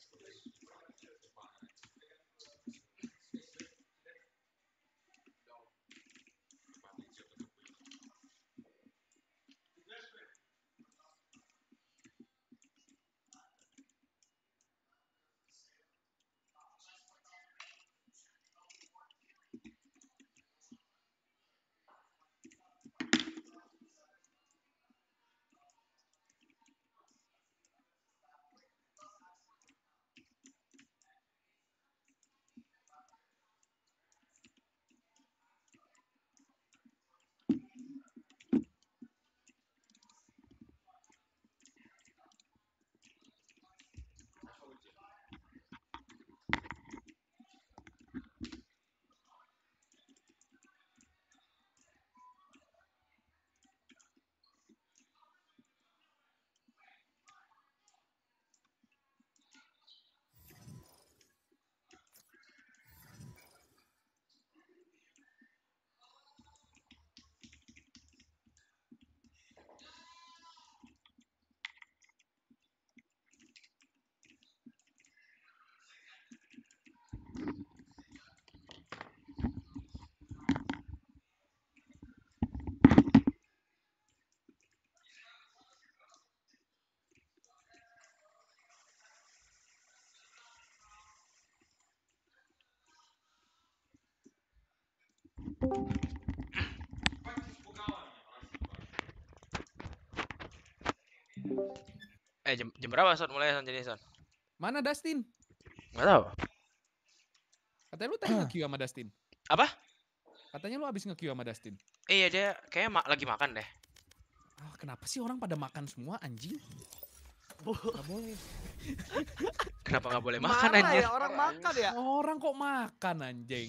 explanation. Eh jam, jam berapa Son mulai Son jadi Son? Mana Dustin? Enggak tahu. Katanya lu tadi nge-queue sama Dustin. Apa? Katanya lu abis nge-queue sama Dustin. Iya dia kayaknya ma- lagi makan deh. Ah, kenapa sih orang pada makan semua anjing? Gak boleh. Kenapa nggak boleh makan Marah anjir? ya orang makan ya. Orang kok makan anjing?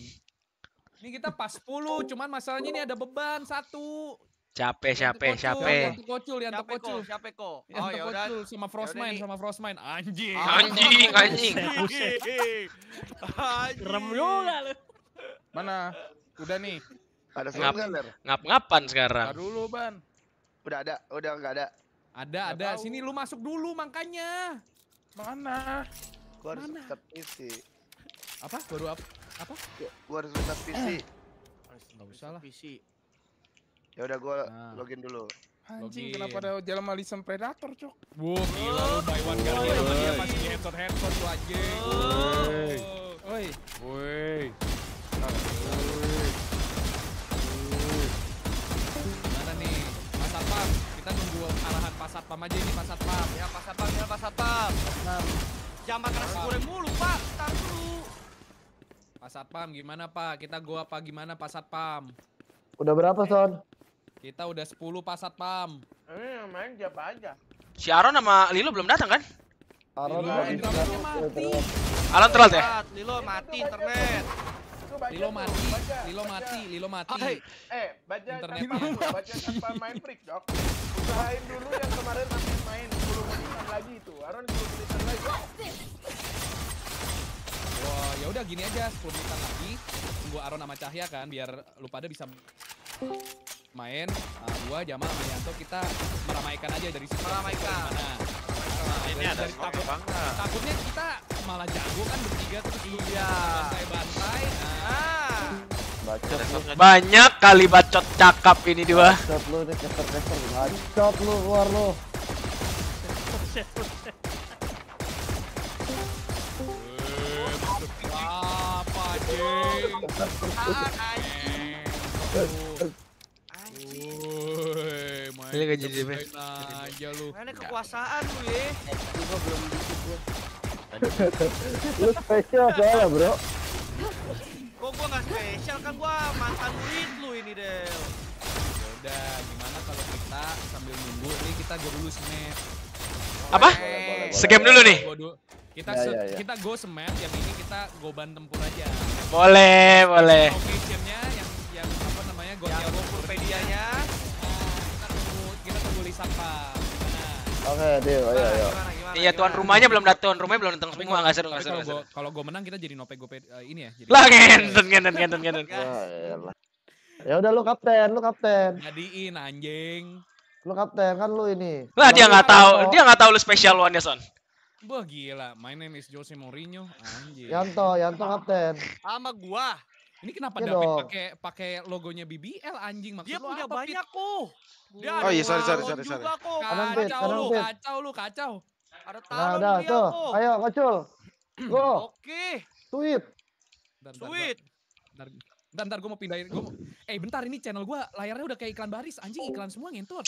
Ini kita pas 10, cuman masalahnya ini ada beban satu. Capek, capek, capek. Yanto kocul, Yanto ko? kocul. Siapa ko? Oh ya udah. kocul sama Frostmine, sama Frostmine. Anjing. Anjing, anjing. Serem juga lu. Mana? Udah nih. Ada Ngap. Ngap-ngapan sekarang. Tar dulu, Ban. Udah ada, udah nggak ada. Ada, ada. tahu. Sini lu masuk dulu makanya. Mana? Gua harus PC. Apa? Baru apa? Apa? Gua harus start PC. Enggak usah lah. PC. Ya udah gua Nah. login dulu. Anjing, Login. kenapa ada jalan malisem predator, Cok? Wow, gila lu buy one sama dia masih di headshot headshot tuh anjing. Woi. Woi. Woi. Mana nih? Pak Satpam, kita nunggu arahan Pak Satpam aja ini Pak Satpam. Ya Pak Satpam, ya Pak Satpam. Jangan makan nasi goreng mulu, Pak. Tar dulu. Pak Satpam gimana Pak? Kita gua apa gimana Pak Satpam? Udah berapa, Son? Kita udah 10 Pak Satpam. Ini yang main siapa aja? Si Aaron sama Lilo belum datang kan? Internetnya mati. Alan telat ya? Lilo mati internet. Lilo mati, Lilo mati, Lilo mati. Eh, baca Internetnya. tanpa, baca tanpa main freak, Cok. Usahain dulu yang kemarin masih main 10 menitan lagi itu. Aaron 10 menitan lagi. Wah, ya udah gini aja 10 menitan lagi. Tunggu Aron sama Cahya kan biar lu pada bisa main. Nah, gua Jamal sama Yanto kita meramaikan aja dari situ. Meramaikan. Nah, Ini ada dari takut, enggak? takutnya kita malah jago kan bertiga terus Iya. bantai-bantai. Nah, Ah. Bacot lu. Banyak kali bacot cakap ini dua. Bacot lu nih, caster-caster. Bacot lu, keluar lu. Ini nggak jadi, main aja lu. Mana kekuasaan lu ya? Lu spesial soalnya, bro. Kok gua nggak spesial kan gua mantan murid lu ini Del. Udah, gimana kalau kita sambil nunggu nih kita go dulu semet. Apa? Segame dulu nih. Go. Kita Ya, ya, ya. kita go semet, yang ini kita go ban tempur aja. Boleh, boleh. Locationnya yang yang apa namanya go Yang Wikipedia-nya. kita tunggu kita tunggu lisan pak. Gimana? Oke, deal. Ayo, ayo. Iya tuan gimana? rumahnya belum datang, tuan rumahnya belum datang semua, kalau- nggak seru, nggak seru, kalau gue menang kita jadi nope gope eh, ini ya. Jadi Lah ngenten, ngenten, ngenten, ngenten. Ya udah lu kapten, lu kapten. Jadiin anjing. Lu kapten kan lu ini. Lah dia nggak tahu, dia nggak tahu lu special one ya Son. Wah gila, my name is Jose Mourinho. Anjing. Yanto, Yanto kapten. Sama gua. Ini kenapa Iya David pakai pakai logonya BBL anjing maksud Dia lu punya apa, Pit? banyak kok. Dia Oh iya, sorry, sorry, sorry, juga kok. Kanan, Pit, Kacau kanan, lu, Pit. kacau lu, kacau. Ada Nah, talon udah dia tuh. kok. Ayo, kocul. Go, Oke, tweet. Bentar, bentar. Bentar, gue mau pindahin. Gua mau... Eh bentar ini channel gue layarnya udah kayak iklan baris. Anjing iklan semua ngentot.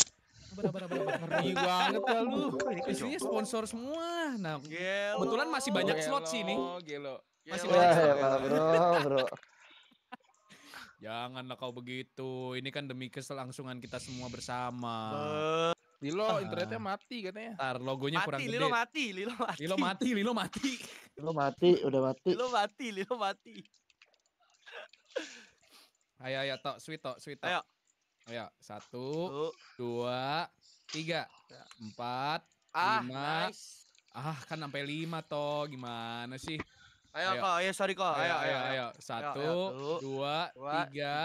Ngeri banget ya lu. Isinya sponsor semua. Nah, Gelo. kebetulan masih banyak slot sih ini. Gelo. Masih Gelo. Ya, banyak ya, slot. bro, bro. Janganlah kau begitu. Ini kan demi keselangsungan kita semua bersama. Be- Lilo Ah. internetnya mati katanya. Ntar logonya kurang Mati, gede. Lilo mati, Lilo mati. Lilo mati, Lilo mati. Lu mati, udah mati. Lilo mati, Lilo mati. Ayo, ayo, tok, sweet, tok, sweet, tok. Ayo. Ayo, satu, dua, tiga, empat, Ah, Lima. nice. ah kan sampai lima toh, gimana sih? Ayo, Ayo. kok, ayo sorry kok. ayo, ayo, ayo, satu, ayo, tuh. dua, Dua, tiga,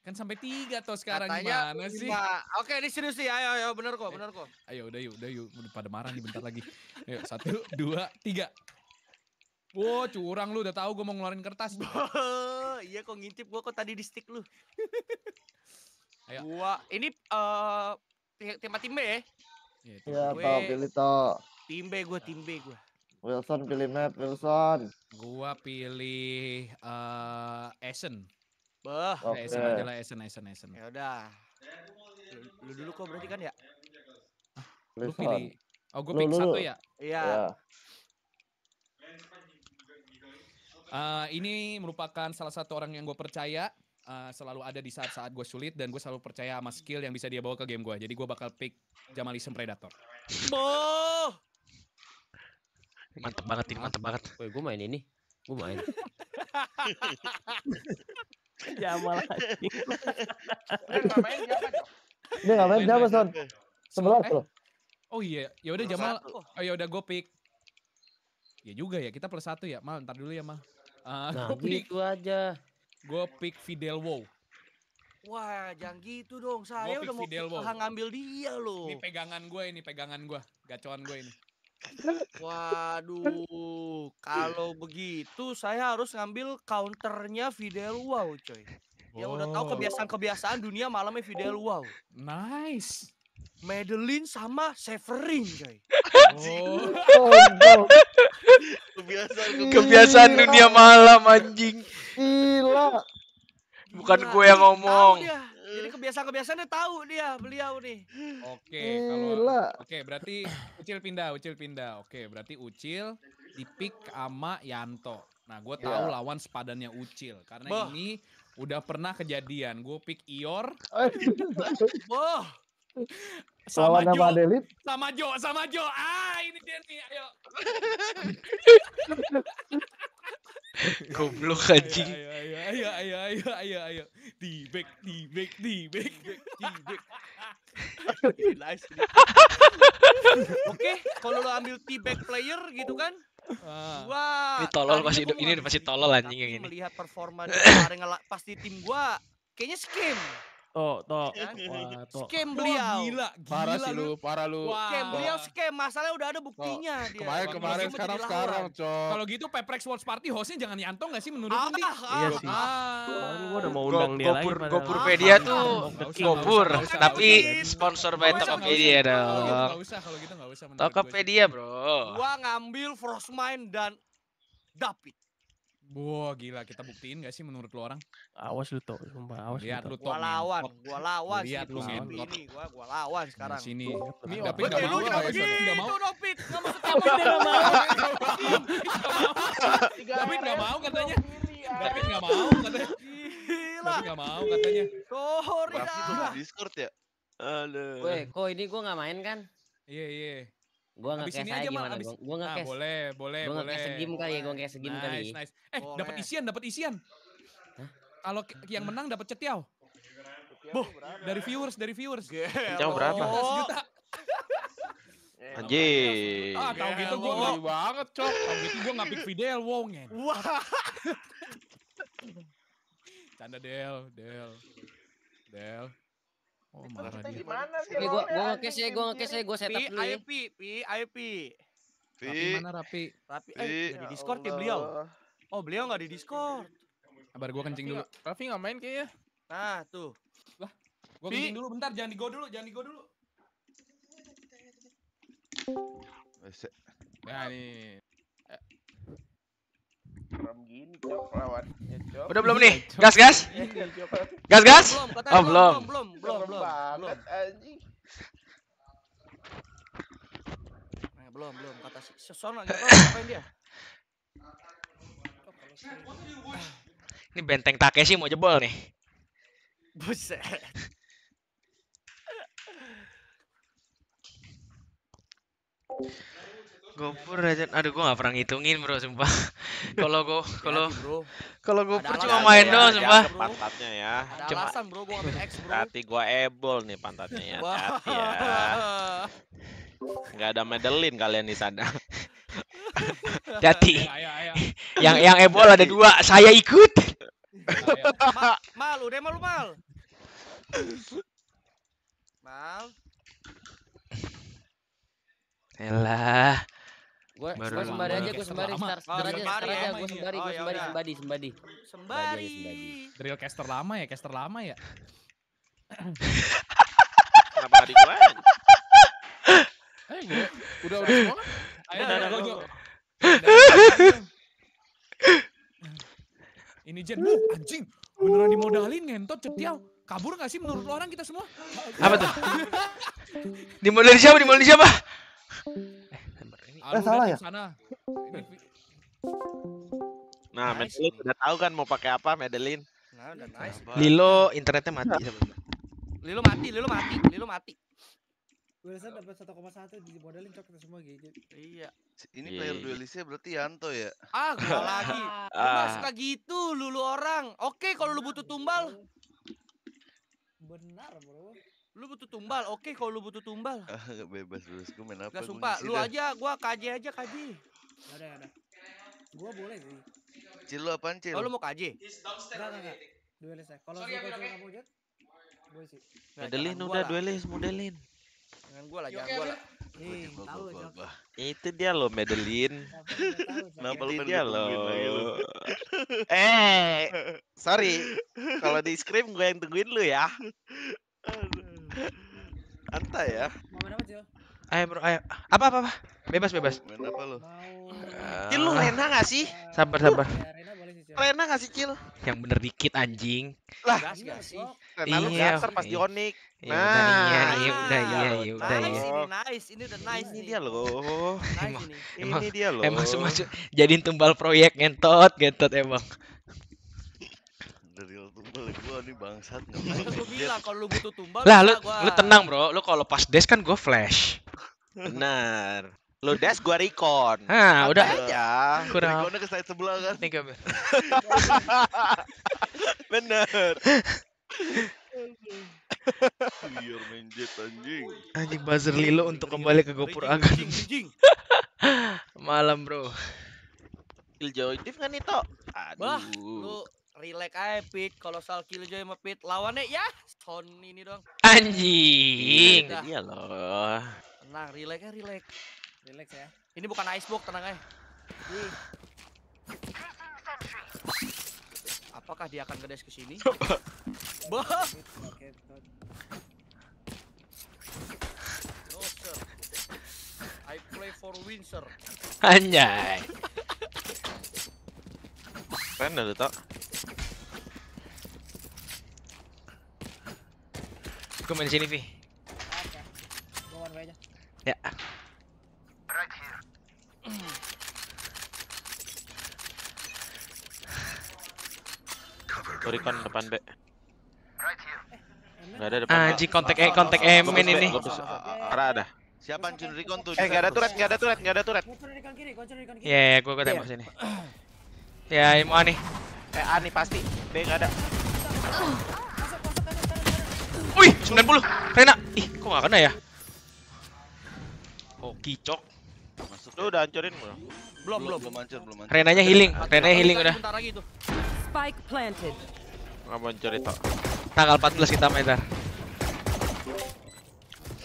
kan sampai tiga toh sekarang Katanya gimana sih? lima. Oke, ini serius sih. Ayo, ayo, bener kok, bener kok. Ayo, udah yuk, udah yuk, udah pada marah nih bentar lagi. Ayo, satu, dua, tiga. Wow, curang lu udah tahu gue mau ngeluarin kertas. iya kok ngintip gua kok tadi di stick lu. Ayo. Gua ini eh ti- tema tim B ya. Ya, itu. Ya, Gue- tau pilih tau. Tim B gua, tim B gua. Wilson pilih map, Wilson. Gua pilih eh Essen. Bah, Oke. Esen aja lah, Esen, Esen, Esen. ya udah. Lu, lu dulu kok berarti kan ya? Lu Listen. pilih. Oh, gue Lu pick dulu. satu ya. Iya. Ya. Eh, ini merupakan salah satu orang yang gue percaya eh, selalu ada di saat-saat gue sulit dan gue selalu percaya sama skill yang bisa dia bawa ke game gue. Jadi gue bakal pick Jamalism Predator. Boh. Mantep banget ini, mantep banget. Woi, gue main ini. Gue main. Jamal Dia nggak main siapa? Dia main siapa, Son? Sebelas Eh, loh. Oh iya, ya udah Jamal. Oh ya udah gue pick. Ya juga ya, kita plus satu ya. Mal, ntar dulu ya Mal. Eh, Nah, gue pick, gitu aja. gue pick Fidel Wow. Wah, jangan gitu dong. Saya pick udah mau Fidel Wow. usaha ngambil dia loh. Ini pegangan gue, ini pegangan gue, gacoan gue ini. Waduh, kalau begitu saya harus ngambil counternya Fidel Wow, coy. Yang udah tahu Oh. kebiasaan-kebiasaan dunia malamnya Fidel Wow. Nice. Madeline sama Severin, coy. Oh, Oh, no. Kebiasaan Kebiasaan dunia malam anjing. Gila. Bukan Gila, gue yang ngomong. dia. Jadi kebiasaan-kebiasaannya tahu dia, beliau nih. Oke, kalau. Oke, berarti Ucil pindah, Ucil pindah. Oke, berarti Ucil dipick sama Yanto. Nah, gue tahu Iya. lawan sepadannya Ucil karena Bah. ini udah pernah kejadian. Gue pick Ior Boh, sama Lawan nama Jo, Adelit. sama Jo, sama Jo. Ah, ini dia nih, ayo. Goblok Ayo, anjing. ayo, ayo, ayo, ayo, ayo, ayo, ayo. Di back, di back, di back, di back. nice. Oke, kalau lo ambil T-back player gitu kan, Ah, gua Ini tolol gua mau ini T-back, tolol anjing yang ini. Melihat performa kemarin pas di tim gua, kayaknya scam. Tok, tok. Kan? Wah, tok. Scam Wah, beliau. gila, Parah gila sih lu, parah lu. Wah. Scam beliau scam, masalahnya udah ada buktinya dia. Kemarin kemarin gila, sekarang sekarang, cok. Kalau gitu Peprex Sports Party hostnya jangan Yanto nggak sih menurut Ah, lu, ah, Iya ah, sih. ah. Kemarin gua udah mau undang dia lagi. Gopurpedia tuh nggak usah, Gopur, tapi sponsor by Tokopedia gitu dong. nggak usah, kalau gitu nggak usah. Tokopedia, Bro. Gua ngambil Frostmine dan David. Wah gila, kita buktiin gak sih menurut lu orang? Awas lu tok, sumpah awas lu Lihat. Tok, Gua lawan, gua lawan Lihat si lu ngentot. ini, gua gua lawan sekarang. Di sini. Ini David open nggak Eh, mau, lu jangan David nggak begitu, mau. David. Nggak masuk David nggak mau. Tiga David nggak RS, mau katanya. kiri, ah. David nggak mau katanya. Gila. David nggak mau katanya. Sorry dah. tuh Discord ya? Aduh. Woi, kok ini gua nggak main kan? Iya iya. Gua nge-cash ini aja gimana? abis- Gua, gua Nah, boleh, boleh, Gua boleh. nge-cash game kali ya, gua nge-cash game kali. Nice, nice. Eh, dapat isian, dapat isian. Hah? Kalau yang menang dapat cetiau Boh, dari viewers, dari viewers. Jauh berapa? 15 juta. Eh, Anjing. Ah, tahu gitu gua nggak, banget, cok. tahu gitu gua nggak pick Fidel, wow ngen. Wah, Canda Del, Del. Del. Oh, marah Maksudnya dia. gimana sih? Oke, gua lawannya, gua anjing, nge-cash ya, gua nge-cash ya, gua setup dulu ya. ayo Pi, Pi, ayo Pi. Rapi Pi. mana Rapi? Tapi Pi. eh di Discord ya beliau. Oh, beliau nggak di Discord. Kabar gua kencing dulu. Raffi nggak main kayaknya. Nah, tuh. Gua Pi. kencing dulu bentar, jangan di go dulu, jangan di go dulu. Wes, Ya nih. Serem gini, Cok, lawannya, Cok. Udah belum nih? Gas, gas. Iya. Gas, gas. Oh, belum, belum. belum, belum, belum, banget, belum. anjing. Nah, belum, belum kata si tahu ngapain dia. Ini benteng Takeshi mau jebol nih. Buset. Gopur aja. Aduh, gua gak pernah ngitungin, Bro, sumpah. Kalau gua kalau kalau alasan cuma ya, main ada doang, sumpah. Pantatnya ya. Ada Cuma- alasan bro, gua ngambil X bro. Hati gua ebol nih pantatnya ya. Hati ya. Nggak ada Madeline kalian di sana. Jati. Yang yang ebol ada dua. Saya ikut. Ma- mal, udah mal lu mal. Mal. Elah. Gua sembari aja, gua sembari aja, sembari ya. aja, sembari, gua ya sembari, udah. sembadi, sembadi. Sembari. sembadi. Drill caster lama ya, caster lama ya. Kenapa nggak di gua? Eh, gua udah udah semua? Ayo, Udah, ayo, udah. Ini Jen, uh, anjing. Beneran dimodalin ngentot cetiau. Kabur gak sih menurut orang kita semua? Apa tuh? Dimulai dari siapa? Dimulai dari siapa? Eh, Aduh, salah ya? Sana. Ini Nah, Nice Madeline udah tahu kan mau pakai apa, Madeline? Nah, udah nice. Lilo internetnya mati sebenarnya. Lilo mati, Lilo mati, Lilo mati. Wilson dapat 1,1 di modalin cok kita semua gitu. Iya. Ini Iya, player iya. duelisnya berarti Yanto ya? Ah, gua lagi. Lu Ah. suka gitu lulu orang. Oke, kalau lu butuh tumbal, Benar bro. Lu butuh tumbal. Oke, kalau lu butuh tumbal. Ah, bebas bebas. Gue main apa? Gak gua sumpah, lu aja, gua KJ aja KJ. Ya udah ya udah. Gua boleh sih. Cil lu apaan Cil? Oh, lu mau KJ? Enggak enggak enggak. Duelis ya. Kalau si Kocil kamu jet, boleh sih. Gua udah lah. duelis, modelin. Jangan gua lah, jangan gua lah. Bah, tahu. Itu dia loh, Cok, Kenapa ya. lu dia gua lu? loh. Eh, sorry. Kalau di scrim gue yang tungguin lu ya. Santai ya. Mau main apa Cil? Ayo bro, ayo. Apa apa apa? Bebas bebas. Main apa lu? Cil lu Ah, Rena gak sih? eh, Sabar, sabar. Ya, Rena boleh sih Cil. Rena gak sih, Cil? Yang bener dikit anjing. Gas Iya, gak sih? Rena lu Iya, gater pas di iya. Onyx. Ya iya, Nah, iya Ah, udah iya, iya, iya udah nice iya. ini, nice. Ini udah nice Ini nih. dia loh. Nice Emang- ini. Dia loh. Emang semua jadiin tumbal proyek ngentot, ngentot emang. Tumbal gua nih bangsat gua jet. bilang kalau lu butuh tumbal Lah lu gua. lu tenang bro, lu kalau pas dash kan gue flash. Benar. Lu dash gua recon. Nah udah aja. kurang. Rekonnya ke side sebelah kan? Nih gue Bener. Biar main jet anjing. anjing buzzer Lilo untuk kembali ke Gopur Agan malam bro. Killjoy div kan itu? Bah, Aduh. Lu relax aja Pit. Kalau soal Killjoy sama Pit lawannya ya Stone ini dong. Anjing. Udah. Iya loh. Tenang, relax ya, relax. Relax ya. Ini bukan icebox, tenang aja. Ih, Apakah dia akan ngedes ke sini? bah, no sir. I play for win sir. Anjay. Keren dah lu Gue main sini Vi. Oke. Gua one way aja. Ya. Recon depan B. Emen, Gak ada depan. Anjing kontak eh kontak Emin ini. Arah ada. Siapa hancur recon tuh? Eh, gak ada turret, gak ada turret, gak ada turret. Gocor di kanan kiri, gocor di kanan kiri. Ya, yeah, gue gue tembak sini. Ya, mau nih. Eh, Ani pasti. B gak ada. Wih, 90. Rena. Ih, kok gak kena ya? Oh, kicok. Masuk. Lu udah hancurin belum? Belum, belum. belum hancur, belum hancur. Renanya healing. Renanya healing udah. Bentar lagi tuh. Spike planted. Hancur itu. Tanggal 14 kita main ntar.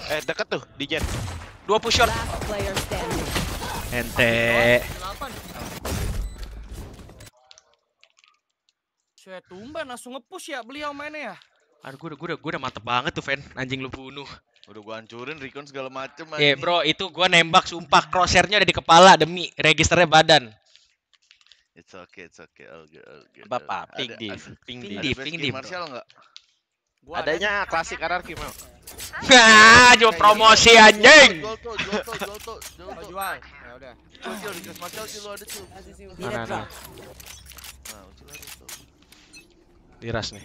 Eh, deket tuh, di jet. Dua push shot. Ente. 8. Saya tumben langsung nge-push ya beliau mainnya ya. Aduh, gue udah, gue udah, gue udah mantep banget tuh, fan. Anjing lu bunuh. Udah gua hancurin recon segala macem Ya, anjing. bro, itu gue nembak sumpah crosshairnya ada di kepala demi registernya badan. It's okay, it's okay. All good, all good. Bapak, Ada- ping ada- div, ping Ping div. Ada div, best ping bro. Martial enggak? Gua ada- Adanya klasik anarki mau. Nah, jual promosi anjing. Jual tuh, jual tuh, jual tuh, jual tuh. jual. Ya udah. Jual, jual, di kelas Martial Cil, lu ada tuh. Sih, Need Nah, ada tuh. Diras nih.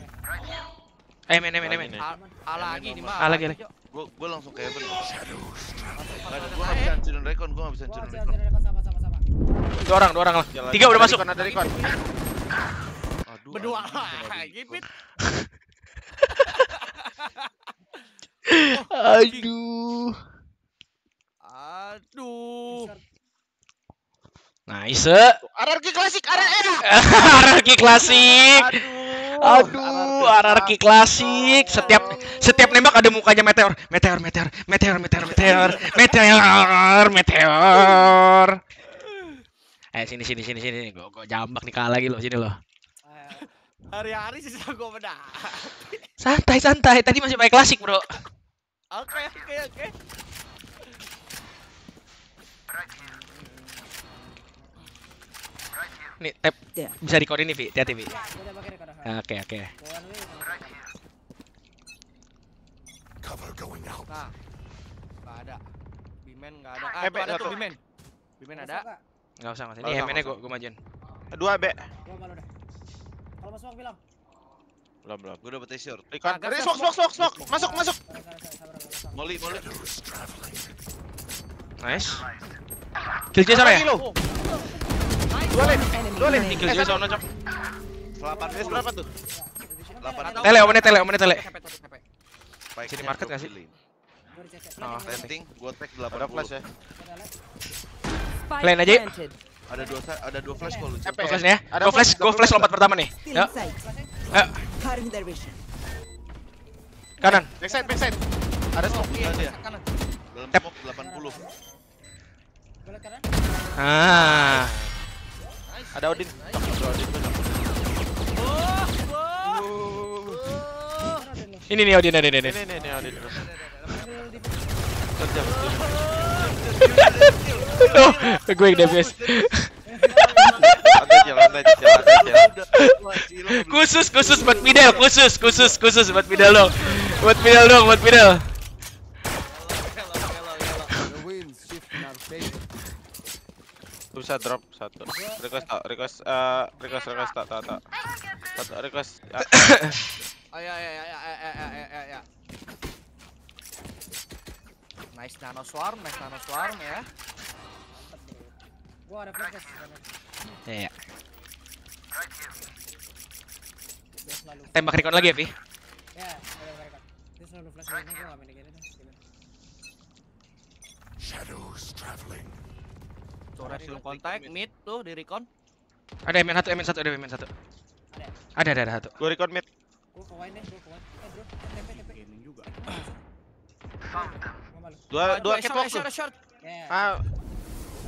Eh, men, men, men. A, A lagi nih mah. A lagi. Gua gua langsung ke Heaven. Nggak ada, gua nggak bisa hancurin recon, gua nggak bisa hancurin rekon sama sama sama. Dua orang, dua orang lah. Tiga udah masuk. Ada recon. Aduh, Berdua anjing, cuma lagi, recon. Pit. Aduh. Aduh. Nice. Anarki klasik, ada. Ararki klasik. Aduh. Aduh, ararki klasik. Setiap setiap nembak ada mukanya meteor, meteor, meteor, meteor, meteor, meteor, meteor, meteor. Eh sini sini sini sini. Gua gua jambak nih kalah lagi loh sini. Eh, Hari-hari sisa gua menang. Santai santai. Tadi masih pakai klasik, Bro. Oke, oke, oke. Nih, tap. Iya. Bisa record ini, Vi. Hati-hati, Vi. Oke, oke. Cover going out. Enggak ada. Bimen gak ada. Eh, ah, ada tuh Bimen. Bimen ada. Enggak usah, Mas. Ini Hemennya gua gua majuin. Dua, Be. Gua malu dah. Kalau masuk bilang. Belum, belum. Gua udah t-shirt. Ikan. Ini sok sok sok sok. Masuk, masuk. Molly, Molly. Nice. Kill dia ya? Dua lane, dua lane. Cok. berapa tuh? delapan Tele, omene tele, omene tele. Baik, sini market enggak sih? Oh, landing, gua tag 80. Flash ya. lain aja. Ada dua ada dua flash kalau lu. Gua flash ya. Gua flash, gua flash lompat pertama nih. ya Kanan. Back side, back side. Ada smoke dia. Dalam 80. Ah. Ada Odin. Ada Odin. Ini nih Odin, Odin, Ini nih, nih Odin. Terjam. No, gue yang DPS. Khusus, khusus buat middle, khusus, khusus, khusus buat middle dong. Buat middle dong, buat middle. Bisa drop satu. Request tak, request eh request request tak tak tak. Satu request. ya. Ayo, ayo, ayo, ayo, ayo, ayo, ayo, ayo. Nice nano swarm, nice nano swarm ya. Gua ada flash guys. kanan. Iya. Tembak recon lagi ya, Vi? Ya, ada record. Dia selalu flash gua enggak main gini dah. Gila. Coret belum kontak, mid tuh di recon. Ada MN1, MN1, ada MN1. Ada. Ada, ada, ada satu. Gua recon mid. Gua pemain deh, gua pemain. Eh, bro, eh, TP, Gaming juga. Dua, eh, dua eh, catwalk tuh. Ah.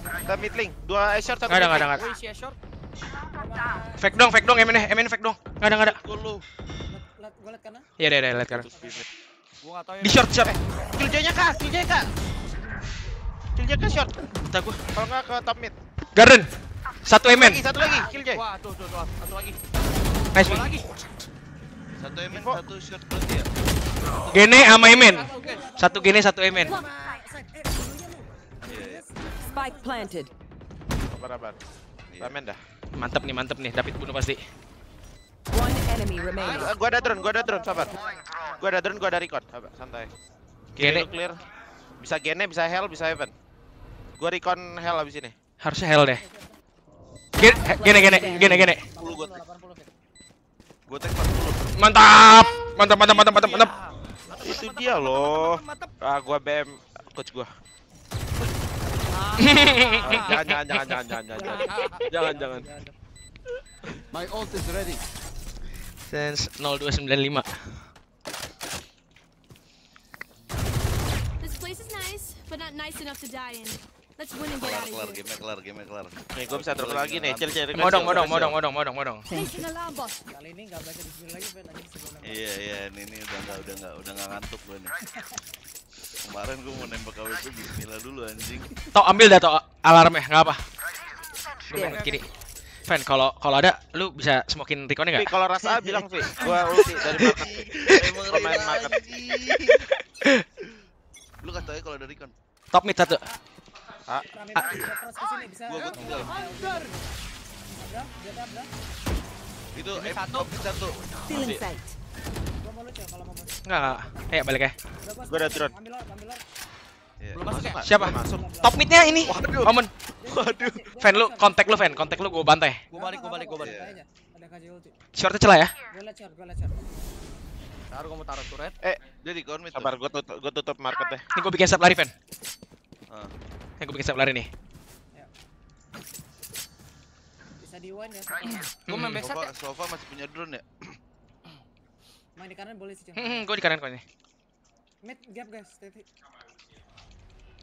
Kita mid link. Dua A short satu. Enggak ada, enggak ada, enggak oh, ada. Fake dong, fake dong, MN, MN fake dong. Enggak ada, enggak ada. Gua liat kanan. Iya, iya, iya, liat kanan. Ya. Di short, short. Kill J-nya, Kak. Kill J-nya, Kak. Kill J ke short. Entah gua. Kalau nggak ke top mid. Garden. Satu MN. Lagi satu lagi, kill J. Wah, tuh, tuh, tuh, satu lagi. Nice, Dua lagi. Satu MN, satu short berarti ya. Gene sama MN. Satu, gene, satu lu. Iya, iya. Spike planted. Kabar kabar. Ramen dah. Mantep nih, mantep nih. David bunuh pasti. One enemy remaining. Gua- Gua ada drone, gua ada drone, sabar. Gua ada drone, gua ada recon. Sabar, santai. Gene. clear. Bisa gene, bisa hell, bisa heaven. Gua recon hell abis ini. Harusnya hell deh. Gini, gini, gini, gini, gini. Gue Gue tank 40. Mantap! Mantap, mantap, mantap, mantap, mantap. Itu dia loh. Ah, gua BM coach gua. Jangan, jangan, jangan, jangan, jangan. Jangan, jangan. My ult is ready. Sense 0295. This place is nice, but not nice enough to die in. Let's win and get Kelar, out kelar, of here. game kelar, game kelar. Nih, gua bisa drop lagi nih. Cil, cil, request, Modong, modong, modong, modong, modong, modong. Kali ini enggak baca bismillah lagi. Iya, iya, ini, ini udah nggak, udah nggak, udah nggak ngantuk gua nih. Kemarin gua mau nembak KW itu Bismillah dulu anjing. Tok ambil dah tok alarmnya, nggak apa. Gue main kiri. Fan, kalau kalau ada lu bisa smokin recon Vi, enggak? kalau rasa bilang Vi, gua ulti dari market. Emang Gua main real market. Lu kata aja kalau dari kan. Top mid satu. Ah. Itu satu, Enggak, enggak. Eh, balik ya. Gua ada drone. Iya. Belum ya? Siapa? Masuk. Top mid-nya ini. Waduh. Momen. Waduh. Fan lu, kontak lu fan, kontak lu gua bantai. Gua balik, gua balik, gua balik. Iya. Ada KJ ulti. Shortnya celah ya? Gua lecer, gua lecer. Taruh gua mau taruh turret. Eh, jadi gua mid. Sabar gua tutup, gua tutup market deh. Ini gua bikin sub lari, fan. Uh. Ah. Ini gua bikin lari nih. Bisa di wine ya. Gua main Hmm. backside ya. Sofa, masih punya drone ya? Main di kanan boleh sih, Cil. Hmm, gua di kanan kau ini. Mid gap guys, Teti.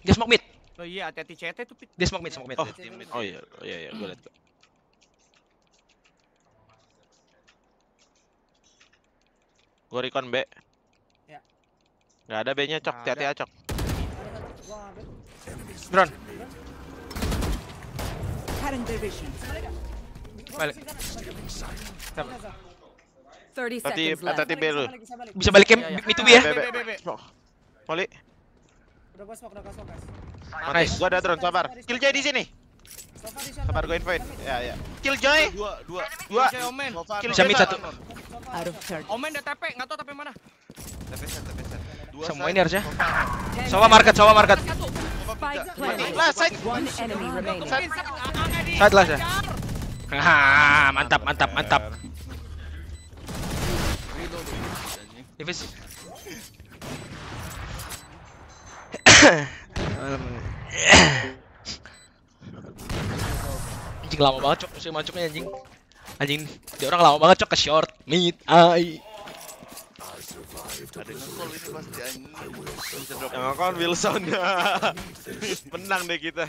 Dia smoke mid. Oh iya, hati-hati CT tuh pit. Dia smoke mid, smoke mid. Oh, oh iya, oh iya, iya, gua liat. gua. Gua recon B. Ya. Nggak ada B-nya, Cok. Hati-hati ya, Cok. Gua. Drone. Balik. Tati, tati B lu. Bisa balikin iya, iya. itu B ya. Balik. Udah gua smoke, udah gua smoke, guys. Nice. Gua ada drone, sabar. Kill Joy di sini. Sabar gua invite. Ya, ya. Kill Joy. Dua, dua. Dua. Kill Joy satu. Omen udah TP, enggak tahu TP mana. TP set, TP set. Semua ini harusnya. Soba market, soba market. Lah, side. Side lah ya. Mantap, mantap, mantap. Divis. anjing lama banget cok musim macuknya anjing anjing dia orang lama banget cok ke short mid ai Ada yang nge-call ini pasti anjing. Yang kan Wilson. Menang deh kita.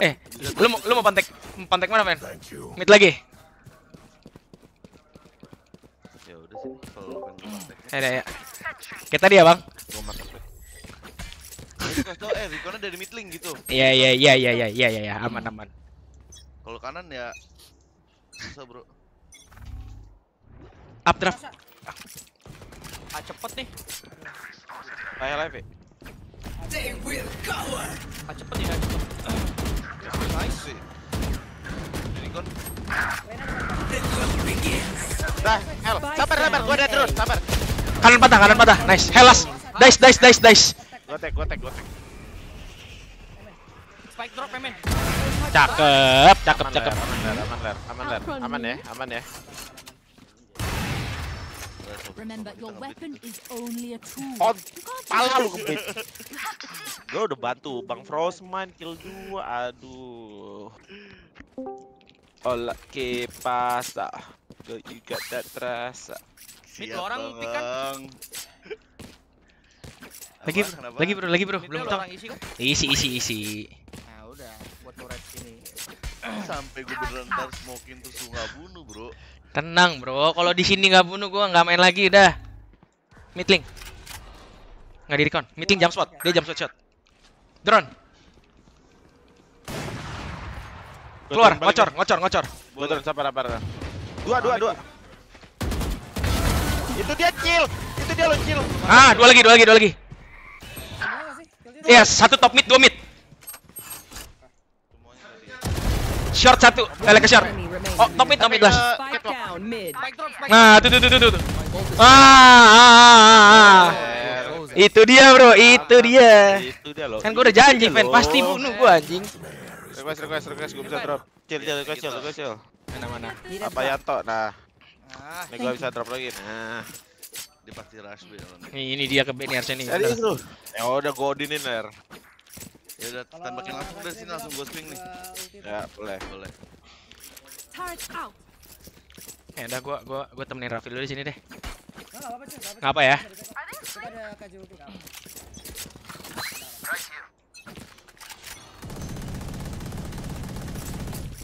eh lu mau lu mau pantek mau pantek mana men mid lagi Ya udah sih, kalau lu pengen kontak. eh ya, ya. kita dia bang Gua makan. Eh Riconnya dari mid link gitu. iya iya iya iya iya iya iya aman aman Kalau kanan ya susah bro. Up draft Ah, cepet nih. Ayo live ya. Ah, cepet nih, ah, cepet. Nice. Ricon Dah, Hel. Sabar, sabar. Gua ada terus, sabar. kanan patah kanan patah nice helas dice dice dice dice Gua tag, gua tag, gua tag. Spike drop, men. cakep cakep Aman, cakep Ler, Aman, Ler, aman, Ler. Aman, Ler. Aman ya, aman ya. Remember, your weapon is only a tool. Oh, pala lu it. kebit. Gua udah bantu Bang Frostman kill 2. Aduh. Ola que pasa? Girl, you got that rasa. Mid orang kan? Bang. lagi Apa? bro lagi bro lagi bro belum tahu orang isi isi isi isi Nah, udah. Buat red sini. Sampai gue beneran ntar smokin terus nggak bunuh bro. Tenang bro. Kalau di sini nggak bunuh gua nggak main lagi udah. Midlink nggak di recon. Midlink jump spot dia jump spot shot. Drone. Keluar. ngocor ngocor ngocor. Gua sabar, sabar. Dua, dua, dua. Itu dia kill. Itu dia lo kill. ah dua lagi dua lagi dua lagi. Iya, satu top mid, dua mid. Short satu, balik ke short. Oh, top mid, top mid spike Nah, tuh tuh tuh tuh tuh. Ah, ah, ah, ah. Itu dia, Bro. Itu dia. Itu dia lo. Kan gua udah janji, fan pasti bunuh gua anjing. Request, request, request. Gua bisa drop. Chill, chill, request, chill, request, chill. Mana mana. Apa Yanto? Nah, Ah, ini gua bisa drop lagi. Nah, Dia pasti rush ini dia ke B nih harusnya nih. serius lu. Ya udah gua odinin ler. Ya udah tembakin langsung dari sini langsung gue swing nih. Ya, boleh. Boleh. Turret out. Ya udah gua gua gua temenin Raffi dulu di sini deh. Nggak apa-apa, cuy, nggak Nggak apa ya? Kita ada apa.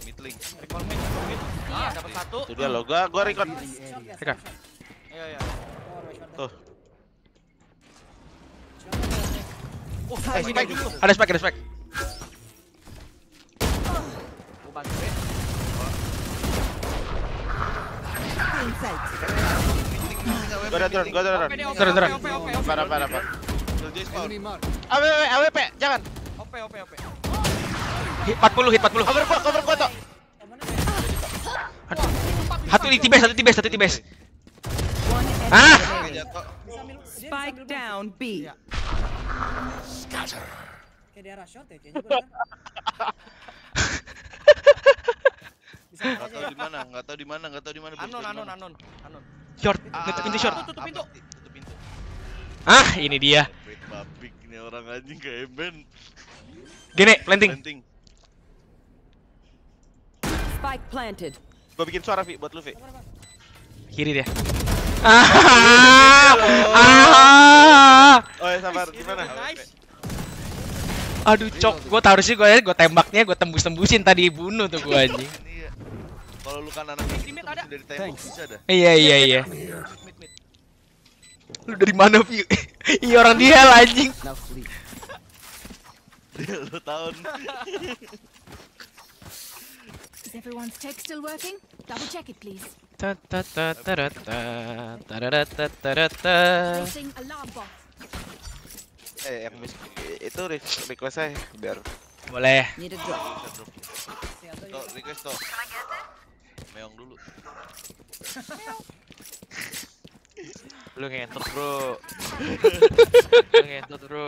Mid recall mid. Ah, dapat satu. Itu dia lo. Gua gua record. Short. Iya, iya. Tuh. Oh, Eh, spike. Ada spike, ada spike. Gua ya. Gua ada drone, gua ada drone. Oke, oke. Apa, apa, apa. Killjoy spawn. AWP, AWP, jangan. Ope, ope, ope. Hit 40, hit 40. Cover gua, cover gua tuh. Satu di tibes, satu tibes, satu enemy Ah! Spike down B. Iya. Kayak daerah short ya, kayaknya gua dengar. Bisa Nggak aja. tahu di mana, nggak tahu di mana, nggak tahu di mana. belum Anon, tahu di anon, mana. anon. Anon. Short, Ah, nutup pintu short. Tutup pintu. apa? Tutup pintu. Ah, ini dia. Wait, babik nih orang anjing kayak Ben. Gini, planting. Planting. Spike planted. Gua bikin suara Vi buat lu Vi. Kiri dia. Ah! Ah! Oh, ya sabar. Gimana? Aduh, cok. Gua tahu sih gua gua tembaknya gua tembus-tembusin tadi bunuh tuh gua anjing. Iya. Kalau lu kanan anak mid ada. dari tembok bisa dah. Iya, iya, iya. Lu dari mana, Vi? Iya orang dia anjing. Dia lu tahun. Is everyone's tech still working? Double check it, please. Ta ta ta ta ta ta ta ta ta ta ta ta. Placing alarm bot. Eh, yang mis- itu re- request saya biar Boleh. Need a drop. Tok, request tok. Meong dulu. Lu ngentot, Bro. Lu ngentot, Bro.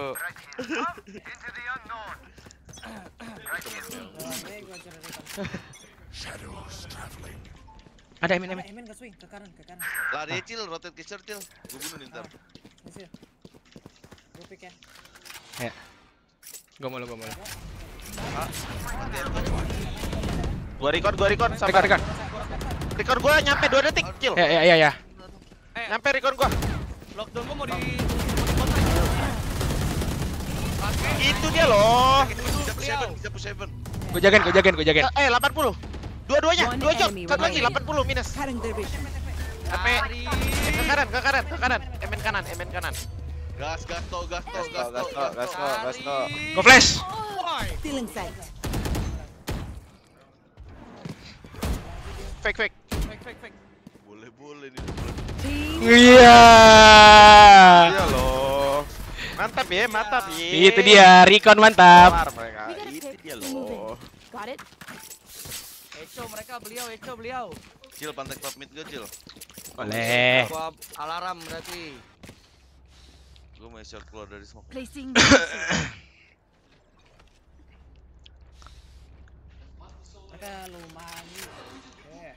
Eh, gua recon. Ada Emin, Emin. Emin ke swing ke kanan ke kanan. Lari cil, rotate ke cil. Gue bunuh nih ntar. Hasil. Gua pick ya. Ya. Gua mau lu, gua mau lu. gua record, gua record, sabar. rekan. Record gua nyampe 2 detik, kill. Ya, ya, ya, ya. Nyampe record gua. Lockdown gua mau di Itu dia loh. Bisa push heaven, bisa push heaven. Gua jagain, gua jagain, gua jagain. Eh, 80. Dua-duanya, dua jok. enemy Satu lagi remaining. 80 minus. Sampai ke kanan, ke kanan, ke kanan. Emen kanan, emen kanan. Gas, gas tok, gas tok, gas Gas tok, kok, gas kok, gas kok. Go flash. In sight. Fake, fake. Fake fake fake. Boleh, boleh nih. Iya. Iya loh. Mantap ya, mantap ya. Itu dia, recon mantap. Itu dia loh. Got it? Eco mereka beliau, Eco beliau. Cil, pantek top mid gue, Cil. Boleh. Gua alarm berarti. Gue mau shot keluar dari smoke. Placing. Mereka lumayan. Eh.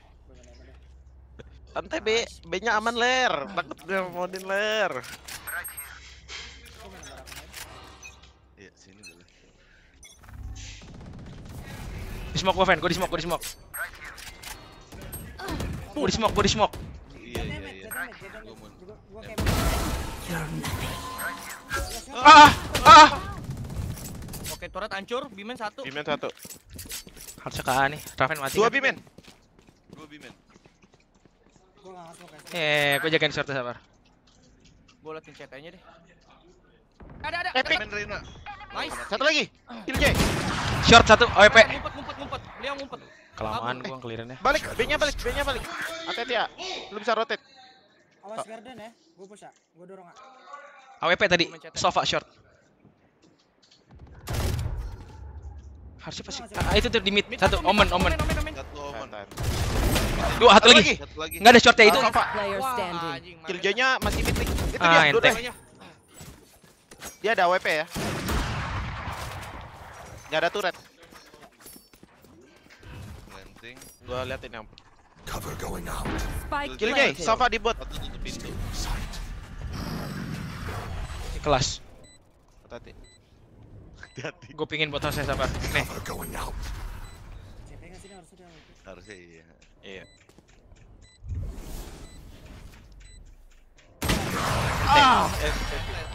Santai B, B-nya aman ler. Takut dia modin ler. Iya, sini boleh. Di smoke gua, Fen. Gua di smoke, gua di smoke. Gua di smoke, gua di smoke. Iya, iya, iya. Ah, ah. Oke, turret hancur, bimen satu. Bimen satu. Harusnya ke A nih. Raven mati. Dua kan? bimen. Gue bimen. gua enggak masuk guys. Eh, gua jagain short sabar. Gua liatin CT-nya deh. Ada ada. Epic. Nice. Satu lagi. Kill J. Short satu, OEP. Ngumpet ngumpet ngumpet. Beliau ngumpet. Kelamaan gua ngelirinnya. Balik, B-nya balik, B-nya balik. Hati-hati ya. Lu bisa rotate. Awas garden ya. Gua push ya. Gua dorong ah. AWP tadi, sofa short. Harusnya pasti. Ah, itu tuh di mid. Satu, omen, omen. Omen, omen. Satu omen. Dua, satu lagi. Satu lagi. Nggak ada shortnya itu. J-nya masih mid nih. Itu Ah, dia, ente. dua deh. Namanya. Dia ada AWP ya. Nggak ada turret. Gua liatin yang Cover going out. Spike Kill guys sofa di bot. Kelas. Hati-hati. Hati-hati. Gue pingin bot saya sabar Nih. Cover going out. Harusnya iya. Iya. Ah! Eh, eh, eh.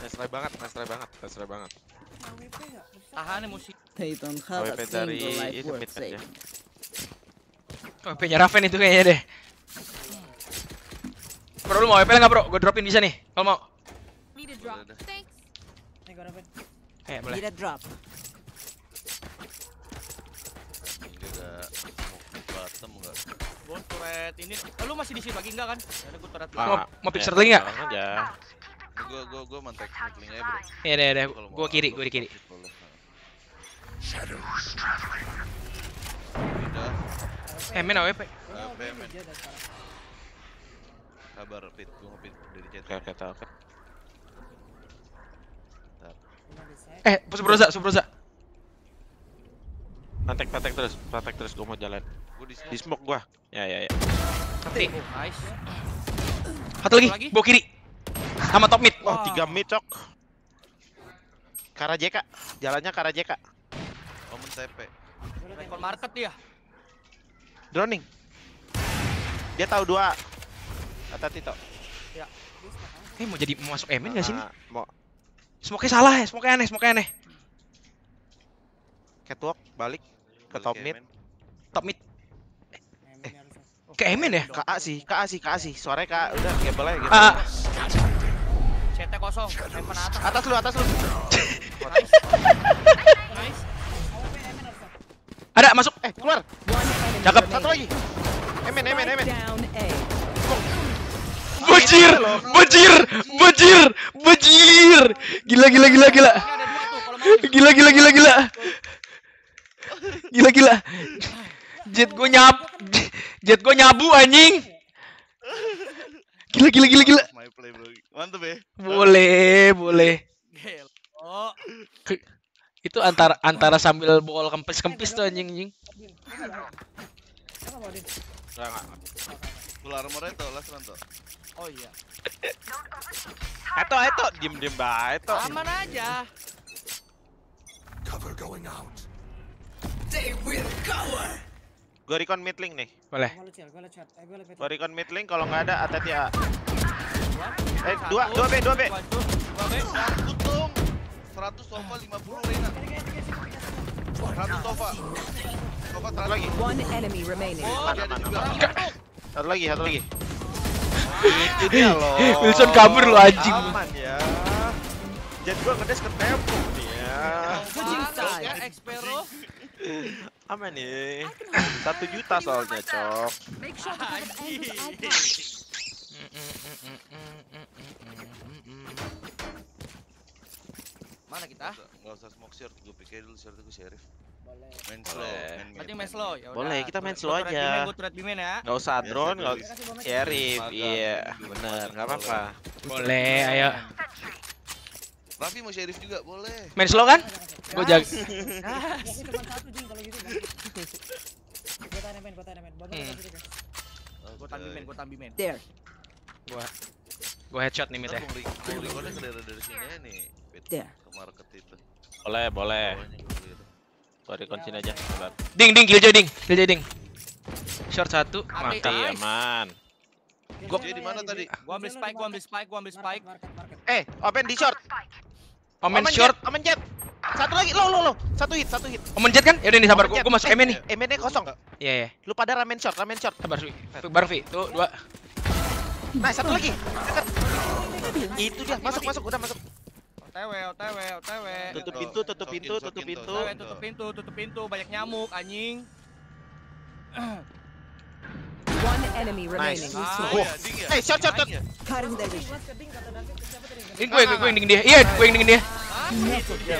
Nice try banget, nice try banget, nice try banget. Enggak? Tahan emosi. They don't have AWP a dari itu worth mid kan ya. OP-nya Raven itu kayaknya deh. Bro, lu mau OP nggak bro? Gue dropin bisa nih. Kalau mau. Need a drop. Thanks. Nih gua dapat. Eh, boleh. Need a drop. Bottom enggak? Gua turret ini. Eh, lu masih di sini lagi enggak kan? Ada gua turret. Mau- mau ya, picture lagi nggak? langsung aja. Gue gue gue mantek linknya bro. Ya deh deh. Gue kiri gue di kiri. Shadows traveling. Eh mana AWP. AWP. Kabar pit gue ngepit dari chat. Oke, kata oke Eh, Subroza, Subroza. Mantek, mantek terus, mantek terus, gue mau jalan. Gue di, smoke gue. Ya, ya, ya. Mati. Oh, Satu lagi, bawa kiri. Sama top mid. Wah, tiga mid cok. Kara JK, jalannya Kara JK. Omen TP. Rekor market dia. Drowning. Dia tahu dua. Hati-hati tok. Eh, mau jadi mau masuk Emin nggak sih? Ah, Mau Smoke-nya salah ya, smoke aneh, smoke aneh. catwalk balik ke top mid. Top mid. Emin harusnya. Ke Emin ya? Ke A sih, ke A sih, ke A sih. Suaranya ke A. Udah, aja gitu. Ah, CT kosong. Heaven atas. Atas lu, atas lu. Nice. Nice. ada masuk. Eh, keluar. Cakep. Satu lagi. Emen, emen, emen. Bajir, bajir, bajir, bajir. Gila, gila, gila, gila. Gila, gila, gila, gila. Gila, gila. Jet gue nyap, jet gue nyabu anjing. Gila, gila, gila, gila. My play bro. Mantep ya. Boleh, boleh. Gel. Oh, Itu antara antara sambil bol kempis-kempis tuh anjing anjing. Enggak, enggak. Full armor itu lah Ranto. oh iya. Eto, eto, diem diem bae, eto. Aman aja. Gue recon mid link nih. Boleh. Gua gua. Eh, gua. Gue recon mid link kalau nggak ada hati-hati ya. Eh, dua, dua B, dua B. dua hancur, dua B. Untung 100 sofa 50 Reina. 100 sofa. Sofa lagi. One enemy remaining. Oh. Satu lagi, satu lagi. Itu dia loh. Wilson kabur lo, anjing. Aman ya. Jet gua ngedes ke tembok sides. Expero. Aman nih. Satu juta soalnya, cok. Mana kita? Enggak usah smoke short, gue pikir dulu short gue sheriff. Boleh. Main slow, Berarti main main slow ya Boleh, kita main slow aja. turret bimen ya. Usah Biasa drone, nggak dulu. Kasih bomnya. Sheriff, iya, juga bener, magang, nggak apa-apa. Boleh, ayo. Raffi mau sheriff juga, boleh. Main slow kan? Jaga. Satu Jing kalau gitu. Gua tanya main, gua tanya main. Gua tambi men, gua tambi men. There. Gua gua headshot nih mid ya. recordnya ke daerah dari sini nih. There. Ke market itu. Boleh, boleh. Bawahnya gua. Gua recon sini aja. Ding, ding, killjoy ding, killjoy ding. Short satu, Mati. mati. Iya, aman. Gua jadi mana tadi? Gua ambil spike, gua ambil spike, gua ambil spike. Eh, open di short. Omen short, Omen jet. Satu lagi, lo lo lo. Satu hit, satu hit. omen jet kan? Ya udah nih sabar, gua, gua masuk Eh, MN nih. MN-nya kosong. Iya, iya. Lu pada ramen short, ramen short. Sabar, Sui. Baru Vi. Tuh, dua. Nah, satu lagi. Dekat. Itu dia, masuk masuk, udah masuk. OTW, OTW, OTW. Tutup pintu, tutup pintu, tutup pintu. Tutup pintu, tutup pintu, banyak nyamuk anjing. One enemy remaining. Nice. Oh David, siapa tadi? Ini gue, gue, gue yang dingin dia. Iya, gue yang dingin dia. Hah? Itu dia.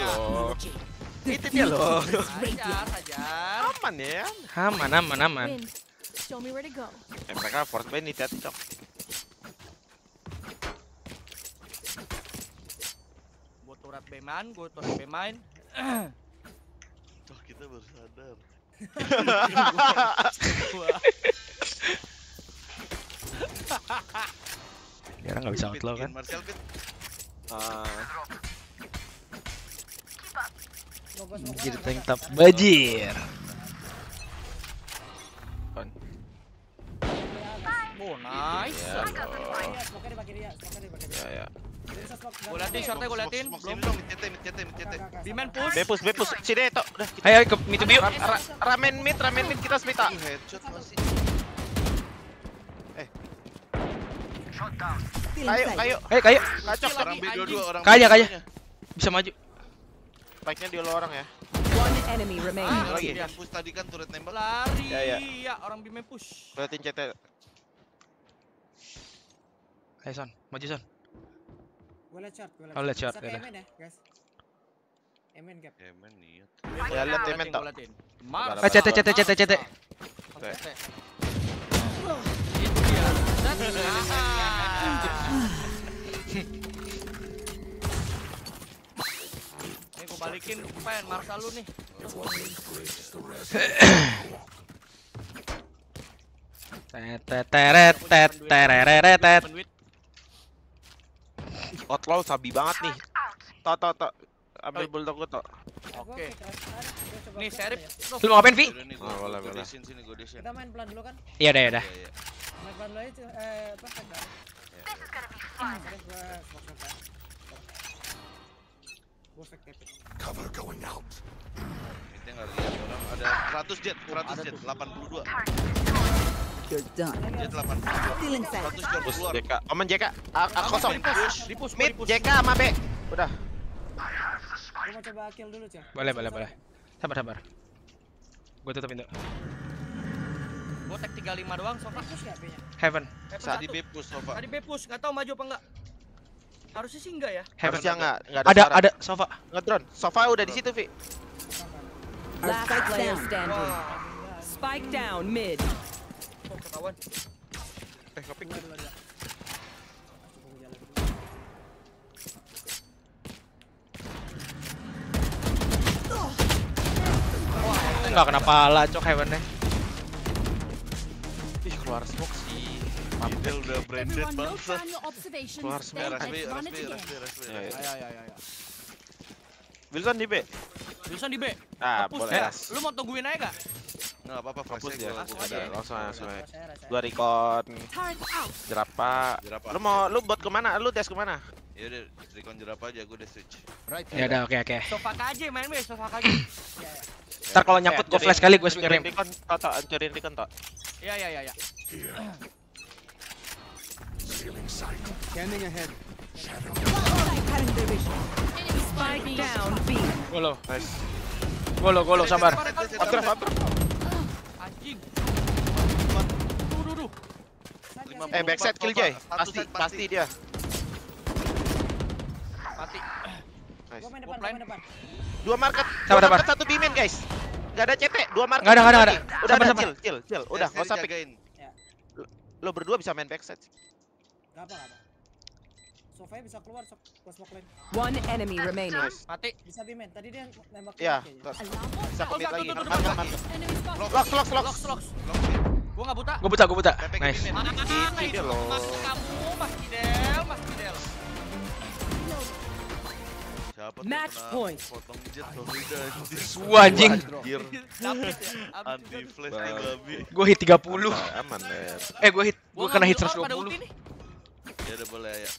Itu dia loh. Aman ya. Aman, aman, aman. Eh, mereka force buy nih, hati cok. Gua turret beman, gua turret beman. Oh, kita baru sadar. Sekarang nggak bisa outlaw kan? Marcel Pit. Ah, Jadi tank top bajir. Oh, nice. ya. Iya. Ya ya. Smoke, Gua liatin shortnya, liatin. Belum. mid CT, mid CT, mid CT. Sama. push. Bepus, bepus. Sini. Udah. kita- Ayo, ke ra- ramen mid, ramen mid kita. Ih, headshot masih. Feeling Kayu, kayu. Ayo, kayu. Kacok. Orang B dua-dua, orang B Kaya, kaya. dua-duanya. Bisa maju. Spike-nya di lo orang ya. One enemy remaining. Ah, lagi. Yang push tadi kan turret nembak. Lari. Ya, ya. Ya, orang bimen push. Liatin CT. Ayo, Son. Maju, Son. Gua short, gua liat Oh, liat short, Bisa ke yaudah. Emen ya, guys. Emen cap. Ya, men niat. Ya, lihat Gua gua liatin. Mars. Ah, CT, CT, CT, CT. Nih gua balikin pen Marsa lu nih. Teteret, teteret, Penduit. Outlaw sabi banget nih. Tok, tok, tok. Ambil bulldog gua tok. Oke. Nih. Tuh. Lu mau ngapain, Vi? Udah Oh, gua boleh, boleh. desin sini, gua desin. Kita main pelan dulu kan? Iya, dah, ya dah. Iya, iya. Main pelan dulu aja, eh, apa, kan? Ah, fake tap it. Midnya nggak lihat orang. Ada 100 jet, 100 jet, 82. You're done. Jet 82. Feeling safe. 100 jet keluar. JK. Omen JK. Ah, ah, kosong. Di push, di push, Mid. JK sama B. Udah. Gua mau coba kill dulu, Cel. Boleh, boleh, boleh. Sabar, sabar. Gue tutup pintu. Gua tag 35 doang sofa. Push nggak B-nya? Heaven. Heaven Saat di satu. bepus Nova. Tadi bepus, enggak tahu maju apa enggak. Harusnya sih enggak ya. Heaven. Harusnya nggak nggak ada Ada suara. ada sofa. Ngedrone. Sofa udah di situ, Vi. Last player down. standing. Spike down mid. kok ketahuan. Eh, keping. Dua, dua, dua. Cukup jalan. Enggak kena pala, cok Heaven deh. Ih, keluar smoke sih. Fidel udah branded observations. Keluar semua. Rasmi, rasmi, rasmi, rasmi. Ya, ya. Ayo ayo ayo. ayo. Wilson di B. Wilson di B. Ah, boleh. ya. Lu mau tungguin aja enggak? Nggak apa-apa, flashnya dia. Langsung aja. Langsung langsung aja. Gua recon out. jerapa. Jerapah. Lu mau lu buat ke mana? Lu tes ke mana? Ya udah, recon jerapah aja, gua udah switch. Right Ya udah, oke oke. Sofa KJ main B, sofa KJ. Ntar kalau nyangkut gue flash kali gue recon, tok tok hancurin recon tok. Iya iya iya iya. Scanning ahead. Spike down B. Golo. Nice. Golo, golo, sabar. Updraft, updraft. Anjing. Duh duh duh. Lima Eh, backside kill. Jay. Pasti pasti dia. Mati. Nice. Gua main Gua depan, gua plan. main depan. Dua market. Sabar, Dua market satu bimin, guys. Enggak ada CT, dua market. Nggak ada, nggak ada, nggak ada. Udah Sabar, chill, chill, chill. Udah, enggak usah pick. Lo berdua bisa main backside. Gak apa, gak apa. Sofanya bisa keluar, sok gua smoke lane. One enemy remaining. Nice. Mati. Bisa B-main. Tadi dia nembak Iya, kayaknya. bisa Oh, commit enggak, lagi. locks, locks. Locks locks. Lock sih. Gua enggak buta. Gue buta, gue buta. Nice. Bimin. Mana Ini loh. Kamu Mas Fidel, Mas Fidel. Siapa tuh Match point. Potong jet. Wah, anjing. Anjir. Ya. Anti flash nih babi. Gue hit 30. Aman. Eh, gue hit. Gua kena hit ngambil orb pada ulti 120. nih. Ya udah boleh ya.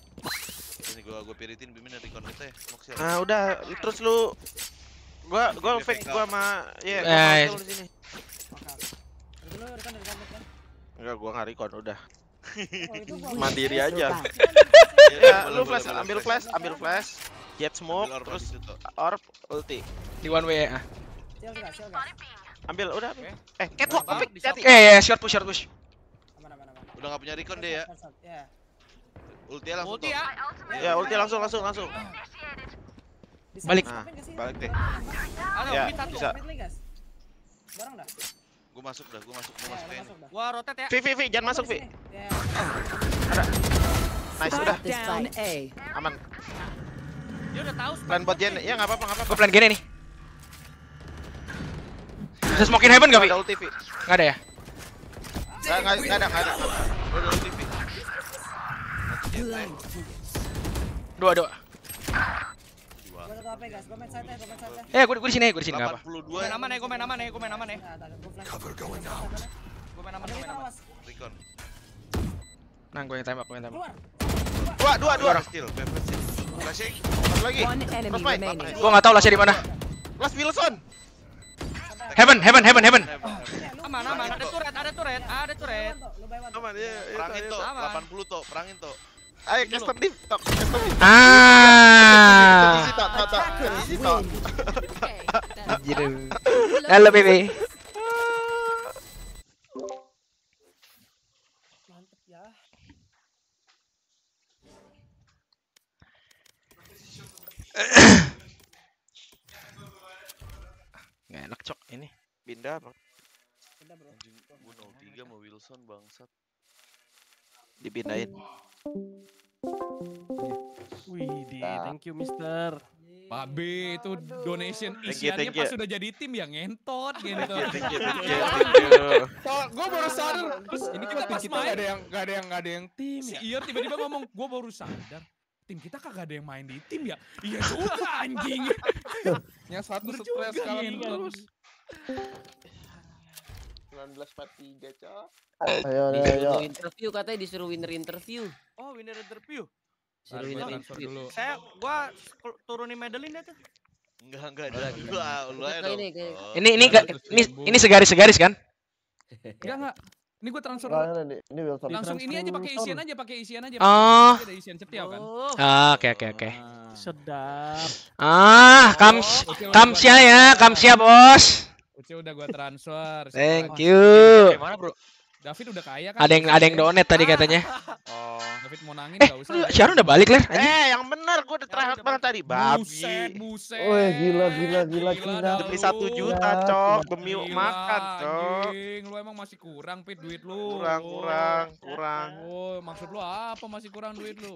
Ini gua gua piritin bimin dari recon kita ya. Ya. Nah, udah terus lu gua gua fake gua sama iya Eh, gua iya. mau di sini. Enggak, gua enggak recon udah. Gua. Mandiri aja. Ya, Ya, lu flash, ambil flash, ambil flash. Jet smoke, Ambil orb terus orb, ulti. Di one way ya. Ambil, udah. Oke. Eh, catwalk, di hati. Eh, ya, short push, short push. Aman, aman, aman. Udah enggak punya recon deh ya. Short, short, Ya. Ulti langsung. Ulti ya. Ya, ulti langsung, langsung, langsung. Bisa Balik. Nah, balik deh. Ada Ya, bisa. Bareng dah. Gua masuk dah, gua masuk, gua Ya, masuk. Gua rotate ya. Vi, Vi, Vi, jangan masuk, Vi. Ya. Nice, udah. Aman. Dia udah tahu. Plan buat Jen. Ya, enggak apa-apa, enggak apa-apa. Gue plan gini nih. Bisa smokein heaven gak, Vi? Ada ulti, Vi. Gak ada ya? Enggak, enggak, enggak ada, enggak ada. Gua udah ulti, Vi. Dua, dua. Ya, ya. Eh, gue gue di sini, gue di sini enggak apa. 82 Gua main aman ya, gua main aman ya, gua main aman ya. Tak, gua flank. Gua main aman, Ada gua main aman. recon. Nah, gue yang tembak, gue yang tembak. Dua, dua, dua. Steal, steal. Flashing. Satu lagi. One enemy Terus main. remaining. Gue nggak tahu lah di mana. Last Wilson. Heaven, heaven, heaven, heaven. Aman, aman. Ada turret, ada turret, ada turret. Aman ya, perangin iya, tuh, Aman. 80 tuh, perangin tuh. Ayo, custom div, tok, custom div. Ah. Tok, tok, Anjir. Halo, baby. Mantep ya. Nggak enak, cok ini. Pindah, Bang. Udah, bro. Anjing, gua 03 mau Wilson bangsat. Dipindahin. Wih, Nah. thank you mister. Babe itu donation isiannya pas sudah jadi tim ya ngentot gitu. Thank you, thank you, thank you. gue baru sadar. Terus ini kita pas main. nggak ada yang nggak ada yang nggak ada yang tim Si ya. Ior tiba-tiba ngomong, gue baru sadar. Tim kita kagak ada yang main di tim ya? Iya juga anjing. Yang satu stres ngentot. terus. 1943, cok. Ayo, ayo, ayo. Interview katanya disuruh winner interview. Oh, winner interview. Disuruh winner interview. dulu. Saya gua turunin Madeline dah tuh. Enggak, enggak, jangan lagi. lu aja ini. Ini ini ini ribu. ini segaris-segaris kan? Enggak enggak. Ini gue transfer Enggak, ini, ini Wilson. langsung ini aja pakai isian aja, pakai isian aja. Oh. Ada isian setiap kan. Oh, Ah, Oke, oke, oke. sedap. Ah, kams Ucil udah kamsia ya, kamsia bos. Cok udah gua transfer. Thank you. Gimana bro? David udah kaya kan? Ada yang ada yang donate tadi katanya. Oh. David mau nangin Eh, enggak usah. lu. Sharon udah balik, Ler? Eh, yang benar gua udah terakhir banget tadi. Buset, Babi. buset. Woi, gila, gila, gila, gila. dah Demi satu juta, Gila. cok. Demi Gila, makan, cok. Anjing, lu emang masih kurang pit duit lu. Kurang, kurang, kurang. Oh, maksud lu apa masih kurang duit lu?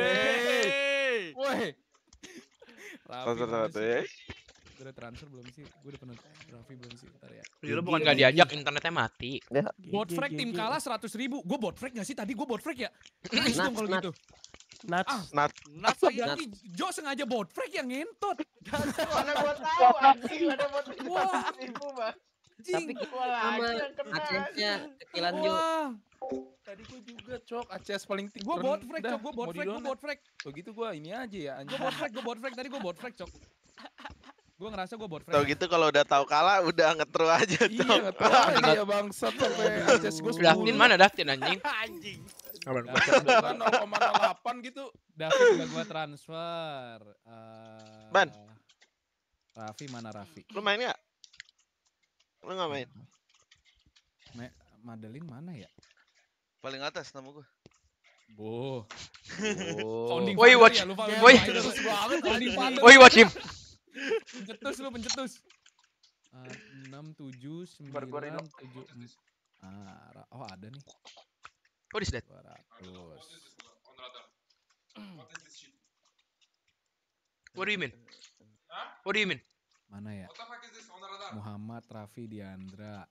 Wey. Woi. Raffi Tuh, tuh, ya. Gue udah transfer belum sih? Gue udah pernah Raffi belum sih? Bentar ya. Ya, lu bukan gak diajak, internetnya mati. Bot frag tim kalah 100 ribu. Gue bot frag gak sih? Tadi gue bot frag ya? Nice Nats, dong kalau nats. gitu. Nats. Ah, Nat. Nats lagi. berarti Jo sengaja bot frag yang ngentot? Mana gua tahu anjing ada buat Wah. ribu bang. Tapi sama kena. aksesnya kecilan Jo. Wah. Tadi gua juga cok, ACS paling tinggi. Gue bot frag, cok. Gue bot frag, gue bot frag. Begitu gua ini aja ya Gue anjing. bot frag, gue bot frag. Tadi gue bot frag, cok. Gue ngerasa gue bot Tau frag. gitu kalau udah tahu kalah udah ngetru aja, Iya, cok. nggak tahu aja ya bangsat sampai Daftin mana Daftin anjing? Anjing. Kapan gua Kan 0,08 gitu. David udah gue transfer. Eh, Ban. Raffi mana Raffi? Lu main nggak? Lu nggak main? Me Madeline mana ya? Paling atas nama. Boh. Oh. Founding Woi, watch. ya, Woi. Woi, watch him. Pencetus lu pencetus. Eh, Enam tujuh sembilan tujuh. Ah, oh ada nih. What is that? Dua ratus. What do you mean? What do you mean? Mana ya? Muhammad Raffi Diandra.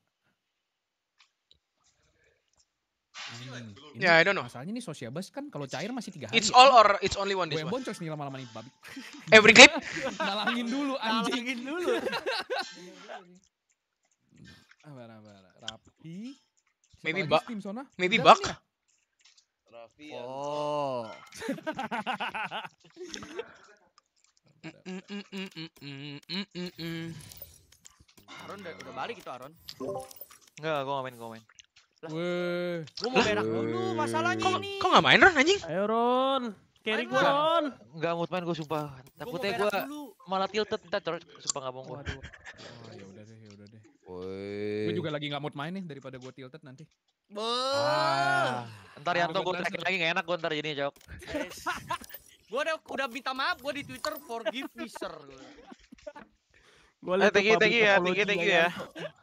Anjing. Ini Yeah, I don't know. Masalahnya nih Sosiabas kan kalau cair masih tiga hari. It's all or it's only one Gue this one? boncos nih lama-lama nih babi. Every clip? Nalangin dulu anjing. Nalangin dulu. Abar abar. Rapi. Siapa Maybe Bak. Maybe Bak. ya? Raffi ya. Oh. Aron udah, udah balik itu Aron. Enggak, gua nggak main, gua main. Weh. Gua mau berak dulu masalahnya Kok, ini. kok gak main Ron anjing? Ayo Ron. Carry gua Ron. Enggak mood main gue sumpah. Mau Takutnya gue malah tilted ntar Cor. sumpah nggak bohong gue. Oh, ya udah deh, ya udah deh. Woi. Gue juga lagi nggak mood main nih daripada gue tilted nanti. Wah. Ntar Ah, Yanto gue tracking lagi gak enak gue ntar jadinya Cok. Gue udah udah minta maaf gue di Twitter forgive me sir. Gua Eh, liat thank you, thank you ya, thank you, thank you ya.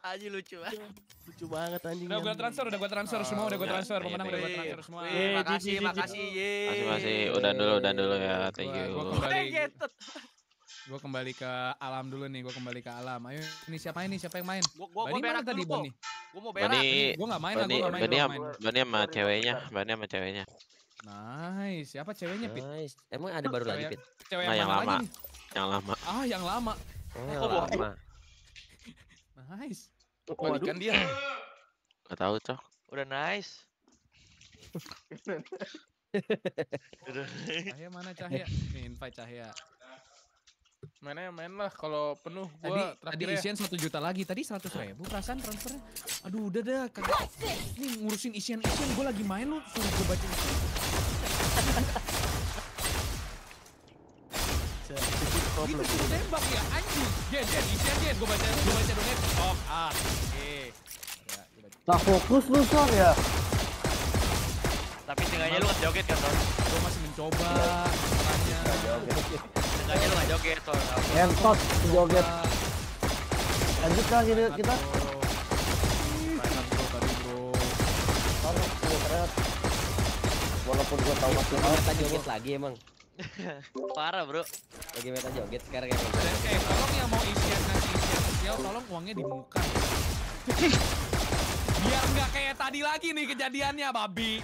Aji lucu. ah. Yanto. Lucu banget anjing. Udah gue Yanto. transfer, udah gue transfer semua, udah gue Iya, transfer. iya, Pemenang udah gue Wih, transfer semua. Eh, makasih, makasih. Ye. Masih masih udah dulu udah dulu ya. Thank Gua- you. gua kembali, gue kembali ke alam dulu nih, gue kembali ke alam. Ayo, ini siapa ini? Siapa yang main? Gua gua Bani gua mana berak tadi. Bani? Gua mau berak. Bani Gue gak main gue gak main. Bani gua nggak. Bani sama ceweknya, Bani sama ceweknya. Nice, siapa ceweknya Pit? Nice. Emang ada baru lagi, Cewek- Pit? Cewek Nah, yang yang mana lama. Yang lama. Ah, yang lama. Oh, bohong? lama. Nice. Balikan dia. Gak tahu Cok. Udah nice. Cahaya mana Cahaya? Nih invite Cahaya. Mainnya main lah kalau penuh Tadi gua tadi terakhir ya. isian satu juta lagi, tadi seratus ribu perasaan transfernya. Aduh udah dah, kagak. Nih ngurusin isian isian, gue lagi main lu suruh gue baca. Gitu suruh tembak ya anjing. Gen gen isian gen, gue baca gue baca donate. Oh ah, oke. Ya. Tak fokus lu Son ya. Tapi setengahnya lu nggak joget kan, Ton? Gue masih mencoba caranya. Setengahnya lu nggak joget, Ton. Ngentot joget. Lanjut kan kita kita. Mainan bro tadi bro. Son, gua keren. Walaupun gua tahu masih meta joget lagi emang. Parah, Bro. Lagi meta joget sekarang emang. Dan eh tolong yang mau isian ngasih isian sosial, tolong uangnya di muka. Biar nggak kayak tadi lagi nih kejadiannya, babi.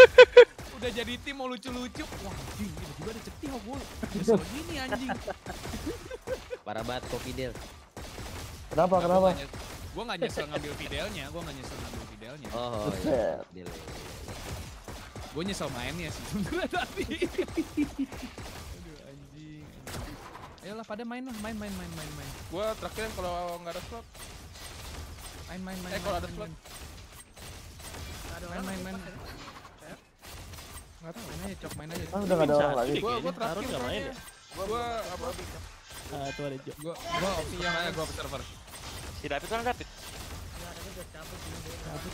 Udah jadi tim mau lucu-lucu. Wah, anjing, tiba-tiba ada cetil gue. Nyesel gini anjing. Parah banget kok Fidel. Kenapa kenapa? Gue nggak nyesel ngambil videonya, gue nggak nyesel ngambil videonya. Oh, iya. Fidel. Gue nyesel mainnya sih sebenernya tadi. Aduh anjing. anjing. Ayolah pada main lah, main main main main main. Gua terakhir kalau nggak ada slot. Main main main. Eh, kalau ada main, slot. main. Main main main. Enggak tahu, main aja cok, main aja. Ah udah gak ada orang lagi. Gua gua terakhir Taruh nggak main ya? Gua gua apa? Ah, tuh ada Jo. Gua gua opsi yang mana gua observer. Si David mana David?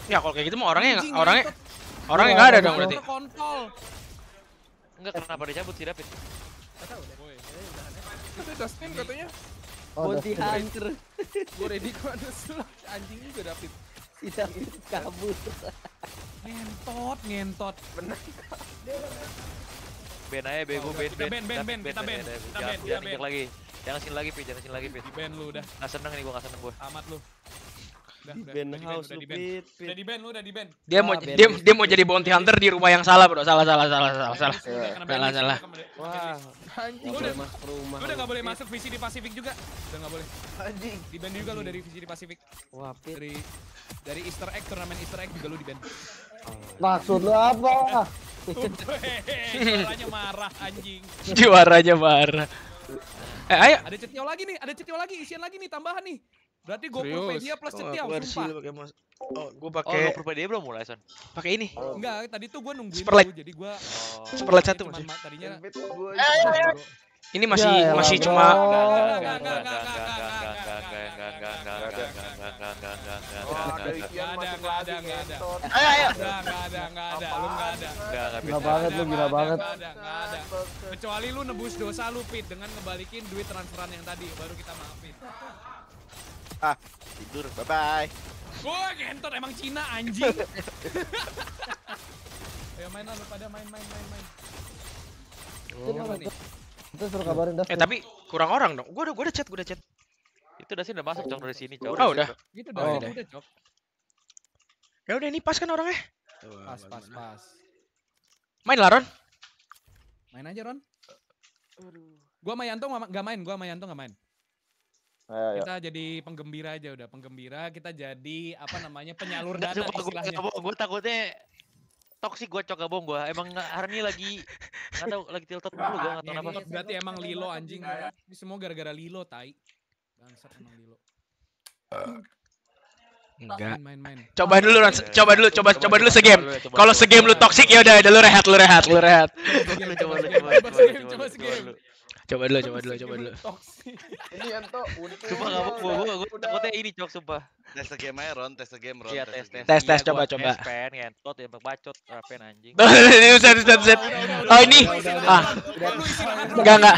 Ya kalau kayak gitu mah orangnya orangnya. Orangnya nggak ada dong berarti. kontol. Enggak kenapa dia cabut si David? Itu Dustin katanya. Oh, Bounty hunter. Gue ready kok ada slash. Anjing juga David. Si David kabur. Ngentot, ngentot. Ben aja bego ben Kita ban, ban, ban, David, kita ban, David. kita Jangan ban, kita jangan injek ban. lagi. Jangan sini lagi, Pi. Jangan sini lagi, Pi. Di band lu udah. Nggak seneng nih gua, nggak seneng gua. Tamat lu. Udah, Di udah, ban udah house di. Pit. Udah di ban lu, udah di ban. Dia mau Ah, dia dia mau jadi bounty hunter di rumah yang salah, Bro. Salah salah salah salah salah. Kena Salah salah. Wah. Anjing. Lu udah, masuk rumah. lu udah nggak boleh masuk visi di Pasifik juga. Udah nggak boleh. Anjing. Di ban juga lu dari visi di Pasifik. Wah, Pit. Dari dari Easter egg turnamen Easter egg juga lu di ban. Maksud lu apa? Suaranya marah anjing. Juaranya marah. Eh, ayo. Ada cetio lagi nih, ada cetio lagi, isian lagi nih, tambahan nih. Berarti gue Purpedia plus setiap oh, sumpah. Pakai mas... Oh, gue pakai Oh, Purpedia belum mulai, Son. Pakai ini. Oh. Enggak, tadi tuh gue nungguin Superlight. Jadi gue oh. Superlight satu masih. Tadinya ini masih ya, masih cuma Gila banget lu, gila banget. Kecuali lu nebus dosa lu Pit dengan ngebalikin duit transferan yang tadi baru kita maafin. Ah, tidur. Bye bye. Wah, ngentot emang Cina anjing. Ayo main lah lu pada main main main main. Nih? Itu suruh kabarin Eh Dustin. tapi kurang orang dong. Gua udah gua udah chat, gua udah chat. Itu udah sih udah masuk, Cok, dari sini, Cok. Oh, udah. Gitu Oh, dah, udah. udah cok. Ya udah ini pas kan orangnya. Pas pas pas. Main lah Ron. Main aja Ron. Gua sama Yanto nggak nggak main, gua sama Yanto nggak main. Ayo, ayo. Kita jadi penggembira aja udah, penggembira. Kita jadi apa namanya penyalur dana sumpah, gua istilahnya. bohong. Gua takutnya toksik gua cok gak bohong gua. Emang Harni lagi nggak tahu lagi tilted dulu gua nggak tahu kenapa. Ngentot berarti emang Lilo anjing. Ini semua gara-gara Lilo tai. Bangsat emang Lilo. Enggak. Main main main. Coba dulu Ron, coba dulu, coba coba dulu segame. ya, Kalau segame lu toxic ya udah, udah lu rehat, lu rehat, lu rehat. Coba dulu, coba dulu, Coba segame, coba segame. Coba dulu, coba dulu, coba dulu. Ini untung. Sumpah gak bohong, gua, gua, takutnya ini cok, sumpah. Tes the game aja, Ron. Tes the game, Ron. Iya, tes, tes. Tes, tes, Iya, coba, coba. pen, ngentot, ya bacot, rapen anjing. Set, set, set. Oh ini, ah, enggak enggak,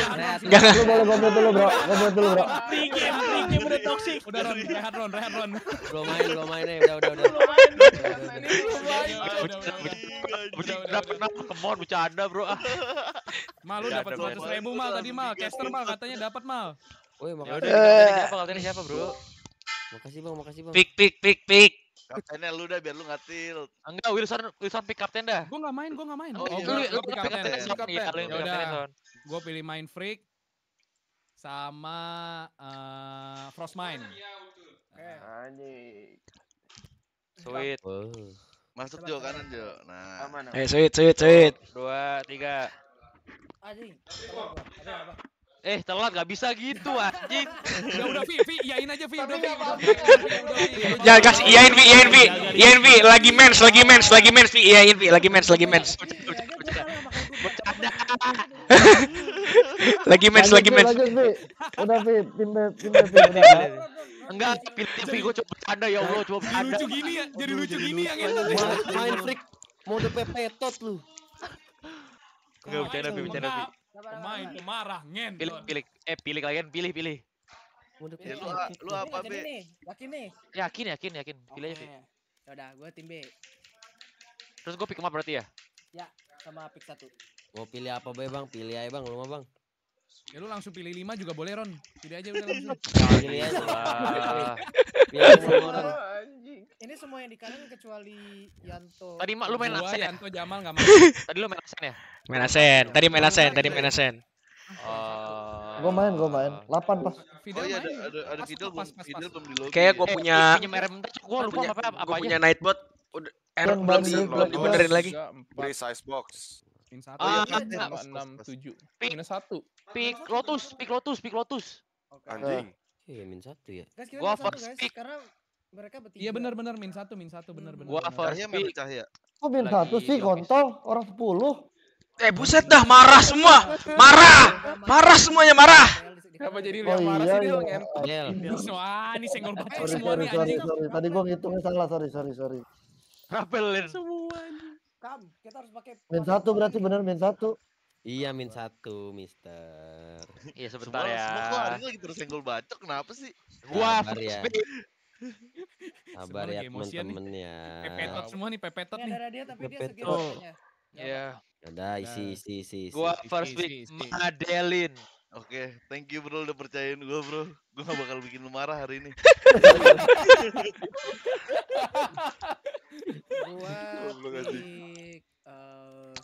enggak enggak. Boleh dulu, Bro. Goblet dulu, Bro. Free game, free game udah toxic. Udah Ron, rehat Ron, rehat Ron. Belum main, belum main ya. Udah, udah, udah. Bercanda, kenapa? Come on, bercanda bro. Ah. Mal lu dapat 200 ribu mal tadi mal, caster mal katanya dapat mal. Woi, Ya makasih. siapa? Kaptennya siapa bro? Makasih Bang, makasih Bang. Pik, pik, pik, pik. Kaptennya lu dah biar lu nggak tilt. Enggak, Wilson, Wilson pick kapten dah. Gua nggak main, gua nggak main. Oh, Oh, iya. lu, lu pick kapten. Iya, lu pick kapten, Son. Gue pilih main freak sama eh Frostmine. Anjing. Sweet. Masuk Jo kanan Jo. Nah. Aman. Eh, sweet, sweet, sweet. Dua, tiga. Anjing. Eh, telat gak bisa gitu anjing. Udah udah Vi, Vi, iyain aja Vi, udah Vi. Jangan kasih, iyain Vi, iyain Vi, iyain Vi, lagi mens, lagi mens, lagi mens Vi, iyain Vi, lagi mens, lagi mens. Lagi mens, lagi Vi. Udah, back, pin back, Vi. Udah. Enggak, pilih TV gue coba bercanda ya Allah, coba bercanda. lucu gini ya, jadi lucu gini yang itu. Main, freak. Mode pepetot lu. Enggak bercanda, bercanda. Pemain pemarah Pilih, ngentot. pilih, eh pilih kalian, pilih, pilih. Ya, lu, lu apa, nih, yakin nih. Yakin, yakin, yakin. Pilih aja. Oke. Yaudah, gue tim B. Terus gue pick map berarti ya? Ya, sama pick satu. Mau pilih apa be bang? Pilih aja bang, lu mah bang. Ya lu langsung pilih 5 juga boleh Ron. Pilih aja udah langsung. Pilih aja. Pilih aja. Ini semua yang di kanan kecuali Yanto. Tadi mak lu main Gua, Asen ya? Yanto, Jamal enggak main. Tadi lu main Asen ya? Main Asen, tadi main Asen, tadi main Asen. Oh. Gua main, gua main. 8 pas. Fidel Oh iya ada ada ada Fidel pas, belum pas, Fidel belum di lobby. Kayak gua Eh, punya, gua lupa punya, apa apa gua aja. punya Nightbot. Udah, er, Yang belum belum dibenerin lagi. Beli size box. Min satu. Ah, ya. iya. Lima, enam, tujuh. Pick. Minus satu. Pick Lotus, pick Lotus, pick Lotus. Oke. Anjing. Iya, min satu ya. Guys, kita Gua min satu, first guys. pick. Karena mereka bertiga. Iya benar benar min satu min satu benar benar. Gua benar. first pick. Cahaya? Kok min satu sih, kontol? Orang 10. Eh buset dah marah semua. Marah. Marah semuanya marah. Kenapa jadi lu Oh yang marah iya sih dia iya. ngentot? Del. Wah, ini senggol bacok semua nih anjing. sorry. Tadi gua ngitungnya salah sorry sorry sorry. Rapelin. Kam, kita harus pakai Min satu berarti bener min satu. Iya min satu, Mister. Iya sebentar Semua, ya. semua ini lagi terus senggol bacok, kenapa sih? Gua Sabar ya. Sabar ya temen-temen ya. Pepetot semua nih, pepetot nih. ada dia tapi dia Pepetot. segitu katanya. Iya. Udah isi isi isi. isi. Gua first pick. Madeline. Oke, thank you bro udah percayain gua bro. Gua gak bakal bikin lu marah hari ini. Gua pick eh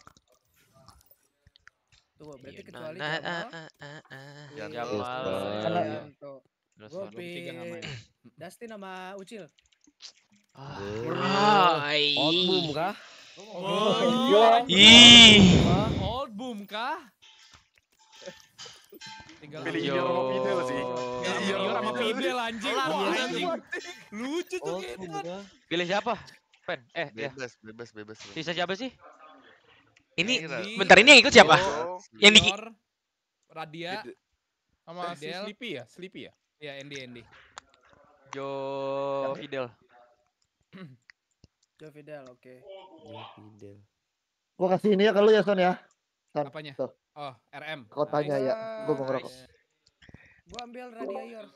Tuh, berarti Iya, kecuali nah, Jamal. ah, ah, ah, ah. Jamal. Yanto. Terus Gua pick Dustin sama Ucil. Hai. Outboom kah? Oh, old boom kah? Pilih Yo. Idior sama Fidel sih. Tinggal Idior sama Fidel anjing. Wah, iya, anjing. iya. Lucu tuh gitu. Pilih siapa? Pen. Eh, ya. Bebas, bebas, bebas. Sisa siapa sih? Ini bentar ini yang ikut siapa? Yang Diki. Radia, Sama si Fidel. Sleepy ya? Sleepy ya? ya Andy Andy. Jo Fidel. Joe Fidel, oke. Ya, Fidel. Gua kasih ini ya kalau ya Son ya. Son. Apanya? Tuh, Oh, RM. kotanya ya. Gua mau ngerokok. Nice. Gua ambil Radia Yor.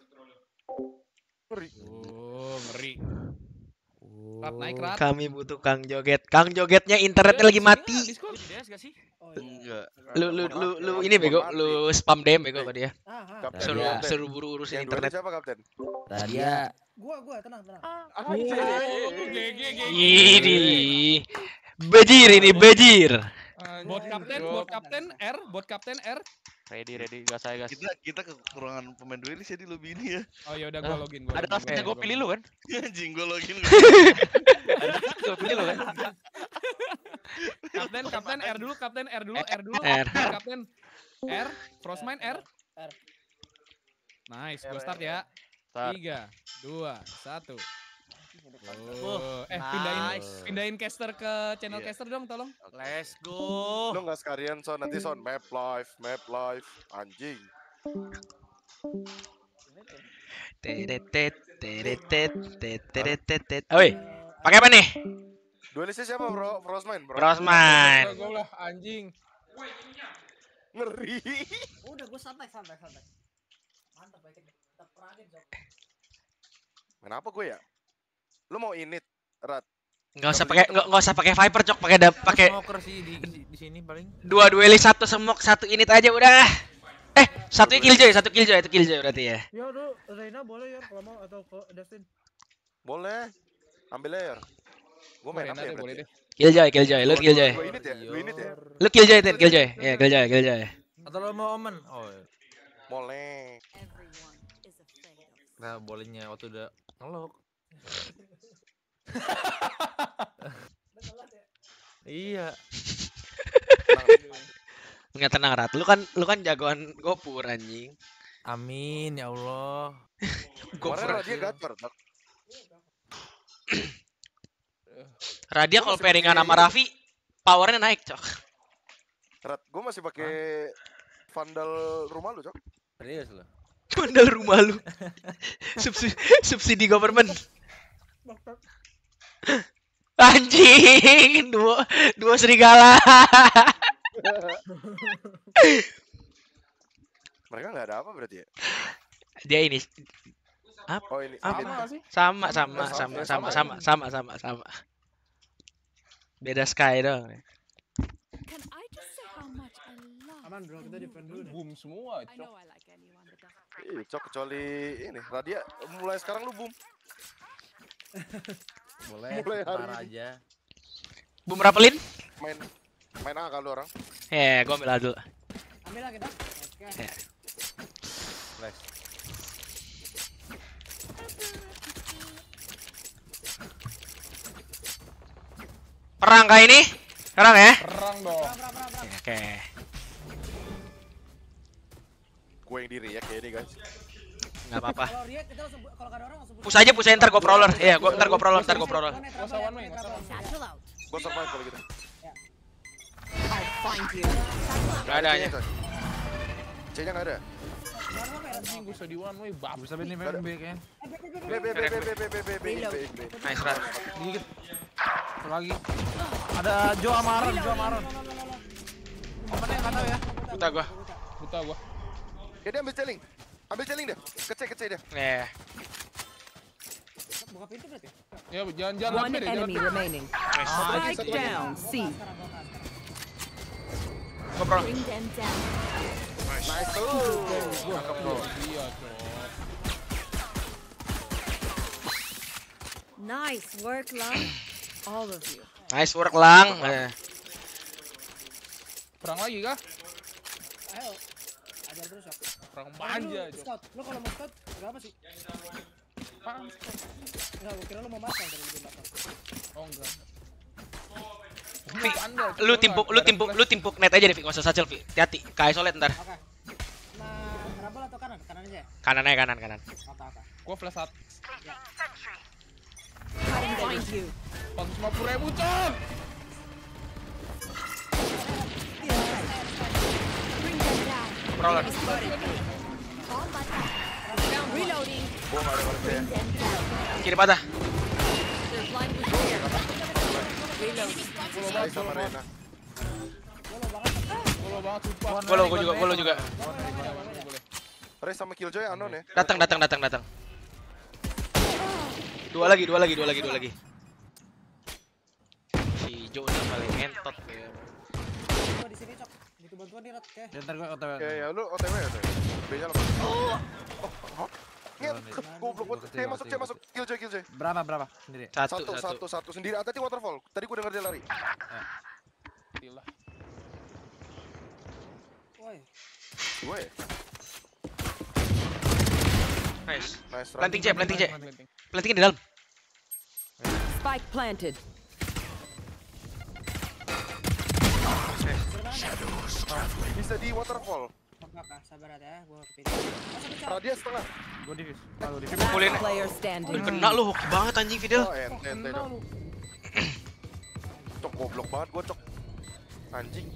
Oh, ngeri. Rat naik Oh. rat. Kami butuh Kang Joget. Kang Jogetnya internetnya lagi mati. Oh iya. Enggak. Lu lu lu lu ini bego, lu spam DM bego ke dia. Ah, ah. Kapten, Suruh suruh buru urusin internet. siapa kapten? Radia. Gua gua tenang tenang. Oh, GG GG. Ini bejir ini bejir. Bot kapten, bot kapten R, bot kapten R. Ready, ready. Gas saya, gas. Kita kita kekurangan pemain duelis ya di lobby ini ya. Oh ya udah gua login gua. Ada gue gua pilih lu kan? Anjing gua login. Gue pilih lu kan? Kapten, kapten R dulu, kapten R dulu, R dulu. R. Kapten R, Frostmine R. R. Nice, gua start ya. Tiga, dua, satu. Oh, Oh, eh pindahin nice. pindahin caster ke channel Iya. caster dong tolong. Let's go. Lu nggak sekalian Son, nanti Son map live, map live, anjing. Teretet teretet teretet. Oi, pakai apa nih? Duelisnya siapa bro? Frostman bro? Brosman. Gue lah anjing. Ngeri. Udah gua santai santai santai. Mantap baik kita perangin Jok. Kenapa gue ya? Lu mau init, Rat? Enggak usah pakai enggak enggak usah pakai Viper, Cok. Pakai da- pakai Smoker sih di, di, di sini paling. dua duelis satu semok satu init aja udah. Eh, satu killjoy, satu killjoy, itu killjoy berarti ya. Ya udah, Reina boleh ya kalau mau atau ke Dustin. Boleh. Ambil air. Gue main apa ya boleh deh. Killjoy, killjoy, lu killjoy. Init ya? Gue init ya? Lu killjoy, Tin, killjoy. Ya, killjoy, killjoy. Atau lo mau omen? Oh, iya. Boleh. nah bolehnya waktu udah ngelok. Iya. Enggak tenang, Rat. Lu kan lu kan jagoan gopur anjing. Amin ya Allah. Kemarin dia gacor. Radia Gua kalau pairingan sama. Raffi powernya naik, Cok. Rat, gue masih pakai vandal rumah lu, Cok. Serius lo. Mandal rumah lu. subsidi, subsidi government. Anjing, dua dua serigala. Mereka nggak ada apa berarti ya? Dia ini apa? Oh ini. Apa? ini. sih? Sama sama sama sama, sama sama. sama sama. Beda sky dong. Can I just say how much I love Aman bro, kita defend dulu deh. Boom semua, I cok. know I like anyone that doesn't Ih, Cok kecuali ini. Radia, mulai sekarang lu boom. Boleh. Mulai hari ini. aja. Bum rapelin? Main main A kalau orang. Eh, gua ambil dulu. Ambil lah kita. Oke. Ya. Flash. Perang kah ini? Perang ya? Perang dong. Oke. Gue yang diri ya kayak ini guys. Enggak apa-apa. Kalau Riot kita langsung bu- kalau nggak ada orang langsung Push aja, push aja, ntar gua prowler. Iya, gua ntar gua prowler, ntar prowler. Ya, ya. Satchel out. Gue survive kalau gitu. Gak ada hanya. C-nya nggak ada. Anjing gue di one way bab. Bisa ini main B kayaknya. B B B B B B B B B B B. Nice Rat. Dikit. Satu lagi. Ada Jo sama Aaron, Jo sama Aaron. Mana yang tahu ya? Buta gua. Buta gua. Ya dia ambil celing. Ambil celing deh. Kece kece dia. Eh. Buka pintu berarti. Ya jangan jangan One lapir ya, jangan enemy remaining. Nice. Spike down. C. Them down. Nice tuh. Cakep. Iya. Nice work, Lang. All of you. Nice work lang. Eh. Perang lagi kah? Ayo. Ajar terus ya. Perang Lu manja cok. Scout, lu kalau mau scout berapa sih? Apaan? Enggak, gua kira lu mau masang dari lebih belakang. Oh enggak. Vi, lu timpuk, lu timpuk, lu timpuk net aja deh, Vi. Gak usah sacil, Vi. Hati-hati. Kai solid ntar. Oke. Nah, rabel atau kanan? Kanan aja ya? Kanan aja, kanan, kanan. Oke, oke. Gua flash sat. Find you. 450 ribu cok. Bring Reloading. Gua ada. Kiri patah. Gua lo, gua juga, gua lo juga. Ray sama Killjoy anon ya. Datang, datang, datang, datang. Dua lagi, dua lagi, dua lagi, dua lagi. Si Jo udah paling ngentot ya. Gua di sini, Cok. Butuh bantuan nih, Rat. Oke. Ya ntar gue OTW. Ya ya lu OTW ya tuh. B-nya lepas. Nget, goblok gua. C masuk, C masuk. Killjoy, Killjoy. Berapa berapa sendiri? Satu, Satu, satu. satu, sendiri. Ah, tadi waterfall. Tadi gua denger dia lari. Gila. Woi. Gue. Nice. Nice. Planting C, planting C. Planting. Di dalam. Spike planted. Bisa di waterfall. Apakah sabar aja, gua kepilih. Kalau dia setengah. Gua divis. Kalau divis pukulin. Udah kena lu hoki banget anjing video Oh, ente ente dong. Cok goblok banget gua cok. Anjing.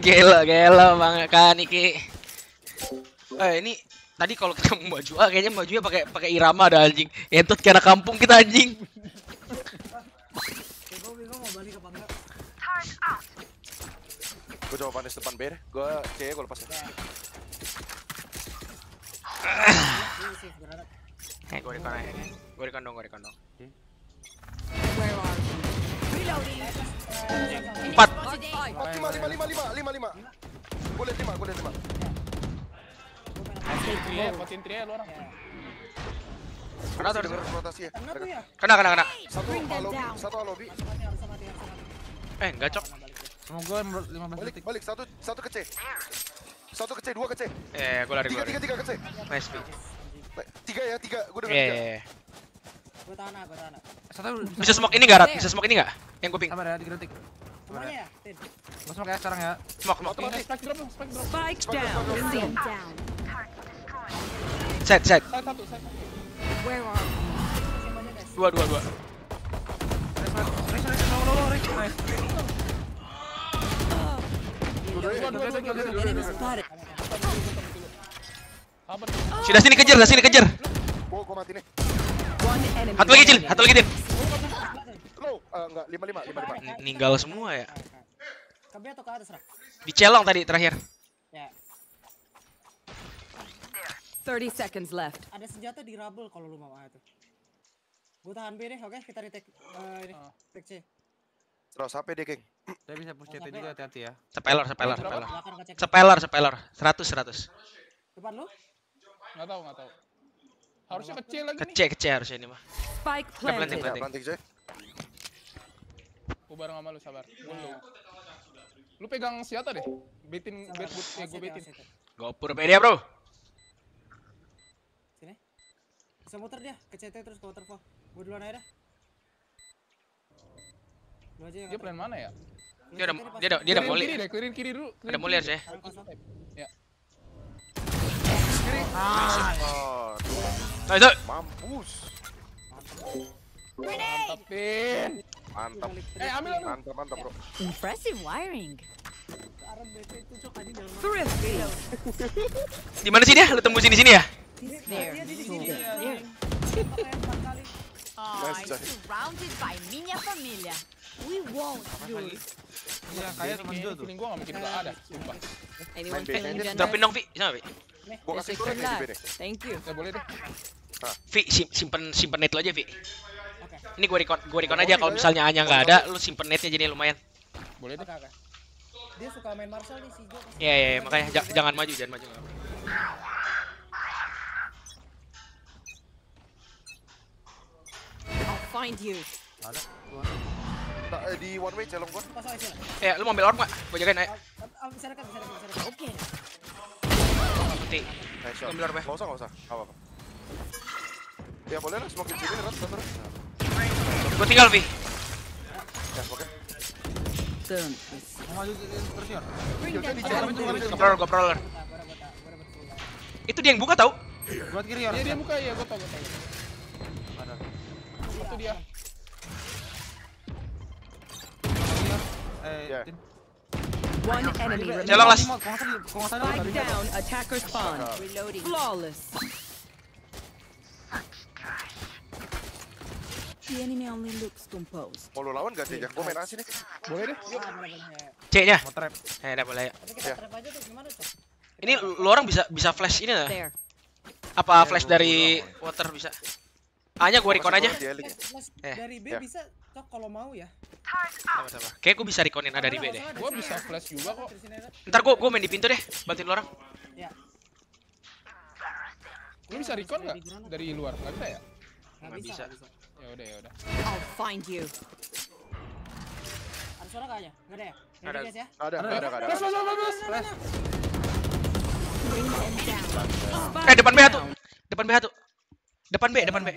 Gelo, gelo banget kan Niki. Eh ini tadi kalau ketemu Mbak Jua ah, kayaknya Mbak Jua pakai pakai irama ada anjing. Entut kena kampung kita anjing. Gue coba panis depan B deh. Gue C gue lepas eh, Kayak gue gue kanan ya. aja. Gue recon dong, gue recon dong. Empat. Lima lima lima lima lima lima. Gue liat lima, gue liat lima. Matiin tria, matiin tria lu orang. Kena tuh ya. Kena kena kena. Satu alobi, satu alobi. Eh, enggak. Semoga 15 Balik, detik. balik. Satu, satu ke C. Satu ke C, dua ke C. Eh, gue lari, gue Tiga, lari. tiga, tiga ke C. Nice, Vi. Tiga ya, tiga. Gua denger Eh, tiga. eh, eh. Gua tahan, ah, gua tahan. ah. Satu bisa smoke ini nggak, Rat? Bisa smoke ini nggak? Yang gue ping. Sabar ya, 3 detik. Semuanya ya, Tin. Gue smoke ya sekarang ya. Smoke, smoke. Otomatis. Spike drop dong, spike drop. Spike down. Them down. Set, set. Side satu, side satu. Where are. Dua, dua, dua. Low, race. Nice. Sudah sini kejar, dah sini kejar. Satu lagi, Cil. Satu lagi, Din. Low, eh, enggak, lima, lima, lima, lima. N- Ninggal semua ya. Ke B atau ke atas, Rak? Dicelong tadi terakhir. Ya. 30 seconds left. Ada senjata di rubble kalau lu mau ah, itu. Gua tahan B deh, oke? Kita retake eh, ini. Take C. Terus HP deh, geng. Saya bisa push CT juga hati-hati ya. Sepeller. Belakang ngecek. Sepeller, sepeller. 100, 100. Depan lu? Nggak tahu, nggak tahu. Harusnya kecil lagi nih. Kece, kece harusnya ini mah. Spike Udah planting, planted. Ya, planting. planting C. Gua bareng sama lu, sabar. Gua lu. Lu pegang senjata deh. Betin, bet, bet, ya gua betin. Gopur pede, bro. Sini. Bisa muter dia ke CT terus ke waterfall. Gua duluan aja dah. Lu aja yang Dia plan mana ya? Dia ada, dia ada, dia ada molly. kiri deh, clearin kiri dulu. Ada molly kiri. Sekarang kosong. Ya. Oh, Nah, itu. mampus. Mantapin. Mantap. Eh, ambil, ambil. Mantap, mantap, bro. Impressive wiring. Di mana sih dia? Lu tembus di sini ya? There. Dia di sini. There. Oh, I'm surrounded by minha família. We won't lose. Iya, kayak temen gue tuh. Feeling gue gak mungkin gak ada, sumpah. Anyone feeling generous? Dong, Vi. Sama, Vi. Gua kasih luck. B nih. Thank you. Ya boleh deh. Vi, sim simpen simpen net lo aja, Vi. Oke. Ini gue recon, gue recon aja kalau misalnya Anya nggak ada, lu simpen netnya jadi lumayan. Boleh deh. Dia suka main Marshall nih si Jo. Iya, iya, iya, makanya ja- jangan maju, jangan maju. Find you. Ada. Eh, di one way celong gua. Kosong aja. Eh, lu mau ambil orb nggak? Gue jagain aja. Bisa dekat, bisa dekat, bisa dekat. Oke. Nice shot. Ambil orb ya. Nggak usah, nggak usah. Nggak apa-apa. Ya boleh lah, smoke di sini, Rat, Rat, Rat. Gue tinggal, Vi. Ya, smoke Done. Goprol, goprol. Itu dia yang buka tau? Buat kiri ya. Iya, dia buka ya, gue tau, gue tau. Itu dia. Ya. One enemy remaining. Celong las. Spike down. Attacker spawn. Reloading. Flawless. The enemy only looks composed. Mau lawan gak sih? Gua main. Boleh deh, yuk. Ya. C-nya. Eh, udah boleh. Tapi kita trap aja tuh gimana tuh? Ini lu orang bisa bisa flash ini nggak? There. Apa flash dari water bisa? A-nya gue recon aja. Mas, Eh, dari B ya. bisa cok kalau mau ya. Sama-sama. Kayak gue bisa reconin A dari B deh. Gue bisa flash juga kok. Ntar gue gue main di pintu deh, bantuin lu orang. Ya, Lu bisa recon nggak dari luar? Nggak bisa ya? Nggak bisa. Ya udah, ya udah. I'll find you. Ada suara nggak ya? Nggak ada ya? Ada. ya? Ada, ada, ada. Flash, flash, flash, flash. Bring them down. Eh, depan B satu. Depan B satu. Depan B, depan B.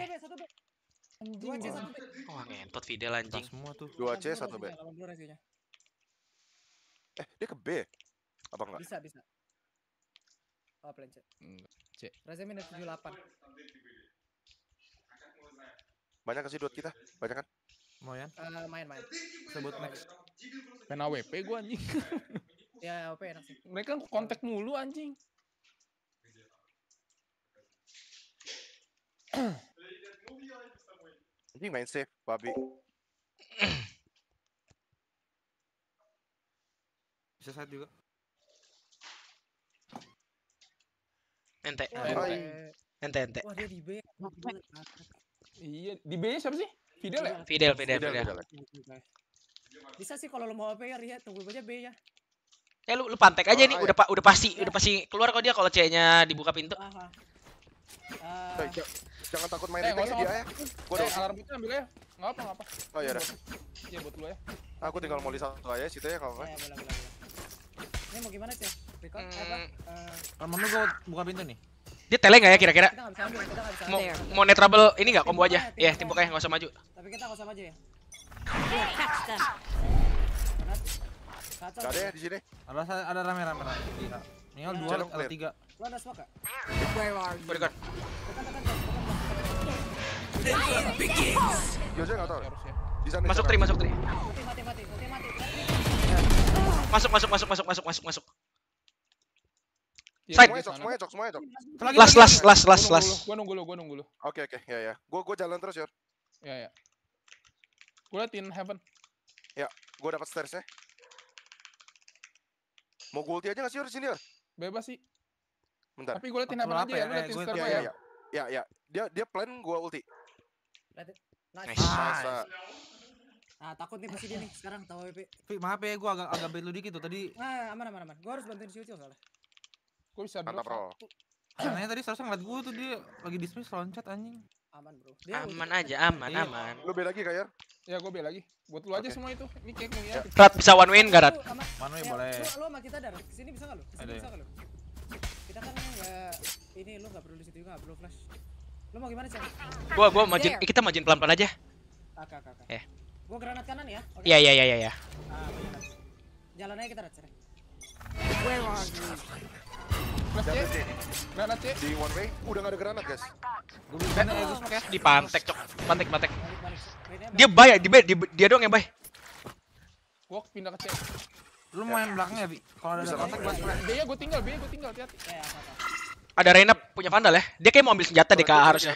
Dua C, satu B. Wah, ngentot Fidel anjing. Semua tuh. Dua C, satu B. 80 rasionya. Eh, dia ke B. Apa enggak? Bisa, bisa. Oh, plan C. C. Rasanya minus 78. Banyak kasih duit kita? Banyak kan? Mau ya? Eh, main, main. Sebut next. Main AWP gue anjing. Ya, OP enak sih. Mereka kontak mulu anjing. Anjing main safe, babi. Bisa saat juga. Ente. Ente, ente. Wah, dia di B. Iya, di B-nya siapa sih? Fidel ya? Fidel, Fidel, Fidel. Bisa sih kalau lo mau OP ya, Ria, tunggu aja B ya. Eh, lu lu pantek aja nih, Oh, udah udah pasti, udah pasti keluar kok dia kalau C-nya dibuka pintu. Ja- jangan takut main Eh, dia ya. Gua Eh, udah. alarm itu ambil ya. Nggak apa, nggak apa. Oh iya dah. Iya, buat lu ya. Aku tinggal mau satu aja situ ya kalau ya, boleh, boleh, boleh. Ini mau gimana sih? Record Hmm. apa? Eh, Temen lu gua buka pintu nih. Dia tele nggak ya kira-kira? Mau mau net trouble ini nggak combo aja? Ya, timbuk aja nggak usah maju. Tapi kita nggak usah maju ya. Gak ada ya di sini. Ada ada rame-rame rame. Iya. Minimal dua Channel atau tiga. Lo ada smoke? Where are you? Recon. Yoja nggak tahu. Harusnya. Di sana. Masuk tri, masuk tri. Mati, mati, mati, mati, mati. Masuk, masuk, masuk, masuk, masuk, masuk, masuk. Iya, Side. Semuanya cok, semuanya cok, semuanya cok. Las, las, las, Gua las, nunggu las. lu, Gua nunggu lu, gua nunggu lu. Oke oke, ya ya. Gua gua jalan terus ya. Ya, ya. Gua liatin heaven. Gua dapat stairs ya. Mau gua ulti aja nggak sih Yor, di sini Yor? Bebas sih. Bentar. Tapi gua liatin Apa aja ya. ya? Lu Eh, liatin gua- star Ya ya ya. ya. Dia dia plan gua ulti. Nice. Nah, takut nih pasti dia nih sekarang tahu WP. Fi, maaf ya, gua agak agak bait lu dikit tuh tadi. Nah, aman aman aman. Gua harus bantuin si Ucil soalnya. Gua bisa Mantap, drop Bro. Sananya tadi seharusnya ngeliat gua tuh dia lagi dismiss loncat anjing. Aman, Bro. Dia Aman aja, aman, Iya. aman. Lu beli lagi kak Yor? Ya gua beli lagi. Buat lu aja Oke. semua itu. Ini kayak mau ya. Rat bisa one win nggak Rat? One way ya, boleh. Lu, lu sama kita dar. Ke sini bisa nggak lu? Ke sini bisa ya. nggak lu? Kita kan nggak ini lu nggak perlu di situ juga perlu flash. Lu mau gimana sih? Gua gua majuin, eh, kita majuin pelan-pelan aja. Kakak kakak. Eh. Gua granat kanan ya. Oke. Iya, iya, iya, iya, iya. Ah, benar. Jalan aja kita rat. Where are you? Jangan C. C. Granat C. Di one way udah nggak ada granat guys. Eh, gua pakai. Di pantek, cok. Pantek, pantek. Dia bay, dia, bay, dia, doang yang bay. Gua pindah ke C. Lu main belakangnya, Bi. Kalau ada kontak buat B nya gua tinggal, B nya gua tinggal, hati-hati. Ada Reina punya vandal ya. Dia kayak mau ambil senjata deh kak harusnya.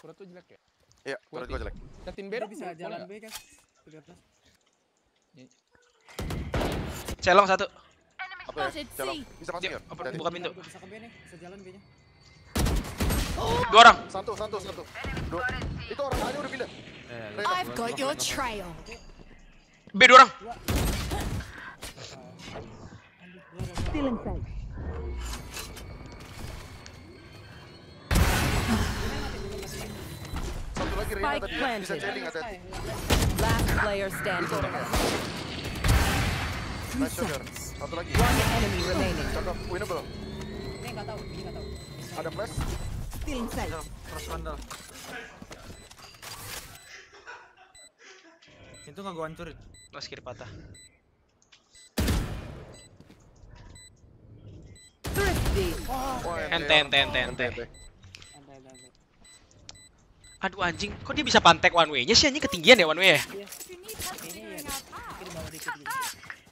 Surat tuh jelek ya. Iya, turret gua jelek. Liatin B bisa jalan? B kan. 13. Celong satu. Apa ya? Jalan. Bisa masuk ya? Apa, buka pintu. Bisa ke B nih, bisa jalan B-nya. Dua orang. Satu, satu, satu. Dua. Itu orang aja udah pindah. Reina. I've got your trail. B dua orang. Stealing sight. Satu lagi Reina Spike tadi. Bisa planted. Last player standing. Nice shot. Satu lagi. One enemy remaining. Cakep, winnable. Ini enggak tahu, ini enggak tahu. Ada flash. Stealing sight. Cross vandal. Itu nggak gua hancurin. Mas kiri patah. Thrifty. Wah, Ente, ente, ente, ente. Aduh anjing, kok dia bisa pantek one way-nya sih anjing ketinggian ya one way ya? Iya. Gitu.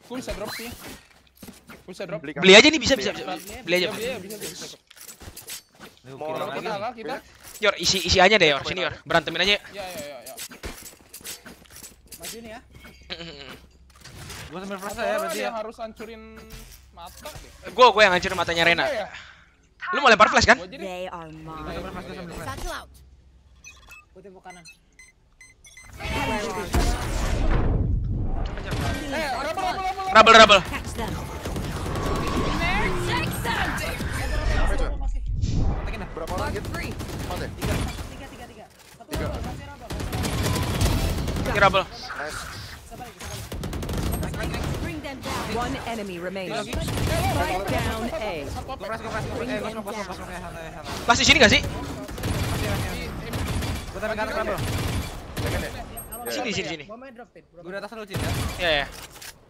Gua bisa drop sih. Gua bisa drop. Beli aja nih bisa bisa bisa. Beli aja. Iya, bisa, bisa, bisa. Mau orang Kita lah, kita. Yor isi isi aja deh Yor, sini Yor. Berantemin aja. Ya, ya, ya, ya. Maju nih ya. Gua sambil Atau ya berarti ya. yang harus hancurin mata deh. Gue gue yang ngancurin matanya Rena. Ya? Lu mau lempar flash kan? Gua They are Gua mine. gua out. Gua tembok kanan. Eh, rubble, rubble, rubble. Rubble rubble. Itu? Berapa orang hit? Empat ya? Tiga, tiga, tiga. Satu Tiga. rubble, masih. Nice. One enemy remaining. Lagi. Down A. Pas di sini gak sih? Tarik kanan Sini sini sini. Gua main drop pin. Gua di atas lu, Cid ya. Iya ya.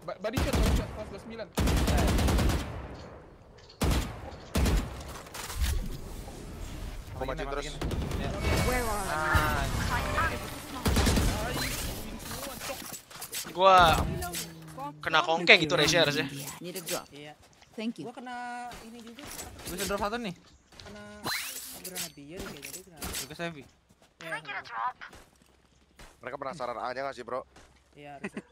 Ba- Body shot, body shot, 129. Gua maju terus. Ah, Gua kena kongkeng gitu Resya harusnya. Iya. Thank you. Gua kena ini juga. gua bisa drop satu nih. Kena granat dia nih kayaknya dia kena. Gua ke heavy. Ya, Mereka penasaran aja nggak sih, bro? Iya, harusnya.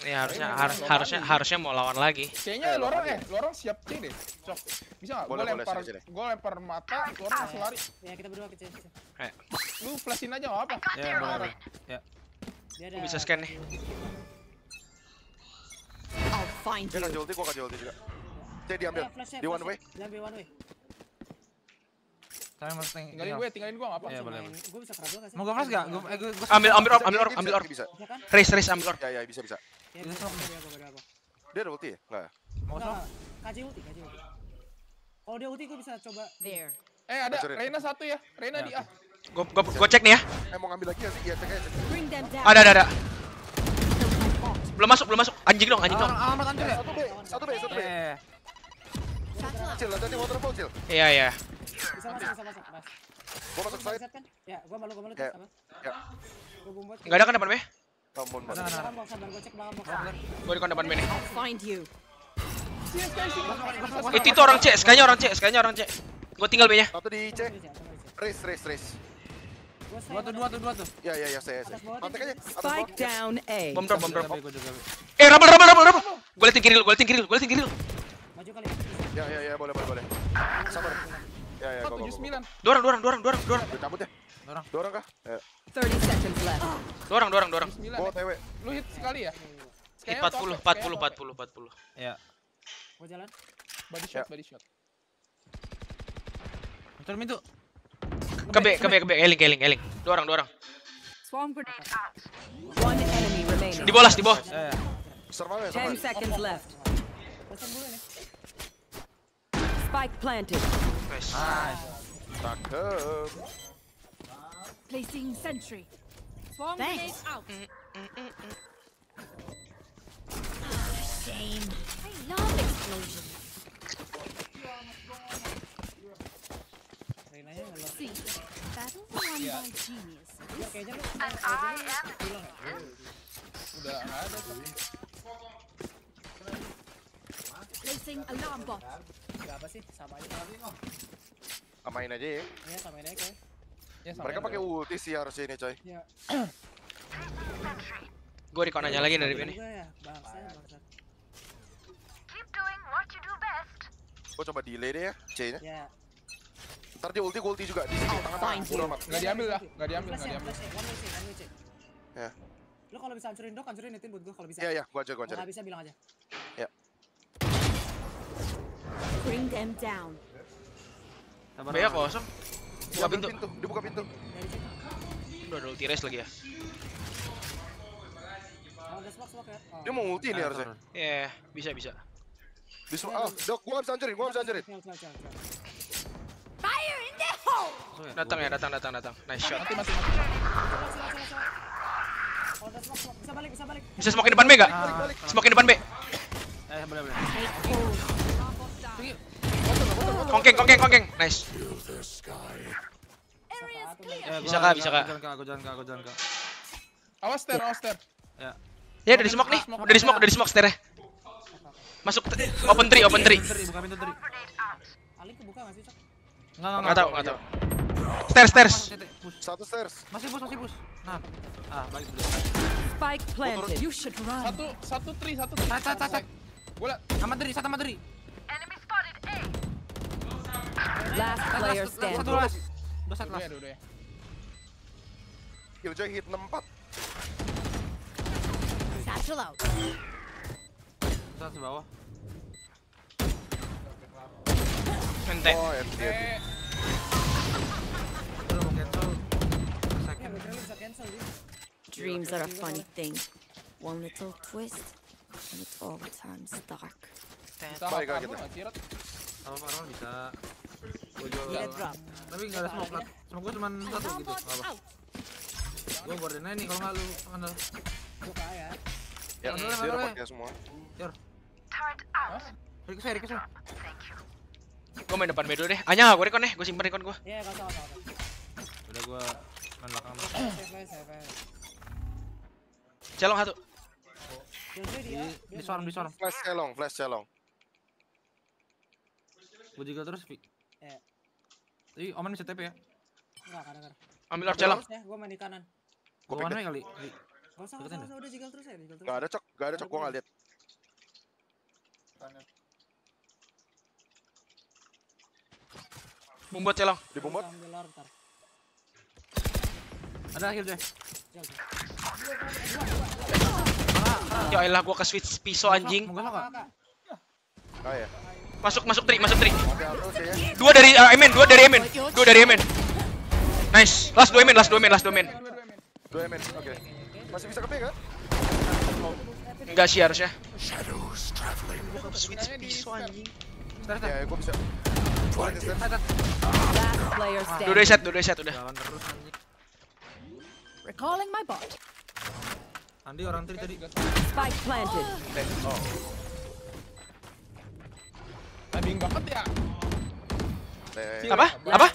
Iya harusnya har- harusnya harusnya mau lawan lagi. Kayaknya lorong eh, lorong siap C deh. Cok. Bisa enggak? Boleh, lempar gua lempar mata, lorong langsung lari. Ya, kita berdua kecil. kecil. Lu flashin aja enggak apa? Ya, boleh, boleh. Dia ada Gua bisa scan nih. I'll find Dia you. kasih ulti, gua kasih ulti juga. C diambil. Eh, flashnya, Di one way. Diambil one way. Mau tinggal. Tinggalin gue, tinggalin gue enggak apa? Iya, boleh. Gua bisa kerabel nggak sih? Mau gua flash gak? Gua, eh, gua, gua Ambil ambil orb, ambil orb, ambil orb. Bisa. Bisa kan? Race race ambil orb. Ya, ya, bisa, bisa. Ya, Bisa smoke. Apa, apa. Dia ada ulti ya? Enggak. Mau Enggak, smoke? KJ ulti, KJ ulti. Kalau dia ulti gua bisa coba There. Eh ada. Reina satu ya. Reina Ya, di A. Gua gua gua cek nih ya. Eh, mau ngambil lagi nggak sih? Iya, cek aja. cek. Bring them down. Ada ada ada. Belum masuk, belum masuk. Anjing dong, anjing dong. Alamat hancur ya? Satu B, satu B, satu B. Eh. Cil, hati-hati waterfall, Cil. Iya iya. bisa masuk, bisa masuk. Mas. Gua masuk side. kan? Ya, gua malu, gua malu Ya. Ya. Enggak ada kan depan B? Ampun, Mas. Belakang box, sabar, gua cek belakang box. Gua di kon depan B nih. I'll find you. Itu itu orang C, SK-nya orang C, SK-nya orang C. Gua tinggal B-nya. Satu di C. Race, race, race. dua tuh, dua tuh, dua tuh. Ya, ya, ya, saya, saya. Mantek aja. Atas Spike bawah. down A. Bom drop, bom drop. Eh, rubble rubble rubble rubble. Gua liatin kiri dulu, gua liatin kiri dulu, gua liatin kiri dulu. Maju kali. Ya, ya, ya, boleh, boleh, boleh. Sabar. Ya, ya, go, go, go. Dua orang, dua orang, dua orang, dua orang, dua orang. Cabut ya? Dorong. Dua orang kah? Ya. 30 seconds left. Dua orang, dua orang, dua orang. Sembilan. Gua ya. TW. Lu hit sekali ya? Hit Kayaknya 40, top, 40, kayaknya top. 40, 40. Ya. Gua jalan. Body shot, body shot. Hancur pintu. Ke B, ke B, ke B. Eling, eling, eling. Dua orang, dua orang. Swarm grenade. One enemy remaining. Di bolas, di bawah. Ya, ya. Survive ya, 10 survive. seconds left. Pesan dulu nih. Spike planted. Nice. Nice. Cakep. Placing sentry. Swarm Thanks. grenade out. Shame. I love explosions. See, battles are won by genius. Udah nggak ada tapi. Placing alarm bot. Apa sih, sama aja. Amain aja ya. Iya, samain aja. Ya, sama Mereka pakai ulti sih harusnya ini coy. Iya. Gue recon aja lagi dari ini. Juga ya, bangsa. Gue coba delay deh ya C-nya. Ya. Ntar dia ulti, gue ulti juga di sini tengah-tengah. Bodo amat. Nggak diambil lah, nggak diambil, nggak ya, diambil. ya. Ya. Lu kalau bisa hancurin dok, hancurin netin buat gua kalau bisa. Iya iya, gua aja gua Kalau aja. nggak bisa bilang aja. Ya. Bring them down. B ya kosong. Buka pintu. Dibuka pintu. Udah ada ulti race lagi ya. Ya. Oh. Dia mau ulti nih harusnya. Iya, bisa bisa. Di semua, ah, dok, gua bisa hancurin, gua bisa hancurin. Fire in the hole! Datang ya, datang datang datang. Nice shot. Mati, mati, mati. Bisa balik, bisa balik. Bisa smoke depan B enggak? Smoke depan B. Eh, boleh boleh. Kongkeng, kongkeng, kongkeng. Nice. Bisa kak, bisa kak. Gua jalan kak, gua jalan kak. Awas ter, awas ter. Ya. Ya dari smoke nih, udah di smoke, udah di smoke stairnya. Masuk open tree, open tree. Buka pintu teri. Ali kebuka nggak sih, Cok? Enggak, Enggak tahu, enggak tahu. Stairs, stairs. Satu stairs. Masih bus, masih bus. Nah. Ah, baik dulu. Spike planted. You should run. Satu, satu tri, satu tri. Tat, tat, tat. Gua. Sama teri, satu sama teri. Last player Satu standing. last. Udah satu Dua ya, last. dua ya. Killjoy hit 64. Satchel out. Satu di bawah. Ente. Oh, FD. Eh, Udah mau cancel. Iya, Second. background lu bisa cancel dia. Dreams are a funny thing. One little twist, and it all turns dark. bisa Baik, hafal kita. gua nggak cirat. Apa Marwan bisa. Jual. Tapi enggak ada smoke lah. Smoke gua cuma satu gitu. Apa? Gua gorden aja nih kalau enggak lu. Buka ya. Ya, dia udah pakai semua. Rikus ya, rikus ya. Gue main depan B dulu deh. Anya, gue recon deh, gue simpen recon gue. Iya, nggak nggak nggak. Udah gua main belakang. Celong satu. Dia. Di dia di swarm. Flash celong, flash celong. Gua juga terus, Vi. Iya. Tapi Oman bisa TP ya. Enggak, kadang kadang. Ambil celong. Terus ya, gua main di kanan. Gua Gua mana kali? Gak usah, gak udah jigal terus ya, jigal terus. Gak ada cok, gak ada cok, gua nggak lihat. Bumbot celong. Di bombot. Gua. Ada. Jal, jal. Ya elah gue ke switch pisau anjing. Enggak? Ya. Masuk, masuk tri, masuk tri. Dua dari uh, Emen, dua dari Emen. Dua dari Emen. Nice. Last dua Emen, last dua Emen, last dua Emen. Dua MN, oke. Masih bisa ke P kan? Enggak sih harusnya. Switch pisau anjing. Ya, gua bisa. Dua dari set, dua dari set udah. Jalan terus anjing. Recalling my bot. Andi orang tadi tadi. Spike planted. Timing banget ya. Eh, Apa? Apa?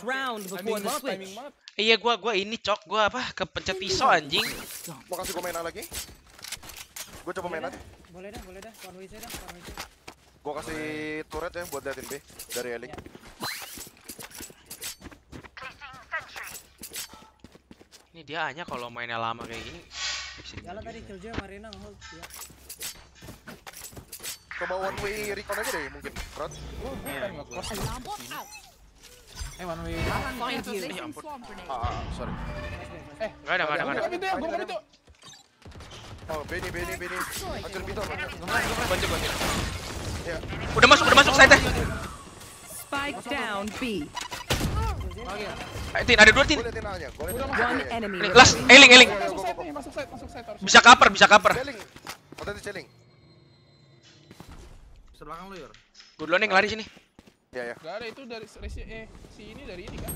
Iya gua gua ini cok, gua apa? Kepencet pisau anjing. Mau kasih gua main A lagi? Gua coba main A. Boleh dah, boleh dah. One way dah, one way Gua kasih turret ya buat liatin B dari Eli. Ini dia hanya kalau mainnya lama kayak gini. Jalan tadi juga. Killjoy Marina nge-hold dia. Coba one way recon aja deh mungkin. Rod. Out. Eh, one way. Find you. Ya Placing ampun. swarm grenade. Ah, ah, sorry. Eh, Enggak ada, enggak ada, enggak ada. pintu ya, gua pintu. Oh, Benny, Benny, Benny. Hancur pintu apa? Bantu, bantu. Ya. Udah masuk, udah masuk saya teh. Spike down B. Eh, Tin, ada dua tin. Last, eling, eling. Masuk side nih, masuk side, masuk side harus. Bisa cover, bisa cover. Celing. Hati-hati celing. Belakang lu, Yor. Gua duluan yang lari sini. Ya, ya. Gak ada itu dari resi eh si ini dari ini kan.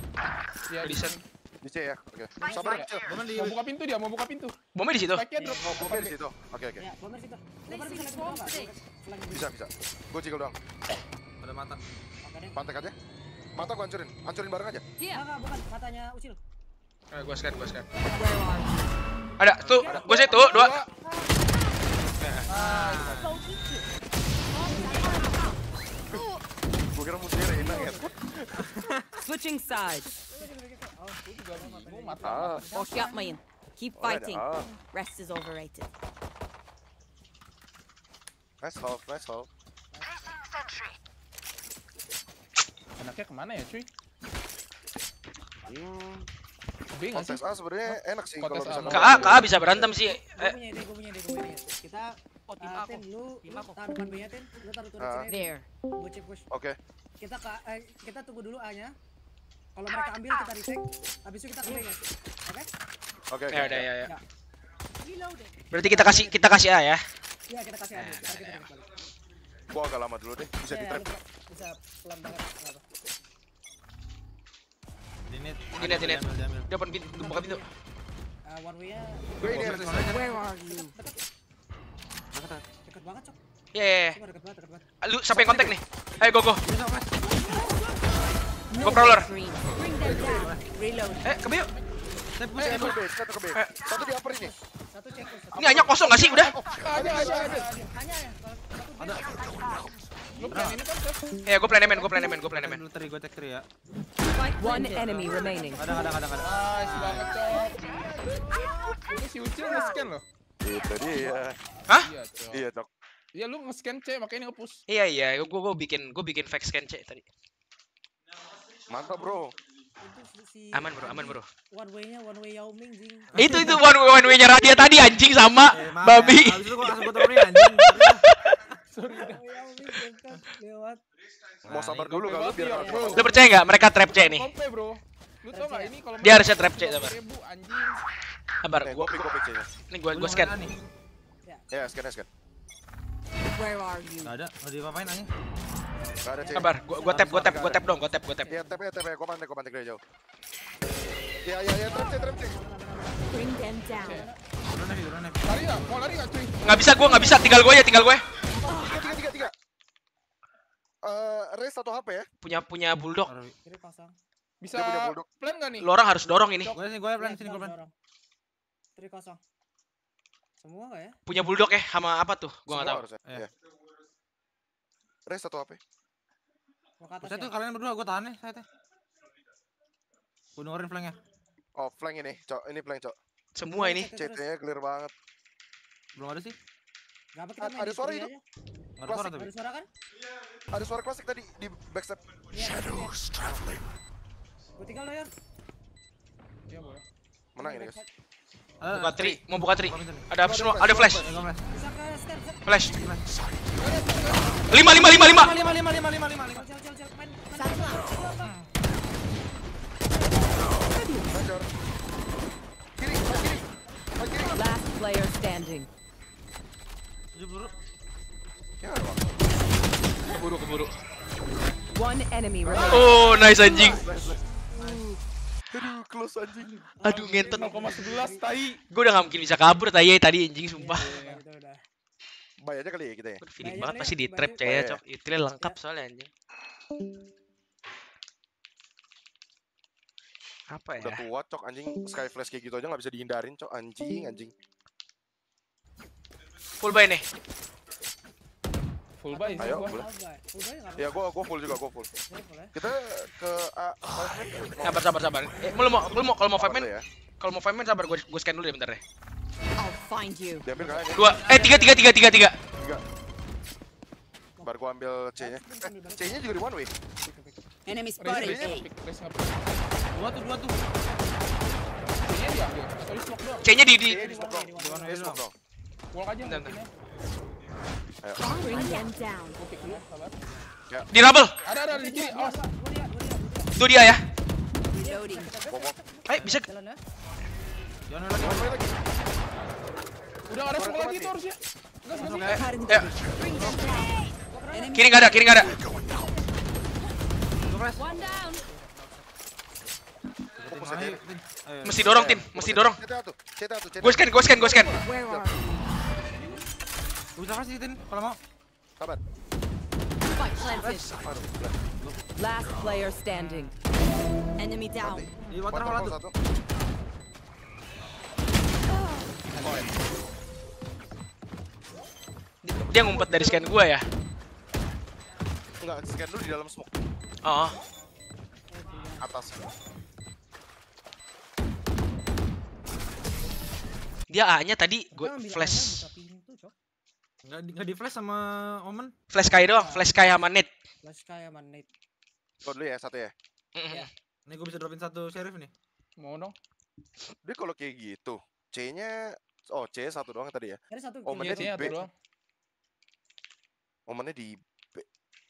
Ya, Di set. Di C ya. Oke. Sabar ya. Gua di Mau buka pintu dia, mau buka pintu. Bomnya di situ. Spike-nya drop. Oh, gua di situ. Oke, oke. Ya, bomber situ. Bomber Placing bisa Bisa, bisa. Gua jiggle doang. Ada mata. Pantek aja. Mata gua hancurin. Hancurin bareng aja. Enggak, enggak, bukan. Matanya Ucil. Eh, gua scan, gua scan. Ada tuh, gua situ dua. Gue kira musuhnya Reina ya. Switching sides. Ah, Got me in. Keep ada. fighting. Ah. Rest is overrated. nice hold, nice hold. Enaknya kemana ya cuy? Hmm, B nggak sih? kontes A sebenarnya enak sih kalau Kontes A misalkan. Ke A, ke A bisa berantem sih. Gue punya ide, gue punya ide, gue punya ide. Kita Tim aku. Tin, lu, Tim lu aku. taruh depan B-nya, Tin. Lu taruh turret Ah. sini. There. Gue cek push. Oke, Kita eh, kita tunggu dulu A-nya. Kalau mereka ambil kita retake. Habis itu kita ke B-nya. Oke? oke. ya udah ya ya. Ya. Berarti kita kasih kita kasih A ya. Iya, kita kasih A. Gua agak lama dulu deh, bisa Iya, di trap. lu Bisa pelan banget. Dinit. Dinit, dinit. Diambil. Dia open pintu, buka pintu. Uh, one way-nya ini Where are you? Dekat banget, Cok. Iya, iya. Cuma dekat banget, dekat banget. Lu siapa yang kontak nih? Ayo go go. Go crawler. Eh, ke B yuk. Satu ke B, satu di upper ini. Satu cek push. Ini hanya kosong gak sih? Udah. Ada, ada, ada. Hanya ya. Kan? Ya, gue plan emen, gue plan emen, gue plan emen. Tadi gue three ya. One enemy remaining. Ada, ada, ada, ada. Nice banget, Cok. Ini si Ucil nge-scan loh. Itu dia. Hah? Iya, Cok. Iya, Cok. Iya, lu nge-scan C, makanya nge-push. Iya iya, gue gue bikin gue bikin fake scan C tadi. Mantap, Bro. itu si Aman bro, aman bro. one way-nya one way Yao Ming, Jing. Itu itu one one way nya Radia tadi anjing sama Eh, maaf babi. Ya. Abis itu gue langsung turunin anjing. Sorry, Yao Ming bentar lewat. Mau sabar nih, dulu kalau biar. Lu percaya nggak mereka trap C nih? Kompe, bro. Lu tau gak ini kalau Dia harusnya trap C, sabar. anjing. Sabar, Nih, gua gue pick, gue pick C-nya. nih gua gua scan. nih. Ya, scan, scan. Where are you? Gak ada, mau diapain anjing? Gak ada C. Sabar, gua gua tap, gua tap, gua tap dong, gua tap, gua tap. Iya, tap ya, tap ya. Gue mantek, gue mantek dari jauh. Iya, iya, iya, trap C, trap C. Bring them down. Lari gak? Mau lari gak, cuy? Nggak bisa, gua nggak bisa. Tinggal gue ya, tinggal gue. Tiga, tiga, tiga, tiga. Eh, satu HP ya. Punya punya bulldog. Kiri. Bisa punya bulldog. plan gak nih? Lu orang harus dorong ini. Gue sini, gue plan Iya, sini, gue plan. Dorong. Kiri kosong. Semua nggak ya? Punya bulldog ya sama apa tuh? Gua nggak Semua tahu. harusnya, Iya. Iya. Satu HP. Mau ke atas Saya ya? tuh kalian berdua, gue tahan nih, saya teh. Gue dengerin flanknya. Oh, flank ini, cok. Ini flank, cok. Semua ini. CT-nya clear banget. Belum ada sih. Gak apa kita Ada- main ada suara itu. Gak ada suara tapi. Ada suara kan? Ada suara klasik tadi di backstep. Shadows traveling. Gue tinggal lo ya. Iya, boleh. Menang ini, guys. Ada, Buka tri, mau buka tri. Ada semua, ada flash. Eh, flash. Lima, lima, lima, lima. Last player standing. Keburu, keburu. One enemy remaining. Oh, nice anjing. Aduh, close anjing. Aduh, ngentot. 0,11 tai. Gue udah gak mungkin bisa kabur tadi tadi anjing sumpah. Itu udah. Bay aja kali ya kita ya. Feeling Bayar banget pasti di trap bayar. coy ya, Bayar. cok. Itilnya lengkap soalnya anjing. Apa Udah ya? tua, cok. Anjing, sky flash kayak gitu aja nggak bisa dihindarin, cok. Anjing, anjing. Full buy nih. Full buy sih Ayo, gua. boleh. Full buy. Ya, gua gua full juga, gua full. Kita ke A. five man. Mau- Sabar, sabar, sabar. Eh, lu mau, lu mau kalau mau five Sabar man, dulu ya. kalau mau five man sabar gue gue scan dulu ya bentar deh. I'll find you. Diambil kan aja. Dua, eh tiga, tiga, tiga, tiga, tiga. Tiga. Bar gua ambil C-nya. Eh, C-nya juga di one way. Enemy spotted. A. Dua tuh, dua tuh. Diambil. Smoke doang. C-nya di di C-nya di smoke doang. aja Bentar. Ayo. Di rubble. Ada, ada di kiri. Awas. Itu dia ya. Eh, bisa Jalan ya. Jangan lagi. Udah ada smoke lagi tuh harusnya. Sih. eh, ya. Kiri nggak ada, kiri nggak ada. Ayo. Ayo. Mesti dorong, Tin. Mesti dorong. Gue scan, gue scan, gue scan. Bisa flash sih, Tin, kalau mau. Sabar. Last player standing. Enemy down. Di waterfall Waterfall satu. Dia ngumpet dari scan gua ya. Enggak, scan dulu di dalam smoke. Oh. Atas. Dia A-nya tadi gue ngambil flash ada buka pintu, Cok. Enggak di, nggak di flash sama Omen. flash Kai doang, flash Kai sama net. Flash kayak mana Nate. Kau dulu ya satu ya. Ya. Nih gue bisa dropin satu sheriff nih. Mau dong. Dia kalau kayak gitu, C-nya oh C satu doang tadi ya. Ada satu. Omennya Iya, di B. doang. Omennya di B.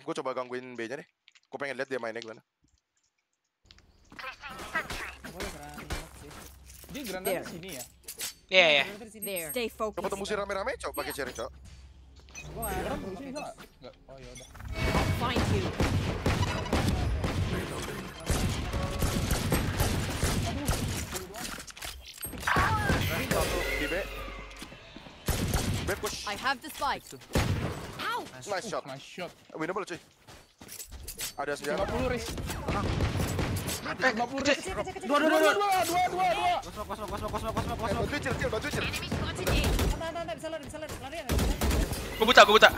Gue coba gangguin B-nya deh. Gue pengen lihat dia mainnya gimana. Dia granat There. di sini ya. Iya ya. Granat di sini. There. Stay Coba focused. tembusin rame-rame, coba pakai cherry, cok. Gua nggak ada Granat gua di sini pakai enggak? Enggak. Oh ya udah. Find you. Satu di B. B push. I have the spike. Ow! Nice shot. Nice shot. Winnable cuy. Ada senjata. 50 Riz. Eh, 50 Riz. Kecil, kecil, kecil. Dua, dua, dua, dua, dua, dua, dua. Kosmo kosmo kosmo kosmo Eh, kosmo. bantu cil, cil, bantu cil. Anda, anda, anda, bisa lari, bisa lari. Lari ya. Gue buta, gue buta.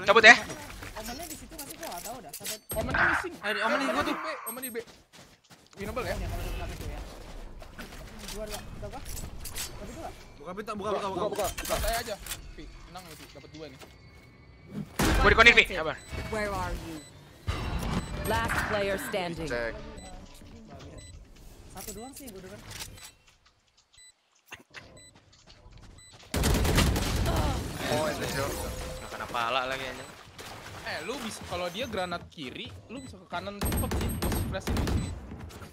Cabut ya. Omennya di situ masih gua nggak tahu dah. Sampai Omennya missing. Eh, di- Omen di gua tuh. B, Omen di B. Winnable ya. ya ya. Dua, dua, gua. Dua. Buka pintu, buka buka buka. Buka, buka. Santai aja. Vi, tenang Vi, dapat dua nih. Gue. Sabar. Where are you? Last player standing. Cek. Satu doang sih gua denger. Oh, ini cil. Gak kena pala lagi aja. Eh, lu bisa kalau dia granat kiri, lu bisa ke kanan cepet sih. Flash ini sini.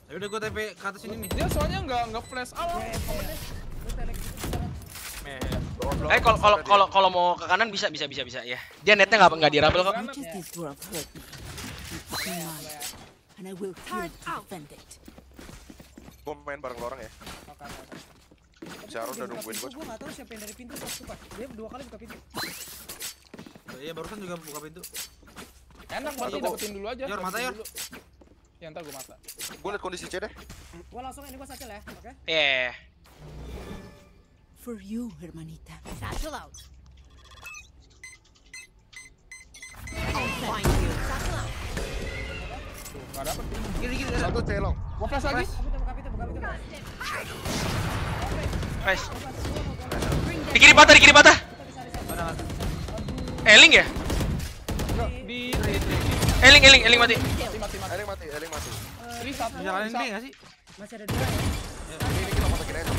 Ya udah gue TP ke atas ini nih. Dia soalnya nggak nggak flash awal. Gitu sekarang. Eh kalau kalau kalau kalau mau ke kanan bisa bisa bisa bisa ya. Dia netnya nggak nggak dirabel kok. It. Gue main bareng lo orang ya. Kalau udah dia nungguin pintu, gua. Gua nggak tahu siapa yang dari pintu pas sumpah. Dia dua kali buka pintu. Iya barusan juga buka pintu. Enak berarti Aduh, gua- dapetin dulu aja. Yor, mata, Yor. Ya ntar gua mata. Gue liat kondisi C deh. Gua langsung ini gua sacil ya, oke? Iya. For you, hermanita. Satchel out. I'll find you. Satchel out. Tuh, nggak dapet. Gini gini. Satu C long. Gua flash lagi. Buka pintu, buka pintu, buka pintu. Nice. Di kiri patah, di kiri patah. Eling ya? Eling, Eling, Eling mati. mati mati mati. Eling mati, Eling mati. Satu. Bisa kalian ini enggak sih? Masih ada dua ya. Ini ini kita masukin aja.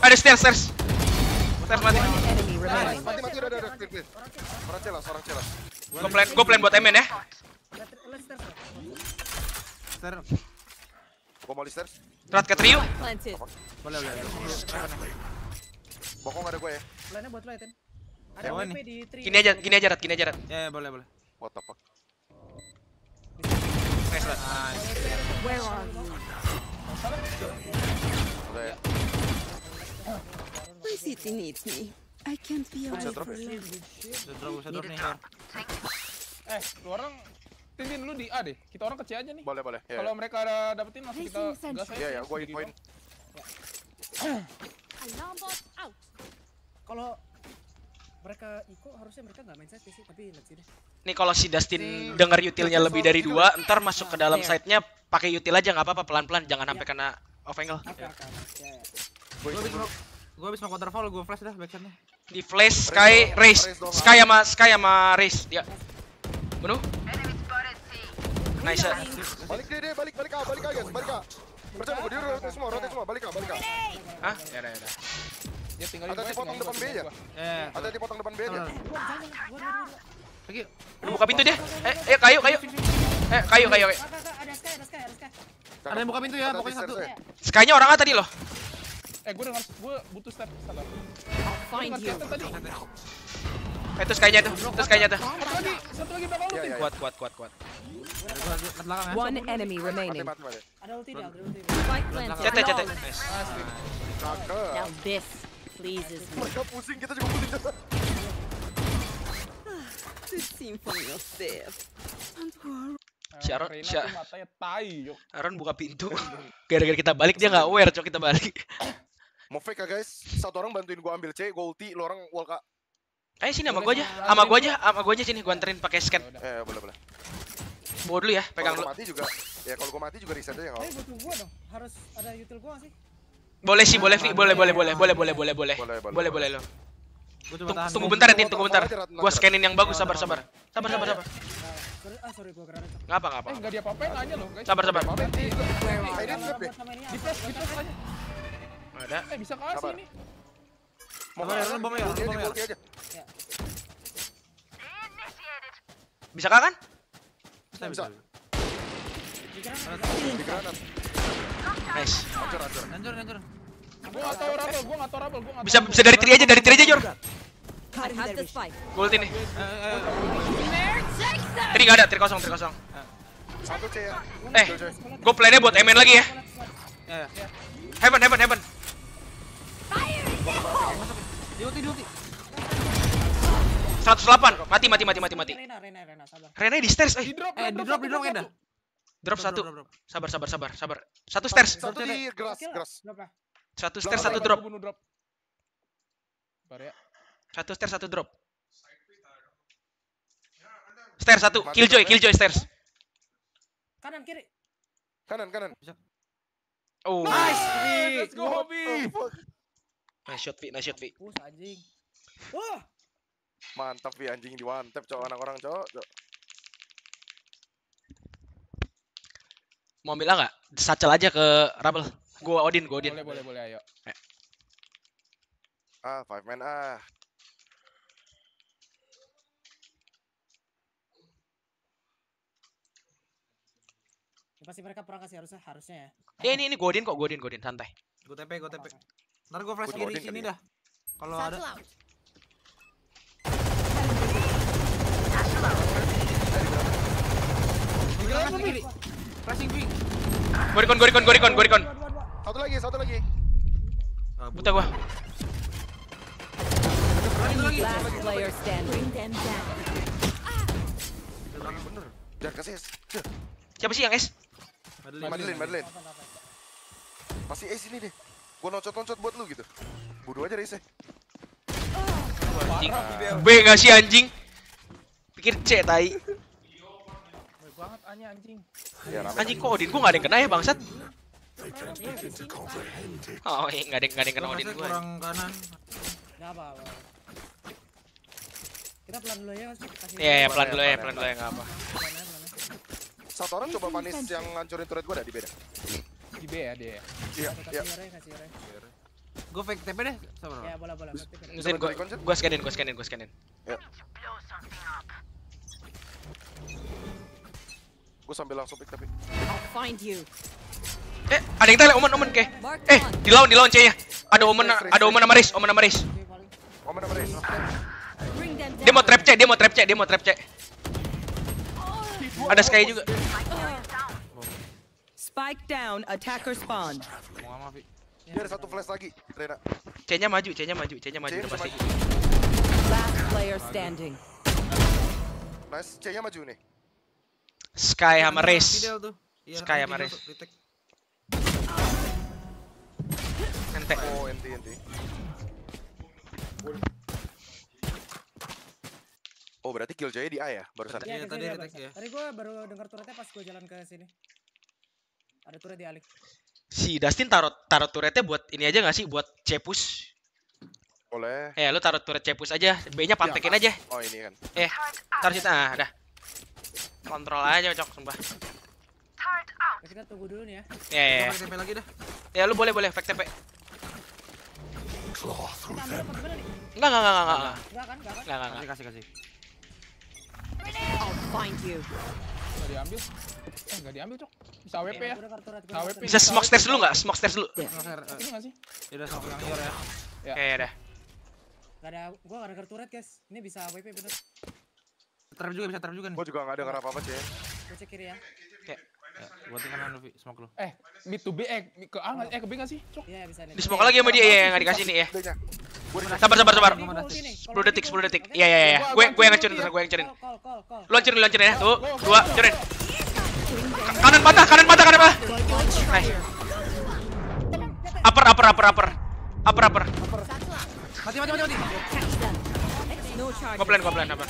Ada stairs, stairs. Stairs mati. Mati mati udah udah udah clear clear. Orang celas, orang celas. Gue plan, gue plan buat MN ya. Stairs. Ster. Gue mau di stairs. Rat ke trio. Boleh boleh. Bokong ada gue ya. Lainnya buat lo ya, Ten. Ada WP di tri. Gini aja, gini aja Rat, gini aja Rat. Ya ya, boleh boleh. What the fuck. Nice Rat. Where are you? Ya. My city needs me. I can't be away drop ya? Bisa drop bisa drop nih. Eh, lu orang tintin dulu di A deh. Kita orang ke C aja nih. Boleh boleh. Ya. Kalau mereka ada dapetin langsung kita gas. Iya aja. ya, gue Gitu infoin. doang. Alarm bot out. Kalau mereka Iko harusnya mereka nggak main side sih, tapi let's see deh. Nih kalau si Dustin denger utilnya lebih dari dua, ntar masuk ke dalam side-nya pakai util aja nggak apa-apa pelan-pelan, jangan sampai kena off angle. Oke, oke. Ya, ya. Gue habis mau gue habis mau counter fall, gue flash dah backshotnya. Di flash Sky Race, Sky sama Sky sama Race dia. Bunuh. Nice shot. Balik deh, deh, balik balik A, balik A guys, balik A. Percaya gue dia rotate semua, rotate semua, balik A, balik A. Hah? Ya udah ya udah. Ya tinggal Ada dipotong depan B ya? Eh, Ada dipotong depan B aja. Lagi. Lu buka pintu dia. Eh, ayo kayu kayu. Eh, kayu kayu. ada Sky, ada Sky, ada Sky. Ada yang buka pintu ya, pokoknya di satu. ya. Sky-nya orang A tadi loh. Eh, gue dengar gue butuh step salah. Find you. tadi. Eh, itu Sky-nya tuh. Itu Sky-nya tuh. Satu lagi, satu lagi. Kuat kuat kuat kuat. Ya. One enemy remaining. Ada ulti dia, ada ulti. Nice. Now this pleases me. Mereka pusing, kita juga pusing. Si, tuh matanya tai, Jok. Aaron buka pintu. Gara-gara kita balik dia nggak aware cok kita balik. Mau fake ya guys? Satu orang bantuin gua ambil C, gua ulti, lu orang wall kak. Ayo sini sama gua aja, sama gua aja, sama gua aja sini gua anterin pakai scan. Eh boleh boleh. Bawa dulu ya, pegang Kalau dulu. mati juga, ya kalau gua mati juga reset aja Eh kalau. butuh gua dong. Harus ada util gua sih. Boleh sih, boleh, Vi. boleh, boleh, boleh, boleh, boleh, boleh, boleh, Boleh, boleh, boleh, boleh lo. Tunggu, bentar, Tin, tunggu bentar. Gua scanin yang bagus, sabar, sabar. Sabar, sabar, sabar. Nah, ah sorry gua keren. Nggak apa, nggak apa. Eh, enggak diapa-apain aja loh, guys. Sabar, sabar. Eh, Ini. Di press, di press aja. Ada. Eh, bisa kasih Sabar. Ya, bom ya, bom. Bisa kah kan? Bisa, bisa. Nice. Hancur, hancur. Hancur, hancur. Gua nggak tahu rabel, gua nggak tahu rabel, gua nggak Bisa bisa dari tri aja, dari tri aja, Jor. I have the spike. Gua ulti nih. Eh, eh, Tri nggak ada, tri kosong, tri kosong. Satu C ya. Eh, gua plannya buat MN lagi ya. eh, eh. Heaven, heaven, heaven. Di ulti, di ulti. 108. Mati, mati, mati, mati, mati. Rena, Rena, Rena, sabar. Rene di stairs, eh. Di drop, Eh, di drop, di drop Enda. Drop satu. drop, drop. Sabar, sabar, sabar, sabar. Satu stairs. Satu di grass, grass. Satu stairs, satu drop, ya. Satu stairs, satu drop. Stairs satu. Killjoy, killjoy stairs. Kanan kiri. Kanan, kanan. Oh. Nice, let's go, Hobi. Nice shot, Vi. Nice shot, Vi. Push anjing. Wah, Mantap Vi anjing di one tap cowok anak orang cowok. cowok. Mau ambil A nggak? Satchel aja ke Rabel. Gua Odin, gua Odin. Boleh, boleh, boleh, ayo. Ah, five man ah. ya pasti mereka perang kasih harusnya harusnya ya. Ya ini ini gua Odin kok, gua Odin, gua Odin, santai. Gua TP, gua TP. Ntar gua flash kiri sini ya. dah. Kalau ada. Flashing ping. Gua recon, gua recon, gua recon, gua recon. Satu lagi, satu lagi. Buta gua. Last player standing. Bring them down. Bener. Jangan kasih S. Siapa sih yang S? Madeline, Madeline. Pasti S ini deh. Gua nocot-nocot buat lu gitu. Bodoh aja Reise. Anjing. B nggak sih anjing? Pikir C tai. Banget Anya anjing. Ya, rame. Anjing kok Odin gua nggak ada yang kena ya bangsat. Oh, iya, nggak ada nggak ada yang kena Odin gua. kurang kanan. Enggak apa-apa. Kita pelan dulu ya, Mas. Kasih Iya, ya, pelan dulu ya, pelan dulu ya nggak apa. Pelan aja, pelan aja. Satu orang coba panis yang ngancurin turret gua dah di beda. Di B ya dia. Iya, iya. Kasih Yore, kasih Yore. Gua fake TP deh. Sabar. Ya, boleh, boleh. Kasih Yore. Nusin gua gua scanin, gua scanin, gua scanin. Ya. Gua sambil langsung pick tapi. I'll find you. Eh, ada yang tele, Omen, Omen. Mark Eh, di lawan, di lawan C-nya. Ada Omen, ada Omen sama Riz, Omen sama Riz. Oh. Bring them down. Dia mau trap C, dia mau trap C, dia mau trap C. Ada Sky juga. Spike down. Attacker spawn. Dia ada satu flash lagi, Rena. C-nya maju, C-nya maju, C-nya maju udah pasti. Last player standing. Nice, C-nya maju nih. Sky sama tuh. Iya, Sky sama retake. Ente. Oh, enti enti. Oh, berarti Killjoy di A ya, barusan. Iya, tadi ya, retake Bang. ya. Tadi gua baru dengar turretnya pas gua jalan ke sini. Ada turret di alik. Si Dustin taruh taruh turretnya buat ini aja nggak sih? Buat cepus. Boleh. Eh, lu taruh turret cepus aja. B-nya pantekin aja. Oh, ini kan. Eh, taruh situ. Nah, dah. Kontrol aja, cok, sumpah. Kita tunggu dulu nih ya. Ya, ya, ya. TP lagi dah. Ya, lu boleh, boleh. Fake TP. Enggak, enggak, enggak, enggak, enggak. Enggak kan? Enggak kan? Enggak, enggak, Kasih, kasih, kasih. I'll find you. Enggak diambil. Eh, enggak diambil, Cok. Bisa AWP ya. Bisa turret. Bisa smoke stairs dulu nggak? Smoke stairs dulu. Eh, Ini enggak sih? Ya udah sama yang ya. Ya. Ya, ya, dah. Gak ada, gua gak denger turret guys. Ini bisa WP bener. Trap juga bisa trap juga nih. Gua juga nggak dengar apa-apa, Cek. Gua cek kiri ya. Ya, gua tinggal kanan Luffy, smoke lu. Eh, mid to B eh ke A nggak- eh ke B nggak sih? Cok. Iya bisa nih. Di smoke lagi sama dia ya, nggak dikasih nih ya. Sabar, sabar, sabar. Gua ulti nih. Kalau 10 ulti detik, gua 10 ulti, detik. Iya, iya, iya. Gue gue yang ngancurin, ya. gue yang ngancurin. Lu hancurin, lu hancurin ya. Tuh, dua, hancurin. Kanan patah, kanan patah, kanan patah. Nice. Upper, upper, upper, upper. Upper, upper. Mati mati mati mati. Gua plan, plan, upper.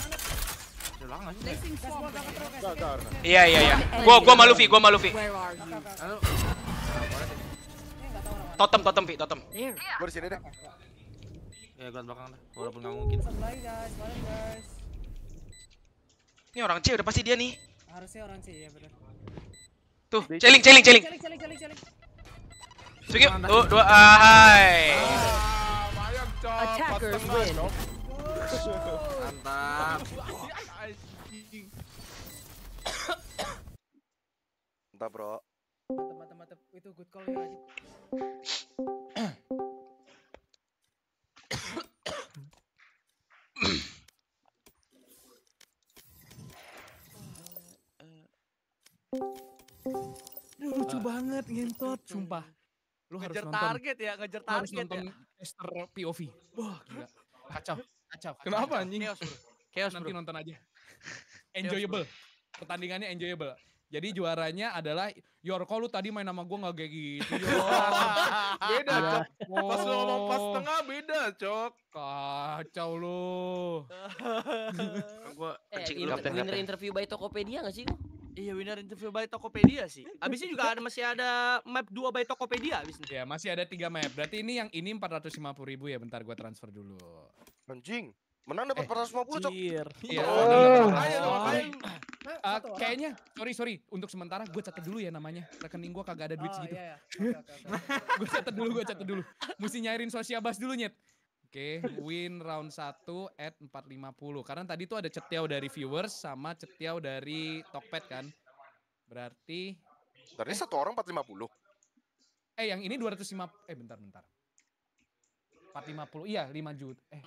Iya, iya, iya. Gua gua sama Luffy, gua Luffy. You? Halo. Totem, totem, Vi, totem. Gua di sini deh. Ya gua belakang dah. Walaupun nggak mungkin. Ini orang C udah pasti dia nih. Harusnya orang sih ya benar. Tuh, celing, celing, celing. Celing, celing, celing, celing. Sugi, tuh, dua, ah, hai. Attackers win. Mantap. Entah bro. Mantap, mantap, mantap. Itu good call ya. Aduh, lucu banget ngentot, sumpah. Lu harus Ngejar nonton. target ya, ngejar Lu harus target nonton ya. tester POV. Wah, gila. Kacau, kacau. kacau, Kenapa kacau. anjing? Chaos, bro. Chaos, Nanti bro. nonton aja. Enjoyable. Pertandingannya enjoyable. Jadi juaranya adalah Yorko lu tadi main sama gua nggak kayak gitu. Beda, Ya Cok. Pas lu ngomong pas tengah beda, Cok. Kacau lu. Gua Eh, winner kapten. interview by Tokopedia nggak sih? Iya winner interview by Tokopedia sih. Abisnya juga ada masih ada map 2 by Tokopedia abis nih. Ya masih ada tiga map. Berarti ini yang ini 450 ribu ya. Bentar gua transfer dulu. Anjing. Menang dapat 450 cok. Iya. Oh, orang? kayaknya sorry sorry untuk sementara gue catat dulu ya namanya rekening gue kagak ada duit Oh, segitu iya, iya. Gue catat dulu gue catat dulu mesti nyairin sosiabas dulu nyet Oke, win round 1 at 450. Karena tadi tuh ada cetiau dari viewers sama cetiau dari Tokped kan. Berarti Tadi satu orang 450. eh yang ini 250 eh bentar bentar. 450 iya 5 juta. Eh.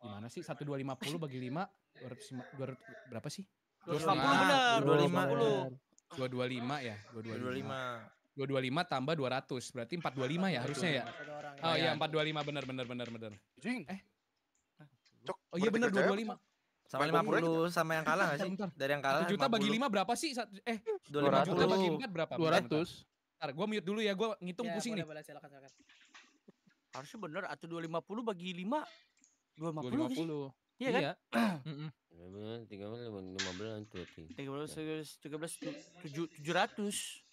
Gimana sih 1250 bagi 5 200, 200 berapa sih? 250 benar, 225 225 ya, 225. 225. 225 tambah 200 berarti 425 ya harusnya ya. Ya. Oh iya 425 benar benar benar benar. Anjing. Eh. Cok. Oh iya benar 225. Sama Main bubur 50 sama yang kalah nggak sih? Dari yang kalah 1 juta bagi 50. 5 berapa sih? Eh 5 250. juta bagi 4 berapa? Bentar, bentar. 200. Bentar, gua mute dulu ya, gua ngitung Ya, pusing boleh, nih. boleh, silakan, silakan. Harusnya bener atau 250 bagi 5 250 nggak sih? 250. Iya kan? Iya. Tiga belas, lima belas, dua tiga. 13 13 7 700.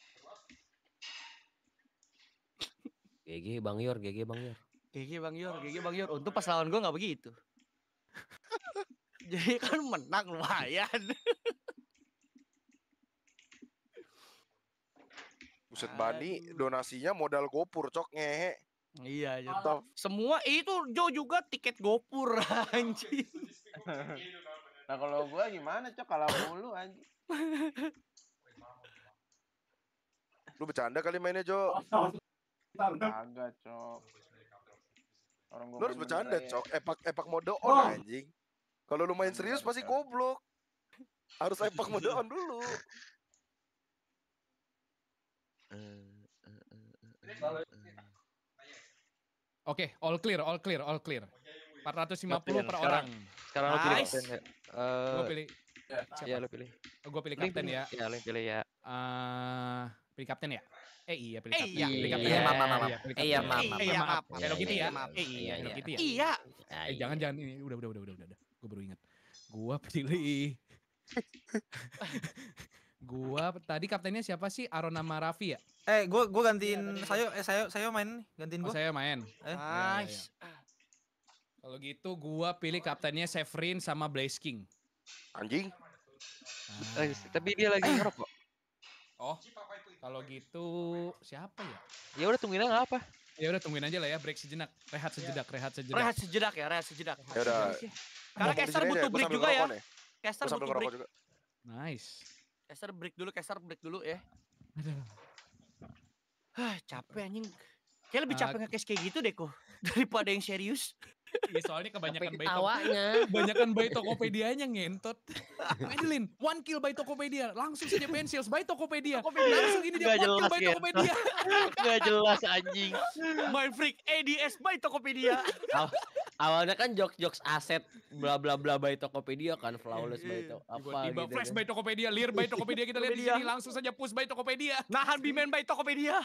GG Bang Yor, GG Bang Yor. GG Bang Yor, GG Bang Yor. Untung pas lawan gua nggak begitu. Jadi kan menang lumayan. Buset Bani donasinya modal gopur cok ngehe. Iya, ya. Mantap. Semua itu Jo juga tiket gopur anjing. Nah kalau gua gimana cok kalah mulu anjing. Lu bercanda kali mainnya Jo. Kagak cok. Orang Lu harus bercanda ya. cok. Epak epak mode on anjing. Kalau lu main serius pasti goblok. Harus epak mode on dulu. Oke, all clear, all clear, all clear. 450 Kapten, per sekarang- orang. Sekarang lu pilih Nice. kapten ya. Gua Eh, pilih Iya lu pilih. gua pilih yang kapten pilih. ya. Iya yang pilih ya. Eh, pilih kapten ya? Eh iya pilih Eh, kapten. iya. Pilih kapten. Iya, maaf, maaf, maaf. Iya, pilih iya, kapten. maaf, maaf, iya, maaf. Hello Kitty ya? maaf. Eh iya, Hello Kitty ya? Iya. Eh jangan jangan ini udah udah udah udah udah. Gua baru ingat. Gua pilih Gua tadi kaptennya siapa sih? Arona Marafi ya? Eh, gua gua gantiin Sayo, eh Sayo, Sayo main nih, gantiin Oh, gua. saya main. Eh, Ya, ya, Nice. ya. Kalau gitu gua pilih kaptennya Severin sama Blaze King. Anjing. Nah, Eh, tapi dia lagi ngerokok. oh, kalau gitu siapa ya? Ya udah tungguin aja apa. Ya udah tungguin aja lah ya, break sejenak, rehat sejenak, rehat sejenak. Rehat sejenak ya, rehat sejenak. Ya udah. Karena Caster sini aja, butuh break juga ya. Caster sambil butuh break. juga. Nice. Caster break dulu, Caster break dulu ya. Aduh. Hah, capek anjing. Kayak lebih Ah, capek nge kayak gitu deh kok daripada yang serius. Iya soalnya kebanyakan bayi Ketawanya. Kebanyakan bayi Tokopedia-nya ngentot. Madeline, one kill by Tokopedia. Langsung saja pensil by Tokopedia. Langsung ini dia Nggak one kill jelas, by. Tokopedia. Gak jelas anjing. Main freak ADS by Tokopedia. Awalnya kan jokes-jokes aset bla bla bla by Tokopedia kan flawless by to apa Tiba-tiba gitu. flash kan. by Tokopedia, lear by Tokopedia kita lihat di sini langsung saja push by Tokopedia. Nahan bimen by Tokopedia.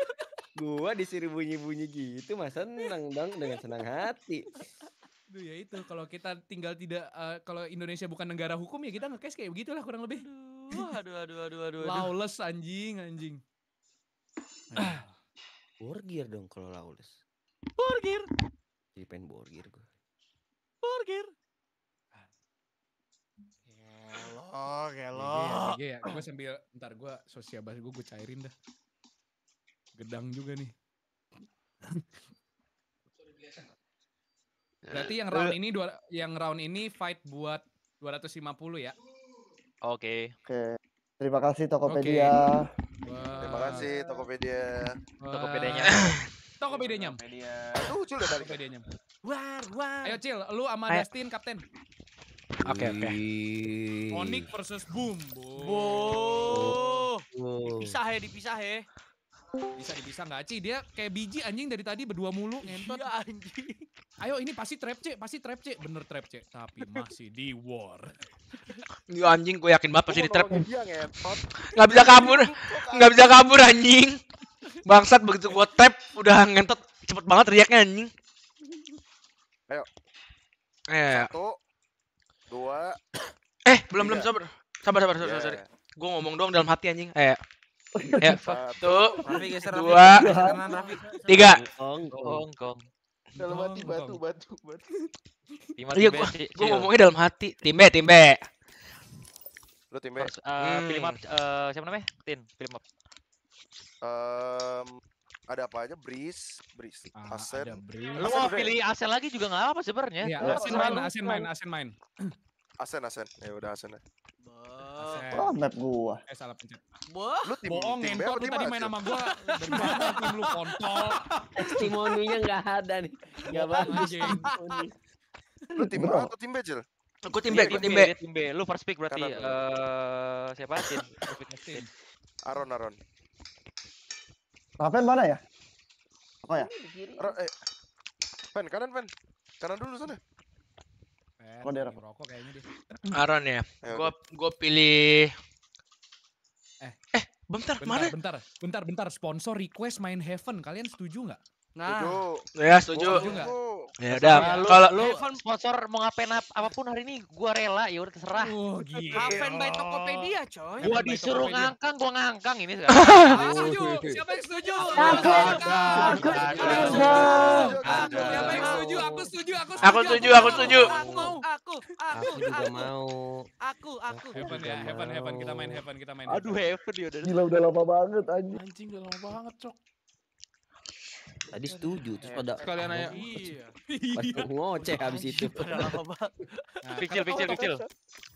Gua disuruh bunyi-bunyi gitu mah seneng dong dengan senang hati. Duh ya itu kalau kita tinggal tidak eh, kalau Indonesia bukan negara hukum ya kita nge-cash kayak begitulah kurang lebih. Aduh aduh aduh aduh aduh. Lawless anjing anjing. Borgir dong kalau lawless. Burger, Jadi pengen borgir gua. burger. Gelo, gelo. GG ya, gue sambil ntar gue sosial bahas gue gue cairin dah. Gedang juga nih. Berarti yang round ini dua yang round ini fight buat 250 ya. Oke. Oke. Terima kasih Tokopedia. Terima kasih Tokopedia. Tokopedianya. Tokopedia-nya. Aduh, Cil udah balik. Tokopedia-nya. War, war. Ayo Cil, lu sama Ayo. Dustin kapten. Oke oke. Wih. Onyx versus Boom. Boh. Wow. Dipisah ya, dipisah ya. Bisa dipisah nggak Ci? Dia kayak biji anjing dari tadi berdua mulu ngentot. Iya anjing. Ayo ini pasti trap C, pasti trap C. Bener trap C. Tapi masih di war. Ini anjing gue yakin banget pasti di trap. Nggak bisa kabur. Nggak bisa kabur anjing. Bangsat begitu gua tap udah ngentot cepet banget riaknya anjing. Ayo. Eh, Satu, dua, eh belum belum Tiga. sabar. Sabar sabar sabar. Iya. sabar. Gue ngomong doang dalam hati anjing. Eh. Ya, satu, dua, Geser kanan Rafi. tiga. Gongkong. Dalam hati batu, batu, batu. Iya timbe, gua, gua ngomongnya dalam hati. Timbe, timbe. lu tim B. First, eh, pilih Hmm. map eh, siapa namanya? Tin, pilih map. Em, ada apa aja? Breeze, Breeze, Ah, Asen. ada Breeze. Lu Asen mau udah ya? pilih Asel lagi juga nggak apa sebenarnya. Iya, Wah, Asin selalu main, Asin main, Asin main. Asen, Asen. Ya udah Asen. Asin. Oh, map gua. Eh salah pencet. Boh. Lu tim Bohong tim B ngentot lu tim tadi main sama gua. Dari mana tim lu kontol. Testimoninya nggak ada nih. Nggak bagus. Lu tim A atau tim B, Cil? Gue Iya, timbe, gue timbe. dia tim B. Lu first pick berarti eh siapa? Tin. First pick Tin. Tin. Aron, Aron. Raven mana ya? Oh ya. Aron, eh. Pen, kanan, Pen. Kanan dulu sana. Eh, Oh, daerah. ngerokok kayaknya dia. Aron ya. Ya Gue gue pilih. Eh. Eh, bentar, Bentar, mana? bentar, bentar, bentar. Sponsor request main Heaven. Kalian setuju nggak? Nah, Setuju. Ya, setuju. Setuju? Ya udah, kalau lu sponsor mau ngapain ap- apa pun hari ini gua rela ya udah terserah. Oh, gila. Haven by Tokopedia, coy. Gua disuruh ngangkang, gua ngangkang ini sekarang. Siapa yang setuju? Siapa yang setuju? Aku, Aku, aku, Siapa yang setuju? Aku setuju, aku setuju. Aku setuju, aku setuju. Aku mau. Aku, aku, Aku mau. aku, aku. Heaven ya, Heaven, Heaven. Kita main Heaven, kita main Aduh, heaven dia udah. Gila udah lama banget anjing. Anjing udah lama banget, Cok. Tadi setuju terus pada Sekalian aja. Iya. pada ngoceh habis itu. Picil, picil.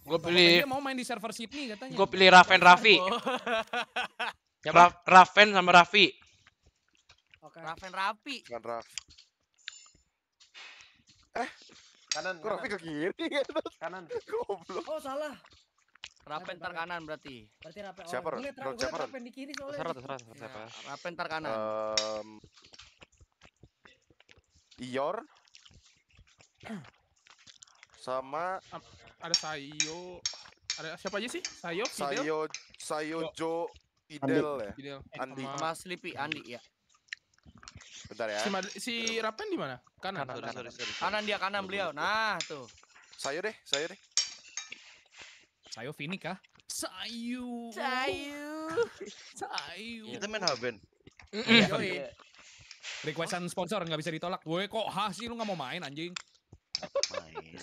gue pilih mau main di server Sydney katanya. gue pilih Raven Raffi. Ra- Raven sama Raffi. Oke. Raven Rapi. Kan Raf. Kanan, Kok kanan. ke kiri? Kanan. Goblok. Oh, salah. Rapen tar kanan berarti. Berarti Rapen. Oh, Siapa, gua siapa? Rapen di kiri soalnya. Terserah, terserah, terserah siapa. Ya, Rapen tar kanan. Em, Ior sama Ada Sayo. Ada siapa aja sih? Sayo, Fidel, Sayo Sayojo Fidel ya. Fidel. Andi. Sama- Sleepy Andi ya. Bentar ya. Si, Mad- si Rapen di mana? Kanan. Kanan, sorry, sorry, sorry. Kanan dia kanan beliau. Nah, tuh. Sayo deh, Sayo deh. Sayo Finik kah? Sayu. Sayu. Sayu. Kita main Haven. Yoi. Requestan sponsor nggak bisa ditolak. Gue kok ha sih lu nggak mau main anjing. Main.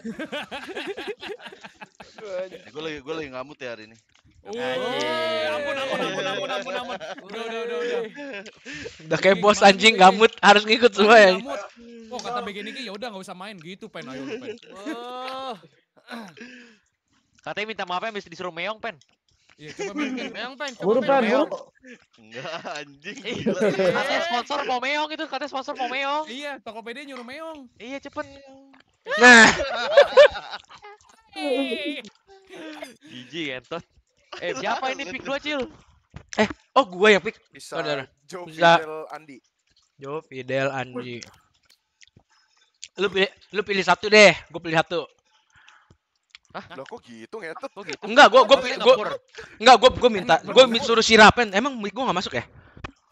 gue lagi gue lagi ngamut ya hari ini. Oh, ampun ampun ampun ampun ampun ampun. Udah udah udah udah. Udah kayak bos anjing gamut harus ngikut semua ya. Gamut. Oh kata BG Niki ya udah nggak usah main gitu pen ayo pen. Oh. Katanya minta maafnya habis disuruh meong, Pen. Iya coba. Meong pen, Buru pen, buru. Enggak anjing. Iya. Katanya sponsor mau meong itu, katanya sponsor mau meong. Iya Tokopedia nyuruh meong. Iya, cepet. Nah, Gigi entot. Eh, siapa ini pick gua, Cil? oh gua yang pick. Bisa. Joe Bisa. Fidel Andi. Jo Fidel Anji. Lu pilih lu pilih satu deh, gue pilih satu. Lah kok gitu ngetet? Kok gitu? Enggak, gua gua pilih gua enggak gua gua minta gua suruh si Rapen. Emang mic gua enggak masuk ya?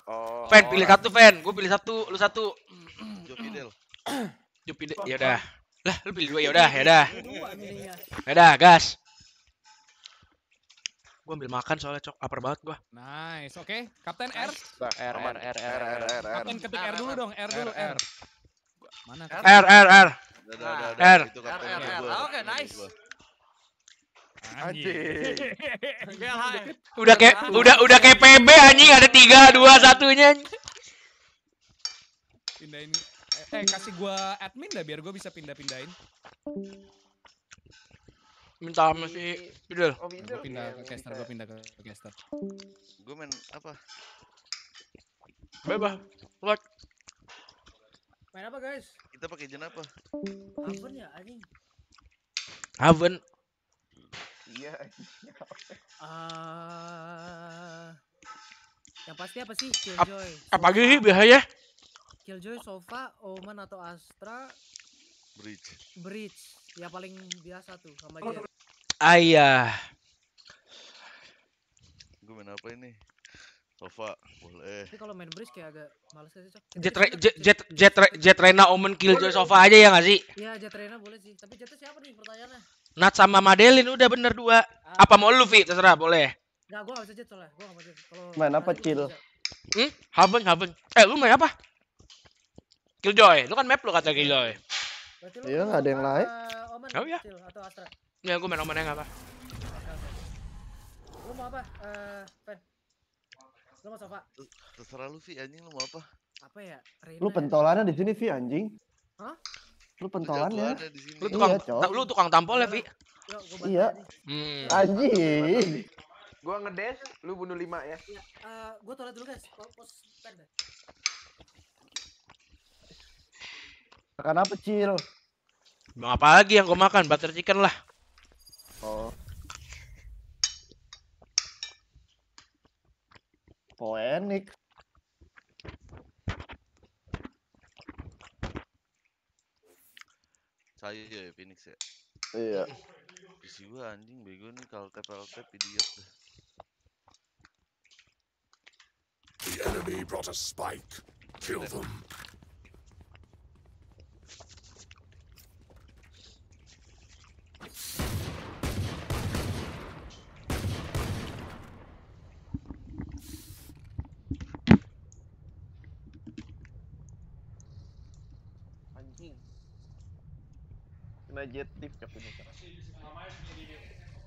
Oh. Fen pilih satu, Fen. Gua pilih satu, lu satu. Jo Fidel. Ju pilih ya udah. Lah, lu pilih dua ya udah, ya udah. Ya udah, gas. Gua ambil makan soalnya cok, lapar banget gua. Nice, oke. Kapten R. R R R R R R. Kapten ketik R dulu dong, R dulu, R. Mana? R R R. R. R, R. Oke, kapten nice. Anjing. Udah kayak udah udah kayak PB anjing ada tiga dua satunya. Pindahin. Eh, eh, kasih gua admin dah biar gua bisa pindah-pindahin. Minta sama si Fidel. Oh, pindah ke caster, gua pindah ke ke caster. Gua main apa? Bebas. What? Main apa guys? Kita pakai jen apa? Haven ya anjing. Haven. Iya. Ah. yang pasti apa sih? Ap- Killjoy. Apa lagi sih biasanya? Killjoy, Sova, Omen atau Astra, Bridge. Breach. Ya paling biasa tuh sama Jet. Ayah. Gua main apa ini? Sofa, boleh. Tapi kalau main Breach kayak agak males sih, Cok? Jet, Re- jet, jet, jet, jet Rena Omen Killjoy Sofa aja ya nggak sih? Iya, Jet Reyna boleh sih. Tapi Jetnya siapa nih pertanyaannya? Nat sama Madeline udah bener dua. Apa mau lu Vi? Terserah boleh. Enggak, gua gak bisa Jet soalnya. Gua gak mau Jet. Kalau Main apa, Cil? bisa. Hmm? Haven, Haven. Eh lu main apa? Killjoy. Lu kan map lu kata Killjoy. Berarti lu Iya, nggak ada yang lain. Omen, Oh, iya. Cil, atau Astra. Ya gue main Omen nggak apa. Lu mau apa? Eh, Fen. Lu mau Sova? Terserah lu, Vi, anjing lu mau apa? Apa ya? Reyna. Lu ya? pentolannya di sini, Vi, anjing. Hah? Lu di sini. Lu tukang, Iya, Cok. ta- lu tukang tampol ya Vi? Gua Iya. nih. Hmm. Anjing. Gua ngedes, lu bunuh lima ya. Iya, eh, gua toilet dulu guys. Pos pos pen deh. Makan apa, Cil? Bang apa lagi yang gue makan? Butter chicken lah. Oh. Poenik. Saya ya Phoenix ya. Iya. PC gua anjing bego nih kalau tap tap idiot. The enemy brought a spike. Kill them. Anjing. Kena jet tip cok ini. Cok.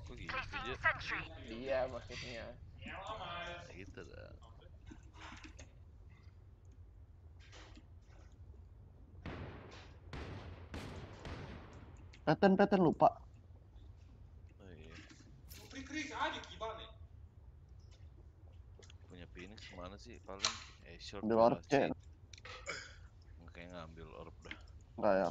Kok gitu aja? Iya maksudnya. Ya gitu dah. Peten, peten lupa. Oh iya. Punya Phoenix mana sih paling? Eh short Ambil orb. Kayak ngambil orb dah. Enggak ya.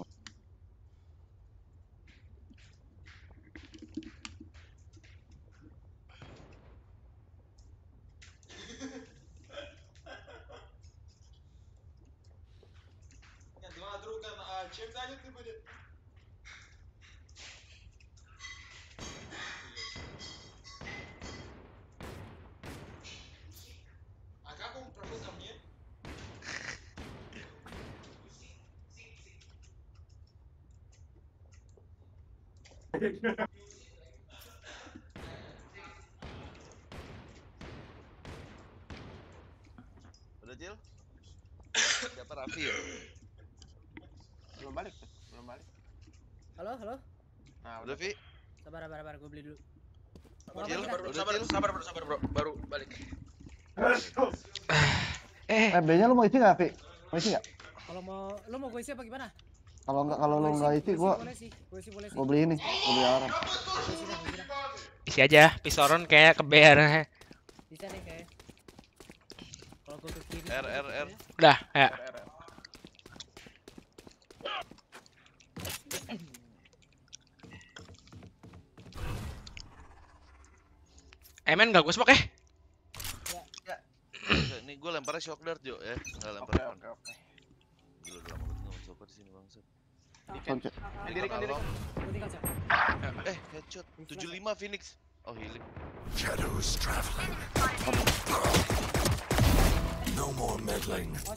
Udah Cil? Siapa Raffi ya? Belum balik, belum balik. Halo, halo. Nah, Udah Vi? Sabar, sabar, sabar. Gua beli dulu. Sabar, Mau Cil. sabar, Cil. sabar, bro, sabar, bro. Baru balik. Eh, B-nya lu mau isi nggak, Vi? Mau isi nggak? Kalau mau lu mau gue isi apa gimana? Kalau nggak, kalau lu Gua nggak isi, gua boleh sih. Gue isi boleh sih. gua beli ini, gua beli arah. Gua isi aja, pistoron kayak keber. Bisa nih kayak. Kalau gue ke kiri. R R R. Udah, ya. Emen gak gue smoke ya? Oke, Ini gue lemparnya shock dart Jo ya, nggak lempar Oke, oke, oke. Gila udah lama banget nggak shock di sini bangsat. Yang diri kan diri. Cek. Eh, headshot. 75 Phoenix. Oh, healing. Shadows traveling. No more meddling. Oh.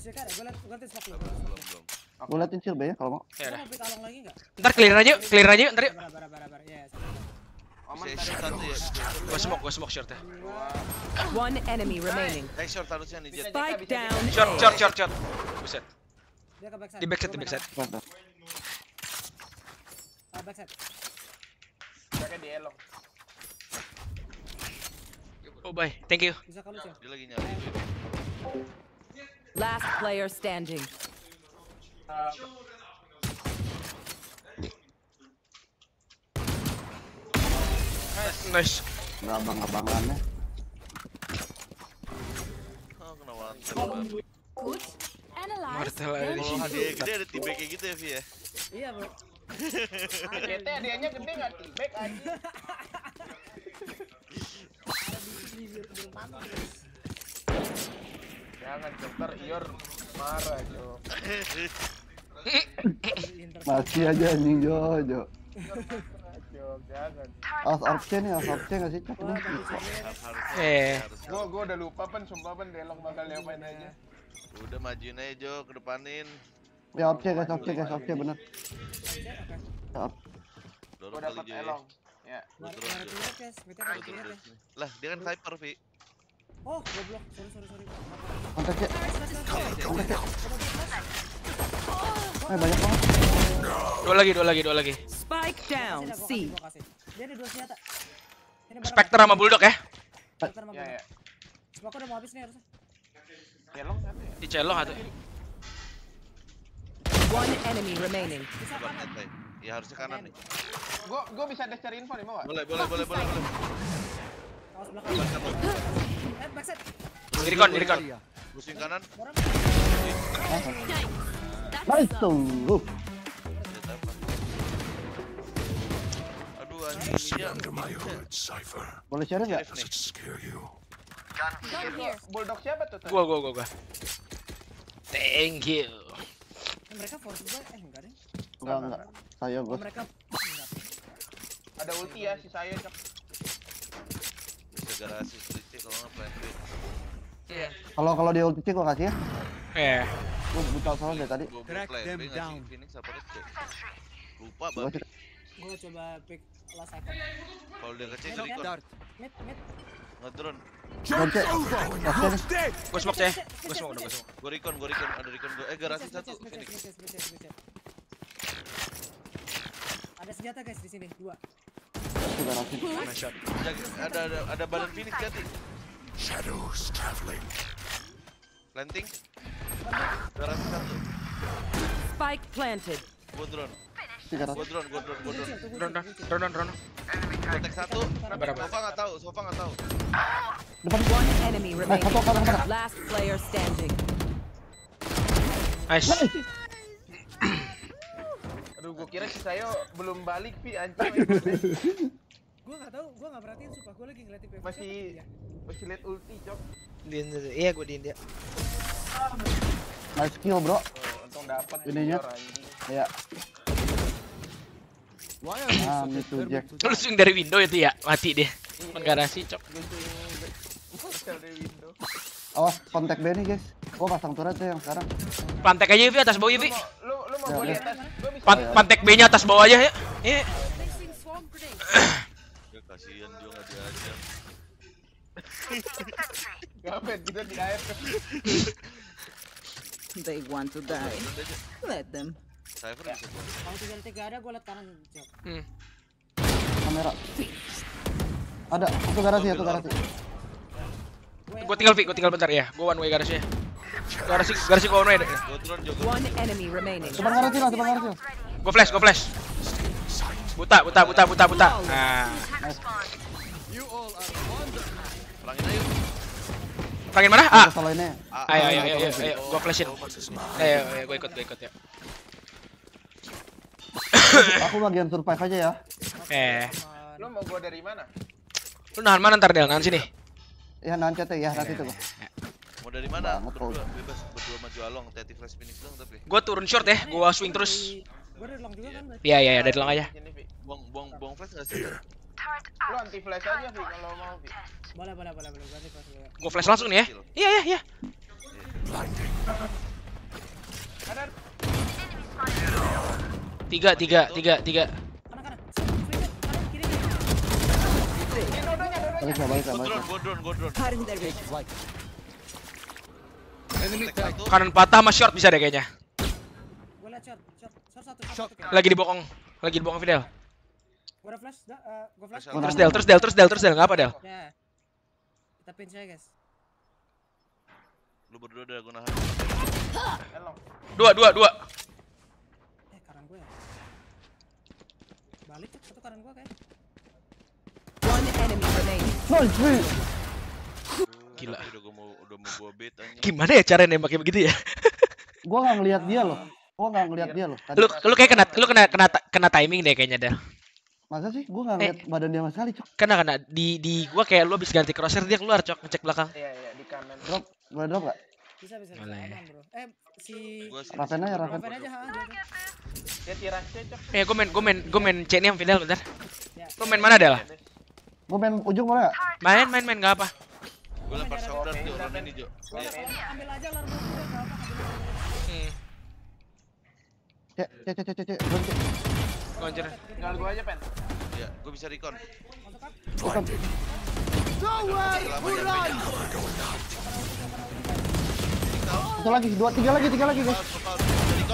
Gue liatin shield ya kalau mau. Ya? Ntar clear aja, yuk, clear aja yuk, ntar yuk. Ya, Aman Bisa tadi. shoot satu. Gua smoke, gua smoke short ya. One enemy remaining. Next short harusnya nih. Spike down. Short, short, short, short. Buset. Di backside, di backside. Ah. Jaga di elong. Oh bye, thank you. Bisa kamu sih. Dia lagi nyari. Last player standing. Nice. Nggak abang-abangannya. Oh, kena wanted. Good. Analyze. Martel ada di sini. gede ada tipe kayak gitu ya, Vi ya? Iya, Bro. CT hadiahnya gede nggak back aja. Jangan dokter Ior marah Jo. Masih aja anjing. Jo, jangan. As option nih, as option nggak sih? Cak ini. Eh. Gua gua udah lupa pen, sumpah pen Delong bakal diapain aja. Udah majuin aja, Jo, ke depanin. Ya option guys, option guys, option bener. Ya, Dorong dapat ya. elong. Ya. Ya. Lah, dia kan sniper, Vi. Oh, goblok. Sorry, sorry, sorry. Kontak ya. Kontak ya. Eh banyak banget. Dua lagi, dua lagi, dua lagi. Spike down. C. Dia ada dua senjata. Spectre sama Bulldog ya. Spectre sama Ya Bulldog. ya. Smoke udah mau habis nih harusnya. Delong siapa ya? Di celong atau? One enemy remaining. Net. Ya harusnya kanan nih. Gua gua bisa dash cari info nih mau? Boleh, boleh, boleh, boleh, boleh. Awas belakang. Backside. Diri kon, diri kon. Pusing kanan. Nice apa? Aduh, anjing. Iya. Boleh share nggak? Does it scare you? Bulldog siapa tuh? Gua, gua, gua, gua. Thank you. Eh, mereka force gua. Eh, enggak deh. Enggak enggak. Saya Oh, bos. mereka enggak. Ada ulti ya si saya cok. Bisa garasi sedikit kalau nggak plan. Iya. Kalau kalau dia ulti gua kasih ya. Eh. Gua buta soalnya dari tadi. Phoenix apa Red Lupa sih Gua coba pick last second. Kalau dia kan? kon. Mid, mid. Ngedrone. Gocek. Gua smoke ya. Gua smoke, udah gua smoke. Gue recon, gue recon, ada recon gue. Eh garasi satu. Ada senjata guys di sini, dua. Ada ada ada badan Phoenix jati. Shadows traveling. Planting. Garasi satu. Spike planted. Gue drone. Tiga ratus. Gue drone, gue drone, gue drone. Drone, drone, drone, drone, drone. Satu. Berapa? Sofa nggak tahu, Sofa nggak tahu. Depan. One enemy Eh, remaining. satu. Last player standing. Nice. Aduh gua kira si saya belum balik pi anjing. Gua enggak tahu, gua enggak perhatiin sumpah. Gua lagi ngeliatin PVC. Masih masih liat ulti cok. Diin, iya gua diin dia. Nice kill bro. Oh, untung dapat Ininya. Ior, anjing. Ya. Ah, itu Jack. Lu swing dari window itu ya, mati dia. Menggarasi cok. Hotel dari window. Awas kontak B nih guys. Gua pasang turret deh yang sekarang. Pantek aja Vi atas bawah ya Vi. Lu lu mau Ya, gua di ya. atas? Gua bisa. Pan pantek B-nya atas bawah aja ya. Iya. Ya kasihan Jo nggak diajar. Gapet kita di air. They want to die. Let them. Cypher bisa gua. Kalau tiga detik gak ada, gua liat kanan. Jok. Hmm. Kamera. Ada, satu garasi, satu garasi. Gua tinggal Vi, gua tinggal bentar ya. Gua one way garasi ya. Garasi garasi gua one way. deh. Gue drone Jo. gua One enemy remaining. Depan garasi lah, depan garasi. Gua flash, gua flash. Buta, buta, buta, buta, buta. Nah, Perangin aja. Perangin mana? Ah. Salah ini. Ayo, ayo, ayo, ayo, ayo, gua flashin. Ayo, ayo, gua ikut, gua ikut ya. Aku bagian survive aja ya. Eh, Lu mau gua dari mana? lu nahan mana ntar Del? Nahan sini. Ya nancet ya, nanti tuh. Mau dari mana? Berdua, bebas berdua maju along. Teti flash Phoenix dong tapi. Gua turun short ya, gua swing terus. Gua dari long juga kan berarti. Iya iya iya dari long aja. Buang buang buang flash nggak sih? Lu anti flash aja Vi kalau mau Vi. Boleh boleh boleh boleh. Pas gue. Gua flash langsung nih ya. Iya iya iya. Ada Tiga tiga tiga tiga. Balik lah, balik lah, balik lah. Kanan patah sama short bisa deh kayaknya. Lagi dibokong. Lagi dibokong Fidel. Gua ada flash, dah, gua flash. Terus Del, terus Del, terus Del, terus Del. Enggak apa Del? Kita pin saya guys. Lu berdua udah gua nahan. Dua dua dua. Eh kanan gua ya. Balik tuh satu kanan gua kayak. One enemy remaining. Gila. Udah gua mau udah mau gua bait anjing. Gimana ya cara nembaknya begitu ya? Gua nggak ngeliat dia loh. Gua nggak ngeliat dia loh. Tadi. Lu lu kayak kena lu kena kena kena timing deh kayaknya Del. Masa sih? Gua nggak ngeliat badan dia sama sekali, Cok. Kena kena di di gua kayak lu habis ganti crosshair dia keluar cok ngecek belakang. Iya iya di kanan. Drop, boleh drop gak? Bisa bisa bisa Boleh. aman bro. Eh si. Raven aja, Raven. Raven aja ha. dia aja. Dia tiras cocok. Eh gua main gua main gua main C nih sama Fidel bentar. Ya. Lu main mana Del? Gua main ujung boleh gak? Main main main enggak apa. Gua lempar shoulder tuh ini, Jo. Iya. Ambil aja larva gua enggak apa. Cek, cek, cek, cek, cek. Konjer. Tinggal gua aja pen. Iya, gua bisa recon. Blinding. Satu lagi, dua, tiga lagi, tiga lagi guys.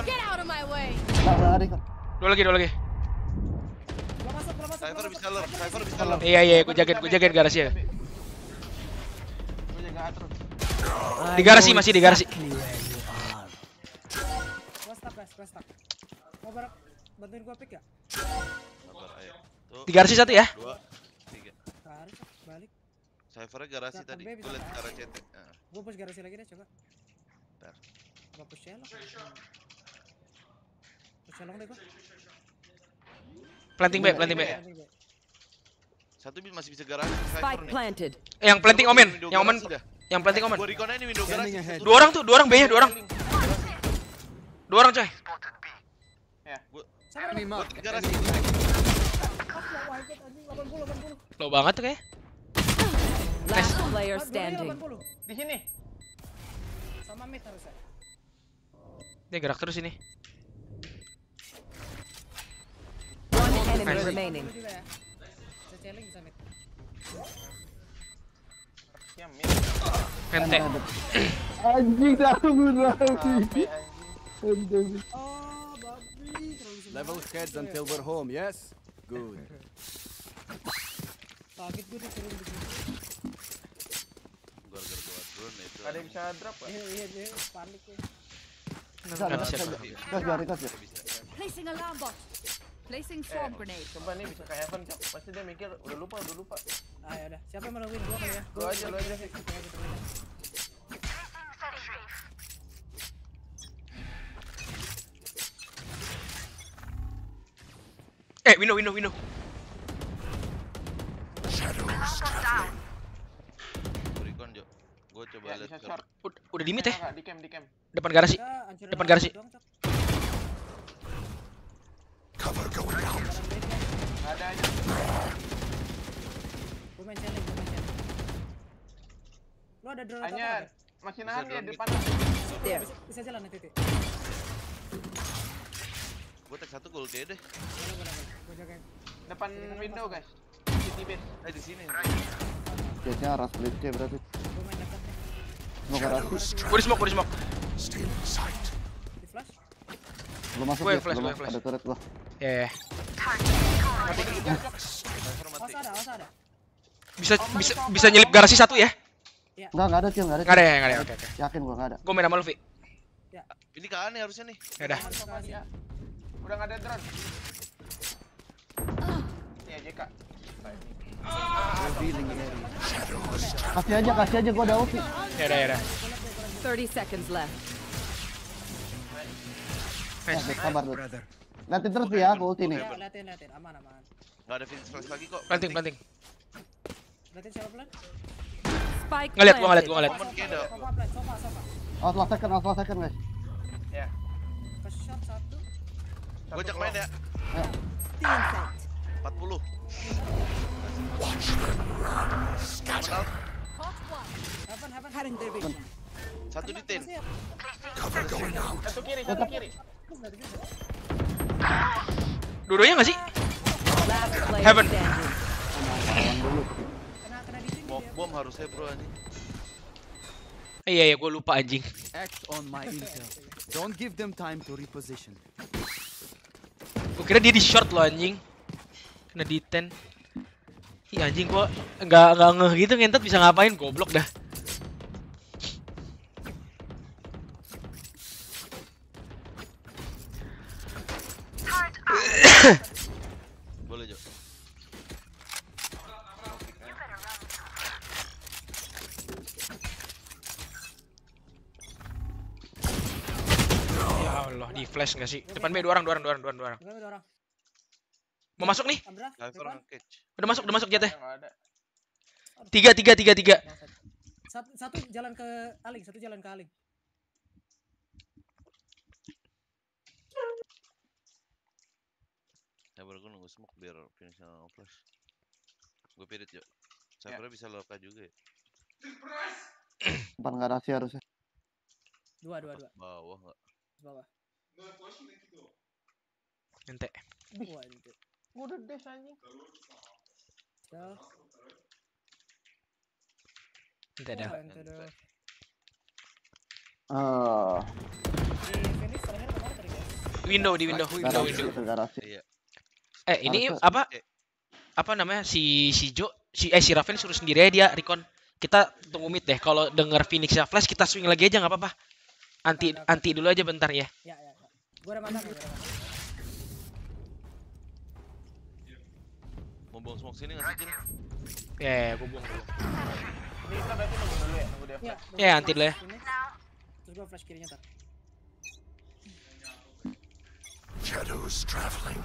Get out of my way. Nggak, nggak ada kok. Dua lagi dua lagi. Cypher bisa lur, Cypher bisa lur. Iya iya gua jagain gua jagain garasi ya. Jaga. Di garasi masih di garasi. Bantuin gua pick ya? Di garasi satu ya? Dua, tiga. Tarik, balik. Cyphernya garasi tadi. Gua liat arah. Gua push garasi lagi deh coba. Bentar. Gua push celok. Push celok deh gua. Planting B, planting B. Planting B. Satu bi- masih bisa garasi Spike nih. planted. Eh, yang planting Omen, yang Omen, yang planting Omen. Gua nih window garasi. Dua orang tuh, dua orang B ya, dua orang. Dua orang coy. Gua gua garasi. Ya wajib anjing 80 80. Low banget tuh kayak. Last player standing. 80. Di sini. Sama mid harusnya. Dia gerak terus ini. One enemy Nice. remaining. Juga ya. Bisa celing bisa mid. Ya. Anjing, dalam lagi. Oh, babi Level heads until we're home, yes? Good. Kaget gue disuruh begini. Drone itu. Ada yang bisa drop gak? Iya iya panik ya. Bisa, bisa, biar, gas, biar. Placing alarm bot. Placing swarm grenade. Coba nih bisa ke heaven cok. Pasti dia mikir udah lupa udah lupa. Ah ya udah. Siapa yang mau win gua kali ya? Gua aja lu aja sih. Gua aja, gua aja. Eh, window, window, window. Gua recon, Jo. Gua coba Ya lihat bisa ke- short. Ud- Udah di mid ya? Di camp di camp. Depan garasi. Hancurin Depan garasi. Cover going out. Nggak ada aja. Gua main celing, gua main celing. Lu ada drone Hanya apa? masih nahan dia drone depan. Bisa, bisa jalan titik. Gua tag satu gol dia deh. Gua jagain. Depan window guys. City base. Eh di sini. Jetnya arah split C berarti. Gua main Gua di smoke, gua di smoke. Still in sight. Di flash. Belum masuk yang Jet, flash, masuk. flash. Ada turret. Ya, ya. Bisa bisa bisa nyelip garasi satu ya? Enggak, enggak ada Cil, enggak ada. Enggak ada Cil. ya, enggak ada. Oke, oke. Yakin gua enggak ada. Gua main sama Luffy. Ini kan nih harusnya nih. Ya udah. Ya. Udah nggak ada drone. Ya JK. Kasih aja, kasih aja gua ada ulti. Ya udah, ya udah. 30 seconds left. Nah, sabar lu. Nanti terus ya aku ulti nih. Aman, aman. Enggak ada finish flash lagi kok. Planting, planting. Planting siapa plan? Spike. Ngeliat, gua ngeliat, gua ngeliat. Out last second, out last second, guys. Ya. Ke shot satu. Gojek main ya. Ya. 40. Watch them Satu di tin. Satu kiri, satu kiri. Dua-duanya nggak sih? Heaven. Bom, harus saya bro ini. Iya ya, gue lupa anjing. Act Gue kira dia di short loh anjing. Kena di 10. Ih anjing gua nggak nggak ngeh gitu ngentot bisa ngapain goblok dah. Boleh Jo. Ya Allah, di flash nggak sih? Depan B dua orang, dua orang, dua orang, dua orang, dua orang. Mau masuk nih? Udah masuk, udah masuk. Nggak ada. Tiga, tiga, tiga, tiga. Satu, satu jalan ke Aling, satu jalan ke Aling. Sabar gue nunggu smoke biar finish sama flash. Gue pirit Jo. Sabar bisa loka juga ya. Depan garasi harusnya. Dua, dua, dua. Bawah enggak? Bawah. Ente. Wah, itu. Gua udah dash anjing. Dah. Ente dah. Ah? Window di window, window, window. Iya. Eh ini apa? Apa namanya si si Jo si eh si Raven suruh sendiri aja dia recon. Kita tunggu mid deh. Kalau denger Phoenix ya flash kita swing lagi aja nggak apa-apa. Anti anti dulu aja bentar ya. Ya, ya, ya. Gua ada matang, buang smoke sini nggak sih Cil? Ya, ya, gue buang dulu. Ini kita berarti nunggu dulu ya, nunggu dia Ya, flash. Ya, anti dulu ya. Terus gua flash kirinya ntar. Shadows traveling.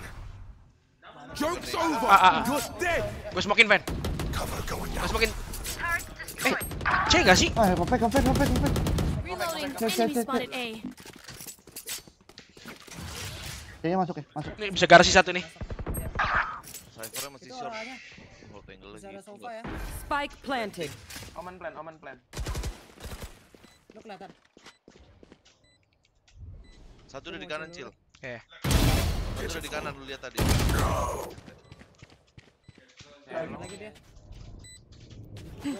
Joke's over. Ah, ah, ah. You're dead. Gue smokin Van. Cover going Gue out. smokin. Eh, C nggak sih? Ah, kopek, kopek, kopek, kopek. Reloading. Enemy spotted A. Kayaknya masuk ya, masuk. Nih bisa garasi satu nih. Cyphernya masih short. angle lagi. ada sofa ya. Spike planted. Omen plan, omen plan. Lu kelihatan. Satu udah di kanan Cil. Eh. Satu udah di kanan lu lihat tadi. Lagi lagi dia.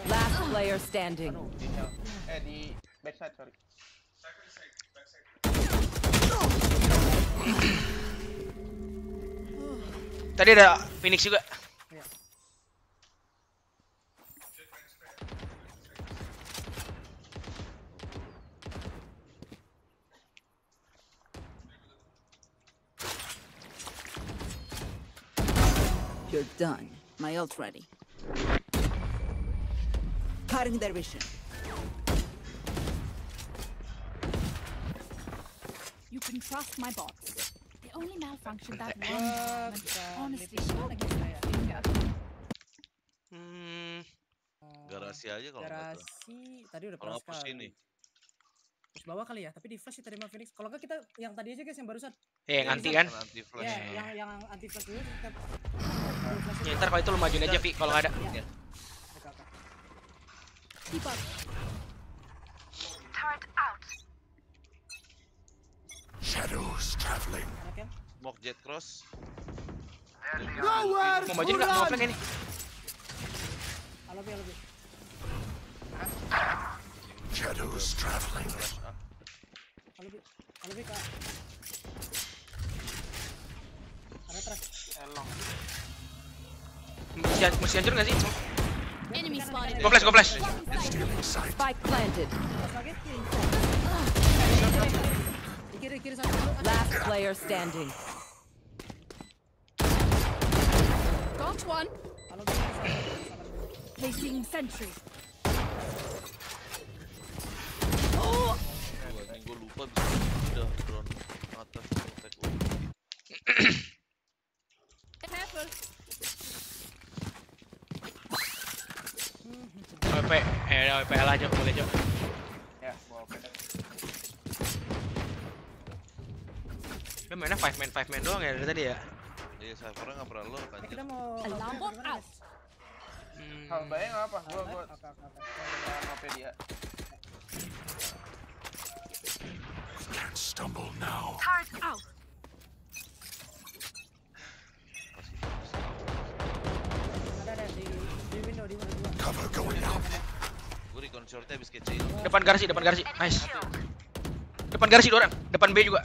Last player standing. Di. Eh di backside, sorry. Tadi ada Phoenix juga. Iya. You're done. My ult ready. Cutting their vision. You can trust my bots. Only malfunction that one and bisa Honestly, lagi against my finger. Hmm, Garasi aja kalau. Garasi tadi udah pernah sekali. ini. Push bawah kali ya, tapi di flash tadi sama Phoenix. Kalau enggak kita yang tadi aja guys yang barusan. ya yang Iya, anti kan? anti flash. Ya, yang yang anti flash dulu kita Ya ntar kalau itu lu majuin aja Vi kalau ada. Iya. Keep up. Shadows traveling. Smoke jet cross. Mau majuin nggak? Mau flank ini? Halo Bi, halo Bi. Shadows traveling. Halo Bi. Halo Bi, Kak. Ada track. Elong. Mesti, mesti hancur nggak sih? Enemy spotted. Go flash, go flash. Spike planted. Last player standing. One. Halo Bi. Placing sentry. Wah, ini gue lupa bisa udah drone atas attack ulti. Careful. WP, eh udah WPL aja boleh Jo. Ya, bawa pedang. Lu mainnya 5 man 5 man doang ya dari tadi ya? Servernya nggak pernah lo kan. Kita mau Alarm bot out. Hal bayang apa? Gua gua ngopi dia. Can't stumble now. Turret out. Cover going out. Gue recon shortnya habis kecil. Depan garasi, depan garasi. Nice. Depan garasi dua orang, depan B juga.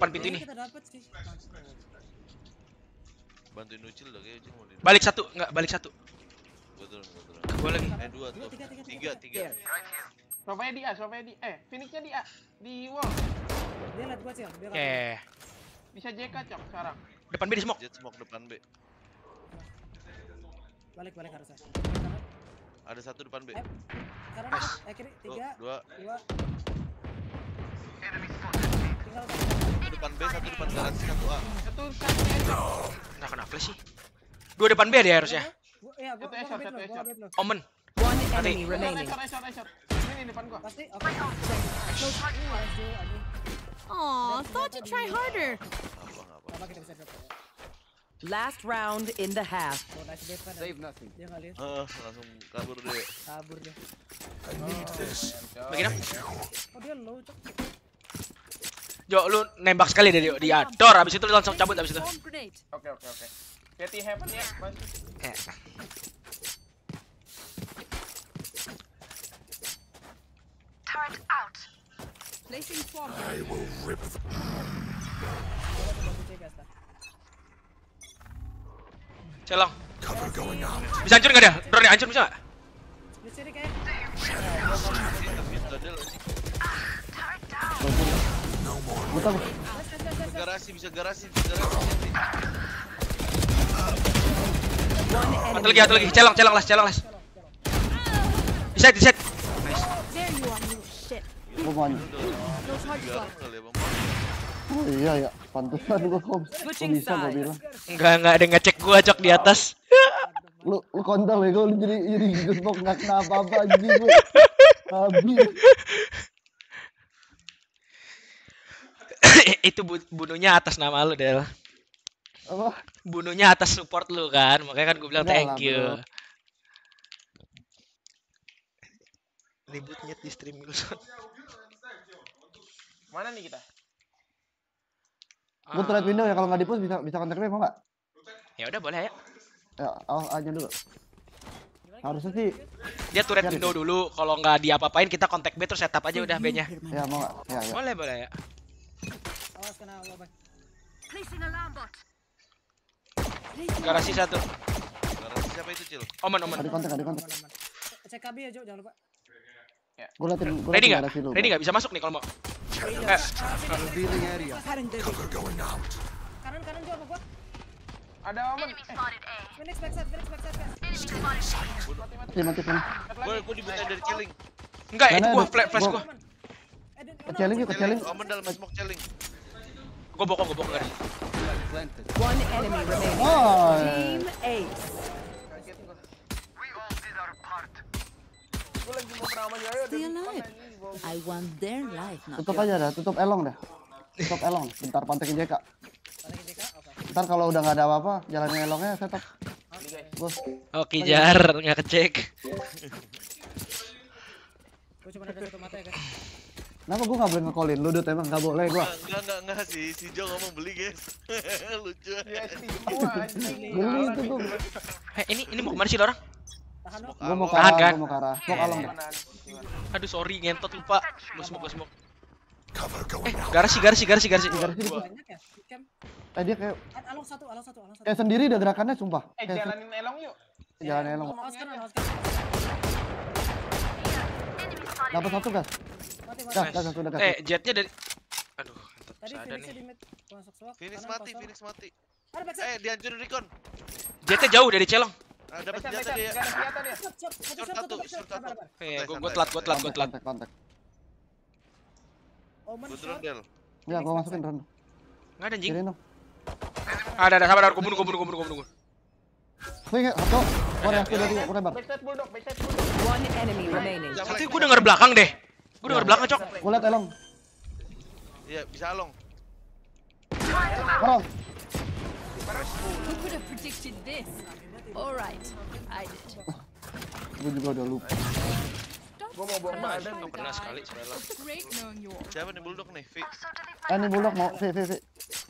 Depan pintu ini. Kita dapat sih. Bantuin Ucil dah, kayak Ucil mau di. Balik satu, enggak balik satu. Gue turun. Gua lagi. Eh dua tuh. Tiga, tiga. Sofanya di A, Sofanya di eh, Phoenixnya di A, di wall. Dia lihat gua dia Oke. Bisa JK cok sekarang. Depan B di smoke. Jet smoke depan B. balik balik harusnya. Ada satu depan B. Kanan eh kiri tiga dua. dua. Tinggal Satu depan B, satu depan garasi, satu A. Satu flash sih. Dua depan B dia harusnya. Gua iya gua. Omen. Shot. Ini depan gua. Pasti. Aw, thought you'd try harder. Apa kita bisa dapat? Last round in the half. Oh. Save nothing. Heeh, langsung kabur deh. Kabur dia. I need this. Oh, dia low, cok. Jo, lu nembak sekali deh, Jo. Dia dor, habis itu lu langsung cabut habis itu. Oke, oke, oke. Katy Heaven ya, Mas. Eh. Turret out. Placing swarm. I will rip the Celong. cover going out. Bisa hancur nggak dia? Drone hancur bisa nggak? Di sini kayak. Bisa garasi, bisa garasi, bisa garasi. Satu lagi, satu lagi. Celong, celong las, celong las. Di set, di set. Nice. Gua spot. kali ya. Oh iya ya, pantesan gua kok bisa gua bilang. Enggak, enggak ada ngecek gua cok di atas. Lu lu kontol ya, lu jadi jadi gembok enggak kena apa-apa anjing gua. Habis. itu bu- bunuhnya atas nama lu, Del. Apa? Bunuhnya atas support lu kan, makanya kan gue bilang thank lah, you. bro. Ribut nyet di stream Wilson. Mana nih kita? Gua trade window ya kalau nggak di-push bisa bisa kontak gue mau enggak? Ya udah boleh ya. Ya, oh aja dulu. Harusnya sih Dia turret Biar window dulu, kalau nggak diapa-apain kita kontak B terus setup aja udah B-nya. ya mau enggak? Ya ya. Boleh, boleh ya. Kena Allah, Bang. Placing alarm bot. Garasi satu. Garasi siapa itu, Cil? Omen, omen. Ada kontak, ada kontak. Cek KB ya, Jo, jangan lupa. Gua liatin gua Ready. Ready nggak? Bisa masuk nih kalau mau. Eh, Revealing area. Cover going out. Kanan kanan Jo sama gua. Ada. Eh, Phoenix backside, Phoenix backside. Mati mati dari celing. Enggak, itu gua flash, flash gua- gua. Kecelling yuk, kecelling. Omen dalam smoke celing. Gua bokong, gua bokong garasi. One enemy remaining. Oh. Team Ace. gua lagi mau pernah sama Jayo. Stay alive. I want their life, not Tutup aja dah, tutup elong dah. Tutup elong, bentar pantekin JK. Ntar kalau udah nggak ada apa-apa, jalannya elongnya setup. Bos. Oke, Jar, nggak kecek. Gua cuma ada satu mata ya, guys. Kenapa gua nggak boleh nge-callin lu, Dut? Emang nggak boleh gua. Enggak, enggak, enggak sih. Si Jo ngomong beli, guys. Lucu. Dia gua anjing. Beli itu gua. Eh, ini ini mau ke mana sih orang? Tahan dong. Gua mau ke Tahan, arah, kan? gua mau ke arah. Smoke along dah. Aduh, sorry ngentot lupa. Gua smoke, gua smoke. Cover Eh, garasi, garasi, garasi, garasi. Garasi di Banyak ya? Eh dia kayak Ad- Along satu, along satu, along satu. kayak sendiri dah gerakannya sumpah. Eh, jalanin elong yuk. se- jalan elong. Dapat satu gas. Gas, udah gas. Eh, jetnya dari Aduh, Tadi bisa ada nih. di mid. Gua masuk kanan mati, kosong. Phoenix mati. Ada backside. Eh, dihancurin recon. Jetnya jauh dari celong. Ah, dapat Baca, senjata dia. Ada senjata Short satu, short satu. Eh, gua gua telat, gua telat, gua telat. kontak, kontak. Omen. Ya, gua masukin run. Enggak ada anjing. Ada, ada, sabar, sabar, gua bunuh, gua bunuh, gua bunuh, gua bunuh. Wih, satu. Gua reaksi dari gua nembak. Backside bulldog, backside bulldog. One enemy remaining. Tapi gue denger belakang deh. Gue denger belakang, Cok. Gua liat elong. Iya, bisa along. Orang. Who could have predicted this? All right, I did. Gua juga udah lupa. Gua mau buang badan. Cok, pernah sekali all. Siapa nih bulldog nih? Vi. Eh ini bulldog mau V V V.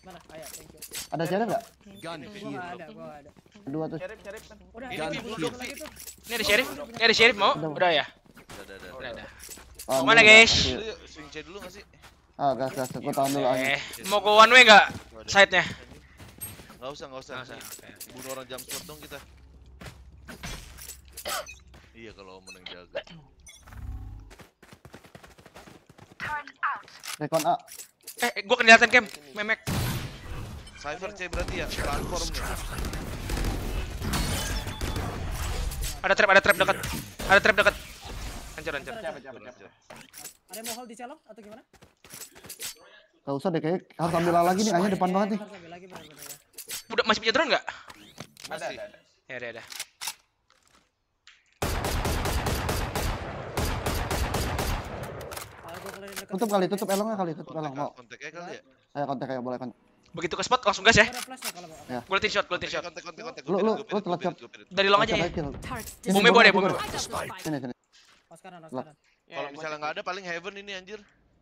Mana? Ayo, thank you. Ada sheriff enggak? Gun Gua here. nggak ada, gua nggak ada. Dua tuh. Sheriff, sheriff kan. Udah, Ini Vi bulldog Vi. tuh. Ini ada sheriff? Ini ada sheriff mau? Udah ya? Udah, udah, udah. Udah, udah. Ah, Mau mana, udah. guys? Lu swing C dulu gak sih? Ah, gas gas. Gua tahan dulu angin. Eh, mau ke one way nggak? Side-nya? Gak usah, gak usah. Nggak usah, Bunuh orang jam spot dong kita. Iya kalau om yang jaga. Recon A. Eh, gue kelihatan cam, memek. Cypher C berarti ya, platform nih. Ada trap, ada trap dekat. Ada trap dekat. Hancur, hancur. Ada yang mau hold di celong atau gimana? Gak usah deh kayak harus ambil A lagi nih, A-nya depan banget nih. Harus ambil lagi benar-benar ya. Udah masih punya drone nggak? Ada, Masih. ada, ada. Ya, ada, ada. Tutup kali, tutup elongnya kali, tutup elong mau. Kontak-kontaknya kali ya? Ayo kontak ayo boleh kontak. Begitu ke spot langsung gas ya. Mau? Ya. Gue shot, gue shot. Kontak, kontak, kontak. Lu lu lu telat shot. Dari long aja ya. Sini, Bomnya boleh, bomnya boleh. Sini kanan, Lah. kanan. Ya, Kalau yang misalnya nggak ada paling heaven ini anjir.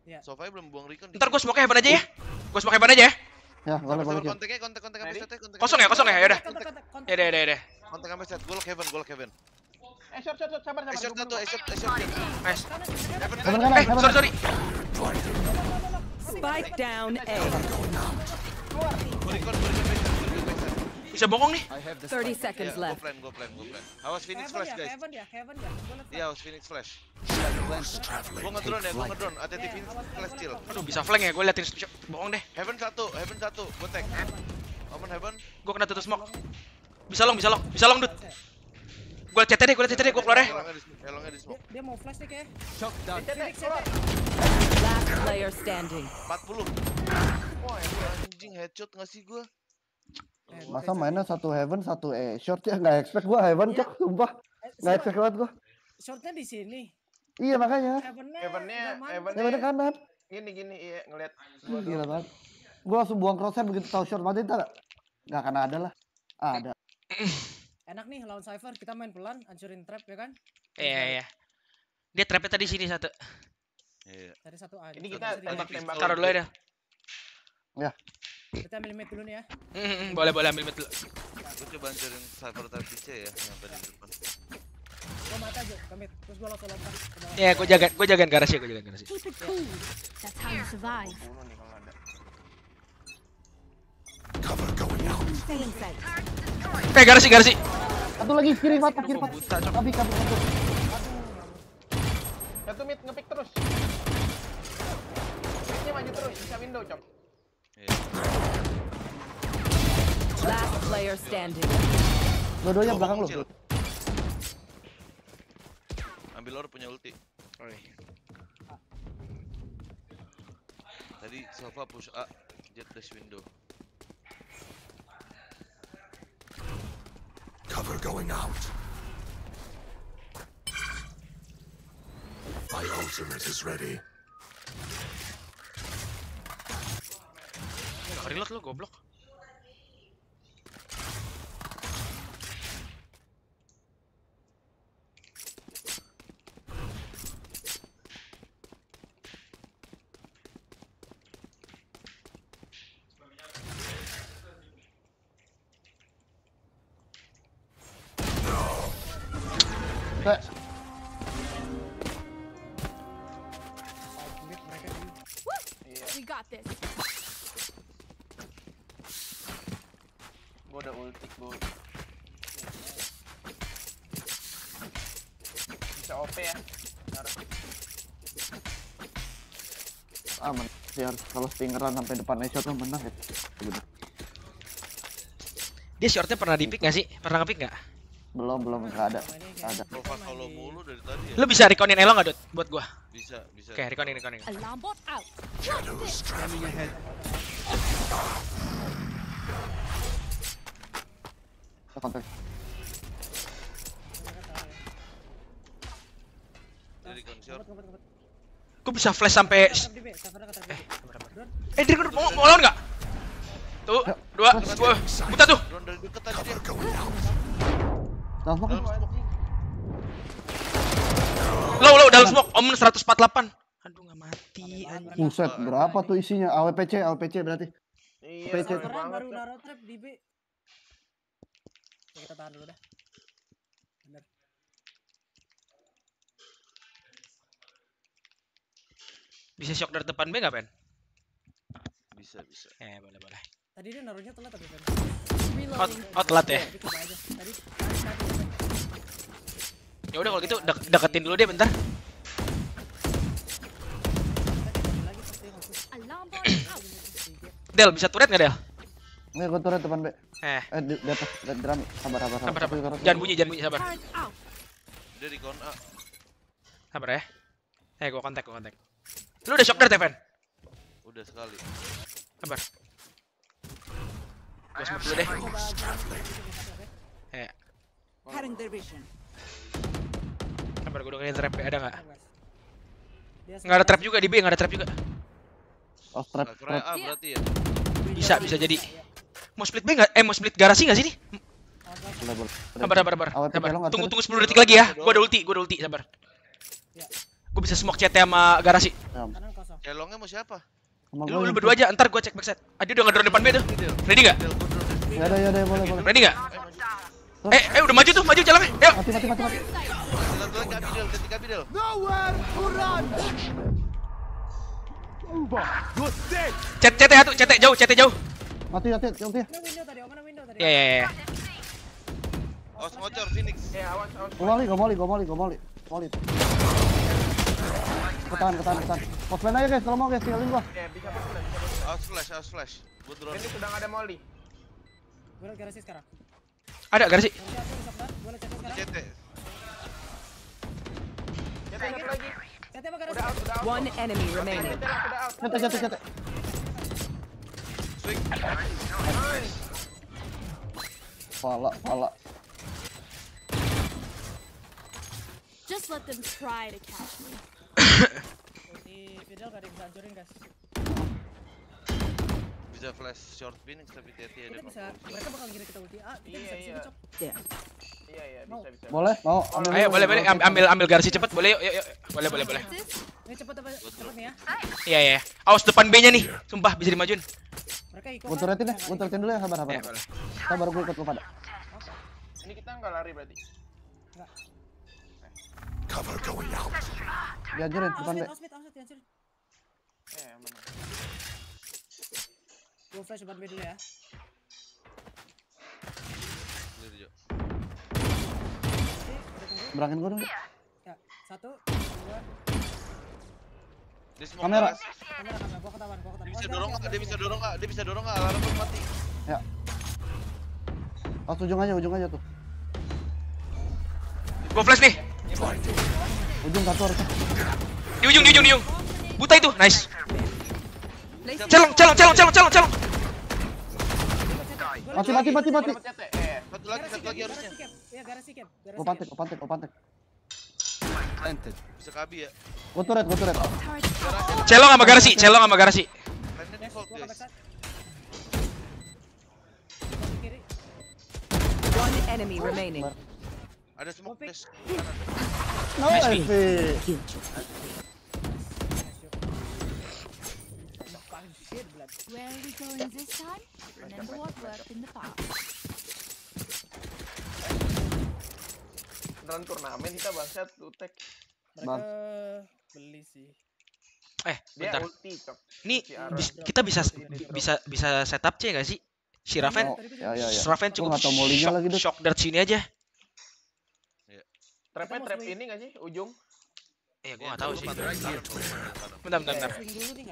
Iya. Sofai belum buang recon. Ntar gue smoke heaven aja ya. Gue smoke heaven aja ya. Ya, boleh boleh. Kontaknya, kontak, kontak set kontak. Kosong ya, kosong ya, yaudah. Ya udah, ya udah. Kontak sampai set. Gue lock heaven, gue lock heaven. Eh, short, short, short, sabar, sabar. Eh gua satu, belum. eh shot, eh. Nice. Heaven, Eh, sorry, sorry. Spike down A. Gue recon, gue recon backside, gue recon backside. Bisa bongong nih. I have the 30 spike. seconds gue left. plan, gue plan, gue plan. Awas Phoenix Heaven flash ya, guys. heaven ya, heaven ya. Gua Iya, awas Phoenix flash. Traveling. Gue ngedrone ya, gue ngedrone. Hati-hati Phoenix flash chill. Aduh, bisa flank ya. Gue liatin shot. Bohong deh. Heaven satu, heaven satu. Gue tag. Omen heaven. Gue kena tutup smoke. Bisa long, bisa long, bisa long, dud. Gue liat CT deh, gue liat CT deh, gue keluar ya. Helongnya di smoke, Dia, mau flash nih kayak. Shock down. Last player standing. 40. Wah, ini anjing headshot nggak sih gue? Eh, Masa mainnya satu heaven, satu E short ya nggak expect gua heaven cok, sumpah. Eh, Nggak expect banget gua. Shortnya di sini. Iya makanya. Heavennya. Heavennya, heavennya. Heavennya kanan. Gini, gini, iya, ngeliat. Gila banget. Gua langsung buang crosshair begitu tahu short mati tak? Nggak akan ada lah. Ada. Enak nih lawan Cypher, kita main pelan, hancurin trap ya kan? Iya, iya. Dia trapnya tadi sini satu. Iya. Cari satu A. Ini kita tembak-tembak. Taruh dulu ya. Ya. Kita ambil mid dulu nih ya. Hmm, hmm, boleh, boleh ambil mid dulu. Gue coba hancurin cyber type C ya, yang tadi di depan. Gua mata aja ke mid, terus gua langsung lompat ke bawah. Ya, gue jaga, gue jagain garasi, gue jagain garasi. Keep it cool. That's how you survive. Cover going out. Stay inside. Eh, garasi, garasi. Satu lagi kiri mata, kiri mata. Tapi kamu satu. Satu mid ngepick terus. Midnya maju terus, bisa window, cok. Iya. Last player standing. Dua-duanya belakang lu. Ambil or punya ulti. Tadi Sofa push A, jet dash window. Cover going out. My ultimate is ready. Nggak reload lu, goblok. biar kalau stingeran sampai depan shot yang menang ya dia shortnya pernah di pick nggak sih? Pernah ngepick nggak? Belum belum nggak ada gak ada. Oh, mulu dari tadi ya? lu bisa rekonin elo nggak Dut? buat gua? Bisa bisa. Oke okay, rekonin. Rekonin kontak. Kok bisa flash sampai Eh, udah mau, mau lawan nggak? Tuh, dua, dua, buta tuh. Dia. Low, low, dalam smoke. Omen 148. Aduh, nggak mati. anjing. Buset, berapa tuh isinya? AWPC, AWPC berarti. Iya, AWPC. baru naruh trap di B. Kita tahan dulu dah. Bener. Bisa shock dari depan B nggak, Pen? Bisa, bisa. Eh, boleh, boleh. Tadi dia naruhnya telat tapi kan. Out, out telat ya? Tadi tadi. Ya udah kalau gitu dek- deketin dulu deh bentar. Del, bisa turret nggak Del? Nggak, gue turret depan B. Eh, Eh, di, di atas, di drum. Sabar, sabar, sabar, sabar. Turret. Jangan bunyi, jangan bunyi, sabar. Dia di kon A. Sabar ya. Eh, gua kontak, gua kontak. Lu udah shock dart Pen? Udah sekali. Sabar. Smoke dulu deh. Eh, vision. sabar gua dengerin trap ada nggak? Dia Nggak ada trap juga di B, nggak ada trap juga. Oh, trap, trap. A berarti ya. Bisa, bisa jadi. Mau split B nggak? Eh, mau split garasi nggak sih nih? Sabar, sabar, sabar. Sabar. Tunggu, tunggu 10 detik lagi ya. Gua ada ulti, gua ada ulti, sabar. Gua bisa smoke CT sama garasi. Ya, kanan kosong. Celongnya mau siapa? Sama Lu, gua lu berdua aja, ntar gua cek backside. Ah, dia udah ngedrone depan B tuh. Ready nggak? Ya ada, ya ada, boleh, boleh. Ready nggak? Eh, eh udah maju tuh, maju jalannya. Yuk. Mati, mati, mati, mati. Satu lagi Abidel, ketika Abidel. CT, CT satu, CT jauh, jauh. Mati, mati, mati. Mana window tadi? Oh, mana window tadi? Ya, ya, ya. Oh, ngocor Phoenix. Eh, awas, awas. Gue moli, gue moli, gue moli, Ketahan, ketahan, ketahan. Post lane aja guys, kalau mau guys, tinggalin gua. Bisa. Aus flash, aus flash. Gua drone. Ini sedang ada molly. Gue liat garasi sekarang. Ada garasi. Gue liat CT sekarang. CT. Satu lagi. CT apa garasi? Udah out, udah out. One enemy remaining. Udah out. Jatuh, jatuh, jatuh. Swing. Pala, pala. Just let them try to catch me. Di Fidel gak ada yang bisa hancurin guys. Bisa flash short Phoenix tapi hati-hati ada Kita bisa, mereka bakal ngira kita ulti A, kita Iya, bisa di sini iya. cok. Yeah. Iya, iya, Mau. bisa, bisa. Boleh, mau ambil. Ayo, boleh, boleh. ambil. Am- Ambil, garasi cepet, boleh yuk, yuk, yuk. Boleh, boleh, boleh. Ini cepet apa? Cepet nih ya. Iya, iya. Awas depan B-nya nih. Sumpah bisa dimajuin. Mereka ikut. Gue turretin deh, gue turretin dulu ya, sabar, sabar. Boleh. Sabar, gue ikut lu pada. Ini kita nggak lari berarti. Cover going out. Dihancurin, depan B. Ausmit, ausmit, ausmit, dihancurin. Eh, mana? Gue flash depan B dulu ya. Clear, Jo. Berangin gue dulu. Ya, satu, dua, Kamera. kamera, kamera. Gue ketahuan, gue ketahuan. Dia bisa dorong nggak? Dia bisa dorong nggak? Dia bisa dorong nggak? Alarm mati. Ya. Pas ujung aja, ujung aja tuh. Gua flash nih. Ujung satu harusnya. Di ujung, di ujung, di ujung. Buta itu, nice. Celong, celong, celong, celong, celong, celong. Mati, mati, mati, mati. Eh, Satu lagi, satu lagi harusnya. garasi cap. Ya, garasi cap. Garasi Gue cap. pantek, gue pantek, gue pantek. Planted. Bisa kabi ya. Gue turret, gue turret. Celong sama garasi, celong sama garasi. Gua. One enemy remaining. Ada smoke flash. Nice, V. Fucking shit, blood. Where are we going this time? Remember what worked in the past. beneran turnamen kita bangsat tutek. Mereka beli sih. Eh, Dia bentar. ulti, cok. Ini bis- kita bisa bisa bisa setup C nggak sih? Si Raven, Oh, ya, ya, ya. Raven cukup shock, lagi, shock dari sini aja. Trapnya trap ini nggak sih? Ujung? Iya, gua nggak tahu sih. Bentar, bentar, bentar.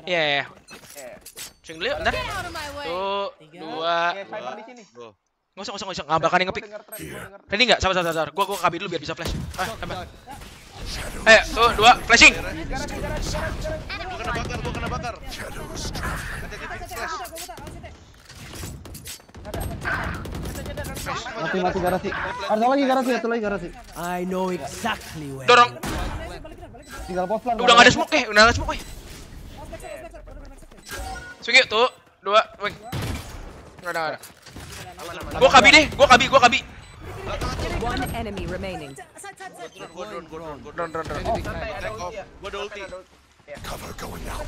Iya, iya. Swing dulu yuk, bentar. Tuh, dua. Cyber di sini. Go. Nggak usah, nggak usah, nggak usah. Nggak bakal ngepick. Ready nggak? Sabar, sabar, sabar. Gua gua kabi dulu biar bisa flash. Ah, sabar. Eh, tuh, dua, flashing. Gua kena bakar, gua kena bakar. Cek, flash. Mati, mati garasi. Ada lagi garasi, satu lagi garasi. I know exactly where. Dorong. Tinggal pos plan. Udah nggak ada smoke ya, udah nggak ada smoke ya. Swing yuk, tuh, dua, wing. Nggak ada, nggak ada. Gua kabi deh, gua kabi, gua kabi. One enemy remaining. Gua drone, gua drone, gua Drone, drone, drone. Oh, ya. Gua ada ulti. Cover going out.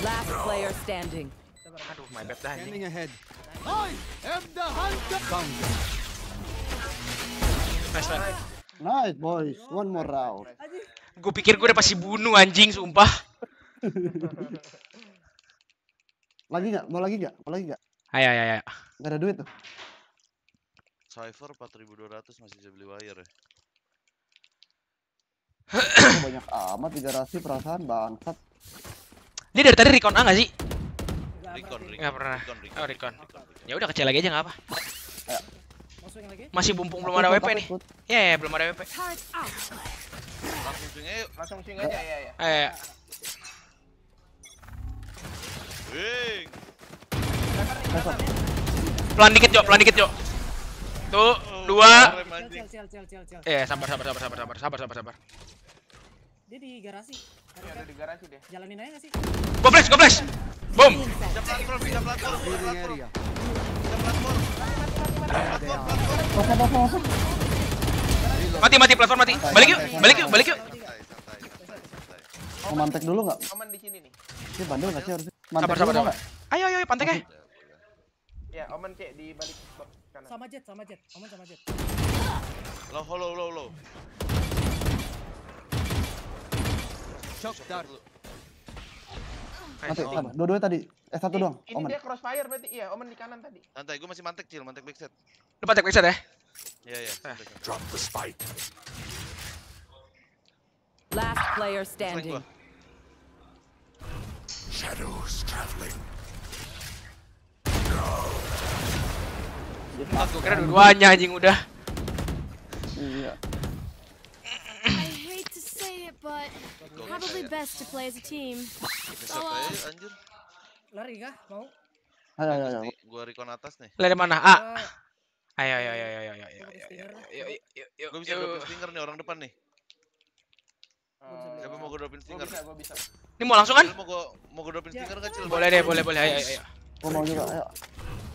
Last player standing. Aduh, my bad dah. Scanning ahead. I am the hunter. Counter. Nice, man. Nice boys, one more round. Gue pikir gue udah pasti bunuh anjing, sumpah. Lagi nggak? Mau lagi nggak? Mau lagi nggak? Ayo, ayo, ayo. Nggak ada duit tuh. Cypher 4200 masih bisa beli wire ya. Oh, banyak amat tiga rasi perasaan bangsat. Dia dari tadi recon A nggak sih? Recon, recon. Nggak pernah. Recon, recon, Oh, recon. Ya udah kecil lagi aja nggak apa. Lagi. Masih bumpung belum ada WP nih. Ya, ya, belum ada WP. Langsung swing aja. Langsung swing aja ya ya. Ayo, ayo. Wing. Pelan dikit, Jo, pelan dikit, Jo. Tuh, dua. Cel. Eh, sabar, sabar, sabar, sabar, sabar, sabar, sabar, sabar. Dia di garasi. Ini ada di garasi deh. Jalanin aja nggak sih? Go flash, go flash. Boom. Bisa platform, bisa platform, bisa platform. Bisa platform. Mati, mati, platform mati. Balik yuk, balik yuk, balik yuk. Mau mantek dulu nggak? Aman di sini nih. Ini bandel nggak sih harusnya? Mantek sabar, sabar. nggak? Ayo, ayo, ayo, panteknya. Ya, Omen cek di balik box kanan. Sama Jet, sama Jet. Omen sama Jet. Low, low, low, low. Shock dart. Mati, sabar. Dua-dua tadi. Eh satu doang. Ini Omen. dia crossfire berarti. Iya, Omen di kanan tadi. Santai, gua masih mantek chill, mantek backset. Lu pantek backset ya. Iya, iya. santai. Drop the spike. Last player standing. Shadows traveling. Gue kira dua-duanya anjing udah. Iya. But probably best to play as a team. Anjir. Lari kah? Mau? Ayo, ayo, ayo. Gua recon atas nih. Lihat mana? A. Ayo, ayo, ayo, ayo, ayo, ayo, ayo, ayo, ayo, ayo, ayo, Gua bisa ayo. dropin stinger nih orang depan nih. Siapa mau gua dropin Gua stinger? bisa, gua bisa. Ini mau langsung kan? Mau gua mau gua dropin stinger enggak, Cil? Boleh deh, boleh, boleh. Ayo, ayo, ayo. Gua mau juga. Ayo.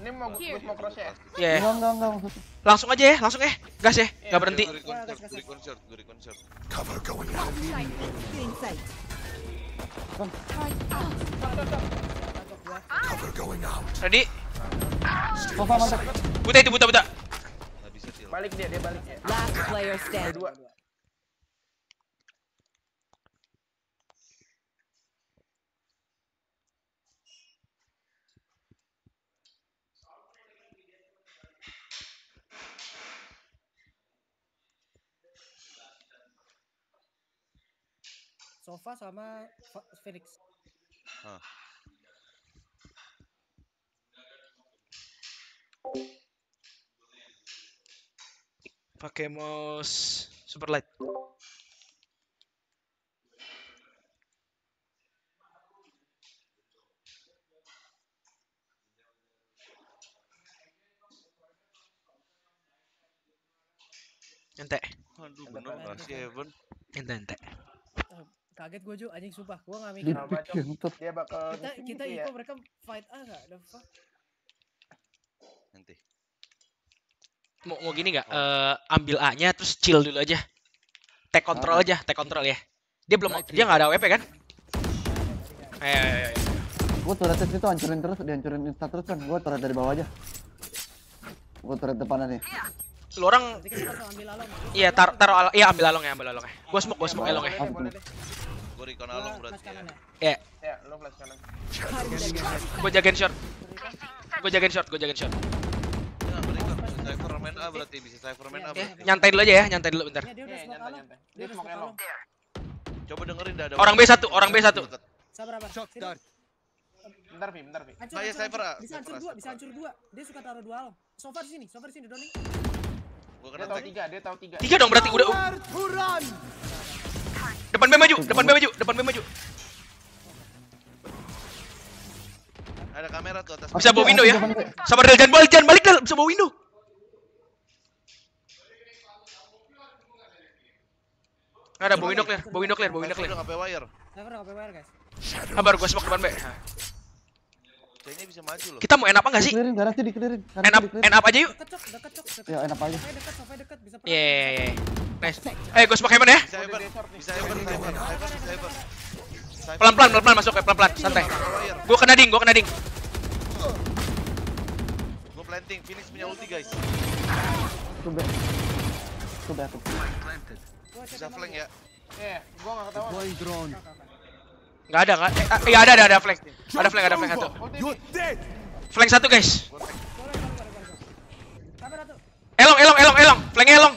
Ini mau gua mau cross ya. Ya, Enggak, enggak, enggak. maksudnya. langsung aja ya, langsung ya. Gas ya, nggak berhenti. Gua recon short, gua recon short, gua recon short. Cover going out. Cover going out. Ready? Buta itu, buta, buta. Balik dia, dia balik ya. Last player standing. dua. Sofa sama Phoenix. Hah. Pakai mouse super light. Ente, Aduh, bener enggak sih, Evan? ente, ente. Kaget gue Ju, anjing sumpah. Gue gak mikir. Dia bakal Kita kita ya. Iko mereka fight A gak? The fuck? Nanti. Mau mau gini nggak? Eh, ambil A-nya terus chill dulu aja. Take control aja, take control ya. Dia belum dia nggak ada WP kan? Ayo, ayo, ayo. Gua turret itu hancurin terus, dihancurin insta terus kan. Gua turret dari bawah aja. Gua turret depannya nih. Lu orang iya tar taruh al iya ambil along ya, ambil along ya. Gua smoke, gua smoke along ya. Gua recon along berarti ya. kanan ya. Ya, Ya, lo flash kanan. gua jagain short. Gua jagain short, gua jagain short. Ya, recon. Bisa Cypher main A berarti, bisa Cypher main A Ya, berarti. nyantai dulu aja ya, nyantai dulu bentar. Ya, dia udah Iya, smoke nyantai, along. nyantai. Dia Dia udah smoke smoke elong. along. Coba dengerin dah ada Orang B1, orang B1. Deket. Sabar, sabar. Sini. dart. Bentar, Vi, bentar, Vi. Hancur, Ah, ya, Cypher. Bisa hancur dua, bisa hancur dua. Dia suka taruh dua along. Sofa di sini, sofa di sini, Doni. Gua Dia kena tahu tiga, dia tahu tiga. Tiga dong berarti udah. Run. Depan B maju, depan B maju, depan B maju. Ada kamera tuh atas Bisa bawa window ya. Sabar Del, jangan balik, jangan balik Del, bisa bawa window. Nggak ada, bawa window clear, bawa window clear, bawa window clear. Ngapain wire. Never nggak PWR guys. Sabar, gua smoke depan, Be. Kayaknya bisa maju loh. Kita mau end up enggak sih? Clearin, garasi di clearin. End up aja yuk. Deket cok, deket cok. Ya, enak aja. Sofanya deket, deket, bisa perang. Iya, iya, iya. Nice. Eh, gua smoke heaven ya. Bisa bisa bisa. Pelan-pelan, pelan-pelan masuk ya, pelan-pelan, santai. Gua kena ding, gua kena ding. Gue planting, Phoenix punya ulti guys. Tuh, Be, aku. Bisa flank ya. Iya, gua nggak ketahuan. Deploying drone. Enggak ada, enggak. Eh, ah, iya ada, ada, ada flank. Ada flank, ada flank satu. Flank satu, guys. Elong, elong, elong, elong. Flanknya elong.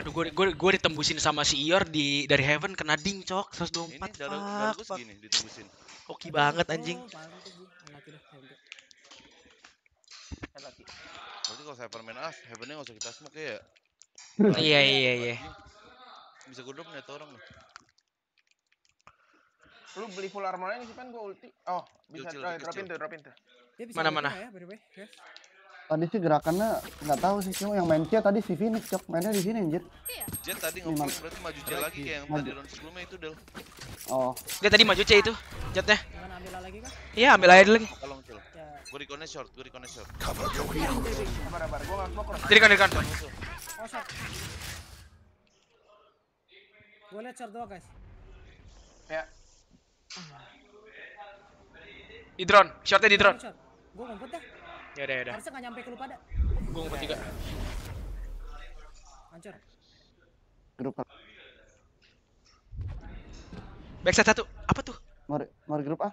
Aduh, gue gue gue ditembusin sama si Ior di dari Heaven kena ding, cok. 124. Ini darah darah Fuck, gue fuck. segini ditembusin. Hoki banget anjing. Dah, hebat. Berarti kalau saya permain as, heavennya nggak usah kita smoke ya. Iya, iya, iya. Bisa gue nih atau orang nih. Lu beli full armornya sih kan gua ulti. Oh, bisa dropin tuh, dropin tuh. Mana, mana? ya, Tadi sih gerakannya nggak tahu sih, cuma yang main Cia tadi si Phoenix, Cok. Mainnya di sini, anjir. Jet tadi Ini ngeflank mas- berarti maju Jet lagi kayak yang Maju. tadi round sebelumnya itu Del. Oh. Dia tadi maju C itu. Jetnya. Gimana ambil lagi kah? Iya, ambil aja dulu lagi. Tolong Cil. Ya. Gue reconnect short, gue reconnect short. Cover going out. Sabar, sabar. Gua nggak smoke. Jadi kan, jadi kan. Oh, shot. Gua liat short doang guys. Ya. Di drone, shotnya di drone. Gua ngumpet dah. Ya udah, ya udah. Harusnya nggak nyampe ke lu pada. Gua ngumpet juga. Hancur. Grup Backside satu. Apa tuh? Mari, mari grup A.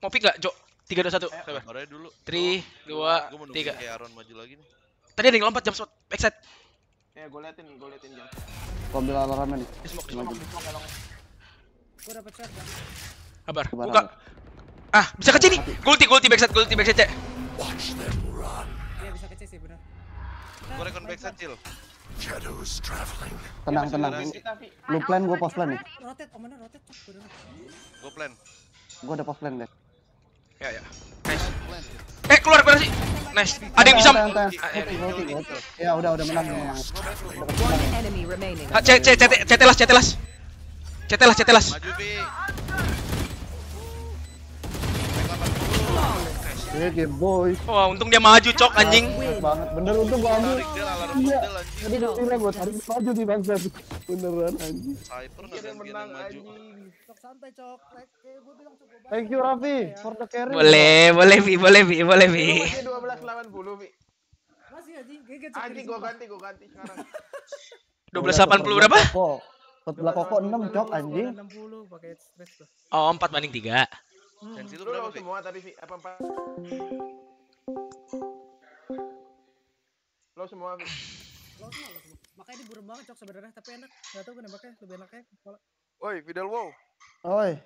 Mau pick enggak, Jo? 3 2 1. Sabar. Marahnya dulu. 3 2 Gue mau nunggu 3. kayak Aaron maju lagi nih. Tadi ada yang lompat jump shot backside. Ya, gua liatin, gua liatin jam. Gua ambil alarmnya nih. Di smoke, di Maju. smoke. Gua dapet shot. Sabar. Sabar, Buka. Ah, bisa ke sini. Gulti, gulti backside, gulti backside, Cek. Watch them run. Iya bisa kece sih benar. Gue recon back kecil. Shadows traveling. Tenang tenang. Lu plan gue post plan nih. Rotate, oh mana rotate? Gue plan. Gue udah post plan deh. Ya ya. Nice. Eh keluar berapa sih? Nice. Ada yang bisa. Ya udah udah menang menang. Cek cek cek cetelas cetelas. Cetelas cetelas. Maju Pi. Ya game boy. Wah, untung dia maju, cok anjing. Baik banget. Bener untung gua ambil. Iya. Tadi gua kira gua tarik maju di bangsa. Beneran anjing. Cypher nggak gantian yang maju. Cok santai cok. Bilang gua Thank you Raffi for the carry. Boleh, boleh Vi, boleh Vi, boleh Vi. Masih 12 lawan 10, Vi. Masih anjing, geget. Anjing gua ganti, gua ganti sekarang. 1280 berapa? Kok setelah koko 6 cok anjing. 60 pakai stress tuh. Oh, 4 banding 3. Sensi lu Lu berapa semua tadi, Vi. Apa empat? Lo semua, Vi. Lo semua, lo semua. Makanya dia burem banget cok sebenarnya, tapi enak. Gak tau kenapa lebih enaknya kalau Woi, Fidel Wow. Oi.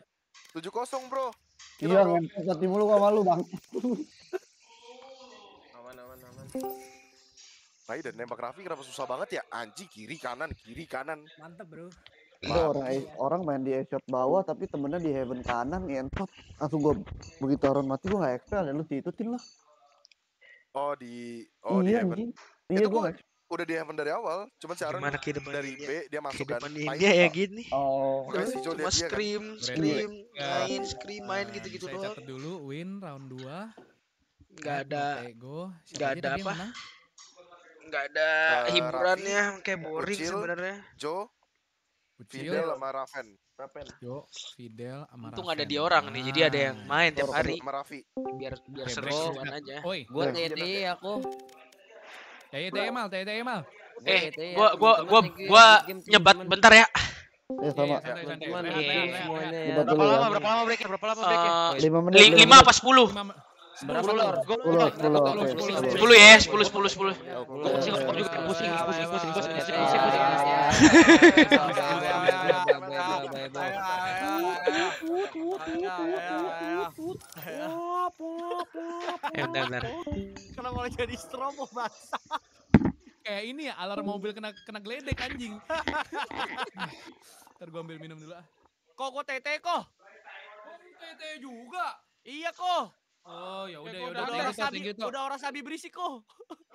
7-0, Bro. Iya, ngentot hati mulu gua malu, Bang. Aman, aman, aman. Nah, dan nembak Raffi kenapa susah banget ya? Anjing kiri kanan, kiri kanan. mantep bro. Udah orang orang main di shot bawah tapi temennya di heaven kanan ngentot. Langsung gua begitu orang mati gua enggak expel dan lu diitutin lah. Oh, di oh di iya Heaven. anjing. Itu Iya gua gua udah di Heaven dari awal, cuman si Aaron kehidupan dari India? B dia masuk kan. Kehidupan main India ya gini. Oh. Makanya si Joe Cuma dia kan. scream, scream, Ya. main, scream, main gitu-gitu Saya doang. catat dulu win round 2. Nggak ada, Tego. Siapa nggak lagi ada tadi yang apa? menang? nggak ada Eh, hiburannya, kayak boring sebenarnya. Joe, Fidel, sama Raven. Raven. Yo, Fidel sama Untung ada di orang nih, jadi ada yang main tiap hari. Sama Biar biar seru aja. Oi, gua TTI aku. TTI TTI mal, TTI TTI mal. Eh, gua gua gua gua nyebat bentar ya. Eh, sama. Berapa lama? Berapa lama break? Ya? Berapa lama break? Ya? Eh, 5 menit. 5 apa 10? sepuluh sepuluh sepuluh ya sepuluh sepuluh sepuluh pusing pusing pusing pusing pusing pusing pusing Kayak ini ya alarm mobil kena kena geledek anjing. Ntar gua ambil minum dulu ah. Kok kok tete kok? Tete juga. Iya kok. Oh ya udah Eh, ya udah udah orang thank you sabi, thank you udah orang sabi berisik kok.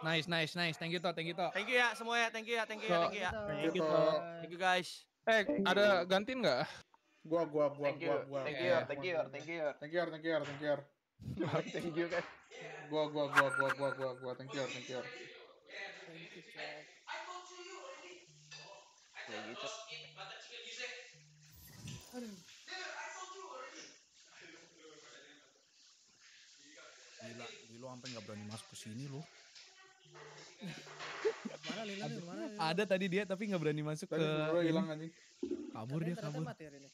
Nice nice nice thank you Toh, thank you Toh. Thank you ya semua ya, thank you ya, thank you ya, thank you ya. Thank you, Toh. Thank you guys. Eh, ada gantiin nggak? Gua gua gua Thank gua you, gua. thank you, thank you, thank you. Thank you, thank you, thank you. Thank you guys. Gua gua gua gua gua gua gua thank you, thank you. Ya gitu. Gila, Lilo sampai nggak berani masuk ke sini loh. Mana Lila nih? Mana? Lila? Ada tadi dia tapi nggak berani masuk Tadi ke hilang anjing. Kabur dia kabur. mati hari ini.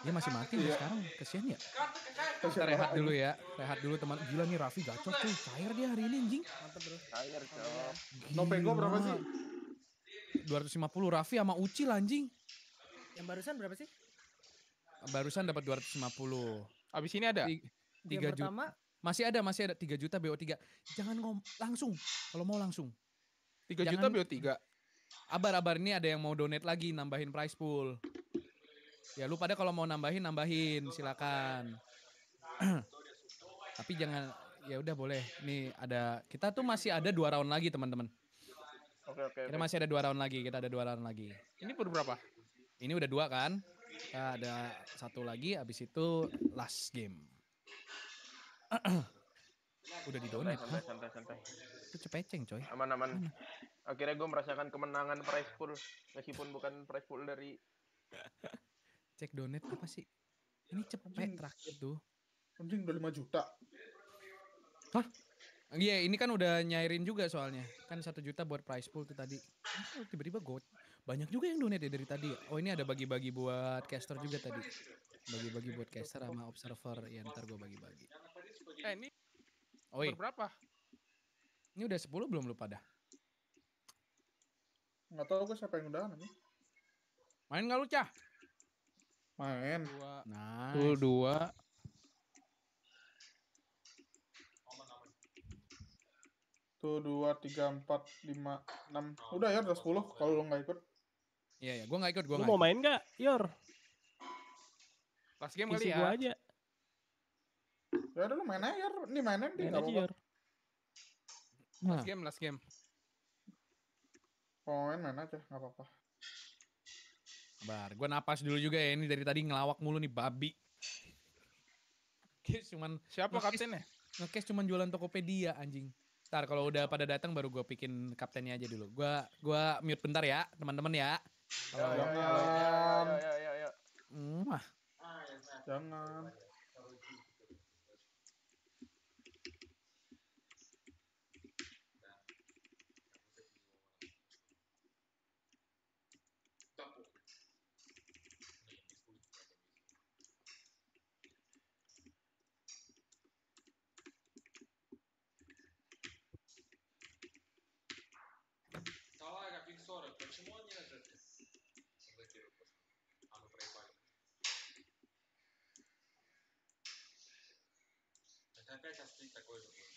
Dia masih mati Iya. sekarang. Kesian ya. Kita rehat dulu ya. Rehat dulu teman. Gila nih Raffi gacor tuh. Cair dia hari ini anjing. Mantap bro. Cair, Cok. Nopeng gua berapa sih? 250 Raffi sama Ucil anjing. Yang barusan berapa sih? Barusan dapat 250. Abis ini ada? 3 juta. pertama Masih ada, masih ada 3 juta BO3. Jangan ngom langsung. Kalau mau langsung. 3 juta Jangan- bio 3. Abar-abar ini ada yang mau donate lagi nambahin price pool. Ya lu pada kalau mau nambahin nambahin silakan. Tapi jangan ya udah boleh. Nih ada kita tuh masih ada dua round lagi teman-teman. Oke, oke. Kita masih ada dua round lagi. Kita ada dua round lagi. Ini berapa? Ini udah dua kan? Kita ada satu lagi. Abis itu last game. udah di donate. kan? Santai, Hah? santai, santai. Itu cepeceng coy. Aman, aman. Akhirnya gue merasakan kemenangan prize pool meskipun bukan prize pool dari Cek donate apa sih? Ini cepet terakhir tuh. Anjing udah 5 juta. Hah? Iya, ini kan udah nyairin juga soalnya. Kan satu juta buat prize pool tuh tadi. Tiba-tiba go banyak juga yang donate ya dari tadi. ya? Oh ini ada bagi-bagi buat caster juga tadi. Bagi-bagi buat caster sama observer. Ya ntar gue bagi-bagi. Eh, ini Oi, berapa? ini udah 10 belum lu pada? Enggak tahu gua siapa yang udahan anjing. Main gak lu, Cah? Main. Dua. Nice. Tuh, dua. Tuh 2 3 4 5 6. Udah ya udah 10 kalau lu enggak ikut. Iya, ya, gue gak ikut, gue Lu gak mau ikut. main gak, Yor? Last game Isi kali ya. gua aja. Ya udah lu main aja. Ini mainin Main aja, apa-apa. Yor. Last game, last game. Mau main main aja, enggak apa-apa. Sabar, gue napas dulu juga ya. Ini dari tadi ngelawak mulu nih, babi. Kes cuman Siapa kaptennya? Nge-case cuman jualan Tokopedia anjing. Ntar kalau udah pada datang baru gue bikin kaptennya aja dulu. Gua gua mute bentar ya, teman-teman ya. Ya, Kalau ya, ya, ya, ya, ya, ya, ya. Mwah. Jangan. repete as 30 coisas.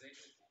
organization.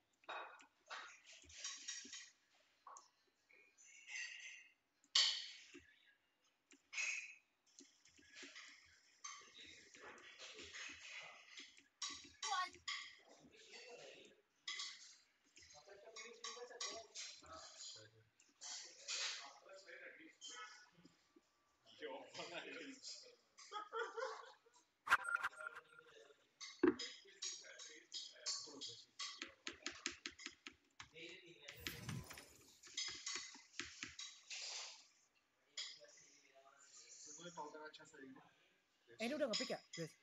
kalau eh, ini. Udah ngepick ya, guys?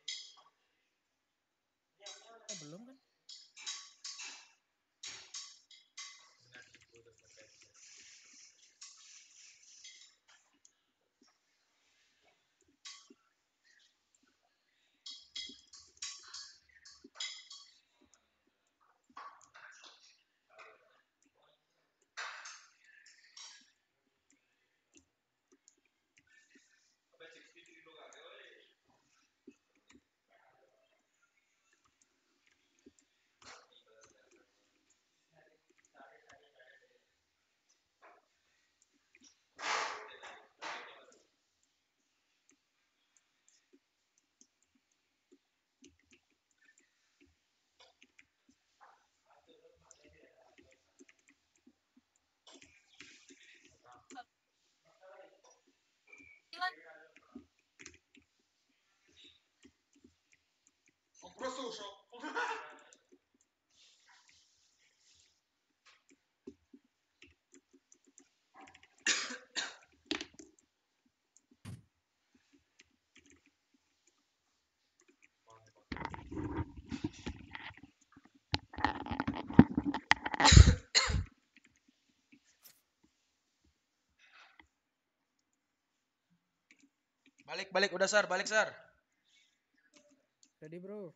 Balik, balik, udah Sar, balik Sar. Ready bro.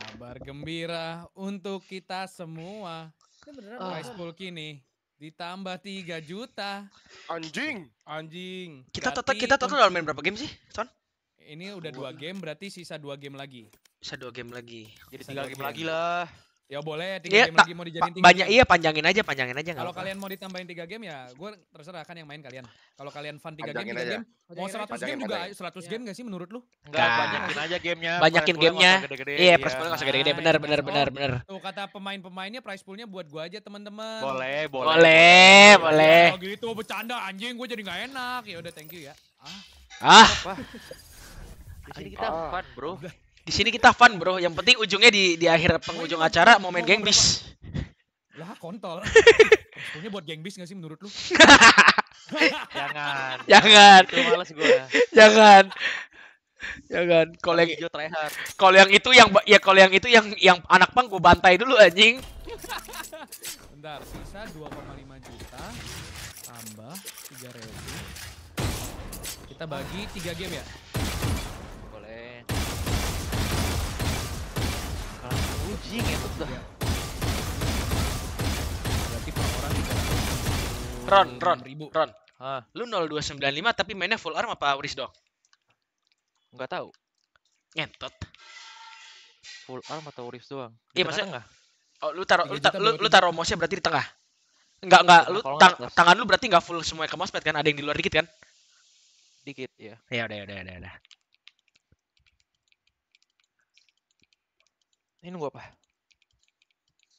Kabar gembira untuk kita semua. Ah. Ice kini ditambah 3 juta. Anjing. Anjing. Kita total kita total udah main berapa game sih, Son? Ini udah dua game berarti sisa dua game lagi. Bisa dua game lagi. Jadi Sisa tinggal dua game lagi lah. Ya boleh tiga Iya, game tak- lagi mau dijadiin tiga banyak game. iya panjangin aja, panjangin aja Kalau kalian mau ditambahin tiga game ya, gue terserah kan yang main kalian. Kalau kalian fun tiga game, tiga game, mau Panjangin 100 game juga, panjangin. 100 Iya. game gak sih menurut lu? Enggak, Nggak. banyakin aja gamenya. Banyakin gamenya. Iya, prize poolnya nggak usah gede-gede. Nice. benar, Oh, benar, benar. Tuh kata pemain-pemainnya prize poolnya buat gue aja teman-teman. Boleh, boleh. Boleh, boleh. Oh gitu, bercanda anjing, gue jadi gak enak. Ya udah thank you ya. Ah, Ah, Di sini kita fun, bro. Di sini kita fun, Bro. Yang penting ujungnya di di akhir penghujung acara mau main geng bis. lah kontol. poolnya buat geng bis gak sih menurut lu? Jangan. Jangan. Itu males gua. Jangan. Jangan. Kalau yang Hijau tryhard. kalau yang itu yang ya kalau yang itu yang yang anak pang gue bantai dulu anjing. Bentar, sisa 2,5 juta tambah 3000. Kita bagi 3 game ya? Kalau uji ngetut dah. Berarti per orang 300. Ron, Ron, ribu. Ron. Hah, Lu 0295 tapi mainnya full arm apa Auris dong? enggak tahu. Ngentot. Full arm atau rift doang? Iya, maksudnya- tengah-tengah? Oh, lu taruh lu, ta- lu, lu tuh? taruh mouse berarti di tengah. Enggak enggak lu tang- tangan lu berarti enggak full semuanya ke mousepad kan? Ada yang di luar dikit kan? Dikit, ya. Ya udah udah udah udah. Ini nunggu apa?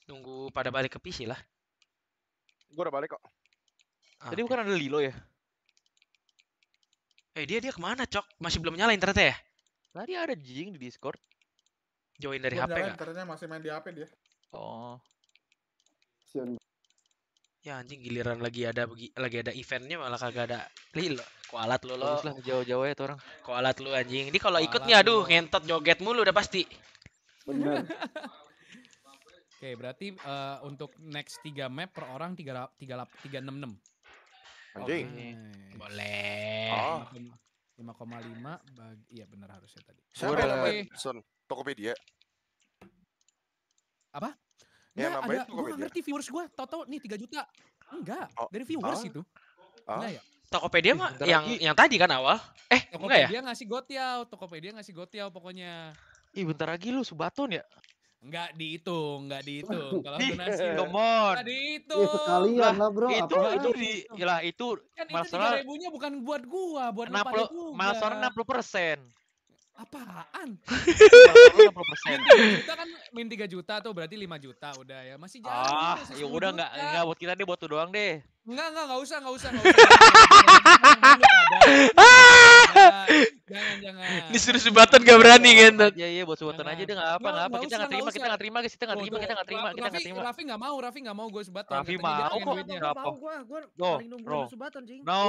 Nunggu pada balik ke PC lah. Gue udah balik kok. Ah, Tadi oke. bukan ada Lilo ya? Eh dia dia ke mana cok? Masih belum nyalain ternyata ya? Tadi ada Jing di Discord. Join dari Gua HP nyalain, nggak? ternyata masih main di HP dia. Oh. Sian. Ya anjing giliran lagi ada lagi ada eventnya malah kagak ada Lilo. Kualat lu lo. Lah jauh-jauh ya tuh orang. Kualat lu anjing. Ini kalau ikut nih aduh ngentot joget mulu udah pasti. Bener. Oke, berarti eh, untuk next 3 map per orang 3 3 366. Anjing. Boleh. Oh. 5,5 bagi iya benar harusnya tadi. Siapa yang nambahin? Son, Tokopedia. Apa? Yang Enggak, nambahin ada gue Tokopedia. ngerti viewers gue, tau-tau nih 3 juta. Enggak, Oh, dari viewers ah. itu. Ah, Enggak ya? Tokopedia mah yang lagi. yang tadi kan awal. Eh, enggak ya? Tokopedia ngasih gotiau, Tokopedia ngasih gotiau pokoknya. Ih, bentar lagi lu subaton ya? Enggak dihitung, enggak dihitung. Kalau donasi come on. enggak dihitung. Ya sekalian lah bro. Itu apaan? itu di lah itu Kan tiga ribunya bukan buat gua, buat lu pada 60 juga. malah soalnya 60 persen. Apaan? 60 persen. Min 3 juta kan min 3 juta tuh berarti 5 juta udah ya. Masih jauh. Ah, ya 10 udah nggak juta. nggak buat kita deh buat tuh doang deh. Enggak, enggak, enggak usah, enggak usah, enggak usah. Jangan, jangan. Disuruh subaton gak berani kan. Iya iya buat subatan aja deh nggak apa nggak apa kita nggak terima kita nggak terima guys kita nggak terima kita nggak terima kita nggak terima. Raffi nggak mau, Raffi nggak mau gue sebaton. Raffi mau kok. duitnya. Gak Berapa? mau gua, gua No, paling nunggu subaton, cing. No.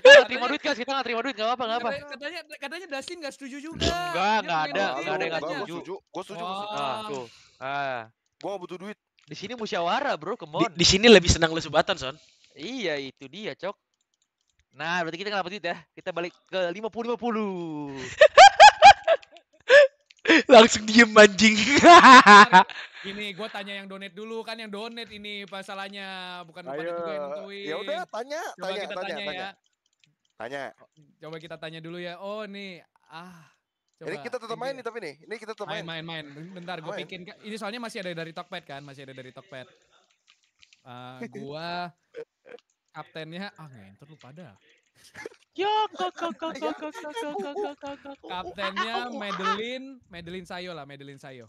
Kita nggak terima duit guys kita nggak terima duit nggak apa nggak apa. Katanya, katanya, Dustin nggak setuju juga. Nggak pengen ada nggak ada yang nggak setuju. gua setuju, gua setuju. Ah tuh. Ah. Gua nggak butuh duit. Di sini musyawarah bro, come Di, on. di sini lebih senang lu subaton, Son. Iya itu dia cok. Nah berarti kita nggak dapat duit ya. Kita balik ke 50 50. Langsung diem anjing. Gini, gue tanya yang donate dulu kan yang donate ini masalahnya bukan Ayo. juga yang nentuin. Ya udah tanya, Coba tanya, kita tanya, tanya, tanya. ya. Tanya. Coba kita tanya dulu ya. Oh nih, ah. Coba. Ini kita tetap main nih tapi nih. Ini kita tetap main main. main main. Bentar, gue bikin. Ini soalnya masih ada dari Tokped kan, masih ada dari Tokped. Uh, gua kaptennya ah ngentot lu pada. Ya kak kak kak kak kak kak kak kak kak. Kaptennya Madeline, Madeline Sayo lah, Madeline Sayo.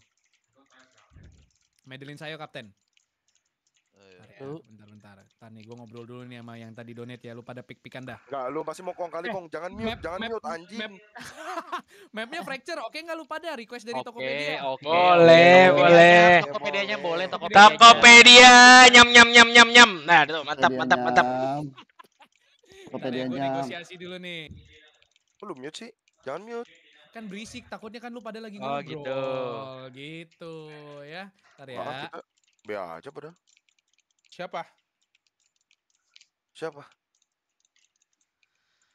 Madeline Sayo kapten. Bentar, ya, bentar, bentar. Nih, gue ngobrol dulu nih sama yang tadi donate ya. Lu pada pik-pikan dah. Enggak, lu pasti mau kong kali Eh, kong. Jangan mute, map- jangan map- mute anjing. map- Mapnya fracture, oke nggak lu pada request dari Oke, Tokopedia? oke. Boleh, oke. boleh. Tokopedianya boleh, Tokopedia. Tokopedia nyam nyam nyam nyam nyam. Nah, tuh mantap mantap mantap. Bentar ya, gue Tokopedianya. negosiasi dulu nih. Lu mute sih? Jangan mute. Kan berisik, takutnya kan lu pada lagi Oh, ngobrol. gitu. Gitu, ya. Ntar ya. Wah, kita be aja padahal. Siapa? Siapa?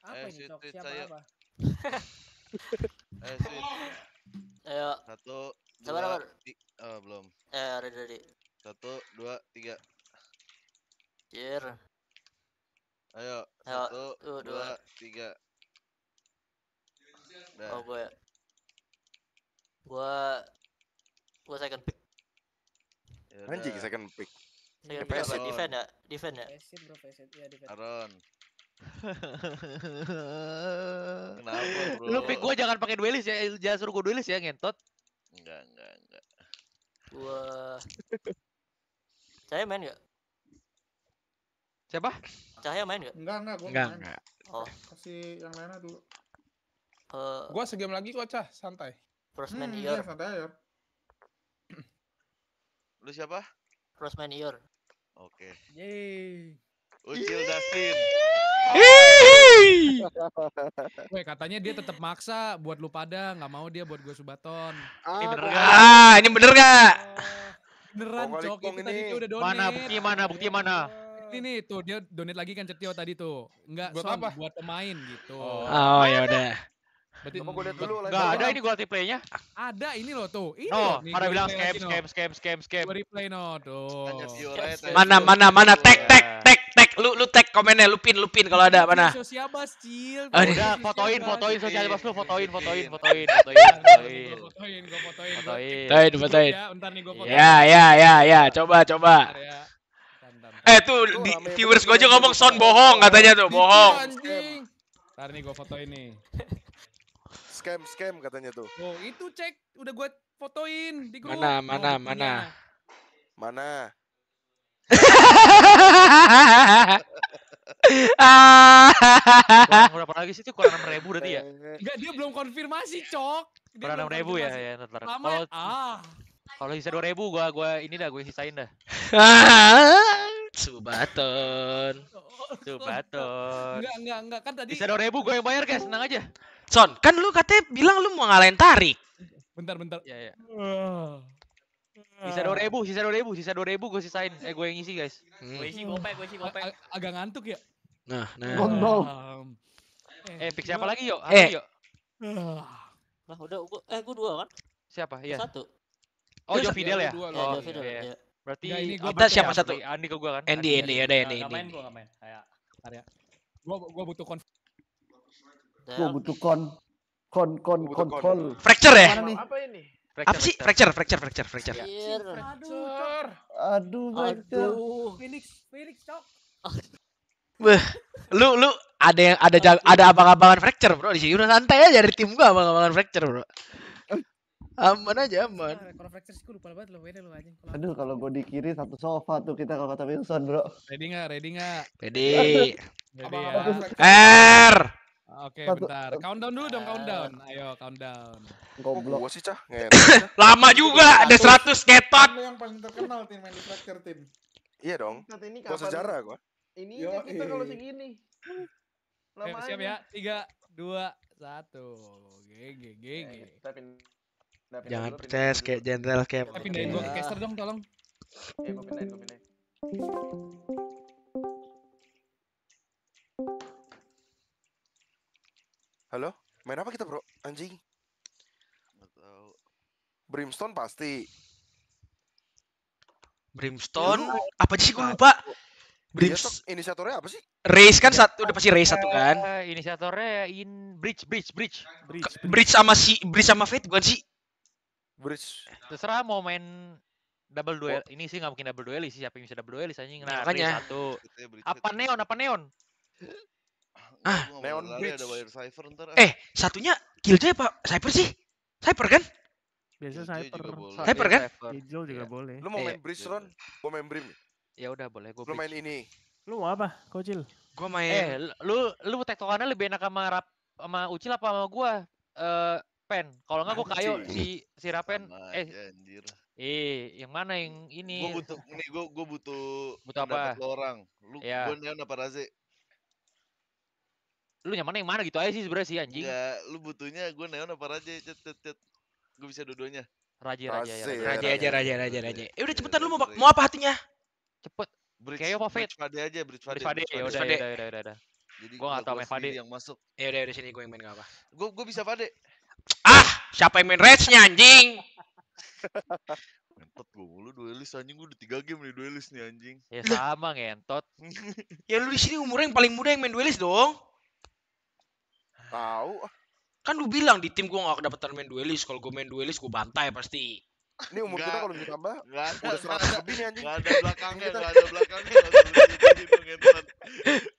Apa Ayo, ini, sweet, Cok? Siapa saya. apa? Ayo sweet. Ayo, Satu, Sabar, dua, sabar. ti- Oh, belum. eh ready ready. Satu, dua, tiga. Cheer. Ayo. Ayo, Satu, tuh, dua, dua. tiga. Dah. Oh gue. Gua gua second pick. Ya Anjing second pick. Pick apa? Peset. Defend ya? Defend ya? Bro, faceit. Iya, defend. Aron. Kenapa, bro? Lu pick gua jangan pakai duelis ya, jangan suruh gua duelis ya ngentot. Enggak, enggak, enggak. Gua Cahaya main gak? Siapa? Cahaya main gak? Enggak, enggak, gua Enggak, main. enggak. Oh, Kasih yang lainnya dulu. eh Gua segame lagi kok, Cah. Santai. Frostman Hmm, Ear. iya, santai aja. Lu siapa? Frostman Ear. Oke. Yeay. Ucil Dustin. Weh, katanya dia tetap maksa buat lu pada, nggak mau dia buat gue subaton. Ini bener Ah, gak? Ah, ini bener gak? Beneran, Oh, Cok. Tadi ini. dia udah donate. Mana buktinya mana? Buktinya mana? Ini nih, tuh dia donate lagi kan Cetio tadi tuh. Enggak, Buat Son, apa? buat pemain gitu. Oh, ya udah. Berarti gua lihat dulu live Enggak ada ini gua replaynya. ada ini loh tuh. Ini No, nih, pada bilang replay scam, scam, scam, scam, scam. Gua replay no, tuh. Mana mana mana tag tag Ya. tag tag. Lu lu tag komennya, lu pin lu pin kalau ada mana. Sosiabas, Cil. Udah fotoin, fotoin sosial bebas lu, fotoin, fotoin, fotoin, fotoin, fotoin. fotoin, gua fotoin. Fotoin. Fotoin, fotoin. Ya, bentar nih gua fotoin. Ya ya ya ya, coba coba. Ya. Eh tuh di, viewers gua aja ngomong sound bohong katanya tuh, bohong. Ntar nih gua fotoin nih. Scam scam katanya tuh. Oh, itu cek udah gua fotoin di grup. Mana, Oh, mana, buktinya. mana? Mana? Kurang berapa lagi sih itu? Kurang enam ribu berarti ya? Enggak, dia belum konfirmasi, Cok. Dia Kurang enam ribu ya, ya ntar. Lama Kalau ah. kalau sisa dua ribu gua gua ini dah gua sisain dah. Subaton. Tuh baton. Enggak, enggak, enggak. Kan tadi Sisa dua ribu gua yang bayar guys, tenang aja. Son, kan lu katanya bilang lu mau ngalahin tarik. bentar, bentar. Ya ya. Sisa dua ribu, sisa dua ribu, sisa dua ribu gua sisain. Eh gua yang ngisi guys. Hmm. Gue isi gopek, gue isi A- gopek. a- agak ngantuk ya. Nah, nah. Oh no. Um, Eh pick siapa lagi yuk? Eh. Yuk. Lah udah gua eh gua dua kan? Siapa? Iya. Satu. Oh, Jo Iya, Fidel ya? dua, Ya, Oh, Jovi dulu. iya. Ya. Berarti Nggak, ini gua Kita siapa Andi- satu? Andi ke gua kan? Andy, Andy, ya udah Andy, Nggak Andy. main gua nggak main. Kayak Arya. Arya. Gua gua Gua butuh kon kon kon kon kon. Fracture ya? Mana nih? Apa ini? Apa sih? Fracture, fracture, fracture, fracture. Aduh, Aduh, fracture. Phoenix, Phoenix, cok. Wah, lu lu ada yang ada jag- ada abang-abangan fracture, Bro, di sini udah santai aja dari tim gua abang-abangan fracture, Bro. Aman aja, aman. Ah, Kalau fracture sih gua lupa banget lo, beda lo anjing. Kalau Aduh, kalau gue di kiri satu sofa tuh kita ke kota Wilson, bro. Ready nggak? Ready nggak? Ready Abang-abang ya. fracture. R. Oke, Satu- bentar. Countdown dulu dong, countdown. Ayo, countdown. Goblok. Gua sih cah. Lama juga, ada 100 ketot. Yang paling terkenal tim main di fracture tim. Iya dong. Saat ini Gua kapan? sejarah gua. Ini aja kita eh. kalau segini. Ayo, Lama siap aja. ya. Tiga, dua, satu. GG, GG. Eh, kita pindah- pindah Jangan percaya kayak jenderal kayak Eh, pindahin gua ke caster dong, tolong. Oke, gua pindahin, gua pindahin. Halo? Main apa kita, Bro? Anjing. Nggak tahu. Brimstone pasti. Brimstone. Apa sih gua lupa? Dia Brims tuh inisiatornya apa sih? Race kan satu udah pasti race satu kan? Eh, inisiatornya in bridge, bridge, bridge. Ke- Bridge sama si Bridge sama Fate bukan sih? Bridge. Terserah mau main double duel. Ini sih nggak mungkin double duel sih. Siapa yang bisa double duel anjing? Nah, Makanya. Bridge satu. Bridge Apa neon? Apa neon? Ah, Gua Neon Bridge. ada wire cipher ntar. ah. Eh, satunya Killjoy apa? Cypher sih? Cypher kan? Biasa Killjoy boleh. Cypher kan? Hijau juga boleh. Lu mau Iya. main Bridge, Ron? Gua main Brim. Ya udah boleh gua Lu main ini. Lu mau apa, Kocil? Gua Eh, main lu lu tektokannya lebih enak sama rap sama Ucil apa sama gua? Eh, Pen. Kalau nggak gua kayo si si Rapen. Sama Eh, anjir. eh yang mana yang Gua ini? butuh nih gua gua butuh Butuh apa? lo orang. Lu Ya. gua neon apa Raze? Lu yang mana yang mana gitu aja sih sebenarnya sih anjing. Enggak, lu butuhnya gua neon apa Raze? Cet cet cet. Gua bisa dua-duanya. Raja raja ya. Raja. ya, Raja aja, raja, raja, raja. Eh udah cepetan lu mau mau apa hatinya? Cepet. Bridge. Kayak apa Bridge Fade aja, Bridge Fade. Bridge Fade. Ya Fade. udah, Fade. ya udah, ya udah, ya udah. Jadi Gua nggak tahu main Fade. yang masuk. Ya udah udah sini gue yang main gak apa. Gua gua bisa Fade. Ah, siapa yang main Rage-nya anjing? Ngentot gua mulu duelis anjing gua udah 3 game nih duelis nih anjing. Ya sama ngentot. Ya lu di sini umurnya yang paling muda yang main duelis dong. Tahu. ah. Kan lu bilang di tim gua gak kedapatan main duelis. Kalau gua main duelis gua bantai pasti. Ini umur kita Nggak. kalau ditambah Enggak ada. udah 100 lebih nih anjing. Enggak ada belakangnya, Kita- enggak ada belakangnya. Lebih-lebihin tuh ngentot.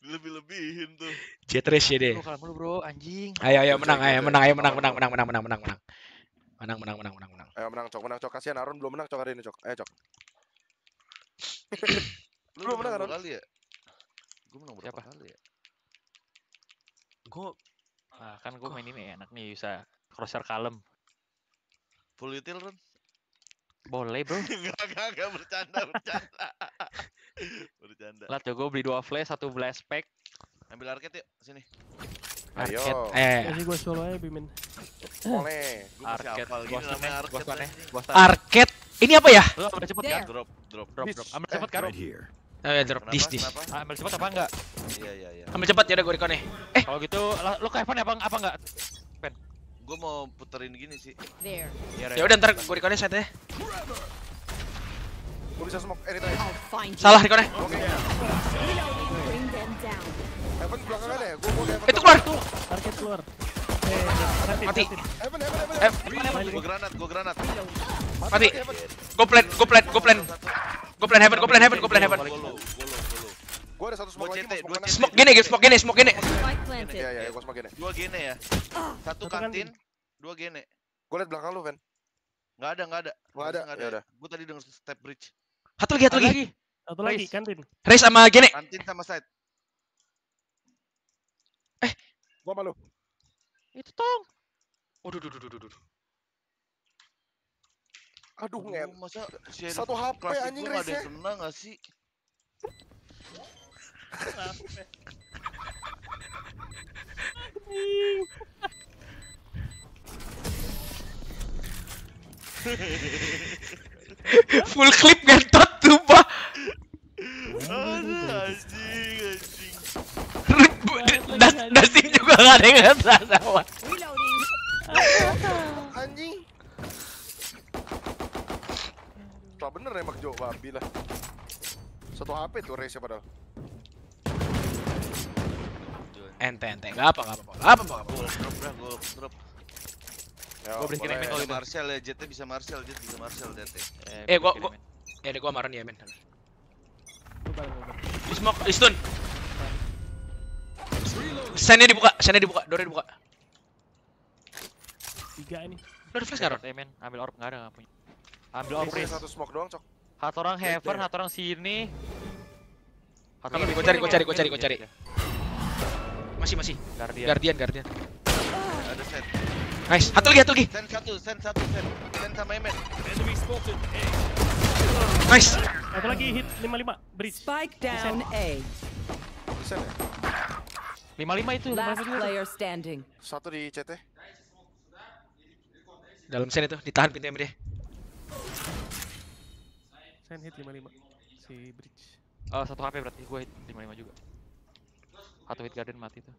Lebih-lebihin tuh. Jet race ya deh. Lu kalah mulu bro anjing. Ayo ayo menang ayo menang ayo menang menang menang menang menang menang menang. Menang menang menang menang menang. Ayo menang cok, menang cok. Kasihan Aaron belum menang cok hari ini cok. Ayo cok. Lu Belum menang, Ron? kali ya? Gua menang berapa Siapa? kali ya? Gua Nah, kan gua main ini enak nih bisa crosshair kalem. Full util Ron? Boleh bro. Enggak, enggak, enggak bercanda, bercanda. bercanda. Lah tuh gua beli dua flash, satu blast pack. Ambil arcade yuk, sini. Ayo. Arcade. Eh, Kasih gue solo aja, Bimin. Boleh. Ya, ya, anjing. gua stun. arcade. Ini apa ya? Lu cepet kan? Drop, drop. Drop, drop. Ambil cepet kan? Right here. Oh ya drop Kenapa? dis dis. Kenapa? Ambil cepet apa enggak? Iya, iya, iya. Ambil cepat ya udah gue recon nih. Eh, Kalau gitu lu ke Evan apa apa enggak? Gua mau puterin gini sih. There. ya udah ntar gue reconnya set ya. Gua bisa smoke you. Salah reconnya. Oke. Belakangan ya. Gua mau Heaven. Itu keluar. Target keluar. Eh, Mati. Heaven. Eh, Gua granat, gua granat. mati. Plan, plan, go plan. Go plan heaven, go plan heaven, go plan heaven. Gua ada satu smoke lagi smoke. Smoke gini, smoke gini, smoke gini. Spike Iya, planted. iya, iya, gua smoke gini. Dua gene ya. Satu Satu kantin. dua gene. Gua liat belakang lu, Ven. Enggak ada, enggak ada. Nggak ada, ya udah. Gua tadi denger step bridge. Satu lagi, satu Ada lagi. Satu lagi, kantin. Race sama gini. Kantin sama side. Gua malu. Itu tong. Waduh, duh, duh, duh, duh, duh. Aduh, Aduh, ngen. masa Satu HP klasik anjing ada yang kena nggak sih? Full clip ngentot tuh, Pak. Aduh, anjing, anjing. Dustin juga gak ada yang ngerasa sama. Anjing. Coba bener nembak Jo, babi lah. Satu HP tuh race padahal. Ente ente, nggak apa nggak apa nggak apa nggak apa. Gol drop dah, gol drop. Ya, Gua berhenti main kalau Bisa itu. Marcel ya, Jetnya bisa Marcel, Jet bisa Marcel Jet. Eh gua gua ya deh gua marah nih ya men. Di smoke, di stun. Sennya dibuka, sennya dibuka, door dibuka. Tiga ini. Lu ada flash nggak, Ron? Eh, men, ambil orb enggak ada enggak punya. Ambil Gua Riz. satu smoke doang, Cok. Satu orang heaven, satu orang sini. Satu Ini, orang gua di cari, gua cari, gua cari, gua Iya, cari. iya. Masih masih. Guardian. Guardian, Guardian. Ada set. Nice. Satu lagi, satu lagi. Sen satu, sen satu, sen. Sen sama Emen. Nice. Satu lagi hit 55 bridge. Spike down A. Bisa ya? Lima lima itu, lima Last player standing. Satu di CT. Dalam sen itu ditahan pintunya dia. Sen hit 55. Si bridge. Oh, satu HP berarti gue hit lima lima juga. Satu hit Guardian mati tuh.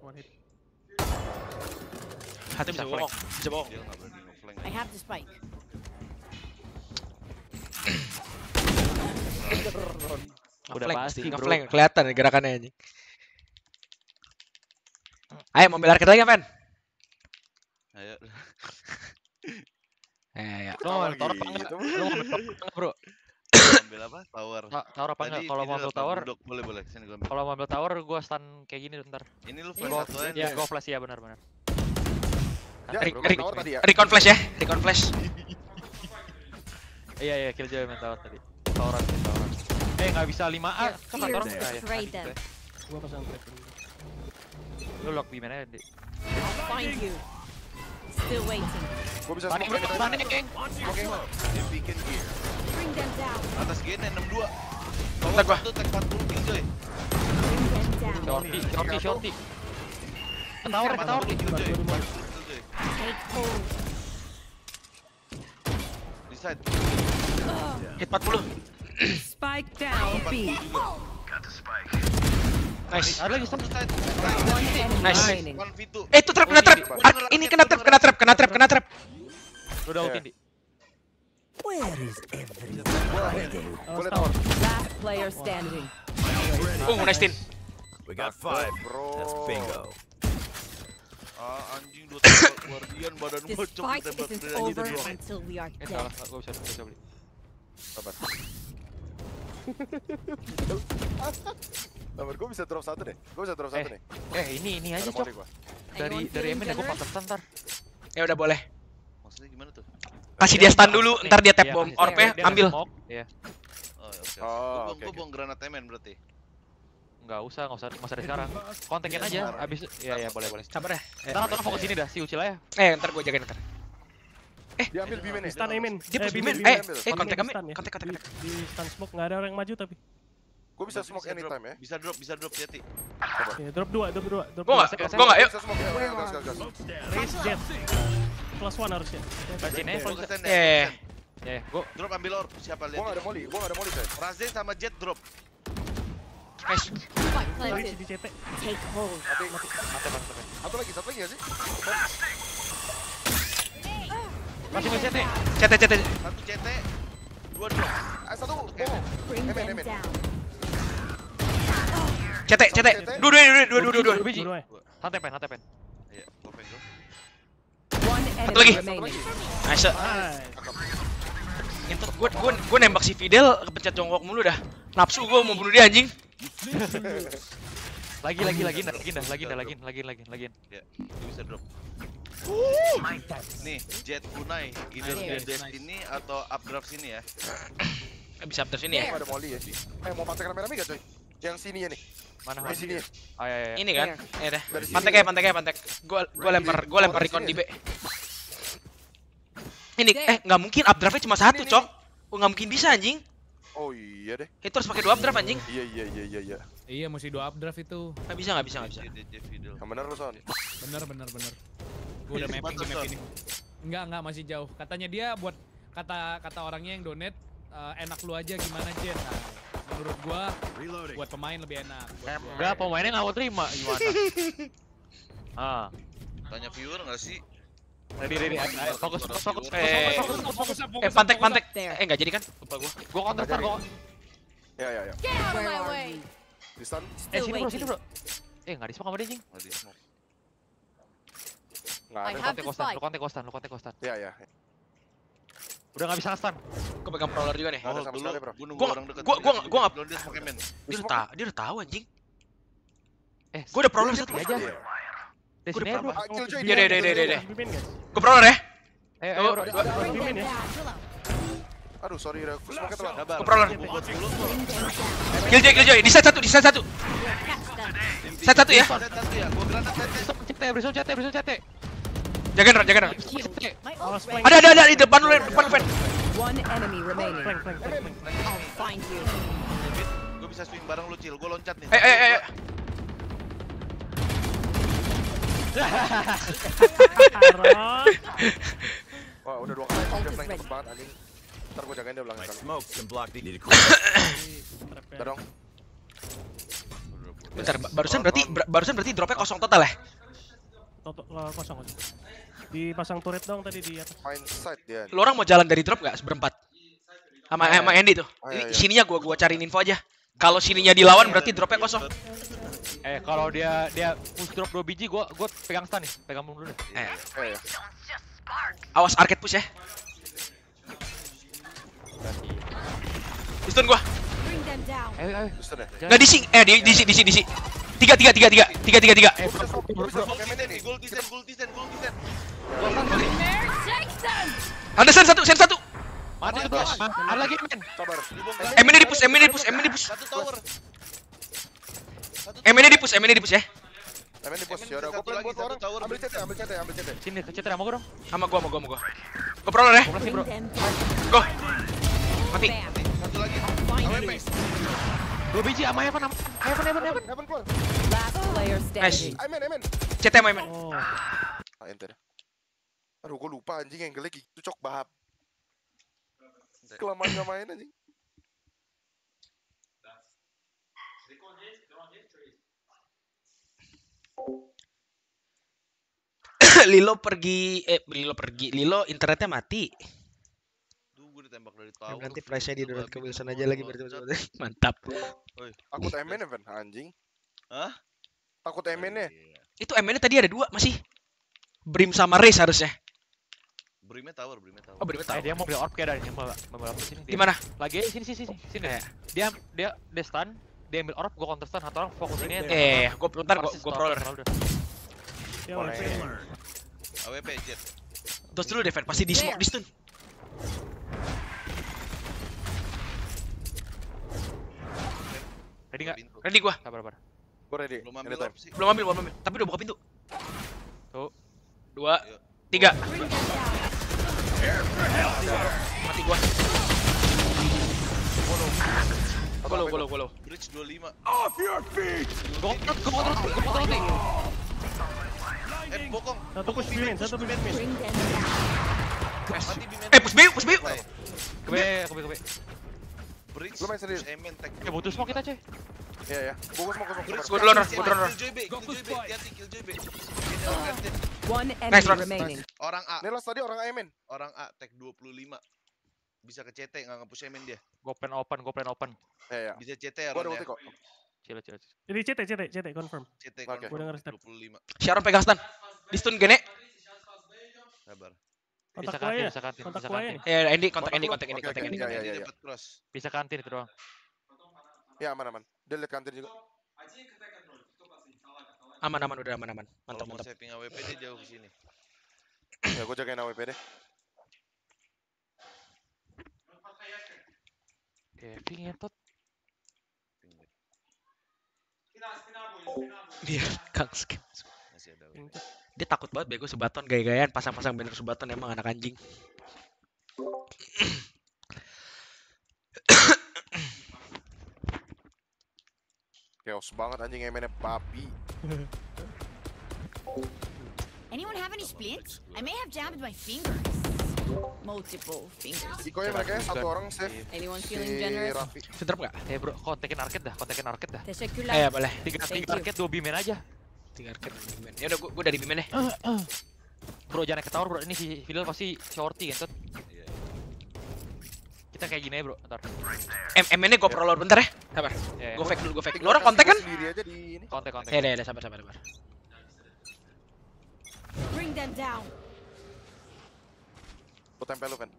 One hit. Hati bisa bohong, flank. bisa bohong. I have the spike. Udah pasti, ngeflank kelihatan ya gerakannya anjing. Ayo mobil arcade lagi, Pen. Ayo. Eh, ya. Lo mau tower apa enggak? Lo mau ambil tower apa enggak, bro? Ambil apa? Tower. Ta- Tower apa enggak? Kalau mau ambil tower, boleh boleh. Sini gua ambil. kalau mau ambil tower gua stun kayak gini bentar. Ini lu flash Gua satu aja. ya, gua flash ya benar benar. Ya, tower tadi ya. Recon flash ya, Recon flash. Iya iya Killjoy main tower tadi. Toweran sih toweran. Eh nggak bisa 5A. Your Kan tower enggak ya? Gua pasang trap. Lu lock di mana di? I'll find you. Still waiting. Gua bisa Panik panik. Anytime. Dia bikin gear. Bring them down. Atas gini 62. Bentar Tower gua. satu tag 40 Killjoy. Bring them down. Shorty, shorty, shorty. Tower, tower. 40 Killjoy. 40 Killjoy. Take hold. Di side. Hit 40. Spike down B. Nice. Ada lagi Nice. remaining. One v2. Eh, itu trap, kena trap. Ah, ini kena trap, kena trap, kena trap, kena trap. Lu udah ulti di. Where is everyone? Boleh tower. Last player standing. Oh, nice tin. We got five. Bro. That's bingo. Ah, anjing dua tembak guardian badan fight tembak isn't grenade over doang. until we are Eh dead. salah, gua bisa, gua bisa beli. Sabar. Sabar, gua bisa drop satu deh. Gua bisa drop satu Eh, nih. eh ini ini aja cok. Dari dari Emin ya gua generous? pantesan ntar. Ya udah boleh. Maksudnya gimana tuh? Kasih dia stun dulu, ntar dia tap Iya, bom stun. ya, ambil. Iya. Oh, oke. Oh, oke. buang granat emen berarti. Enggak usah, enggak usah, enggak usah dari sekarang. Kontekin aja, abis ya ya boleh boleh. Sabar ya. Eh, Ntar orang fokus sini dah, si Ucil aja. Eh, ntar gua jagain ntar. Dia ambil B-man ya. Stun Amin. Dia push Bimen. Bimen. Eh, eh, kontek kami, Stun ya. kontek, kontek, Di, kontek. di stun smoke nggak ada orang yang maju tapi. Gua bisa smoke drop. anytime ya. Bisa drop, bisa drop hati. Ya, drop dua, drop dua, drop Gua dua. nggak, gua nggak, yuk. Bisa smoke. Ya, gas, gas, gas. Raise jet. Plus one harusnya. Stand ya, Eh. ya ya, gua Drop ambil orb siapa Gua lihat. nggak ada molly, gua nggak ada molly, coy. Razen sama Jet drop. Planted. di CT. Take hold. Mati. mati mati mati. Satu lagi, satu lagi ya sih? Masih masih nih. CT, CT. Satu CT, dua drop. Ah, satu. Oh. Bring Emen, emen. CT, CT. Dua, dua, dua, dua, dua, dua, dua. Biji. Dua, Santai pen, santai pen. Iya, Satu lagi. Nice. Itu gua gua gua nembak si Fidel kepencet jongkok mulu dah. Nafsu gua mau bunuh dia anjing. Lagi lagi lagi dah, lagi dah, lagi dah, lagi lagi lagi lagi. Ya, bisa drop. Nih, Jet Kunai, either dia Destiny atau updraft sini ya. Bisa up sini ya. Ada molly ya. Eh, mau pantai rame-rame gak, coy? Yang sini ya nih. Mana? Di sini ya. Ah ya ya. Ini kan? Eh dah. Dari sini. Pantek ya, pantek ya, pantek. Gua gua lempar, gua lempar recon di B. Ini eh nggak mungkin updraftnya cuma satu, Cok. Oh, nggak mungkin bisa anjing. Oh iya deh. Itu harus pakai dua updraft anjing. Iya, iya, iya, iya, iya. Iya mesti dua updraft itu. Nggak bisa, nggak bisa, nggak bisa. Yang benar lu, Son. Bener bener bener. Gue udah mapping di map ini. Enggak enggak masih jauh. Katanya dia buat kata kata orangnya yang donate eh, enak lu aja gimana Jen. Nah, menurut gua buat pemain lebih enak. Gua. Enggak, pemainnya nggak mau terima gimana? Ah, Tanya viewer nggak sih? Ready, ready. Fokus, fokus, fokus. Eh, Fokus, fokus, fokus, fokus. eh pantek pantek. Eh nggak jadi kan? Lupa gua. Gua counter star, gua. Ya ya ya. Get out of my way. Di stun. Eh, sini bro, sini bro. Eh, nggak di smoke sama dia, Jing. Nggak di smoke. Nggak Lu ada. kontek kostan, lu kontek kostan, lu kontek kostan. Ya ya. Udah nggak bisa nge-stun. Gua pegang prowler juga nih. Oh, sama dulu sekali bro. gua nunggu Gua orang dekat. gua gua gua nggak. Belum dia smoke men. Dia udah tahu, dia udah tahu anjing. Eh, Gua udah prowler satu. aja. Iya. Sini udah Iya dia, deh deh deh deh. Gua prowler ya. Ayo, Tuh, ayo, Bimbin ya. Aduh sorry udah smoke telat. Gua prowler. Buat dulu. Killjoy Killjoy. Di set satu, di set satu. Set satu ya. Set satu ya. Granat set. CT, CT, Brison CT. Jagain Ron, jagain Ron. Ada ada ada di depan lu, depan. One enemy remaining. I'll find you. Gua bisa swing bareng lu, Cil. Gua loncat nih. Eh eh eh. Taruh. Wah udah dua kali. Udah flank cepet banget anjing. Ntar gua jagain dia belakang kali. Udah dong. Bentar, ba- barusan berarti ber- barusan berarti dropnya kosong total ya? Toto eh, kosong kosong. Dipasang turret dong tadi di atas. Main side dia. Lu orang mau jalan dari drop gak seberempat? Sama sama Andy tuh. Oh, Ini iya, iya. sininya gua gua cariin info aja. Kalau sininya dilawan berarti dropnya kosong. Eh, kalau dia dia push drop 2 biji, gua gua pegang stun nih. Pegang dulu deh. Eh, Eh ya. awas arcade push ya. Pistol gua. Ayo, ayo. Nggak di sing, eh di di di di di. Tiga tiga tiga tiga tiga tiga tiga. Eh, Ada sen satu, sen satu. Mati satu. Ada lagi, men. Sabar. M ini di push, M ini di push, M ini di push. Satu tower. Ini di push, di push ya. MN di push. Ya udah gua plan lagi, buat orang. Ambil CT, ambil CT, ambil CT. Sini, ke CT sama gua dong. Sama gua, sama gua, sama gua. Gua prowler ya. Go. Mati. Satu lagi. Dua biji sama Evan, sama Evan, Evan, Evan. Heaven keluar. Last player standing. MN, MN. CT main. main. Oh. Ah, enter. Aduh, gua lupa anjing yang gelek itu cok bahap. Kelamaan gak main anjing. Lilo pergi, eh Lilo pergi, Lilo internetnya mati. Duh, gua ditembak dari tower. Nanti flashnya di download ke Wilson aja lagi berarti mantap. Oi. Takut MN Evan anjing. Hah? Takut MN nya. Itu MN tadi ada dua masih. Brim sama Ray seharusnya. Brimnya tower, brimnya tower. Oh, Brim Eh, tahu. dia mau beli orb kayak dari mau mau beli orb sini. Di mana? Lagi sini sini sini sini. Dia dia dia stun, dia ambil orb, gua counter stun, satu orang fokus ini. Eh, gua bentar gua gua. Ya. WP. AWP jet. Terus dulu Devan pasti di smoke di stun. Ready enggak? Ready gua. Sabar, sabar. Gua ready. Belum ambil Anytime. orb sih. Belum ambil, belum ambil. Tapi udah buka pintu. Tuh. Dua, tiga. Mati gua. Golo, golo, golo. Bridge 25. Off your feet! Gua counter, gua counter, gua. Eh, bokong. Satu push bimin, satu push. Mati bimen. Eh, push B, push B. Ke B, ke B, ke B. Bridge. Lu main serius? Emen tag. Ya butuh smoke kita, coy. Iya ya. Gua gua smoke, gua smoke. Gua duluan. Gua duluan, Ron. Killjoy B, Killjoy B. Hati-hati, Killjoy B. Ini orang kantin. One Nice, enemy remaining. Orang A. Nelas tadi orang AMN. Orang A tag 25. Bisa ke CT nggak nge-push Emen dia. Gua plan open, gua plan open. Iya ya. Bisa CT ya Gua ada ulti ya. kok. Cila, cila, cila. Jadi CT, CT, CT, confirm. CT confirm Gua denger step. 25. Sharon pegang stun. Di stun gene. Sabar. Bisa Kontak kantin, gua ya. bisa kantin, Kontak bisa ya kantin. Eh, Andy kontak Kontak Andy, kontak Andy, kontak Andy. iya, iya, Dia iya. Bisa kantin itu doang. Ya aman aman. Dia lihat kantin juga. Aman aman udah aman aman. Mantap Kalau mau mantap. saving AWP dia jauh ke sini. Ya gua jagain AWP deh. Kevin ngetot. Dia Kang Skip. Masih ada. Dia takut banget bego sebaton gaya-gayaan pasang-pasang banner sebaton emang anak anjing. Chaos banget anjing MN babi. Anyone have any splints? I may have jammed my fingers. Multiple fingers. Dikoy mereka ya, satu orang save. Anyone feeling generous? Raffi. Bisa drop gak? Eh bro, kontekin arcade dah, kontekin arcade dah. Eh, boleh. Tiga, tiga arcade, dua bimen aja. Tiga arcade bimen. Ya udah gua, gua dari bimen deh. Bro jangan naik ke tower bro, ini si Fidel pasti shorty kan Kita kayak gini ya bro, ntar M M ini gue prolor bentar ya. Sabar. Iya, iya. Gue fake dulu, gue fake. Lu orang kontak kan? Ini. Kontek kontek Ya, ya, ya, sabar, sabar, sabar. Bring them down. Gua tempel lu kan.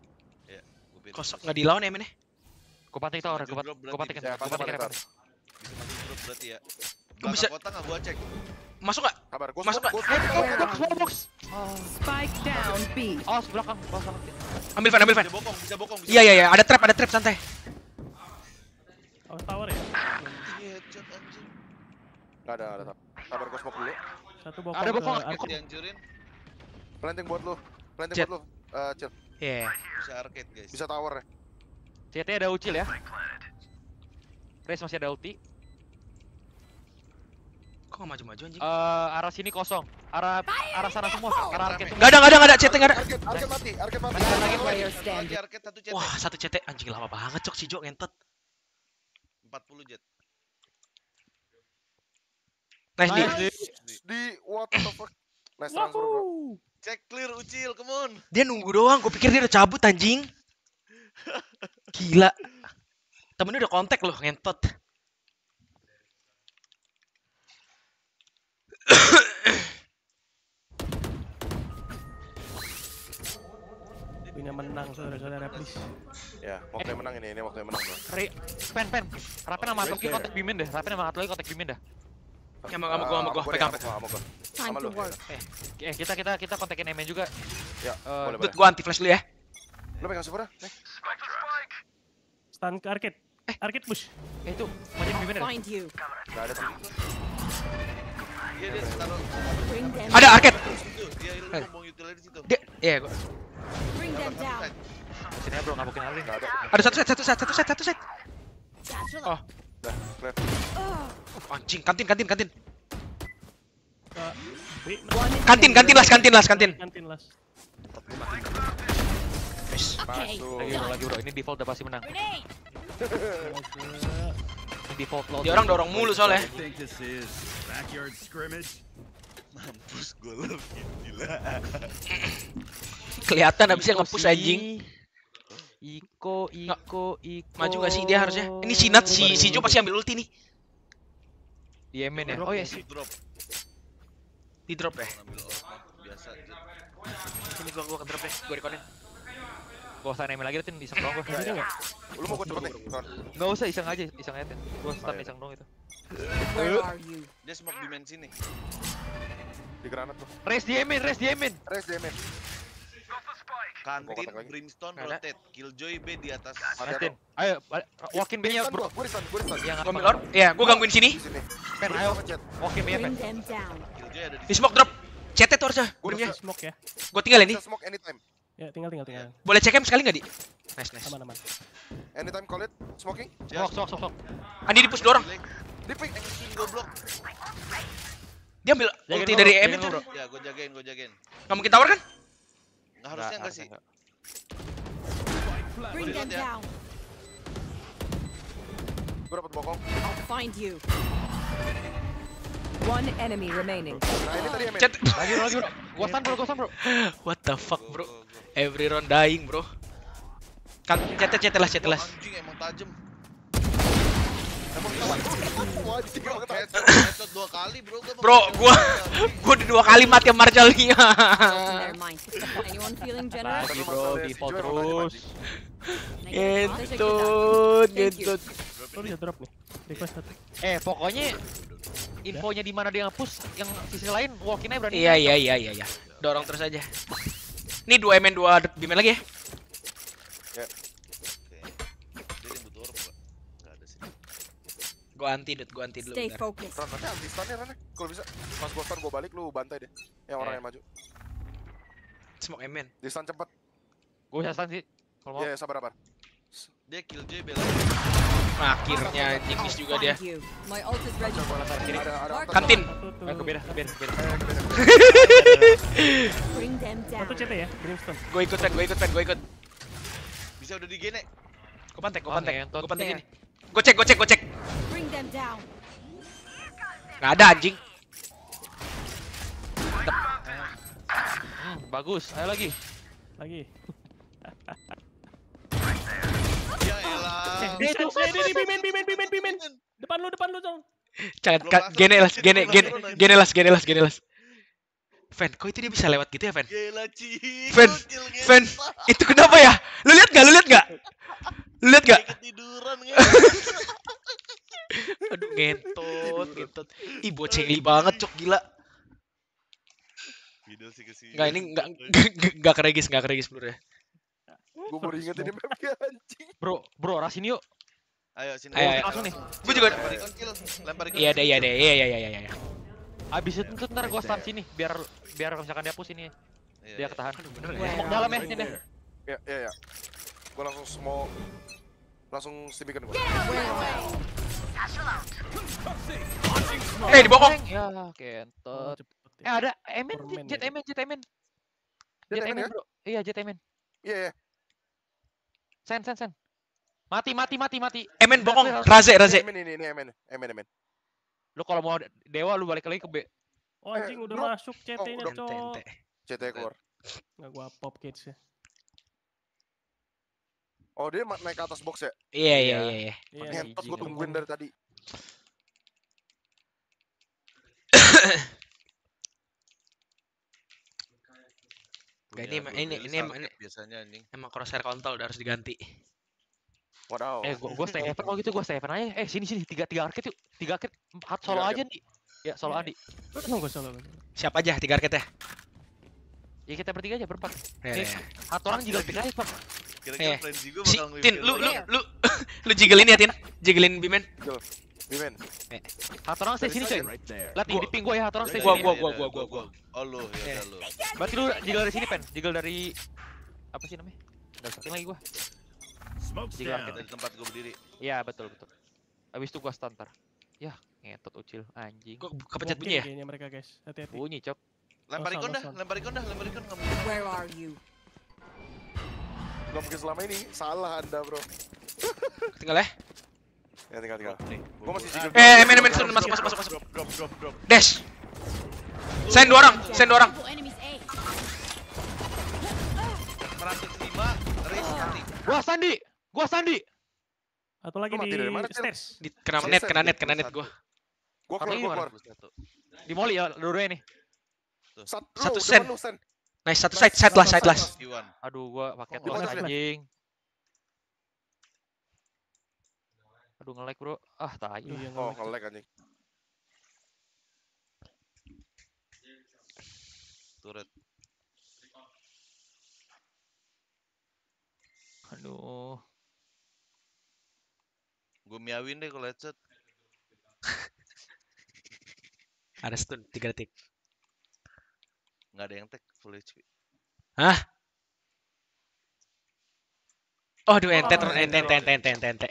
Iya, gua. Kosong nggak dilawan ya, men ya? Gue pantik tower, gue gue berarti pantikin, bisa. gue pantikin Mantap, Evan Bisa berarti ya. Gua bisa- kota nggak gua cek. Masuk nggak? Kabar, gua Masuk smoke. Box, box, box Spike down B. Oh, belakang, belakang Ambil fan, ambil fan. Bisa bokong, bisa bokong, bisa. Iya, iya, iya. Ada trap, ada trap, santai. Oh, tower ya? Iya, headshot anjing. Nggak ada, ada. Kabar, gua smoke dulu. Satu bokong Ada bokong. Arcade dihancurin. Planting buat lu. Planting buat lu. Eh, Cil. Iya. Bisa arcade guys. Bisa tower ya. CT ada ucil ya Race masih ada ulti Kok nggak maju-maju anjing? Eh, arah sini kosong. Arah arah sana semua, arah arcade. Nggak ada, nggak ada, nggak ada. CT nggak ada. Arcade, mati, arcade mati. Lagi arcade satu CT. Wah, satu CT anjing lama banget cok si Jo ngentot. 40 jet. Nice di. Di what the fuck. Nice transfer, bro. Cek clear Ucil, come on. Dia nunggu doang. Gue pikir dia udah cabut anjing. Gila. Temennya udah kontak loh ngentot. Punya menang saudara-saudara please. Ya, waktu yang menang ini, ini waktu yang menang, bro. Re, pen pen. Rapen sama Atloki Oke. kontak bimin deh. Rapen sama Atloki kontak bimin dah. Sama sama gua, sama gua. Pegang. deh, sama gua. Time Sama to lu. work. Eh, kita kita kita kontakin Emen juga. Ya, Eh, boleh, gua anti flash dulu ya. Lu pegang super nih. Stun ke arcade. Eh, arcade push. Eh itu, macam bimin ada. Find you. Enggak ada Ada arcade. Dia Eh. Dia, iya gua. Sini bro, ngabukin Alvin. Enggak ada. Ada satu set, satu set, satu set, satu set. Oh, clear. anjing, kantin, kantin, kantin. B. Kantin, kantin las, kantin las, kantin. Kantin las. Okay. Masuk. Lagi bro, lagi bro. Ini default udah pasti menang. Ini default. Dia orang dorong mulu soalnya. Backyard scrimmage? Mampus gue lebih gila. Kelihatan abisnya nge-push anjing. Iko, Iko, Iko. Maju gak sih dia harusnya? Ini si Nat, si, si Jo pasti ambil ulti nih. Di Emen ya. Oh iya sih. Drop. Di drop ya. Biasa. Sini gua, gua ke drop deh, gua rekonin. Gua stun Emen lagi Tin, iseng doang gua. Ya, ya. Lu mau gua cepet nih. Enggak usah iseng aja, iseng aja Tin. Gua stun iya. iseng doang itu. Where are you? Dia smoke dimensi nih. Di granat tuh. Race di Emen, race di Emen. Res DMN. Kantin, kontak lagi. Brimstone, rotate. Killjoy B di atas. Ada Nice Tin. Ayo, walkin B-nya bro. di stun, gua di stun. Yang orb. Iya, gua gangguin sini. Di sini. Pen, ayo. Walkin B-nya Pen. Killjoy ada di Di smoke drop. CT tuh harusnya. Gua Brimnya. bisa Smoke ya. Gua tinggal ini. Smoke anytime. Ya, tinggal tinggal tinggal. Boleh check em sekali nggak di? Nice, nice. Aman aman. Anytime call it. Smoking. Sok, sok, sok, sok. Andi di push dorong. Di pick. Anjing goblok. Dia ambil Jagain ulti gua, dari gua, tuh. bro. Ya, gue jagain, gue jagain. Nggak mungkin tower kan? Nggak harusnya enggak sih? Bring them down. Gua dapat bokong. I'll find you. One enemy remaining. Nah, ini tadi Emin. Chat. Lagi bro, lagi bro. Gua stun bro, gua stun bro. What the fuck, bro? Every round dying, bro. Kan CT CT lah, CT lah. Anjing emang tajem. Bro, gua ketawa. headshot, headshot dua kali bro. Gua Bro, di dua kali mati sama generous? Lagi bro, default terus. Gentut, gentut. Lu bisa drop nih. Request satu. Eh, pokoknya infonya di mana dia nge-push, yang sisi lain walk-in aja berani. Iya, iya, iya, iya, iya. Dorong terus aja. Ini dua MN dua bimen lagi ya. Dia yang butuh orb, Pak. Nggak ada sih. Gua anti dut, gua anti dulu. Stay bentar. focused. Ron, nanti anti stunnya Ron. Kalau bisa. Pas gua stun gua balik lu bantai deh. Yang orang Eh. yang maju. Smoke MN. Di stun cepet. Gua bisa stun sih. Kalau mau. Iya, sabar sabar. Dia Killjoy bela. Akhirnya anjing miss juga dia. My ult is ready. Kantin. Eh, ke beda, ke beda, ke beda. Bring them down. Satu CT ya, Brimstone. Gue ikut gue ikut gue ikut. Bisa udah digene. Gue pantek, gue Ah, pantek, gue pantek ini. Gue cek, gue cek, gue cek. Gak ada anjing. Hmm, bagus. Ayo lagi. Lagi. Ya elah. Eh, bimen. Depan lu, depan lu. Jangan Belum ka- masuk, genelas, anjing, gene gene genelas, genelas, genelas. Fan, kok itu dia bisa lewat gitu ya, Fan? Gila Ci. Fan. Fan, itu kenapa ya? Lu lihat gak? Lu lihat gak? Lihat gak? Ketiduran ya. Aduh, ngentot, ngentot. Ih, bocengli banget, cok gila. Video sih ke sini. Enggak, ini enggak enggak enggak keregis, enggak keregis peluru ya. Gue baru ingetin mapnya anjing. Bro, bro, rasin yuk. Ayo sini. Ayo, ayo. Langsung nih. Gua juga Lempar. Iya deh, iya deh. Iya, iya, iya, iya, iya. Abis itu ntar gua stun sini biar biar misalkan dia push ini Iya, dia iya. ketahan. bener ya. Smoke dalam ya sini. Ya, ya, ya. Gue langsung semua langsung simikan gue. Eh, di bokong. Ya, Oh, kentot. Eh ya. ada Emen, Superman Jet ya. Emen, Jet Emen. Jet Emen Emen, ya? bro. Iya, Jet Emen. Iya, ya. Sen, sen, sen. Mati, mati, mati, mati. Emen bokong, Raze, Raze. Emen ini, ini Emen, Emen, Emen. Lu kalau mau dewa lu balik lagi ke B. Oh, anjing udah drop. masuk CT-nya, Oh, Cok. CT keluar. Nggak gua pop kids ya. Oh, dia naik ke atas box ya? Iya, iya, iya, iya. Iya, Ngentot gue jijik tungguin dari tadi. Gak, ini emang- ini ini emang ini biasanya anjing. emang crosshair kontol udah harus diganti. Wadaw. Eh, gua, gua stay heaven kalau gitu, gua stay heaven aja. Eh, sini sini tiga tiga arcade yuk. Tiga arcade, empat solo Tiga aja nih. Ya, solo Andi. Nunggu solo. nunggu. Siap aja tiga arcade ya. Ya kita bertiga aja berempat. Ya, ya. satu orang juga pikir aja, Pak. Kira-kira Eh, frenzy gue Si bakal Tin, lu lu lu lu jigelin ya, Tin. Jigelin Bimen. Bimen. Satu orang stay sini, coy. Lihat nih, Gua- di ping gua ya, satu orang stay Gua sini. gua gua iya, gua gua gua. Oh lu, ya lu. Berarti lu jiggle dari sini, Pen. Jiggle dari apa sih namanya? Udah setting lagi gua. Jiggle arcade. Dari tempat gue berdiri. Iya, betul betul. Habis itu gua stun ntar. Yah, ngetot ucil anjing. Kok kepencet bunyi ya? Kayaknya mereka, guys. Hati-hati. Bunyi, Cok. Lempar ikon salah, dah, lempar ikon dah, lempar ikon nggak mungkin. Where are you? Gak mungkin selama ini. Salah anda bro. Tinggal ya. Ya tinggal tinggal. Gue masih jiggle. Eh, men turun masuk masuk masuk masuk. Drop, drop, drop, drop. Dash. Send dua orang, send dua orang. Lima, race nanti. Gua Sandi. Gua Sandi. Atau lagi di stairs. Kena net, kena net, kena net gua. Gue keluar, gue keluar. Di molly ya, dua-duanya nih. Satu, Satu sen. Nice, satu side, side lah, side lah. Iwan. Aduh, gua paket Oh, los nge-lag. anjing. Aduh, nge-lag, Bro. Ah, tai. Iya, Oh, nge-lag. nge-lag anjing. Turret. Aduh. Gue miawin deh kalau headset. Ada stun, 3 detik. Nggak ada yang tag full HP. Hah? Oh, aduh, ente, Oh, ente, ente, ente, ente, ente, ente.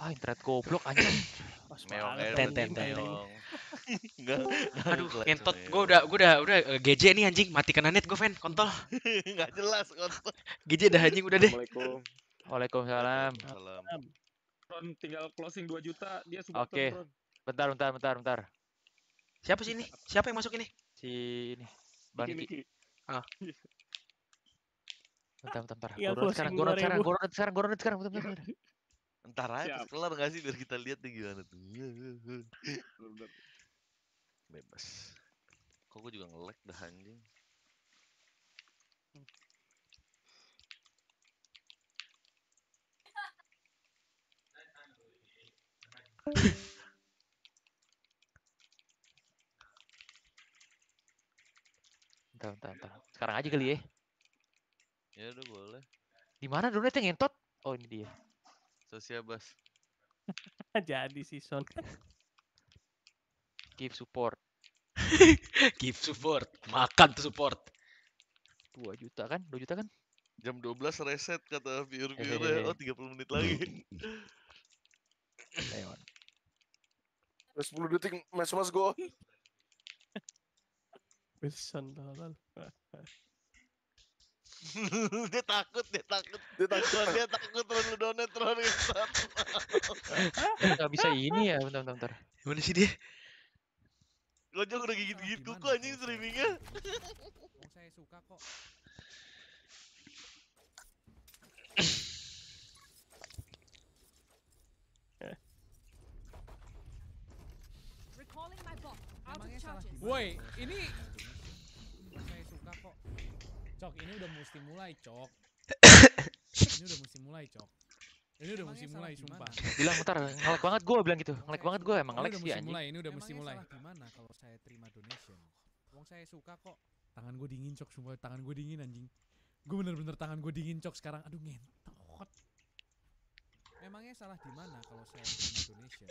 Ah, internet goblok anjing. Pas Meong banget aja Ten, dong, ten. Enggak. Aduh, ngentot. Gua udah, gua udah, udah eh, GJ nih anjing. Mati kena net gua, fan. Kontol. Enggak jelas kontol. GJ dah anjing udah deh. Assalamualaikum. Waalaikumsalam. Salam. Ron tinggal closing 2 juta, dia supporter Oke. Ron. Bentar, bentar, bentar, bentar. Siapa sih ini? Siapa yang masuk ini? Si ini. Bang Niki, Niki. Niki. Ah. Bentar, bentar, bentar. Gua download sekarang, download sekarang, 2000. gua download sekarang, download sekarang, bentar, bentar, bentar. Entar aja Siap. pas kelar nggak sih biar kita lihat nih gimana tuh. Bebas. Kok gue juga nge-lag dah anjing. Bentar, bentar, bentar. Sekarang aja kali ya. Ya udah boleh. Di mana downloadnya ngentot? Oh, ini dia. Sosiabas. Jadi si Son. Give support. Give support. Makan tuh support. 2 juta kan? 2 juta kan? Jam 12 reset kata viewer Hehehe. viewer Oh 30 menit lagi. Ayo. Udah 10 detik match mas go. Wilson tolol. dia takut, dia takut. Dia takut. Dia takut Ron lu ngesot. Enggak bisa ini ya, bentar, bentar, bentar. Gimana sih dia? Gojok udah gigit-gigit kuku anjing streamingnya. saya suka kok. Recalling my bot. Out of Emangnya salah charges. di mana Woi, ini Wong saya suka kok. Cok, ini udah mesti mulai, Cok. ini udah mesti mulai, Cok. Ini udah mesti mulai, sumpah. Bilang bentar, ngelek banget gue bilang gitu. Ngelek banget gue emang Ini ngelek sih mesti anjing. mulai, ini udah mesti mulai. salah di mana kalau saya terima donation? Wong saya suka kok. Tangan gue dingin, Cok, sumpah tangan gue dingin anjing. Gue bener-bener tangan gue dingin, Cok, sekarang. Aduh, ngentot. Memangnya salah di mana kalau saya terima donation?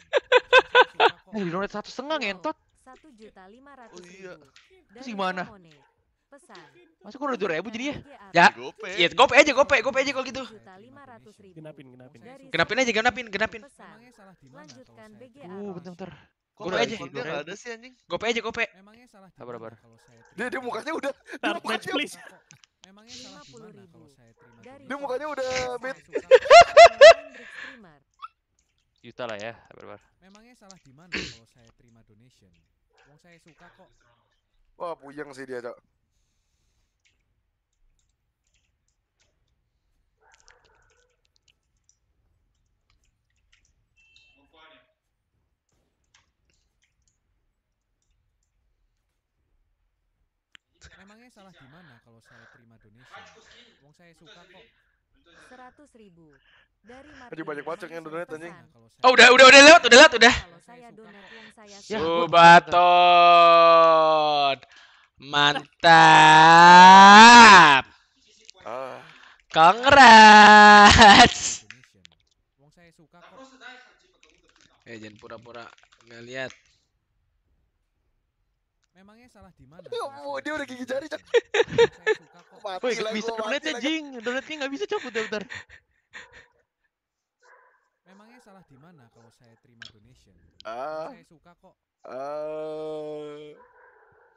Eh, di donate satu setengah ngentot. Satu juta lima ratus Oh iya. ribu. Terus gimana? Pesan. Masa udah dua ribu jadinya? Ya, Gope. iya gope aja, gope, gope aja kalau gitu. Genapin, genapin. Genapin aja, genapin, genapin. Lanjutkan BGA. Uh, bentar bentar. Kok Gope aja. nggak ada sih anjing? Gope aja, gope. Memangnya salah Sabar, sabar. Dia dia mukanya udah dia mukanya please. Memangnya salah di mana kalau saya terima dia mukanya udah bet. Juta lah ya, sabar sabar. Memangnya salah di mana kalau saya terima donation? Wong saya suka kok. Wah puyeng sih dia cok. Memangnya salah di mana kalau saya terima donation? Wong saya suka kok. Seratus ribu. Dari Aduh banyak banget yang donate anjing. Oh, udah, udah, udah lewat, udah lewat, udah. Kalau saya donat uang saya Ya, Subaton. Mantap. Ah. Congrats. Wong saya suka kok. Eh, jangan pura-pura nggak lihat. Memangnya salah di mana? Ya ampun, dia udah gigi jari cok. Mati Woi, lah bisa donate lagi. jing. Donate-nya nggak bisa cok, bentar bentar. Memangnya salah di mana kalau saya terima donation? Ah. Wong saya suka kok. Ah.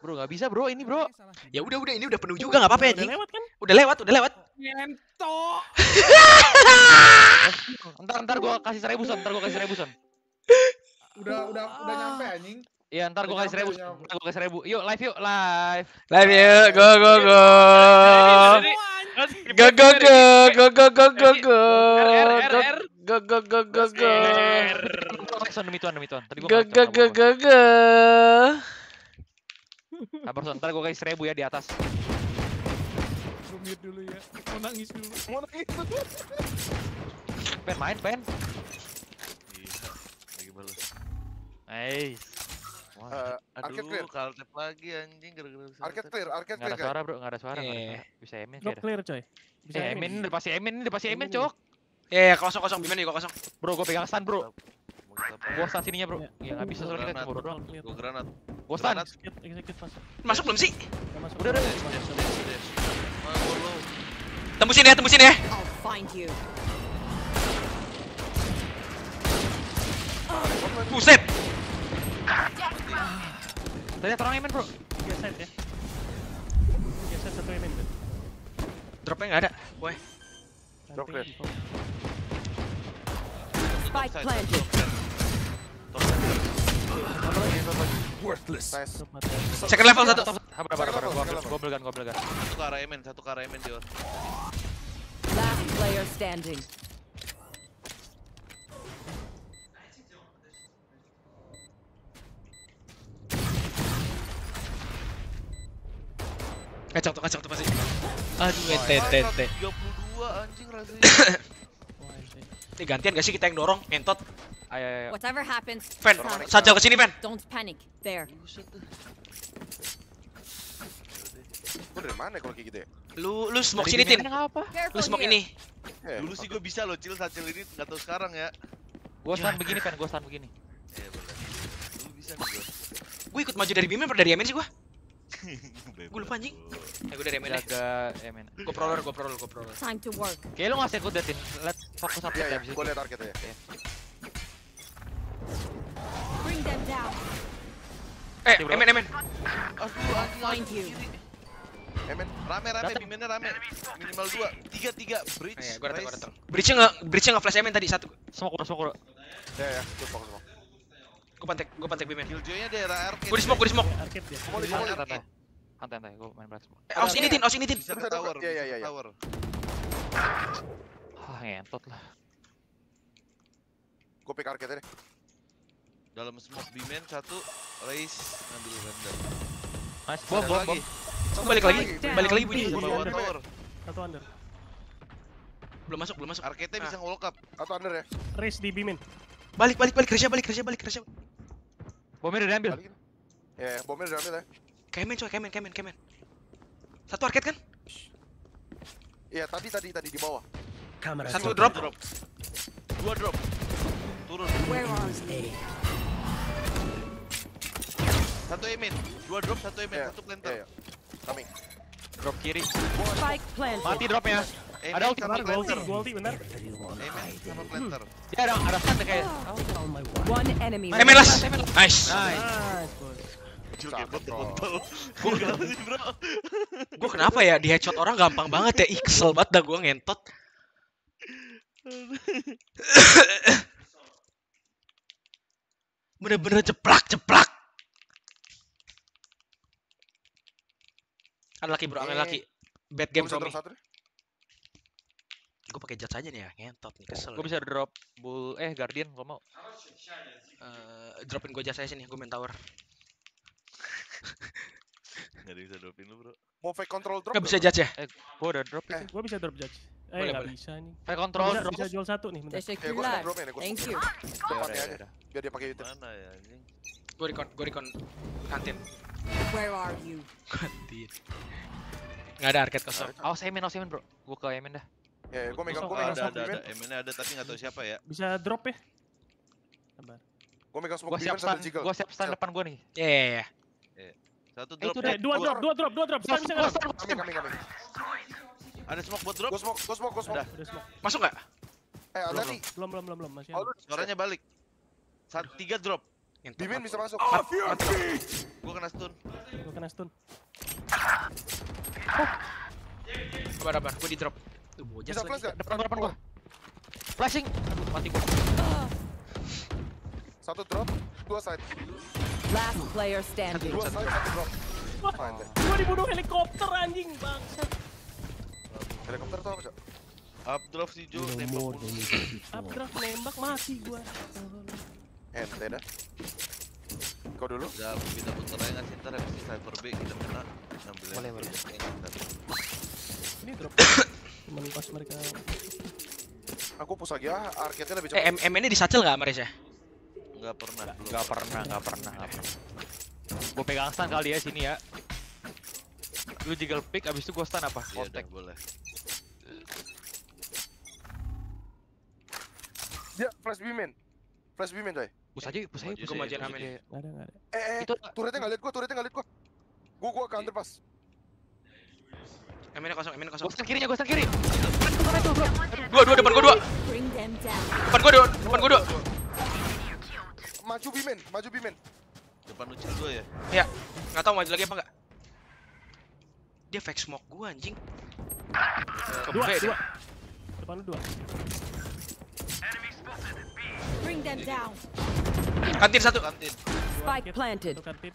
Bro, nggak bisa bro, ini bro. Ya udah, udah, ini udah penuh juga nggak apa-apa ya, Udah Jing. lewat kan? Udah lewat, udah lewat. Ngentok. Ntar ntar gue kasih seribu son, ntar gue kasih seribu son. Udah udah udah nyampe anjing. Iya, ntar gue kasih seribu, ntar gue kasih seribu. Yuk live yuk, live. Live yuk, go go go. Go go go, go go go go go. Go go go go go. Son demi tuan, demi tuan. Tadi gue Go go go go go. Sabar son, ntar gue kasih seribu ya di atas. Gue mute dulu ya. Mau nangis dulu. Mau nangis. Pen main, pen. Iya, lagi balas. Nice. Wah, Eh, arcade aduh, clear. kaltep lagi anjing gara-gara Arcade clear, arcade Nggak ada clear. suara bro, nggak ada suara, nggak ada Eh. suara. Bisa emin kayak clear coy. Bisa Eh, emin. udah pasti emin, udah pasti emin cok. Ya, ya, kosong kosong, bimen juga kosong. Bro, gue pegang stun bro. Gua stun sininya bro. Ya nggak bisa soalnya kita cemburu doang. Gua granat. Gua stun. Masuk belum sih? Udah masuk. Udah, gua? Tembusin ya, tembusin ya. I'll find you. Buset. Tadi ada orang emin bro. Tiga set ya. Tiga set satu tuh. Dropnya nggak ada. Boy. Drop clear. Spike planted. Worthless. Second level satu. Gua second level. gua belgan, gua belgan. Satu ke arah Emen, satu ke arah Emen Dior. Last player standing. Kacau tuh, kacau tuh pasti. Aduh, ente, ente, ente. 32 anjing rasanya. Ini gantian gak sih kita yang dorong? Ngentot. Ayo, ayo, ayo. Whatever happens, Pen, sajal ke sini, Pen. Don't panic. There. Gua dari mana kalau kayak gitu ya? Lu lu smoke sini, apa? Lu smoke ini. Eh, Dulu sih gue bisa loh, Cil, sacil ini nggak tahu sekarang ya. Gua stun begini, pen. Gua stun begini. Eh, boleh. Dulu bisa nih gue. Gue ikut maju dari bimen apa dari Yamin sih gua? Gue lupa anjing. Eh, gue dari deh. Jaga emin. Gue prowler, gue prowler, gue prowler. Time to work. Kayak lu ngasih aku datin. Let fokus apa Iya, ya iya, gua lihat target ya. Bring them down. Eh. Emen, Emen. Aduh, anjing Find you. Emen, Rame, rame, bimennya rame. Minimal dua, tiga, tiga. Bridge, Eh, gue datang, gue datang. Bridge-nya nggak, bridge-nya nggak flash Emen tadi satu. Smoke bro, smoke. Ya ya, gua fokus fokus. Gue pantek, gue pantek bimen. Killjoy-nya daerah arcade. Gue di smoke, gue di smoke. Arcade dia. Gua mau di- Rata. Santai santai, gue main berat semua. Eh, aus ini tin, aus ini tin. Bisa ke tower, Iya, iya, bisa iya, ke tower. Ah, ngentot lah. Gue pick arcade deh. Dalam smoke B-man satu, race ngambil render. Nice, bom, bom, bom. balik lagi, balik lagi bunyi. Bawah tower. Satu under. Belum masuk, belum masuk. Arcade bisa walk up. Atau under ya? Race di bimin. Balik, balik, balik, Resya, balik, Resya, balik, Resya. Bomnya udah diambil. Balikin. Ya, bomnya udah ambil ya. Kemen coy, kemen, kemen, kemen. Satu arcade kan? Iya, tadi tadi tadi di bawah. Satu drop. Dua drop. Turun. Where are they? Satu aiming. Dua drop, satu aiming, Iya, satu planter. Iya, iya. Coming. Drop kiri. Spike. Mati dropnya. Aiming Ada ulti, gua ulti, gua ulti benar. Aiming sama planter. Ya ada ada stun deh kayak. One enemy. Las. Nice. Nice. Kecil. Gua Kenapa sih, bro? Gua kenapa ya di headshot orang gampang banget ya? Ih, kesel banget dah gua ngentot. Bener-bener jeplak-jeplak. Unlucky bro, unlucky. Bad game from me. drop satu deh. Gue pakai judge aja nih ya, ngentot nih kesel. Gue bisa drop bull eh guardian kalau mau. Eh, dropin gue jasa sini, gue main tower. Nggak ada bisa dropin lu, bro. Mau fake control drop. Gak bisa judge ya? Eh, gua udah drop. Eh. Gua bisa drop judge. Eh, Boleh, nggak boleh. bisa nih. Gua control bisa, drop. bisa jual satu nih, bentar. Eh, smoke drop ya, gua Thank you. aja. Biar dia pakai itu. Mana ya anjing? Gue recon, gue recon kantin. Where are you? Kantin. Nggak ada arcade kosong. Awas aiming, awas aiming, bro. Gua ke aiming dah. Ya, gue megang, gue Oh, megang ada, smoke ada, ada. Aimingnya ada, tapi nggak tahu siapa ya. Bisa drop ya? Sabar. Gue megang smoke sama stun. jiggle. Gua siap stun Siap. depan gua nih. Ya, ya, ya. Satu Eh, drop. itu eh, Eh, dua drop, dua drop, dua drop. Stun bisa nggak? Coming, coming, coming. Ada smoke buat drop. Gue smoke, gue smoke, gue smoke. Udah. Udah smoke. Masuk nggak? Eh, ada nih. Belum, belum, belum, belum. Masih Oh, Suaranya balik. Satu tiga drop. B-man bisa masuk. Gua kena stun. Gua kena stun. Sabar, sabar. Gue di drop. Tuh, bojas Bisa flash lagi. gak? Depan gua, depan gua. Flashing. Aduh, mati gua. Satu drop, dua side. Last player standing. Dua side, satu drop. Deh. Gua dibunuh helikopter anjing, bangsat. Helikopter tuh apa, Cok? Up drop si Jo nembak mulu. Updraft nembak mati gua. Ente dah. Kau dulu. Udah kita putar aja nggak sih ntar habis ini Cypher B kita kena Boleh, boleh. Ini drop. Cuman pas mereka Aku push lagi ah, arcade-nya lebih Eh, cepat. M, M ini disacel nggak sama Resya? Nggak pernah. belum Gak pernah, gak pernah, gak pernah. Gua pegang stun kali ya sini ya. Lu jiggle pick abis itu gua stun apa? Iya udah Kontak. boleh. Dia flash B-man. Flash B-man, coy. Push aja, push aja. Push Gue push amin. nggak ada, nggak ada. Eh, eh, Itu turretnya nggak liat gua, turretnya nggak liat gua. Gua, gua ke underpass. M ini kosong, M ini kosong. Gua kirinya, gua stun kiri. Dua, dua, depan gue dua. Depan gue dua, depan gue dua. Maju B-man, maju B-man. Depan ucil gua ya. Ya, nggak tahu maju lagi apa nggak. Dia fake smoke gue anjing. Ke Dua, dua. Depan lu dua. Bring them down. Kantin satu. Kantin. Spike planted. Kantin.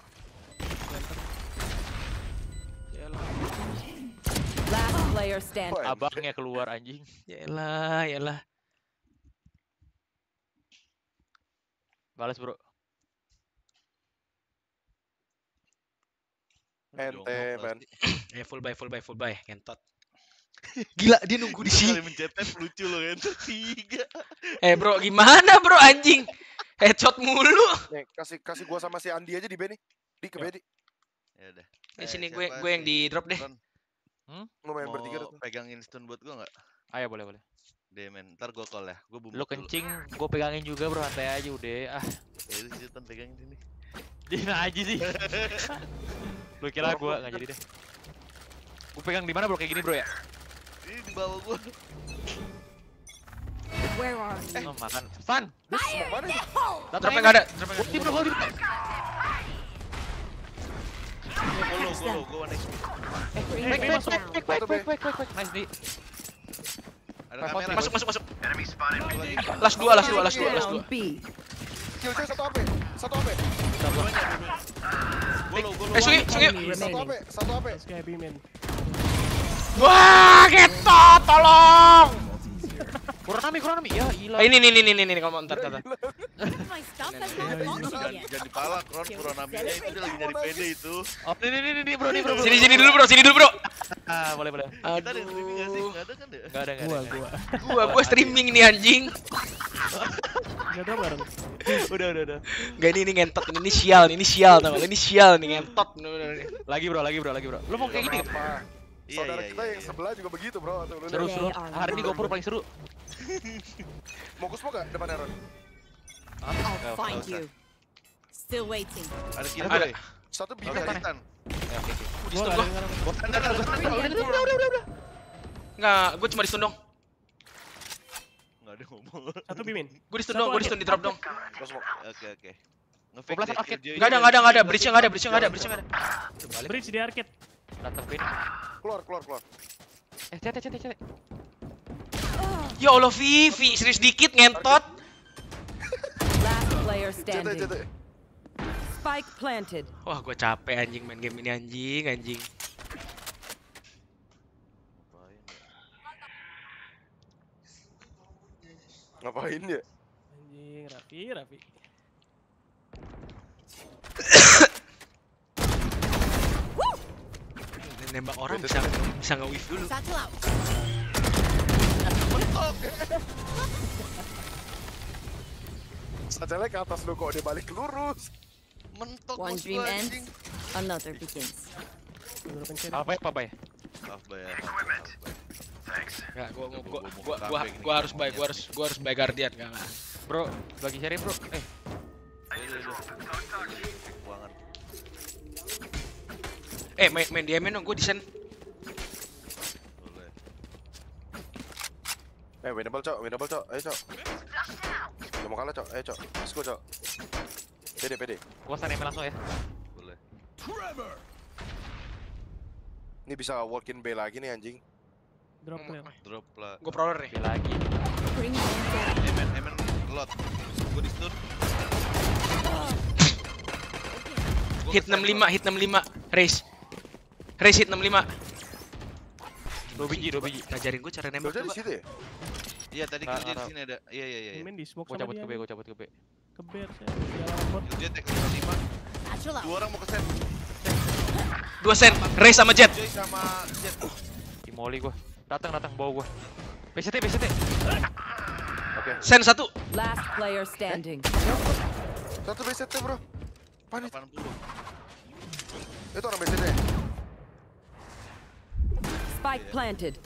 Last player standing. Abangnya keluar anjing. Yaelah, yaelah. Balas bro. Ente, man. Ya full buy, full buy, full buy. Kentot. Gila, dia nunggu di sini. Kali mencetak lucu loh kan. Tiga. Eh bro, gimana bro anjing? Headshot mulu. Nih, kasih kasih gua sama si Andi aja di B nih. Di ke B di. Ya udah. Di Eh, sini gue siapa gue yang di drop deh. Ron, Lu main mau bertiga tuh. pegangin stun buat gua nggak? Ayo boleh boleh. Deh men, ntar gua call ya. Gua bumbu Lu kencing, gua pegangin juga bro, santai aja udah. Ah, Ya itu sih pegangin sini. Dina aja sih. Lu kira gua nggak jadi deh. Gua pegang di mana bro kayak gini bro ya? Ini di bawah gua. Where are you? Oh, makan. Stun. Fire mana nih? Dropnya nggak ada. Ulti bro, ulti bro. Gua follow, follow, gua one HP. Bring Back, them back, down. back, back, back, back, back, back, back. Nice di. Ada Masuk, kamera. Masuk, masuk, masuk. Satu lagi. Last dua, last dua, last dua, last dua. Down B. Killjoy satu HP. Satu HP. Golo, golo. Eh, Sugi, Sugi. Satu HP, satu bimin. Wah, ketot, tolong. Kuranami, Kuranami. Ya, gila. Ah, ini, ini, ini, ini, ini, kalau ntar, ntar. ntar. My stuff has malfunctioned Jangan yet. jangan dipalak, Ron. Kuronaminya itu dia lagi nyari PD itu. Oh, ini, ini, ini, bro, ini, bro. Sini, sini dulu, bro, sini dulu, bro. Ah, boleh, boleh. Kita ada yang streaming nggak sih? Nggak ada kan ya? Enggak ada, enggak ada. Gua, gua. Gua, gua streaming nih anjing. Gak ada bareng. Udah, udah, udah. Gak ini, ini ngentot, ini, ini sial, ini sial, tau? Ini sial nih ngentot. Lagi, bro, lagi, bro, lagi, bro. Lu mau kayak gini? Iya, Saudara iya, kita iya, yang iya. sebelah juga begitu, bro. Tuh, Seru, seru. Hari ini GoPro paling seru. Mau gue smoke gak depannya, Ron? Nggak Find usah. you. Still waiting. Ada kiri Ada. Satu Oke, bimen. Titan. Ya, oke, oke. Di Gua stun gua. ada. Gua Udah, udah, udah, udah, udah. Enggak, gua cuma di stun dong. Nggak ada ngomong. Satu bimin. Gua di stun dong, gua di stun di drop dong. Oke, oke. Ngefake Enggak ada, enggak ada, enggak ada. dari Bridge enggak ada, bridge enggak ada, bridge enggak ada. Bridge di arcade. Datang pin. Keluar, keluar, keluar. Eh, cete, cete, cete. Ya Allah, Vivi, serius dikit ngentot. Last player standing. jatuh. Spike planted. Wah, gua capek anjing main game ini anjing, anjing. Ngapain ya? Anjing, Raffi, Raffi. Nembak orang bisa bisa nge-wave dulu. Satchel out. Sajalnya ke atas lu kok dia balik lurus. Mentok One dream ends, another begins. Apa ya, apa ya? Maaf, Bay, ya. Enggak, gua gua gua Gua gua, gua, harus lihat gua harus gua harus buy guardian enggak enggak. Bro, bagi share bro. Eh, Eh, main main di MN dong, gua desain. Boleh. Eh, winnable, cok. Winnable, cok. Ayo, cok. Udah mau kalah, cok. Ayo, cok. Let's go, cok. Pede, pede. gua sana langsung ya. Boleh. Ini bisa walk in B lagi nih, anjing. Drop player. Drop lah. Gua prowler nih. Dia lagi. Emen, emen, lot. Gua di stun. Gua Hit nge-send, 65, hit 65. Race. Race hit 65. Dua biji, dua biji. Ngajarin gua cara nembak Doja di situ ya? Iya, tadi Nah, Killjoy nah, di sini ada. Iya, iya, iya. Bimin di smoke Gua cabut dia. ke B, gua cabut ke B. Ke bear saya. Di alam bot. Killjoy tag 55. Satchel out. Dua orang mau ke set. Dua sen. Race sama Jet. Killjoy sama Jet. Di molly gua. Datang, datang bawa gua. BCT, BCT. Oke. Sen satu. Last player standing. Satu BCT, bro. Panik. 80. Itu orang BCT. Spike planted.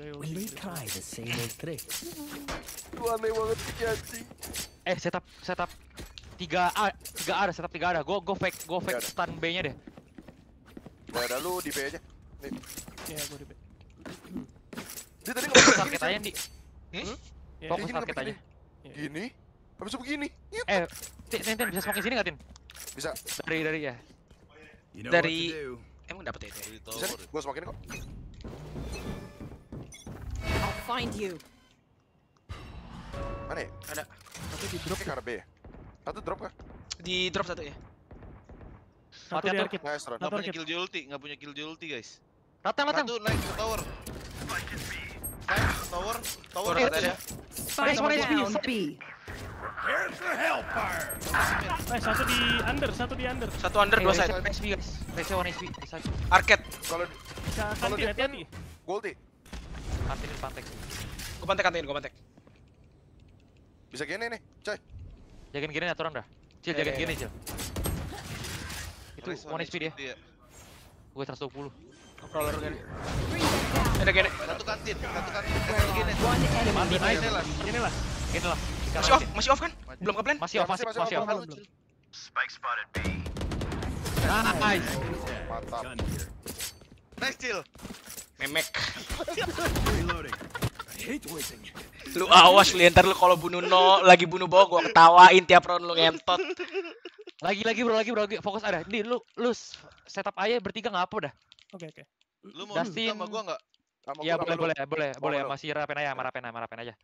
Will they try the same old trick? Aneh banget. Eh, setup, setup. 3A, 3A ada, setup 3A ada. Gua gua fake, gua fake ada. stun B-nya deh. Gak ada lu di B aja. Nih. Ya, gua di B. Dia tadi ngomong target aja, Di. Hmm? Fokus target gini. aja. Gini? Habis itu begini. Iya. Eh, Tin, Tin, bisa smoke di sini nggak, Tin? Bisa. Dari, dari ya. Dari emang dapet ya itu. ya? Dari Bisa nih. Gua semakin kok. I'll find you. Mana ya? Ada. Satu di drop. B ya. Satu drop kah? Di drop satu ya. Satu di arcade. Nice, punya arcade. Killjoy ulti, nggak punya Killjoy ulti, guys. Datang, datang. Satu naik ke tower. Tower. Tower ada. ada. Spike one HP, down B. Here's the hellfire! Eh, satu di under, satu di under. Satu under, dua side. Race HP, guys. 1 HP. Arcade. Kalau Bisa Kalau kantin, dia- gua ulti. Kantinin pantek. Gua pantek kantin, gua pantek. Bisa gini nih, coy. Jagain gini aturan dah. Cil, Ya, jagain ya, gini, Cil. Itu 1 HP dia. Gue 120. Prowler gini. Ada gini. Satu kantin, satu kantin. Eh, satu gini. Mati, lah. Gini lah. Gini lah. Masih off, masih off kan? Belum ke plan? Masih off, masih, Masih, masih off. masih, belum. Nice. Mantap. Nice, Cil. Memek. Reloading. Lu awas lu ntar lu kalau bunuh no lagi bunuh bawa gua ketawain tiap round lu ngentot. Lagi lagi bro, lagi bro, lagi fokus ada. Di lu lu setup aja bertiga nggak apa dah. Oke, oke. Lu mau Dustin. sama gua nggak? Sama Iya gua, boleh boleh boleh boleh masih rapen aja, sama rapen aja, sama rapen aja.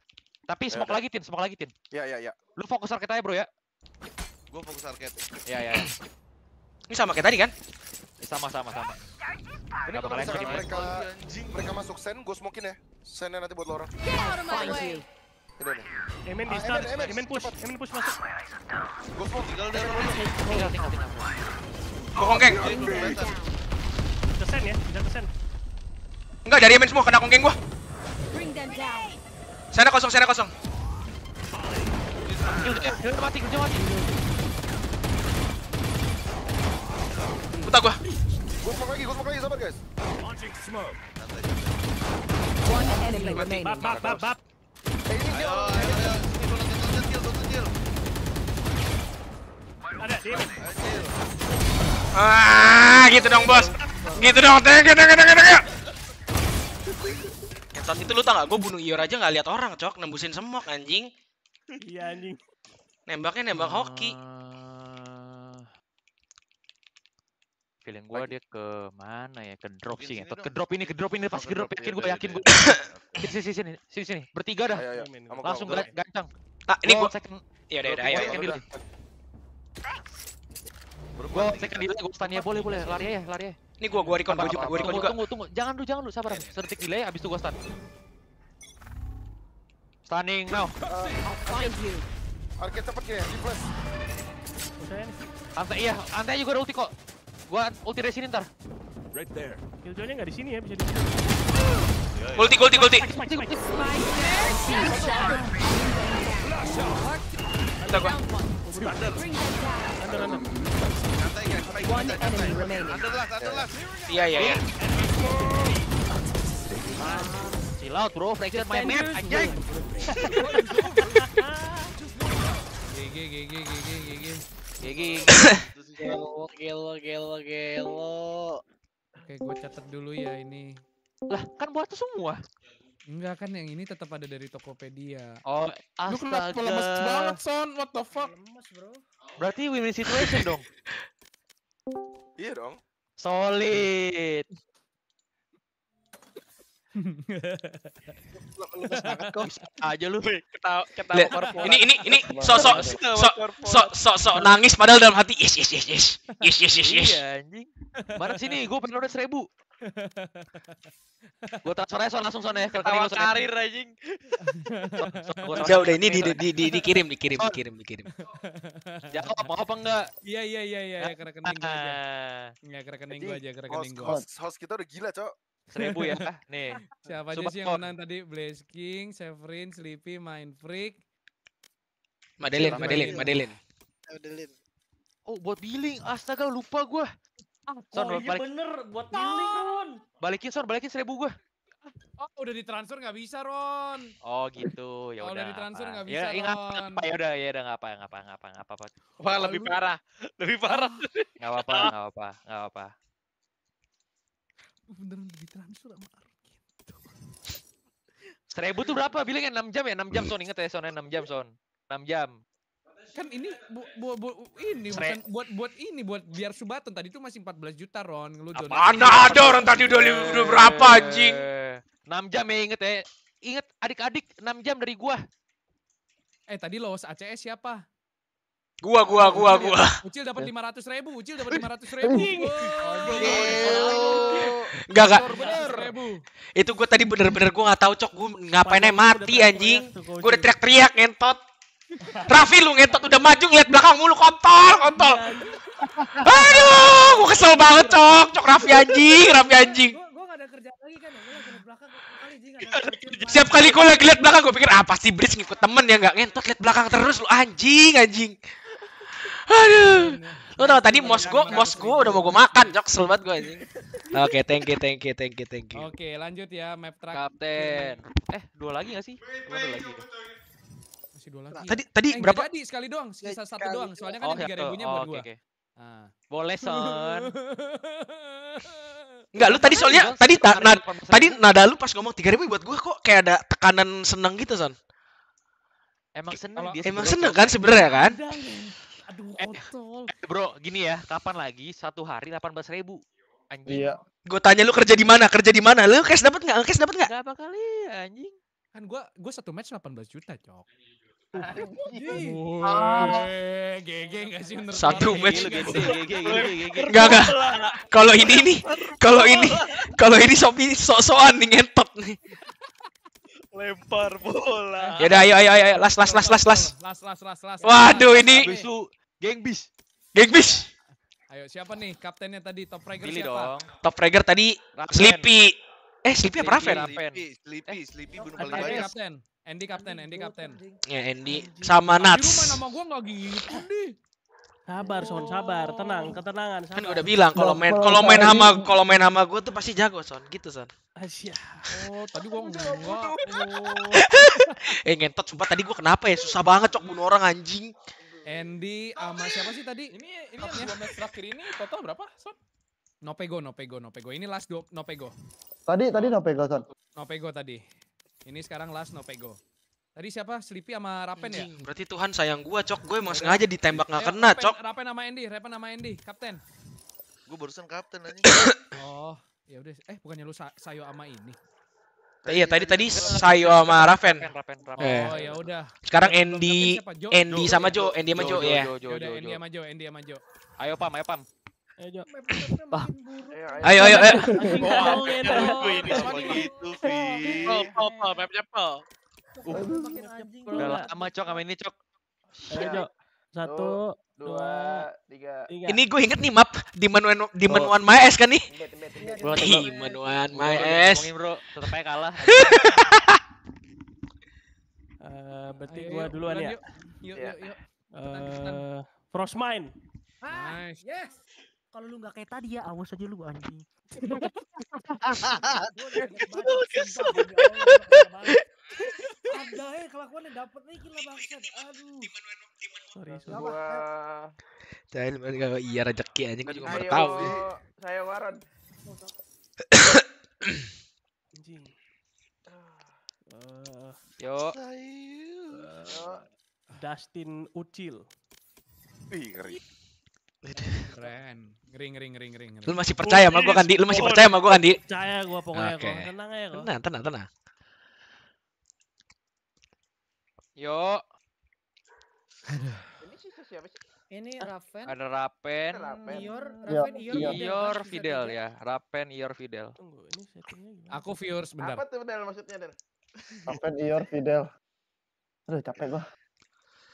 Tapi Ya smoke lagi tin, smoke lagi tin. Iya iya iya. Lu fokus arcade aja bro ya. Gua fokus arcade. Iya iya. Ini sama kayak tadi kan? Sama sama sama. Ini kalau bakal misalkan mereka mereka masuk sen, gue smokein ya. Sennya nanti buat lo orang. Ini nih. Emen di start, Emen, push. Emen push masuk. Gue smoke. Tinggal dari Tinggal tinggal tinggal. Kokong geng. Bisa sen ya, bisa ke sen. Enggak, dari amin semua kena kongkeng gua. Sana kosong, sana kosong. Buta gua. Ah, gitu dong, bos. Gitu dong. Tengok, tengok, tengok, tengok. Kentot itu lu tau gak? Gue bunuh Ior aja gak lihat orang, cok. Nembusin semok, anjing. Iya anjing. Nembaknya nembak hoki. Eh, Feeling gua dia ke mana ya? Ke drop sih, ngetot. Ke drop ini, ke drop ini, pasti ke drop. Yakin gua, yakin gua. Sini, sini, sini, sini, sini. Bertiga dah. Ayo ayo. Langsung gancang. Ah, ini second. Iya, udah, udah, Gua ayo. second ayo. dulu. Gua second delay, gua stun ya, boleh, boleh. Lari aja, lari aja. Ini gua, gua recon, gua juga, gua recon tunggu, juga. Tunggu, tunggu. Jangan dulu, jangan dulu, sabar. Sedetik delay, abis itu gua stun. Stunning now. You. Arcade cepet ya, di nih. Santai iya, santai aja gua ada ulti kok. Gua ulti dari sini ntar. Right there. Killjoy-nya nggak di sini ya, bisa di sini. Ulti, ulti, ulti. Bentar gua. Under, under. Santai, guys. Santai, One santai, enemy santai. remaining. Under last, under last. Iya, iya, iya. Chill out bro, fracture my map anjing. GG GG GG GG. GG. Gelo, gelo, gelo, gelo. Oke, gue catat dulu ya ini. Lah, kan buat semua. Enggak kan yang ini tetap ada dari Tokopedia. Oh, Lu kenapa lemes astaga. banget, Son? What the fuck? Lemes, bro. Berarti win-win situation dong. Iya dong. Solid aja lu ketawa ketawa. Ini ini ini sosok sosok sosok so, so, nangis padahal dalam hati yes yes yes yes yes yes yes. yes. Iya anjing. Mana sini gue pengen udah seribu. Gue transfer aja so langsung sana ya. Ketawa ya. karir anjing. ya udah ini di, di, di, dikirim dikirim dikirim dikirim. ya mau apa enggak? Iya iya iya iya ke rekening aja. Iya ke rekening ah. iya, aja ke rekening gue. Host kita udah gila cok seribu ya. Nih. Siapa aja sih yang menang tadi? Blaze King, Severin, Sleepy, Mind Freak. Madeline, Madeline. Madeline. Adeline. Oh, buat billing. Astaga, lupa gua. Son, Oh iya balik, bener, buat billing Ron. balikin son, balikin seribu gua. Oh, udah ditransfer nggak bisa, Ron. Oh gitu, ya udah. udah ditransfer nggak Ya, bisa, ya, nggak Ron. apa, ya udah, ya udah nggak apa, nggak apa, nggak apa, nggak apa, Wah, lebih parah. Lebih parah. nggak apa, nggak apa, nggak apa. Beneran ditransfer sama Arkin. Seribu tuh berapa? Bilangnya 6 jam ya, 6 jam son, inget ya son, 6 jam son, 6 jam. Kan ini bu, bu, bu, ini Sere- bukan buat buat ini buat biar Subaton tadi tuh masih 14 juta Ron lu. Mana ada orang tadi udah udah berapa anjing? 6 jam ya inget ya. Inget adik-adik 6 jam dari gua. Eh tadi lolos ACS siapa? Gua gua gua gua. Ucil dapat 500 ribu, Ucil dapat 500 ribu. Enggak enggak. Itu gua tadi bener-bener gua nggak tahu cok gua ngapain aja mati anjing. Gua udah teriak-teriak ngentot. Raffi lu ngentot udah maju ngeliat belakang mulu kontol kontol. Aduh, gua kesel banget cok, cok Raffi anjing, Raffi anjing. Gua gua gak ada kerja lagi kan ya, lagi belakang kali gua lagi liat belakang gua pikir apa sih Bridge ngikut temen ya nggak ngentot liat belakang terus lu anjing anjing. Aduh. Lu tau tadi mos gua, mos gua udah mau gua makan, cok kesel banget gua anjing. Oke, thank you, thank you, thank you, thank you. Oke, lanjut ya map track. Kapten. Eh, dua lagi gak sih? Dua lagi. ya? Masih dua lagi. Tadi tadi Eh, berapa? jadi sekali doang, sisa satu doang. Soalnya kan Oh, yang tiga ribunya Oh, buat oke, gua. oke. Ah. Boleh son. Enggak, lu tadi soalnya tadi ta- karena na- 18.000. tadi nada lu pas ngomong 3000 buat gua kok kayak ada tekanan seneng gitu, Son. Emang seneng dia Emang seneng kan sebenarnya kan? Aduh, Eh, kontol. Eh, bro, gini ya, kapan lagi satu hari 18.000 ribu? Anjing. Iya. Gue tanya lu kerja di mana? Kerja di mana? Lu cash dapat nggak? Cash dapat nggak? Berapa kali anjing? Kan gua gua satu match 18 juta, Cok. GG sih menurut Satu match. Enggak enggak. Kalau ini nih, kalau ini, kalau ini sopi sok-sokan nih ngentot nih. Lempar bola. Ya udah ayo ayo ayo las las las las las. Las las las las. Waduh ini geng bis. geng bis. Ayo siapa nih kaptennya tadi top fragger Pilih siapa? dong. Top fragger tadi Raven. Sleepy. Eh Sleepy apa Sleepy, Raven? Raven. Sleepy, Sleepy, Sleepy bunuh Andy paling banyak. kapten. Andy kapten, Andy kapten. Ya Andy sama Tadi lu main Nats. sama gua enggak gitu nih. Sabar Son, sabar, tenang, ketenangan, sabar. Kan udah bilang kalau main kalau main sama kalau main sama gue tuh pasti jago son gitu son. Asyik. Oh, tadi gua enggak. Oh. Eh ngentot sumpah tadi gue kenapa ya susah banget cok bunuh orang anjing. Andy sama siapa sih tadi? Ini ini yang dua match terakhir ini total berapa? Son? Nopego, Nopego, Nopego. Ini last do, Nopego. Tadi tadi no pegosan. Nopego tadi. Ini sekarang last Nopego. Tadi siapa? Sleepy sama Rapen ya? Berarti Tuhan sayang gua cok gue emang sengaja ditembak nggak Ayo, kena Rapen- cok. Rapen sama Andy, Rapen sama Andy, kapten. Gue barusan kapten anjing. Oh, ya udah. Eh, bukannya lu sa sayo sama ini? Iya tadi tadi Sayo sama Raven. Raven, Raven. Eh. Oh, ya udah. Sekarang Andy? Andy Jo, sama ya? Jo, Andy sama Jo Jo, ya. Jo, Jo, udah Jo, Andy Jo. sama Jo, Andy sama Jo. Ayo Pam, ayo Pam. Ayo, Jo. Ayo ayo. Udah lama cok sama ini cok. Ayo, Jo. Satu, dua, tiga. tiga. Ini gue inget nih map di menuan di Oh. menuan My S kan nih. Di menuan Bro, My udah S. ngomongin, bro, tetep aja kalah. Eh, berarti yuk, duluan ya. Yuk, yuk, Iya. yuk. Eh, Frostmine. Ah, Nice. yes. Kalau lu nggak kayak tadi ya, awas aja lu anjing. Ada eh kelakuannya dapet nih gila bangsat. Aduh. Sorry? Gua Saya kalau iya rezeki anjing gue juga baru tahu. saya Waron. Anjing. Yuk. Yo, Dustin Ucil. Ih, ngeri. Keren. Ngeri, ngeri, ngeri, ngeri, ngeri. Lu masih percaya sama gue kan Di? Lu masih percaya sama gue kan Di? Percaya gua pokoknya Oke. kok. Tenang aja kok. Tenang tenang tenang. Yuk. ini sisa siapa sih? Ini Raven, Ada Rapen. Rapen. Ior, Iya, Raven, Ior. Fidel, Ior Fidel ya. Rapen Ior Fidel. Tunggu, ini settingnya gimana? Aku viewers bentar. Apa tuh Del maksudnya Del? Raven Ior Fidel. Aduh capek gua.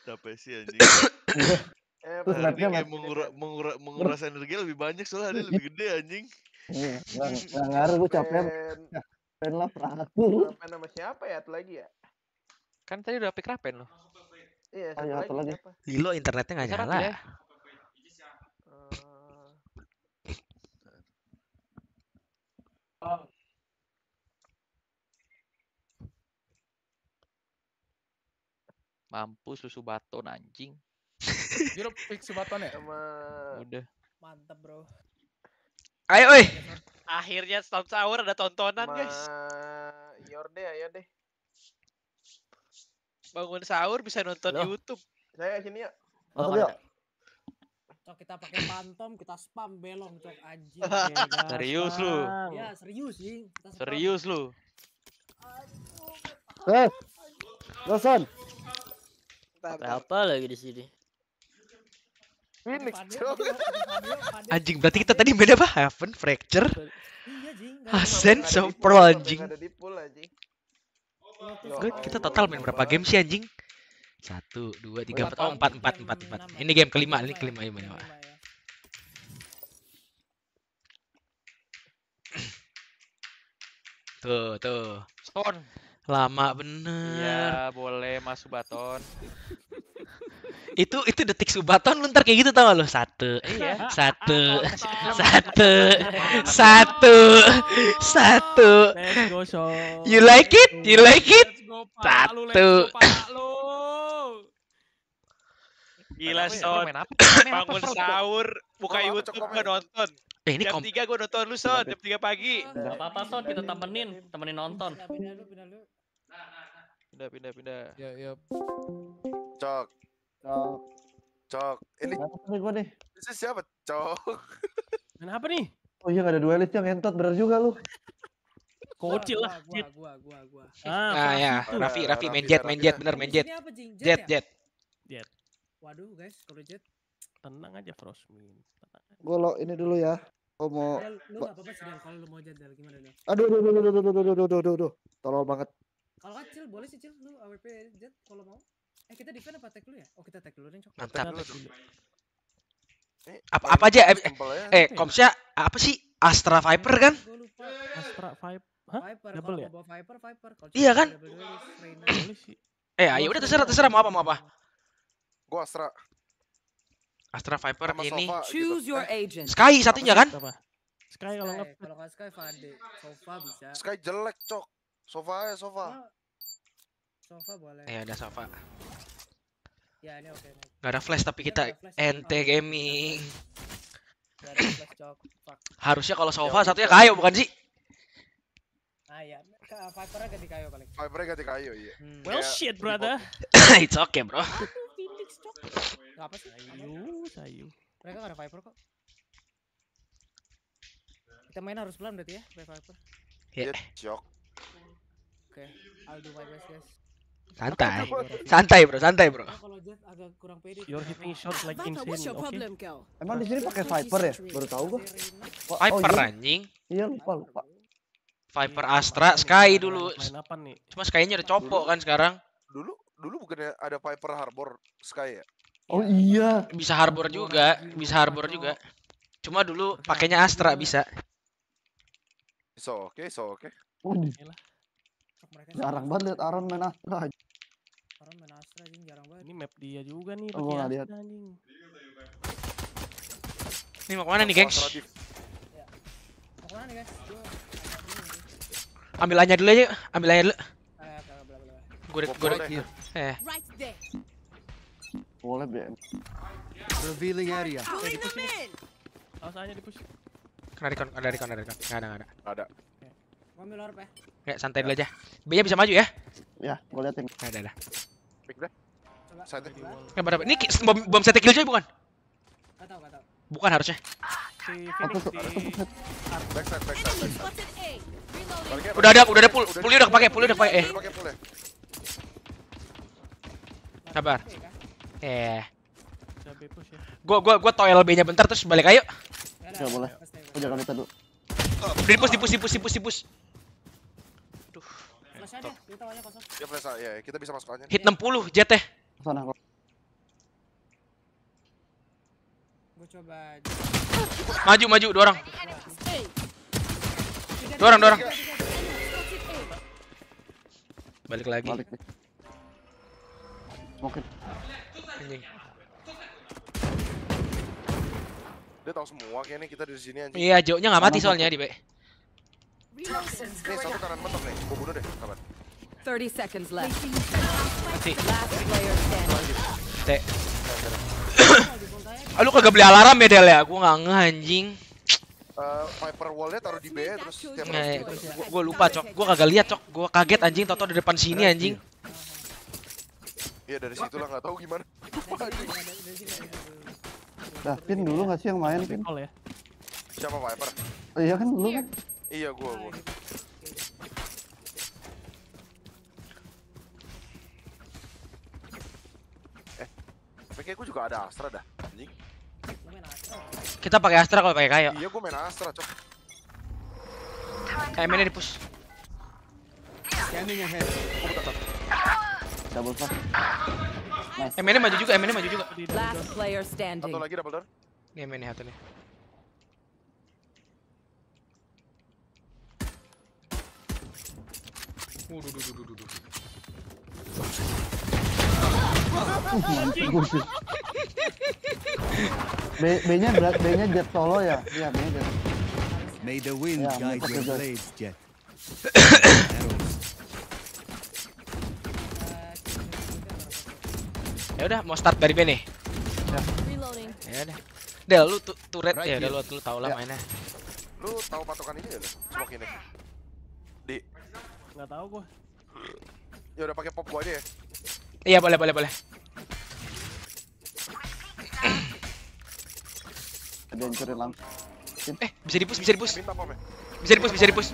Capek sih anjing. Eh, Terus mapnya Kayak mengura, mengura, menguras energi lebih banyak soalnya dia lebih gede anjing. Iya, nggak ngaruh gua capek. Raven lah peraku. Rapen nama siapa ya? Satu lagi ya? Kan tadi udah pick Rapen loh. Iya, Oh, iya, satu satu lagi lagi. Lilo internetnya nggak nyala. ya. Eh, Mampus susu baton anjing. Jiro pick Subaton ya? sama Udah. Mantap, Bro. Ayo oi. Akhirnya setahun sahur ada tontonan sama guys. Ior deh, ayo deh. Bangun sahur bisa nonton Loh. YouTube. Saya sini ya. Masuk yuk. Cok kita pakai pantom, kita spam belong cok anjing. Serius lu? Ya, serius sih. Kita spam. Serius lu? Eh. Dosan. Apa lagi di sini? Phoenix. Anjing berarti kita tadi beda apa? Heaven Fracture. Iya, di Pearl pool, anjing. Ada di pool anjing. Lotus Gue kita total main berapa game sih anjing? Satu, dua, tiga, empat. Oh empat, empat, empat, empat. Ini game kelima, ini kelima, ini kelima. Ya. Tuh, tuh. Son. Lama bener. Iya, boleh masuk baton. Itu itu detik subaton lu ntar kayak gitu tau gak lu? Satu, Iya. satu, satu, satu, satu. Let's go, Son. You like it? You like it? Satu. go, Pak. Lu. Gila ya? Son. Bangun sahur, buka YouTube gua nonton. Eh ini Jam 3 gua nonton lu Son, jam 3 pagi. Gak apa-apa Son, kita temenin, temenin nonton. Pindah, pindah, pindah. Ya, ya. Cok, Cok. cok. Ini Kenapa nih gua nih? ini siapa? Cok. Kenapa nih? Oh iya gak ada duelis yang ngentot bener juga lu. Kocil lah. Gua, gua, gua, gua. Nah ya, itu. Raffi, Raffi main jet, main jet, bener main jet. Ini apa, Jing? Jet Jet, ya? jet. Jet. Waduh, guys, kalau jet. Tenang aja Frostmin. Gue lo ini dulu ya. Gue mau. Lu gak apa-apa sih. Kalau lu mau jet, Del. Gimana? Aduh, aduh, aduh, aduh, aduh, aduh, aduh, aduh, aduh, aduh, aduh. Tolol banget. Kalau kecil, boleh sih, Cil. Lu AWP jet kalau mau. Eh, kita defend apa tag dulu ya? Oh, kita tag dulu deh, Cok. Mantap. Ini Apa apa aja? Eh, eh komsnya apa sih? Astra Viper kan? Astra. Hah? Viper, Double ya? Viper, Viper. Kalau Iya kan? Eh, ayo udah terserah terserah mau apa mau apa. Gua Astra Astra Viper sama ini. Sova gitu. Choose your Eh, agent. Sky satunya kan? Apa? Sky kalau nggak kalau nggak Sky, Fade. Sofa bisa. Sky jelek, Cok. Sova ya, Sova. Oh, Sofa boleh. Eh, ada Safa. Ya, ini oke. Mike. Gak ada flash tapi kita Nggak ada flash. NT gaming. Nggak ada flash, Cok. Fuck. Harusnya kalau Sofa satunya kayo bukan sih? Ah, ya. Viper-nya ganti kayu paling. Vipernya ganti kayu, iya. Hmm. Well Kayak shit, brother. It's okay, bro. Phoenix, Cok. Nggak apa sih? Sayu, sayu. Mereka nggak ada Viper kok. Kita main harus pelan berarti ya, Viper. Ya, Jet shock. Oke, I'll do my best, guys. Santai. Santai, bro, santai, bro. Nah, kalau Jet agak kurang pede. You're hitting shot like Viper, insane, oke? girl? Emang di sini pakai Viper ya? Baru tahu gua. Oh, oh Viper iya. anjing. Iya lupa lupa. Viper Astra, Sky dulu. Main apa nih? Cuma Sky-nya udah copok kan sekarang. Dulu dulu bukannya ada Viper Harbor Sky ya? Oh iya. Bisa harbor juga, bisa harbor juga. Cuma dulu pakainya Astra bisa. So oke, so oke. Cok, mereka jarang banget liat Aaron main Astra. Orang main Astra anjing jarang banget. Ini map dia juga nih. Oh, pakai lihat. Anjing. Ini mau ke mana nih, gengs? Div. Mau ke mana nih, guys? Ambil aja dulu aja, ambil aja dulu. Gua gue udah. boleh. Eh. Boleh BM. Revealing area. Awas aja di push. kena recon, ada recon, ada recon. Nggak ada, nggak ada. Ada. Ngambil orb ya. Ya, santai dulu aja. B-nya bisa maju ya. Ya, gua liatin. Nah, ada ada. Pick dah. Side. Kabar eh, apa? Ini bom bom set kill coy bukan? Enggak tahu, enggak tahu. Bukan harusnya. Si Phoenix di back side, back side, back side. Udah ada, udah ada pull. Pull udah kepake, pull udah kepake. Eh. Ya. Sabar. Kan? Eh. Ya. Gua gua gua toil B-nya bentar terus balik ayo. Enggak boleh. Udah kan itu dulu. Dipus, dipus, dipus, dipus, dipus. Flash aja, kita kosong. Dia flash ya, kita bisa masuk aja. Hit 60 jet teh. Sana kok. Gua coba Maju, maju, dua orang. Dua orang, dua orang. Balik lagi. Balik. Smokin. Anjing. Dia tahu semua kayaknya kita di sini anjing. Iya, Jo-nya nggak mati soalnya di B. Nih satu kanan mentok nih, gua bunuh deh, kapan? 30 seconds left. Mati. Last player standing. T. Lu kagak beli alarm ya, Del ya? Gua nggak ngeh anjing. Eh, Viper wallnya taruh di B terus setiap Nggak, round ya. kita- gua, gua lupa, Cok. Gua kagak lihat, Cok. Gua kaget anjing, toto di depan sini anjing. Iya dari situ lah nggak tahu gimana. Dah, Pin dulu nggak sih yang main Pin? Ya. Siapa Viper? Oh, iya kan lu kan? Iya gua gua. Eh, tapi kayak gua juga ada Astra dah, anjing. Lu main Astra. Kita pakai Astra kalau pakai kayo. Iya gua main Astra, cok. Eh, mainnya di push. Scanning ahead. Double fast. Nice. Eh, mainnya maju juga, eh, mainnya maju juga. Last player standing. Satu lagi double door. Nih mainnya satu nih. Waduh, duh, duh, duh, duh, duh. Uh, mantap bullshit. B B-nya berat, B-nya jet solo ya? Iya, B-nya jet. May the wind Yeah, guide your blades, Jet. Ya udah, mau start dari B nih. Reloading. Ya udah. Del, lu tu turret Right ya, udah lu, lu tau lah Ya. mainnya. Lu tahu patokan ini enggak? Smoke ini. Di Nggak tahu gua. ya udah pakai pop gua aja ya. Iya, boleh, boleh, boleh. Ada hancurin langsung. Tim. Eh, bisa dipus, bisa dipus. Ya. Bisa dipus, bisa dipus.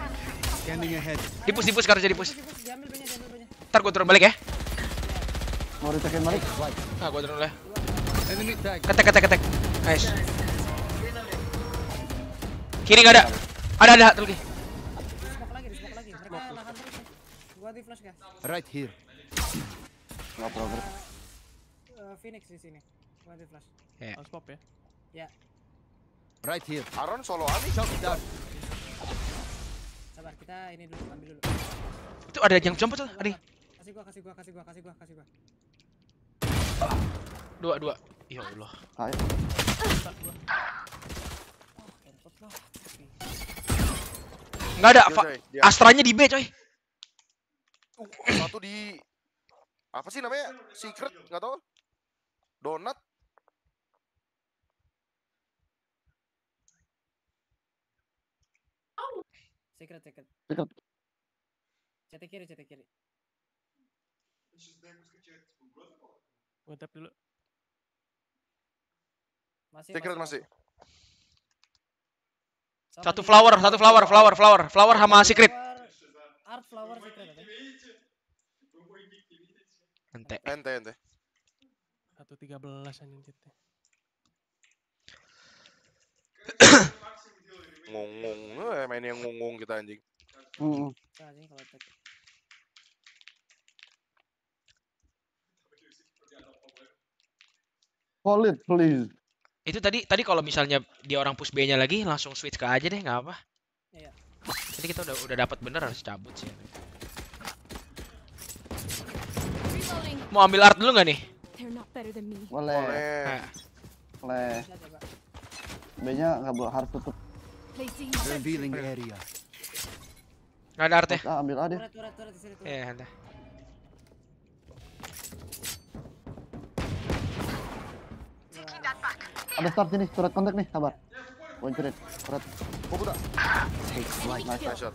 Dipus, dipus sekarang jadi banyak. Ntar gua turun balik ya. Mau ditekin balik? Ah, gua turun dulu ya. Enemy tag. Ketek, ketek, ketek. Nice. Kiri nggak ada. Ada, ada. Satu lagi. Smoke lagi, di smoke lagi. Mereka nahan terus nih. Gua di flash guys. Right here. Nggak progress. Eh, Phoenix di sini. Di flash. Ya. Harus pop ya. Ya, Right here. Aaron solo ani. Shot down. sabar kita ini dulu ambil dulu. Itu ada yang jump tuh, ada. Kasih gua, kasih gua, kasih gua, kasih gua, kasih gua. Dua, dua. Ya Allah. Ayo. Kentut lah. Nggak ada. Astranya di B, coy. Satu di apa sih namanya? Secret nggak tahu. Donat. Secret, secret. Secret. CT kiri, CT kiri. Gua tap dulu. Masih, Secret masih. Sama Satu flower, satu flower, flower, flower, flower sama secret. Art flower secret ada. Ente. Ente ente. Satu tiga belas anjing chatnya. Ngomong, eh, main yang ngomong kita anjing. Kalau tag. Hold it, please. Itu tadi tadi kalau misalnya dia orang push B-nya lagi langsung switch ke aja deh, nggak apa. Iya. Jadi kita udah udah dapat bener harus cabut sih. Mau ambil art dulu nggak nih? Boleh. Boleh. Boleh. Bisa coba. B-nya nggak boleh harus tutup. Revealing area. nggak ada art ya? Ah, ambil A deh. Turret, turret, turret di sini turret. Iya, ada. Ada start sini, surat kontak nih, sabar. Gua hancurin. Surat. Oh budak. Nice. Nice shot.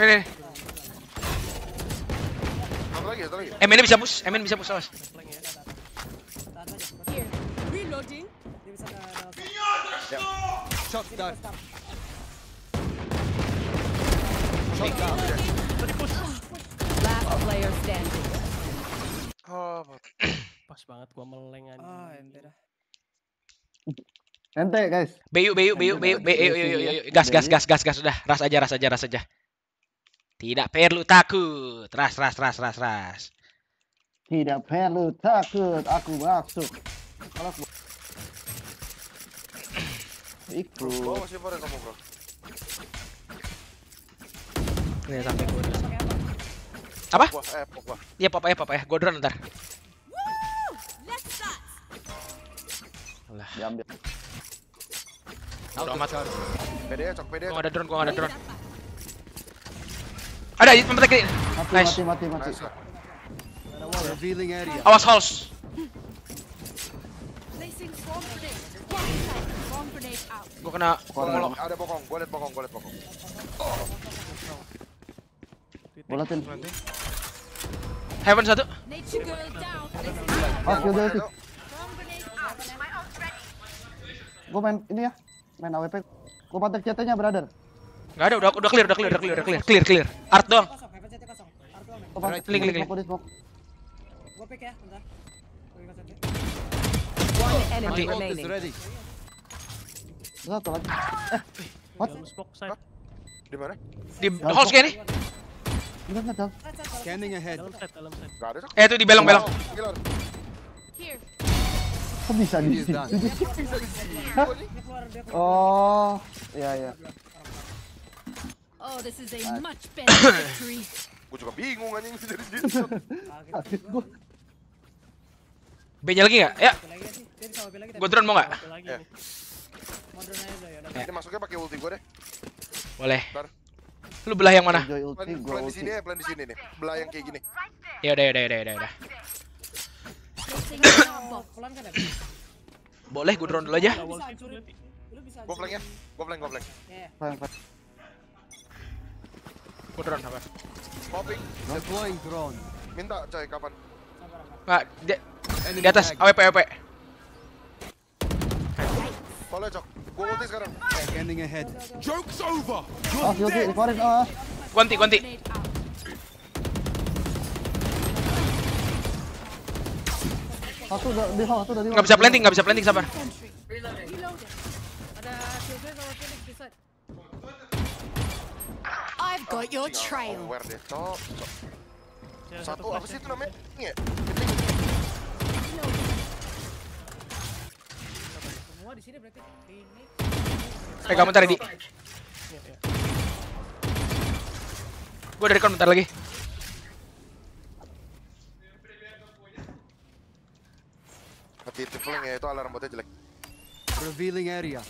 Ini. Satu lagi, satu lagi. MN bisa push, MN bisa push, awas. Tahan aja. here. Reloading. Dia bisa. Ya. Shot Sini down. gua stop. Shot down. Last player standing. Oh, Pas banget gua meleng anjing. Ah, ente dah. Ente, guys. Bayu, bayu, bayu, bayu, bayu, yuk, yuk, yuk, yuk, gas, gas, gas, gas, gas, sudah, ras aja, ras aja, ras aja. Tidak perlu takut, ras, ras, ras, ras, ras. Tidak perlu takut, aku masuk. Kalau aku... Ikut. Bawa masih pada kamu bro. Nih sampai gua. Apa? Eh. Iya, pop ya, pop ya. Gua drone ntar. Let's start. Alah, Diambil. bodo amat. Pede ya, cok pede. Gua ada drone, gua ada drone. Ada, tempat kiri. Mati, Nice. mati, mati, mati. Nice. Revealing area. Awas halls. Out. Gua kena Gua ngolok. ada bokong, gua liat bokong, gua liat bokong. Bulatin. Heaven satu. Oh, skill dia. Gua main ini ya. Main AWP. Gua pantek CT-nya, brother. Nggak ada, udah udah clear, udah clear, udah clear, udah clear, clear, clear. Art doang. Link, link, link. Pick ya, bentar. One enemy remaining. ready. Satu lagi. Eh, what? Di mana? Di nih. Enggak, enggak tahu. Scanning ahead. Gak. Eh, itu di belong-belong. Here. Kok bisa di sini? Oh, iya iya. Oh, this is a much better victory. Gua juga bingung anjing jadi gitu. Kaget gua. B-nya lagi nggak? Ya, gua drone mau nggak? Lagi Ya. ya. Ini masuknya pakai ulti gua deh. Boleh. Lu belah yang mana? Plan di sini ya, plan di sini nih. Belah yang kayak gini. Ya udah, ya udah, ya udah, ya udah. Ya? Boleh, gua drone dulu aja. Gua flank ya. Gua flank, gua flank. Gua drone apa? Popping. Deploying drone. Minta coy kapan? Nggak, di, di atas. AWP, AWP. Follow cok. Gua ulti sekarang. Scanning ahead. Joke's over. Ah, Yogi, keluarin ah. Ganti, ganti. Satu udah di hall, satu udah di hall. Nggak bisa planting, nggak bisa planting, sabar. Ada got your trail. Aware deh, cok. cok. Satu apa sih itu namanya? Ini ya? Semua di sini berarti Phoenix. Eh, kamu bentar, Di. Iya, iya. Gue dari kon bentar lagi. Hati-hati flank ya, itu alarm botnya jelek. Revealing area.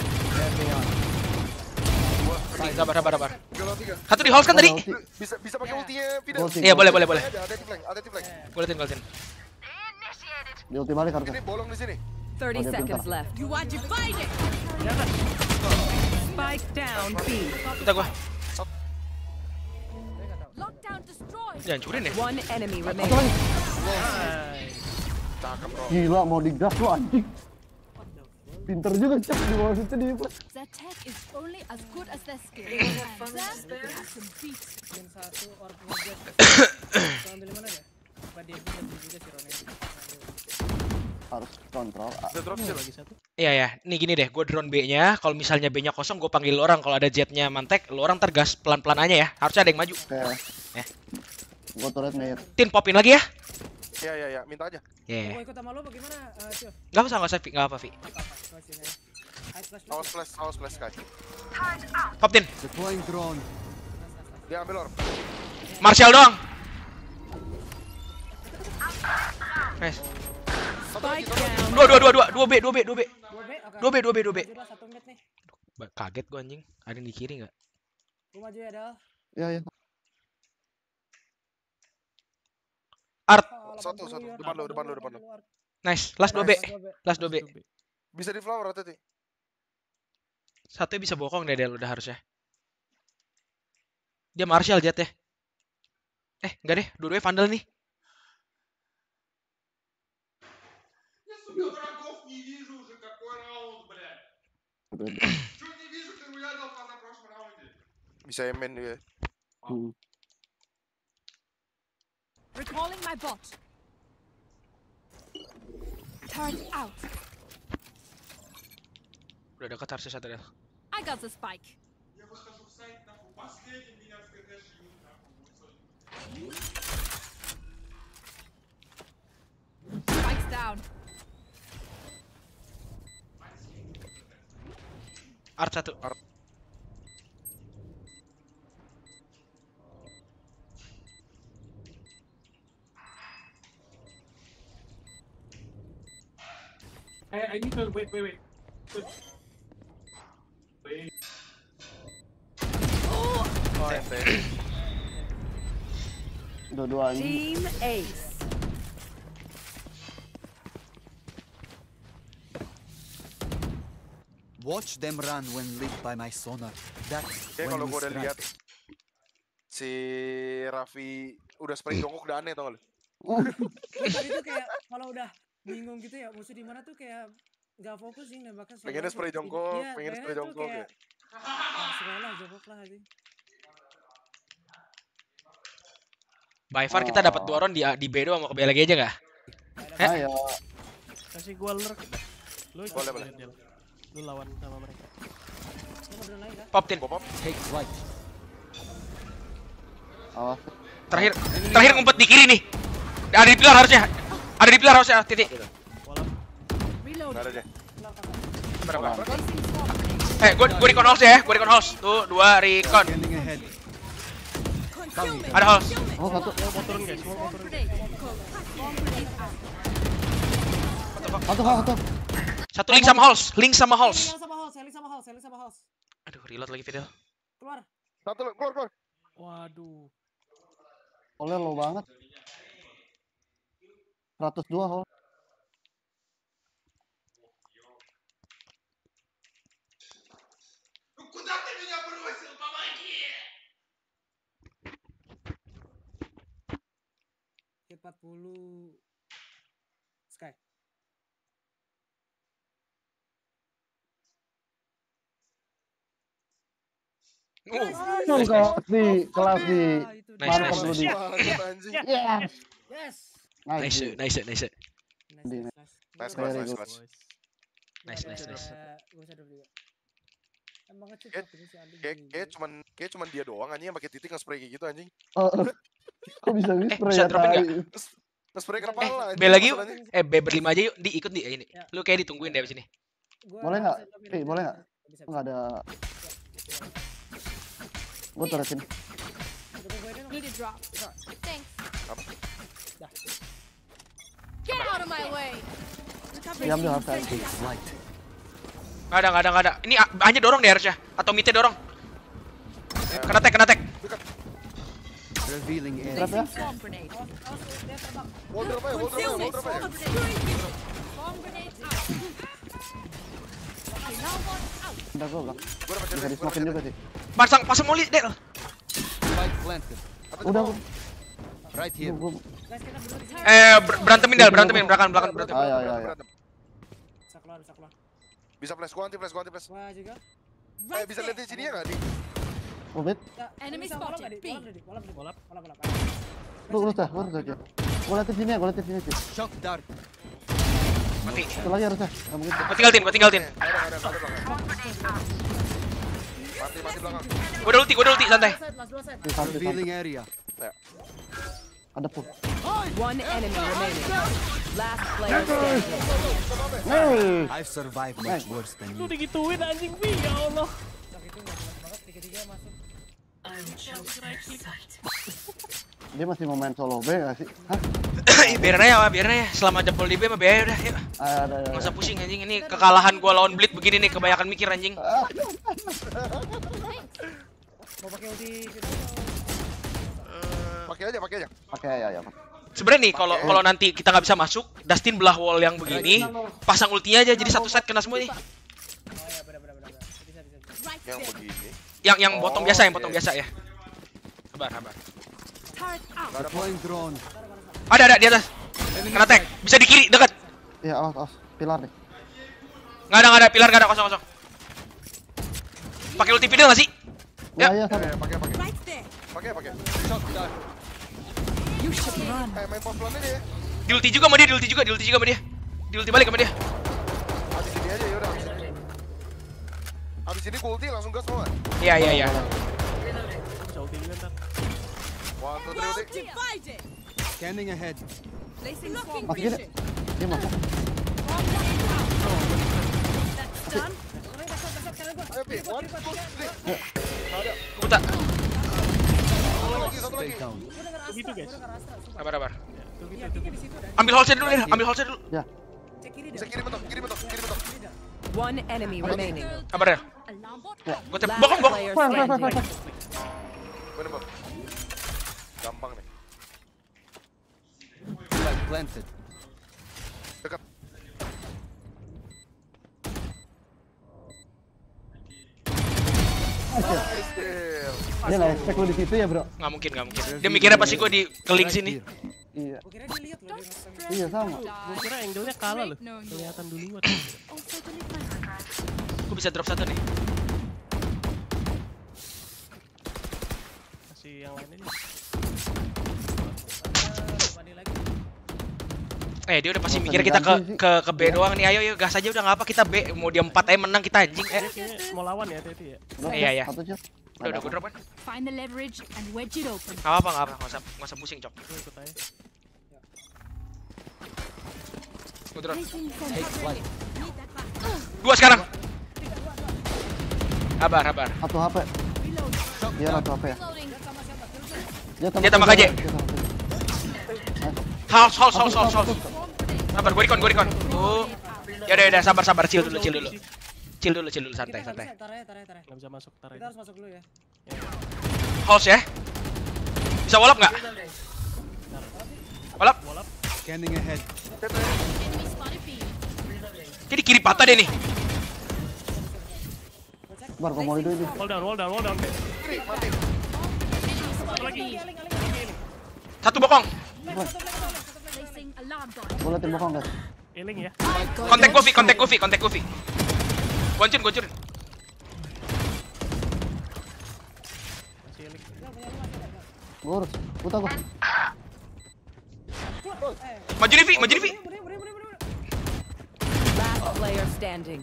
There they are. Sabar, sabar, sabar. Satu di house kan tadi? Bisa bisa pakai ultinya Vida. Ulti, Iya, boleh, boleh, boleh. Ada hati flank, ada hati flank. Gue liatin, gue liatin. Di ulti balik harusnya. Ini bolong di sini. 30 Ada seconds left. You want to find it? Spike down B. Kita gua. Lockdown destroyed. Jangan curin ya. One enemy remaining. Gila mau digas lu anjing. Pinter juga cek di bawah situ di Their tech is only as good as their skill. They have And fun them there. have some beat. Gen satu orb ngejet. Kau ambil mana ya? Apa dia bisa beli juga si Ronin. harus kontrol. Lagi satu. Iya ya, nih gini deh, gue drone B-nya. Kalau misalnya B-nya kosong, gue panggil orang. Kalau ada jetnya mantek, lu orang tergas pelan-pelan aja ya. Harusnya ada yang maju. Oke. Eh. Gua turret nih. Tin popin lagi ya. Iya iya iya, minta aja. Iya. Mau ikut sama lo bagaimana, uh, Tio? Gak usah, gak usah, Vi. Gak apa, Vi. Apa-apa, dulu. Awas flash, awas flash. Pop Tin. Deploying drone. Dia ambil orb. Marshall doang. Nice. Dua, dua, dua, dua. Dua B, dua B, dua B. 2B, oke. Dua B, dua B, dua B. Kaget gue anjing. Ada yang di kiri nggak? Lu maju ya, Dal. Iya iya. Art. Satu, satu. Depan lo depan lo depan lo Nice. Last 2B. Last 2B. Bisa di flower hati-hati. Satu bisa bokong deh Del udah harusnya. Dia Martial jet ya. Eh, enggak deh. Dua-duanya Vandal nih. Bisa Yemen dia. Ya. Recalling my bot. Turret out. Udah dekat harusnya satu Del. I got the spike. Я выхожу в сайт, нахуй, последний меня в ГГ шьют, нахуй. Spike's down. Art satu. I, I need to wait, wait, wait. Wait. Dua-duanya. Team Ace. Watch them run when lit by my sonar. That's Kayak when kalau we gua udah strike. lihat si Raffi udah spray jongkok udah aneh tau gak lu? Lu tadi tuh kayak kalau udah bingung gitu ya musuh di mana tuh kayak nggak fokus sih nembaknya Pengennya langsung spray jongkok, pengen spray pengennya tuh jongkok ya. kayak, ah, sekolah jongkok lah aja By far kita dapat dua round di di B doang mau ke B lagi aja nggak? Eh, Ayo. Kasih gua lurk. Lu Boleh, boleh. Lu lawan sama mereka. Pop Tin. Take flight. Awas. Terakhir, terakhir ngumpet di kiri nih. Ada di pilar harusnya. Ada di pilar harusnya titik. Reload. Ada deh. Eh, gue gue recon house ya, gue recon house. Tuh, dua recon. Ada house. Oh satu. Mau turun guys, mau turun. Satu satu. satu. Satu link sama house, link sama house. Selling sama house, selling sama house. Aduh, reload lagi video. Keluar. Satu lu, keluar keluar. Waduh. Oleh lo banget. 102 hol. Empat puluh Sky. Oh, nice, nice, si kelas di kelas di mana perlu di. Yes nice. Anjing. Yeah. Yes. Nice, Di. nice, nice. Di. Nice, nice, nice. Nice, nice, nice. Emang ngecek Kayak cuman kayak cuman dia doang anjing yang pakai titik nge-spray kayak gitu anjing. Oh, oh. Kok bisa Eh, whisper bisa ya? Nge-spray ke Eh, kepala B lagi yuk. Eh, B berlima aja yuk. Di ikut di ini. Lu kayak ditungguin deh abis ini. Boleh nggak? Pi, boleh nggak? Nggak ada. Gue terusin. Need a drop. Thanks. Get out of my way. Diam dulu harus ada. Nggak ada, nggak ada. Ini ah, hanya dorong deh harusnya. Atau mite dorong. Kena tag, kena tag. Revealing ya? Udah gue Bisa juga sih. Pasang, pasang molly, Del. Udah gue. Right here. Eh, ber- berantemin Del, berantemin belakang, belakang, berantemin. Ayo, ayo, ayo. Bisa keluar, bisa keluar. Bisa flash, gua anti flash, gua anti flash. Wah juga. Eh, bisa lihat di sini ya nggak di? Ubit. Enemy spotted. nggak, Di? B. Kolab nggak, Di? Kolab, Di? Kolab. Kolab, kolab. Lu urus dah, urus aja. Gue liatin sini ya, gue liatin sini aja. Shock dart. Mati. Satu lagi harusnya. Nggak mungkin. Gua tinggal tin, gua tinggal tin. Belakang. Mati, mati belakang. Gua udah ulti, gua udah ulti, santai. Revealing area. Ada full. One enemy remaining. Last player standing. Hey. I've survived much worse than Lu you. digituin anjing Wi, ya Allah. Dia masih mau main solo B nggak sih? Hah? Biarin aja, biarin aja. Selama jempol di B mah biarin udah, yuk. Ada, ada. Nggak usah pusing anjing. Ini kekalahan gua lawan Bleed begini nih, kebanyakan mikir anjing. Mau pakai ulti. Pakai aja, pakai aja. Pakai ya, ya. Sebenarnya nih kalau kalau nanti kita nggak bisa masuk, Dustin belah wall yang begini, pasang ultinya aja jadi satu set kena semua nih. Oh iya. Yang begini. Yang yang potong Oh, biasa, yang potong oke. biasa ya. Sabar, sabar. Drone. Ada ada di atas. Kena tag. Bisa di kiri dekat. Iya, awas, awas. Pilar nih. Nggak ada nggak ada pilar nggak ada kosong kosong. Pakai ulti video nggak sih? Ya, ya. Eh, pakai, pakai. Pakai, pakai. Shock main aja ya. Di ulti juga sama dia, di ulti juga, di ulti juga sama dia. Di ulti balik sama dia. Habis ini aja ya udah. habis ini. Habis ini ulti langsung gas mau nggak? Iya iya iya. Ulti juga ntar. One, two, three, ulti. Divided. Scanning ahead. Dia. Ayo, Pi. One, two, three. Ada. Lagi, satu lagi. Guys. Sabar gitu. Ambil holster dulu deh, ambil holster dulu. Ya. Cek kiri dah. Bisa kiri mentok, kiri mentok, kiri mentok. One enemy remaining. Sabar ya. Tep Last bokong bokong. Gampang nih. Planted. Dekat. Nice kill. Dia nggak expect lu di situ ya, bro. Nggak mungkin nggak mungkin. Dia mikirnya pasti gua di keling sini. Iya. Gua kira dia lihat loh dia nge-spam. Iya, sama. Gua kira angle-nya kalah loh. Kelihatan duluan. Gua bisa drop satu nih. Kasih yang lain aja. Eh dia udah pasti mikir kita ke ke ke B doang nih. Ayo yuk gas aja udah nggak apa kita B. Mau dia 4 aja menang kita anjing. Eh. Dia kayaknya mau lawan ya hati-hati ya. Iya, iya. Udah udah gua drop kan. Find the leverage and wedge it open. Nggak apa nggak apa nggak usah nggak usah pusing cok. Ikut aja. Gua drop. Dua sekarang. Sabar sabar. Satu HP. Dia satu HP ya. Dia tambah KJ. KJ. House house house house house. Sabar gua recon gua recon. Tuh. Ya udah udah sabar sabar chill dulu chill dulu. Chill dulu chill dulu santai santai. bisa, tar aja, tar aja, tar aja. Nggak bisa masuk tar Kita aja. harus masuk dulu ya. House ya. Bisa wallop nggak? Wallop. Wallap. Scanning ahead. Jadi kiri patah deh nih. Bar, gua mau itu ini. Wall down, wall down, wall down. Kiri, mati. Satu lagi. Satu bokong. Bola bokong guys. Healing ya. Kontak Kofi, kontak Kofi, kontak Kofi. Goncurin, goncurin. Gue buta gue. Maju Divi, maju Divi. Last player standing.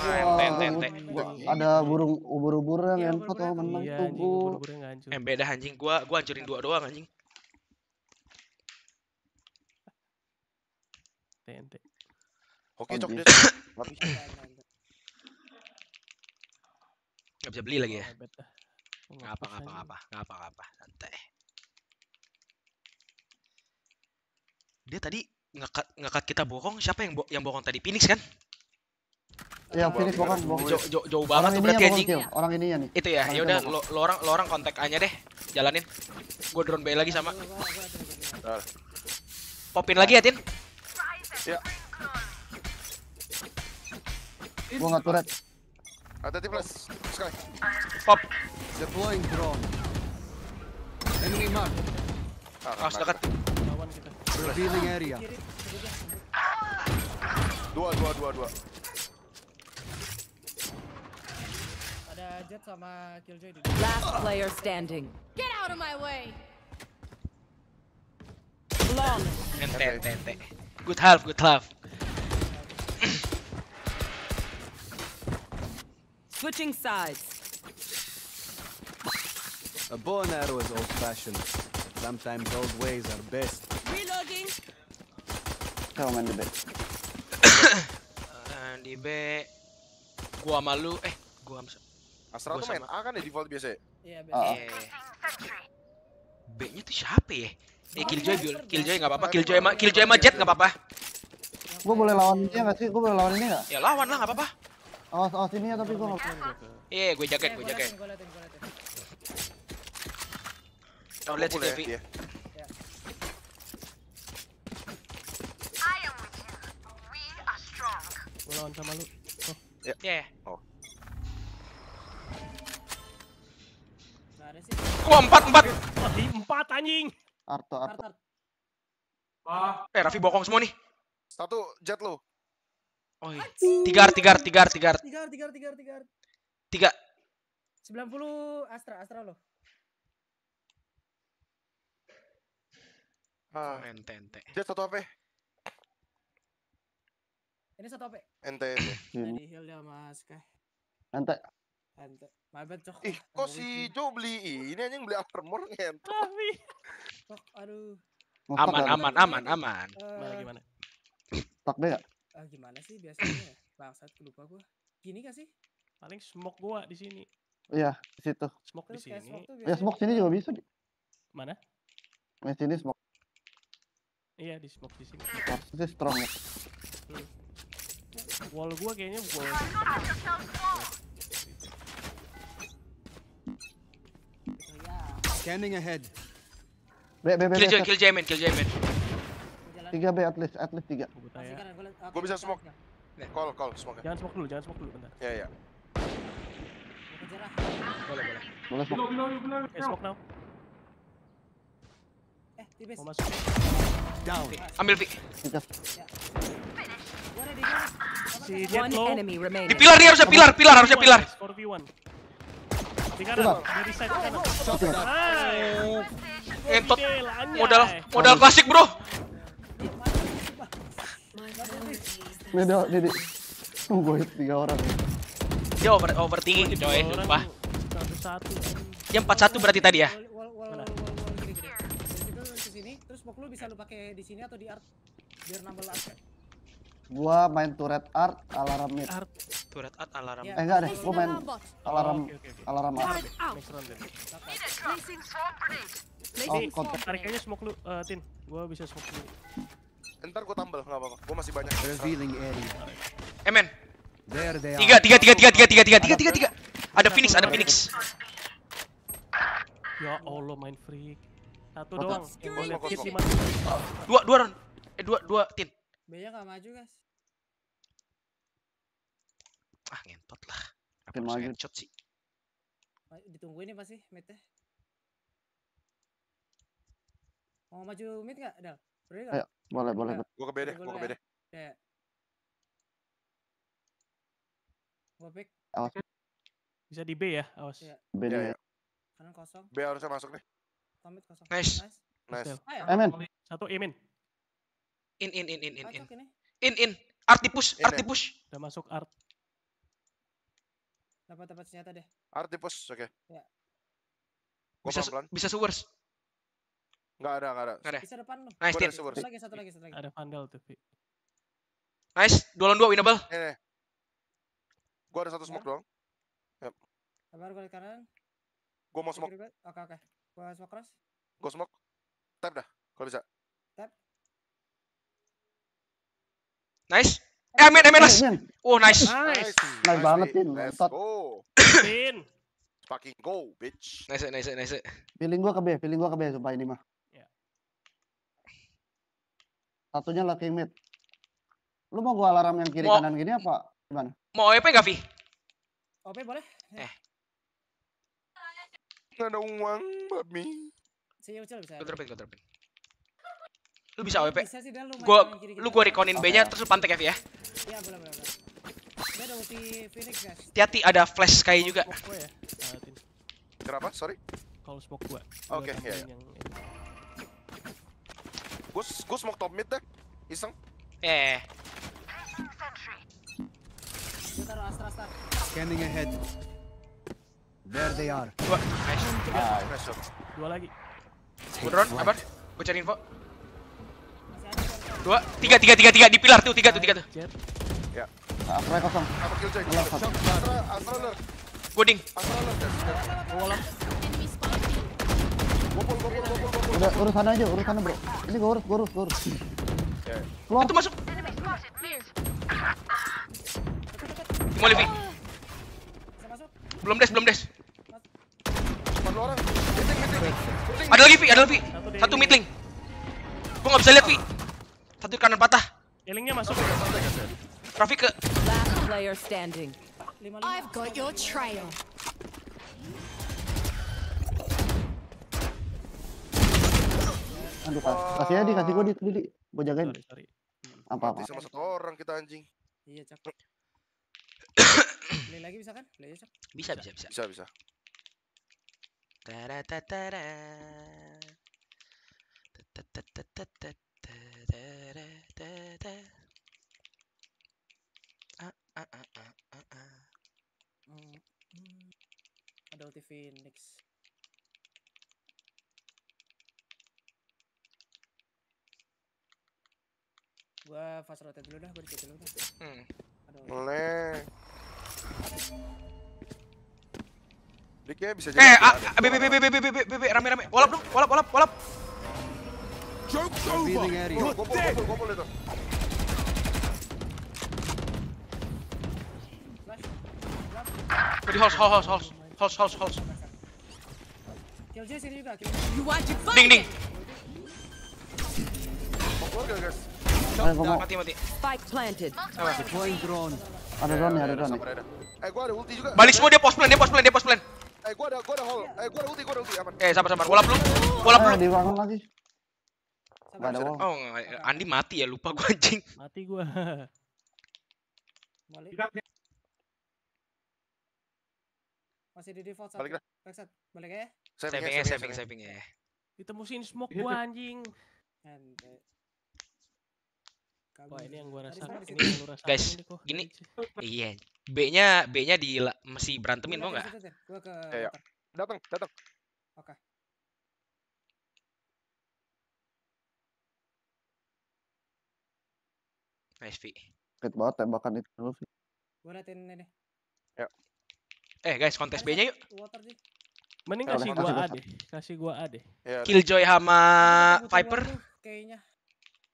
Wow. Ada burung ubur-ubur yang foto menang tuh gua. Embe dah anjing gua, gua hancurin dua doang anjing. TNT. Oke, cok dia. Gak bisa beli lagi ya. Nggak apa, nggak apa, nggak apa, nggak apa, santai. Dia tadi ngekat ngekat kita bohong. Siapa yang bo yang bohong tadi? Phoenix kan? Iya, Phoenix bohong, bohong. Jauh, jauh, jauh banget tuh berarti anjing. Orang ininya nih. Itu ya, ya itu udah lo, lo orang lo orang kontak aja deh. Jalanin. Gue drone B lagi sama. Popin lagi ya, Tin. Ya. Gua nggak turret. Hati-hati plus. Sekali. Pop. Deploying drone. Enemy mark. Awas dekat. Lawan kita. Revealing area. Dua, dua, dua, dua. Ada Jet sama Killjoy di Last player standing. Get out of my way. Flawless. Ente, ente, ente. Good half, good half. Switching sides. A bow and arrow is old-fashioned. Sometimes old ways are best. Reloading. Saya mau main di B. Eh, di B gua malu eh gua sama Astra Gua tuh main sama- A kan ya default biasa ya? Iya, Ah, B-nya tuh siapa ya? Eh Killjoy, Bill. Killjoy nggak apa-apa. Killjoy sama Killjoy sama Jet nggak apa-apa. Gua boleh lawan ini nggak sih? Gua boleh lawan ini nggak? Ya lawan lah nggak apa-apa. Awas, awas ini ya tapi gua nggak. Iya, gue jagain, gue jagain. Gue gue liatin. Oh, lihat Boleh sih, ya, Vi. dia. Gua lawan sama lu. Oh, Ya. Oh. Nggak ada sih. Gua empat empat. wah, empat anjing. Arto, Arto. Art, art. Eh Raffi bokong semua nih. Satu jet lu. Oh iya. Tigar, tigar, tigar, tigar, Tiga, tiga, tiga, tiga. tiga. 90 Astra, Astra lo. Ah, Ente, ente. jet satu HP. Ini satu HP. Ente, ente. Tadi heal dia sama Sky. Nanti Cok. Ih, kok si Joe beli ini anjing beli armor ngentot. Cok, aduh. Aman, aman, aman, aman. Gimana Eh, gimana? tak deh nggak? ah, gimana sih biasanya ya? Bangsat, lupa gua. Gini gak sih? Paling smoke gua di sini. Iya, di situ. Smoke di sini. Ya smoke sini juga bisa. Di Mana? Main sini smoke. Iya, di smoke di sini. Pasti strong ya. Wall gua kayaknya wall. Scanning ahead. B, B, B, kill, kill, kill Jamin, kill Jamin. Tiga B at least, at least tiga. Ya. Gue bisa smoke. Call, call, smoke. Jangan smoke dulu, jangan smoke dulu, bentar. Iya, iya. Boleh, boleh. Smoke. Eh, now. Di Down. Ambil pick. Si Di pilar dia harusnya pilar, pilar harusnya pilar. Di kanan, dari side kanan. Ngentot. Modal modal klasik, Bro. Beda, Dede. Gue tiga orang. Dia over over overthinking, coy. Sumpah. empat satu berarti tadi ya? Terus mau lu bisa lu pakai di sini atau di art biar nambah lagi. Gua main turret art alarm mid. Art. Turret at alarm. Ya. Eh enggak deh, gua main Alarm alarm Oke, oke, oke. alarm art. Next round deh. Oh, kontak. tarik aja smoke lu, eh, Tin. Gua bisa smoke dulu. Ntar gua tambal, nggak apa-apa. Gua masih banyak. Revealing area. Eh men, tiga, tiga, tiga, tiga, tiga, tiga, tiga, tiga, tiga, tiga. Ada Phoenix, ada Phoenix. Ya Allah main freak. Satu doang. Dua, dua round. Eh dua, dua tin. Banyak gak maju guys. Ah ngentot lah. Apa harus ngentot sih? Ditungguin nih pasti mid -nya. Mau maju mid gak Dal? boleh gak? Ayo, boleh, boleh. Ya. Gue ke BD, gue ke BD. Ya. Gue pick. Awas. Bisa di B ya, awas. Iya. Ya. B ya. Kanan kosong. B harusnya masuk nih. Kosong. Nice. Nice. nice. Amin. Satu Amin. In in in in in in. In in. Arti push, In, arti ya? push. Udah masuk art. Dapat dapat senjata deh. Arti push, oke. Ya. Gua Bisa pelan-pelan. bisa sewers. Nggak ada, nggak ada. Nggak ada. Bisa depan lu. Nice, Tin. Satu lagi, satu lagi, satu lagi. Ada Vandal tuh. Vi. Nice. Dua lawan dua winnable. Nih, nih. Gua ada satu smoke doang. Yap. Sabar gua di kanan. Gua mau smoke. Oke oke. Gua smoke cross. Gua smoke. Tap dah, kalau bisa. Tap. Nice. Eh, amin, amin, nice. Oh, nice. Nice. Nice banget, Tin. Let's Mantap. go. Tin. Fucking go, bitch. Nice, nice, nice. Feeling gua ke B, feeling gua ke B sumpah ini mah. Ya. Satunya lagi mid. Lu mau gua alarm yang kiri Mau- kanan gini apa gimana? Mau OP enggak, Vi? OP boleh? Eh. Ada uang, mami. Si Ucil bisa. Gua dropin, gua dropin. Lu bisa OP. Bisa sih, lu Gua kiri lu gua reconin Oke. B-nya terus lu pantek ya, Vi ya. Iya, boleh boleh boleh. Dia ada ulti Phoenix guys. Hati-hati ada flash kayak juga. Ya. Tin. Kenapa? Sorry. Kalau smoke gua. Oke, Gua iya, tambahin yang ini. Gua gua smoke top mid deh. Iseng. Eh, Dia taruh Astra Star. Scanning ahead. There they are. dua. Nice. Shot. Dua lagi. Gua drone, sabar. Gua cari info dua tiga tiga tiga tiga di pilar tuh tiga tuh tiga tuh. Ya. Aku kosong aku kill check goding. Udah urus sana aja urus sana bro. Ini gua urus gua urus gua urus. Keluar. Itu masuk. Timo Levi? Belum des belum des. Ada lagi Vi, ada lagi Satu midling. Gua nggak bisa lihat Pi. Satu kanan patah. Healingnya masuk. Rafi ke Last player standing. I've got your trail. Aduh, kas- kasih aja di, kasih gua di, di, di. Gua jagain. Sorry, sorry. Apa apa. Sama satu orang kita anjing. Iya, Cak. Beli lagi bisa kan? Beli aja, Cak. bisa, bisa, bisa. Bisa, bisa. Taratatara. Tete. Ah, ah, ah, ah, ah, ah. Hmm. Ada ulti Phoenix. Gua fast rotate dulu dah, gua dicek dulu dah. Hmm. Boleh. Dik ya bisa jadi. Eh, BB BB BB BB BB rame rame. Walap dong, walap walap walap. Gopol, gopol itu. Flash. Jadi house, house, house, house, house, house. You want to Ding, ding. Eh, gua mau. Mati, mati. Spike planted. Deploying drone. Ada drone nih, ada drone nih. Eh, gua ada ulti juga. Balik semua dia post plan, dia post plan, dia post plan. Eh, gua ada, gua ada hole. Eh, gua ada ulti, gua ada ulti. Aman. Eh, sabar, sabar. Walap dulu. Walap Eh, dulu. dibangun lagi. Gak ada wall. Oh, nggak- Andi mati ya, lupa gua anjing. Mati gua. Balik. Masih di default satu. Balik dah. Backside. Balik ya. Saving, Saving ya, saving, saving ya. Ditemusin smoke gua anjing. Ente. Wah, ini yang gua rasa. Ini yang lu rasain Guys, gini. Iya. B-nya B-nya di masih berantemin Gua mau nggak? Gua ke Ya, ya. water. Datang, datang. Oke. Nice V. Sakit banget tembakan itu dulu sih. Gua liatin ini. Eh guys, kontes B-nya yuk. Water sih. Mending kasih kasih gua A deh. Kasih gua A deh. Ya, Killjoy sama Viper. Kayaknya.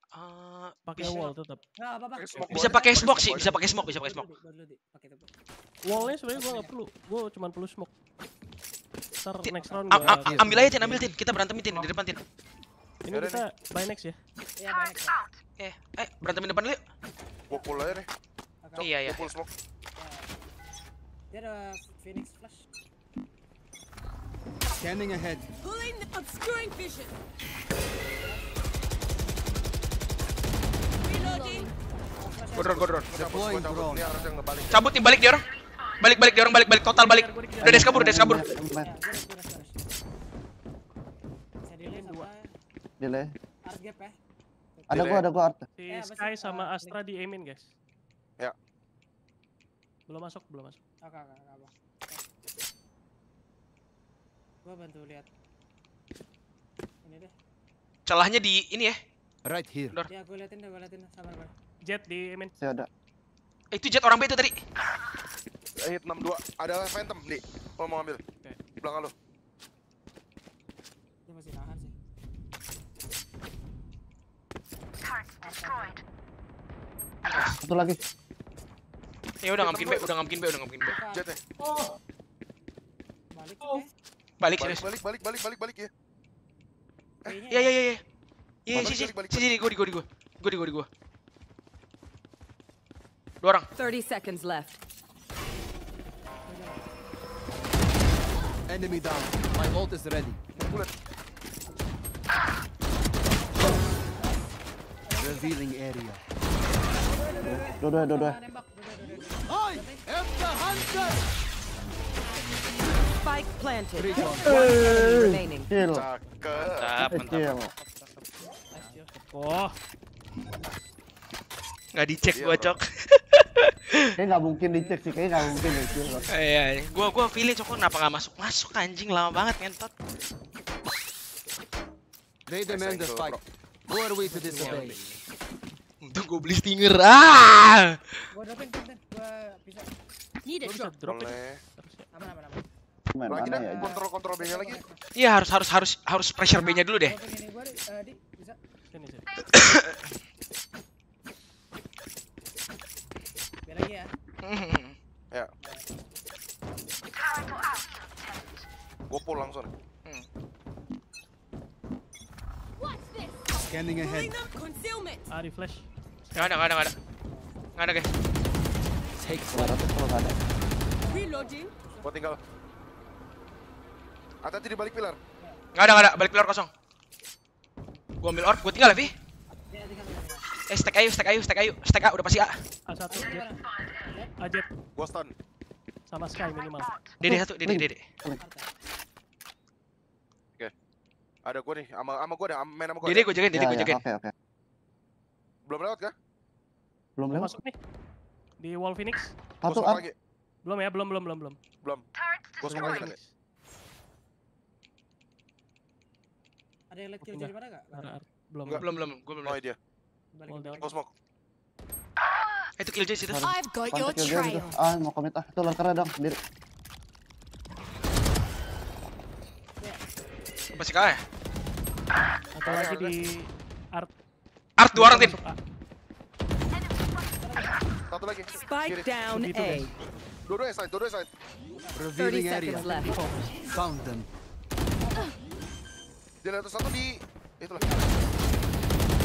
Eh, Pakai wall tetap. Nggak apa-apa. Bisa pakai smoke sih, bisa pakai smoke, bisa pakai smoke. Wallnya sebenarnya gua nggak perlu. Gua cuma perlu smoke. Ntar next round gua. am- ambil aja Tin, ambil Tin. Kita berantemin Tin di depan Tin. Ini kita buy next ya. Iya, banyak ya. Eh, eh berantem di depan dulu yuk. Gua pull aja nih. Okay. Iya, iya. Gua pull smoke. Ya. Dia ada Phoenix Flash. Standing ahead. Pulling the obscuring vision. Reloading. Gue drone, gue drone. Deploying drone. Cabut nih balik dia orang. Balik balik dia orang balik balik total balik. Udah des kabur, des kabur. Delay. Delay. Harus gap ya. Ada gua, ada gua art. Si Eh, apa Sky sih? sama Astra di aimin guys. Ya. Belum masuk, belum masuk. Oke, oke, oke, apa. Gua bantu lihat. Ini deh. Celahnya di ini ya. Right here. Dor. Ya, gua liatin deh, gua liatin. Sabar, sabar. Jet di aimin. Saya ada. Eh, itu jet orang B itu tadi. Eh, hit 62. Ada Phantom, nih. Kalau mau ambil. Belakang lo. Dia masih nahan sih. Satu lagi. Ya udah ngamkin B, udah ngamkin B, udah ngamkin B. Jet ya. Balik oh. Balik Balik, serius. balik, balik, balik, balik, balik ya. Ya ya ya ya. Iya, Balik, sini sini. balik, balik, Sini sini gua di gua di gua. Gua di gua di gua. Dua orang. 30 seconds left. Enemy down. My ult is ready. Revealing area. Dua-dua, dua-dua. I am the hunter. Spike planted. Enemy remaining. Kill. Mantap, mantap. kill. Oh, Nggak dicek Iya, gua, bro. Cok. Kayaknya nggak mungkin dicek sih, kayaknya nggak mungkin kill. Iya, iya. gua gua feeling Cok kenapa nggak masuk masuk anjing lama banget ngentot. They demand the fight. Who are we to disobey? Untung gua beli stinger. Ah! Gua dropin, dropin. Gua bisa. Need gua bisa drop it. Boleh. Aman, aman, aman. Main Lagi mana dah, ya? kontrol kontrol B-nya lagi. Iya harus harus harus harus pressure B-nya dulu deh. Gua, eh. Biar lagi ya. Ya. Gue pull langsung. Scanning ahead. Concealment. Ah, di flash. Nggak ada nggak ada nggak ada. Nggak ada guys. Take ada, kalau nggak ada. Reloading. Gue tinggal. Hati-hati di balik pilar. Nggak ada nggak ada. Balik pilar kosong. Gua ambil orb, gua tinggal ya, Vi. Tinggal, tinggal. Eh, stack ayu, stack ayu, stack ayu, stack A udah pasti A. A1 jet. A jet Gue stun. sama Sky minimal. Dede satu, Dede, Dede. Ada gue nih, sama sama gue ada, main sama gue. Dede gua jagain, Dede Ya, gua ya, jagain. Oke, oke. Belum lewat kah? Belum lewat. Masuk nih. Di wall Phoenix. Satu art. lagi. Belum ya, belum belum belum belum. Belum. Gue smoke lagi. Ada yang lihat kill jadi mana enggak? Belum. Enggak. Belum, belum, gua belum. Wall down. Gue smoke. Eh, Itu kill situ. I've got your dia trail. Ah, mau komit ah. Itu lurkernya dong, sendiri. Masih kalah ya? Atau lagi di art. Art dua orang tim. Satu lagi. Spike down A. Dua-duanya side, dua-duanya side. Revealing 30 area. seconds left. Found them. Dia ada satu di itulah.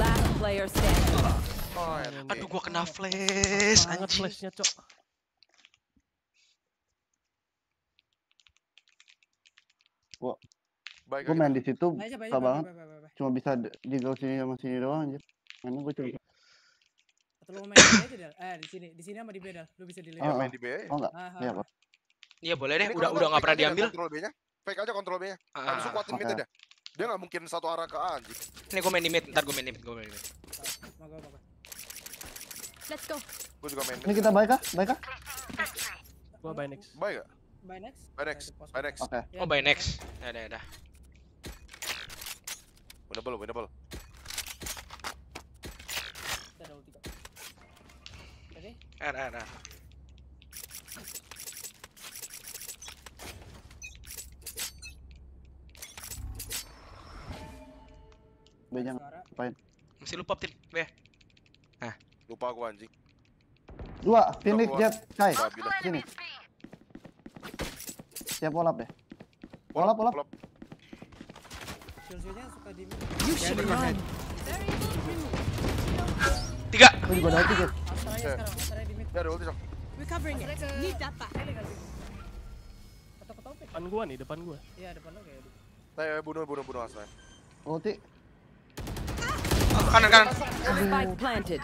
Last player standing. Oh. Aduh, gua kena flash, anjing. flashnya, Cok. Baik. Gue main di situ susah banget. Cuma bisa di gaul sini sama sini doang anjir. Mainnya gue coba. Atau lu main di aja, Del? Eh, di sini. Di sini sama di B, Del. Lu bisa dilihat. Ah, main di B aja. Oh enggak? Iya. Pak. Iya, boleh deh. Udah udah nggak nggak pernah diambil. Kontrol B-nya. Fake aja kontrol B-nya. Ah, Habis itu kuatin mid aja. Dia nggak mungkin satu arah ke A anjing. Ini gua main di mid, ntar gua main di mid, gua main di mid. Let's go. Gue juga main Ini kita baik kah? Baik kah? Gua buy next. Baik gak? Buy next? By next. By next. Oke. Ya, Oh, by next. Ya udah, ya udah. Winnable, winnable. Kita ada ulti kok. Oke. R, R, R. B-nya Suara. ngapain? Masih lupa tim. B. Lupa gue anjing. Dua, Phoenix. Jet, bilang. Sini. Siap polap deh. Polap, polap. Polop. Kill-nya suka di You should run. Tiga. Juga aja Eh. Ya ada ulti sok. Recovering it. Need that back. Ketok-ketok pick. Depan gua nih, depan gua. Iya, depan lo kayak gitu. Nah, bunuh, bunuh, bunuh Astra. Ulti. Kanan, kanan. Spike planted.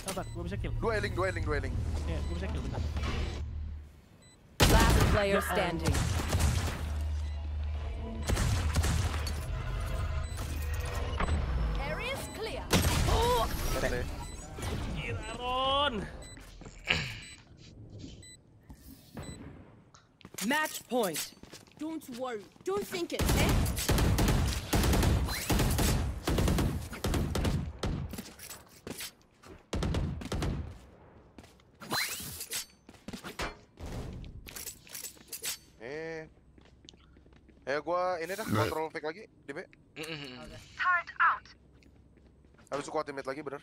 Sabar, gua bisa kill. Dua eling, dua eling, dua eling. Iya, gua bisa kill bentar. Last player standing. Capek. Gila, Match point. Don't worry. Don't think it, eh? Eh. Eh gua ini dah control fake lagi di B. Okay. Turret out. Habis itu ultimate lagi bener.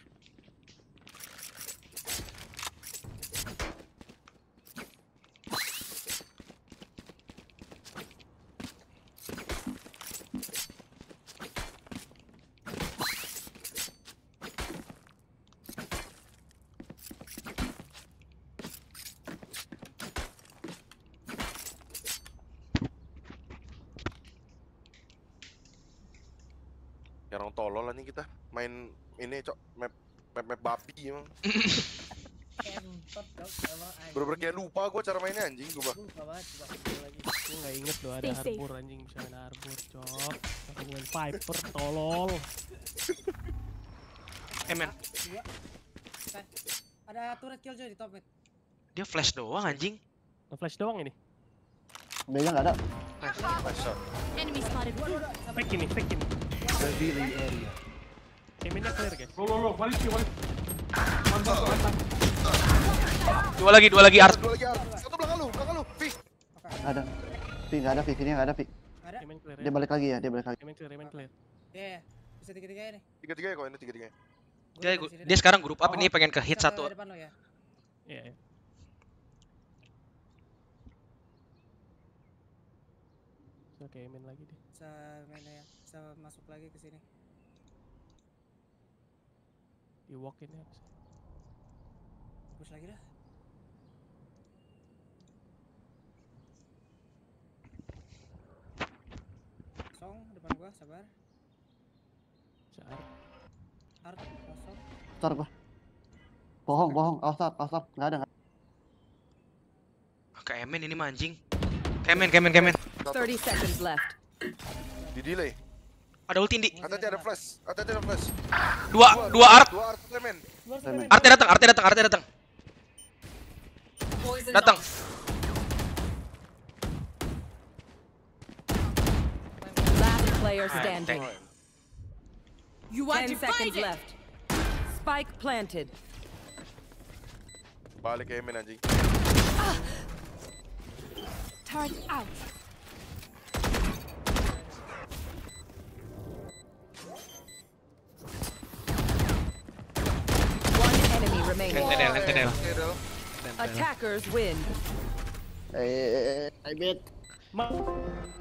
Ya orang tolol anjing kita main ini cok map map map babi emang. Bener-bener kayak lupa gua cara mainnya anjing gua. Lupa banget. Gue nggak inget loh ada harbor anjing bisa main harbor cok. Tapi main Viper tolol. Eh men, Dua. Kan. Ada turret killjoy di top mid. dia flash doang anjing. Flash doang ini. B-nya nggak ada. Enemy spotted. Fake ini, fake ini. Revealing area. Kemennya clear guys. Lo lo lo, balik sih, balik. Mantap, mantap. Dua lagi, dua lagi art. Dua lagi Art. Satu belakang lu, belakang lu. Vi. Nggak ada. Vi nggak ada Vi, sini nggak ada Vi. Dia balik lagi ya, dia balik lagi. Kemen clear, kemen clear. Iya, bisa tiga-tiga nih. Tiga-tiga ya kok ini tiga-tiga. Dia, dia sekarang grup up ini pengen ke hit satu. ya. Iya, iya. So, Kemen lagi deh. Bisa main ya. Bisa masuk lagi ke sini. Di walk ini harus. Push lagi dah. Kosong depan gua, sabar. Saat. Art kosong. Start gua. Bohong, bohong. Awas start, awas start. Nggak ada. nggak Kemen ini mah anjing. Kemen, kemen, kemen. 30 seconds left. Di delay. Ada ulti di. Hati-hati ada flash. Hati-hati ada flash. Dua, dua art. Dua art Clement. Arte datang, arte datang, arte datang. Datang. Player standing. You want 10 to seconds fight it? left. Spike planted. Balik ke Emin anjing. Turret out. Remaining. Attackers win. Eh, I bet.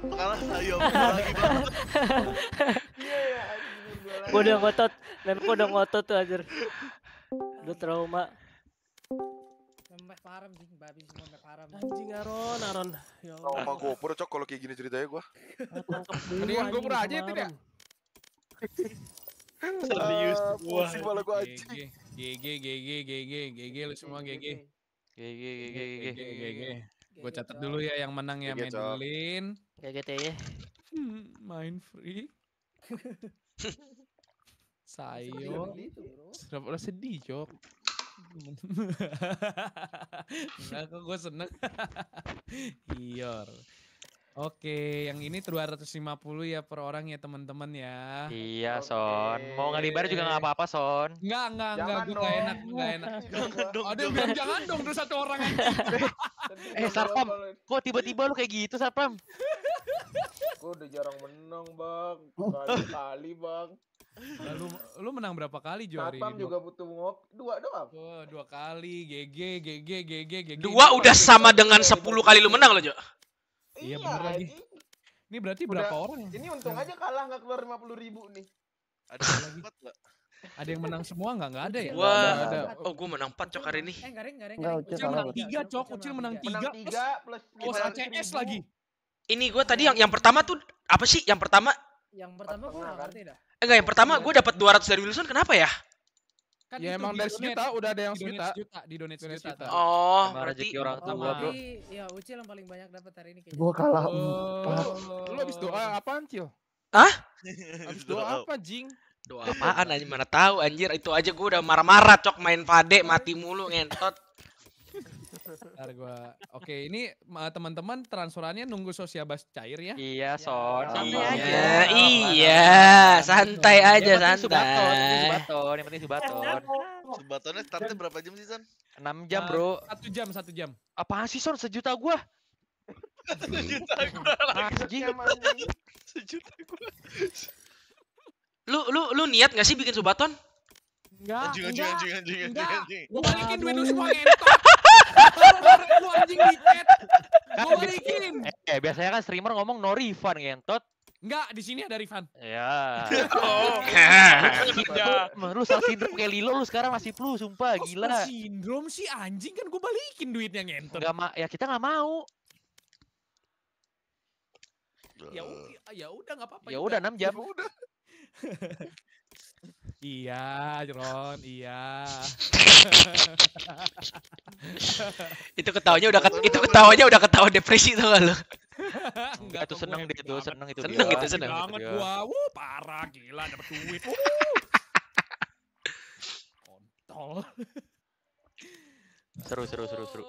Kalah ayo lagi banget. Udah ngotot, mem gua udah ngotot tuh anjir. Udah trauma. Mepet parem sih, babi semua mepet parem. Anjing Aron, Aron. Ya Allah. Trauma GoPro cok kalau kayak gini ceritanya gua. Mendingan GoPro aja itu ya. Serius Ah, gua. Pusing malah gua anjing. GG, GG, GG, GG, lu semua GG. GG, GG, GG. GG. Gue catat dulu ya yang menang ya GG. GGT ya. Hmm, main free. Sayo. Orang sedih, Cok. Enggak kok gue seneng. Iyor. Oke, yang ini 250 ya per orang ya teman-teman ya. Iya, Son. Mau nggak dibayar juga nggak apa-apa, Son. Enggak, enggak, enggak, Jangan gue enggak dong. enak, enggak enak. dong, Ada yang bilang jangan dong tuh satu orang aja. Eh, Sarpam, kok tiba-tiba lu kayak gitu, Sarpam? Gue udah jarang menang bang, kali-kali bang. Lalu lu menang berapa kali Jo hari Satpam ini? juga butuh ngopi, dua doang. Wah, dua kali, GG, GG, GG, GG. Dua udah sama dengan 10 kali lu menang loh, Jo. Iya bener lagi. Ini berarti Udah- berapa orang? Ini untung aja kalah nggak keluar lima puluh ribu nih. Ada lagi. Ada yang menang semua nggak? Nggak ada ya? Nggak ada. oh gua menang 4 cok hari ini. Eh, garing, garing, Enggak, garing. Ucil menang tiga, Cok. Ucil menang tiga. Menang plus tiga plus Bos lima ACS lagi. Ini gua tadi yang yang pertama tuh apa sih? Yang pertama Yang pertama gua nggak ngerti dah. eh, enggak yang pertama gua dapat 200 dari Wilson kenapa ya? Kan Ya itu emang di dari sejuta udah ada yang Di sejuta. sejuta, di donate sejuta. sejuta. Oh, berarti rezeki orang Oh, tua, Bro. berarti ya Ucil yang paling banyak dapat hari ini kayaknya. Gua kalah Oh. Lu habis doa apaan, Cil? Hah? Habis doa apa, Jing? Doa apaan anjir mana tahu anjir itu aja gua udah marah-marah cok main Fade mati mulu ngentot. Ntar gua. Oke, ini eh, teman-teman transferannya nunggu sosiabas cair ya. Iya, Son. Santai Iya, aja. iya, santai aja, Yang penting Subaton, santai. Subaton, yang penting Subaton. Sebatonnya startnya berapa jam sih, San? 6 jam, Eh, Bro. Satu jam, satu jam. Apaan sih, Son? Sejuta gua. Sejuta gua Anjing. Sejuta gua. Lu lu lu niat gak sih bikin subaton? Enggak, Anjing, anjing, anjing, anjing, anjing. Gua balikin duit lu semua ngentot. Lu anjing di chat. Gua balikin. Eh, biasanya kan streamer ngomong no refund, ngentot. Enggak, di sini ada refund. Ya. Oh. Lu- sindrom kayak Lilo lu sekarang masih flu, sumpah gila. sindrom sih anjing kan gua balikin duitnya ngentot. Enggak ma ya kita nggak mau. Ya ya udah enggak apa-apa. Ya udah 6 jam. Iya, Ron, iya. Itu ketawanya udah ket- itu ketawanya udah ketawa depresi tuh gak lu? Enggak tuh seneng dia tuh, seneng itu Seneng gitu, seneng. Itu Banget gua. Wuh, parah gila dapet duit. Wuh. Kontol. Seru seru seru seru.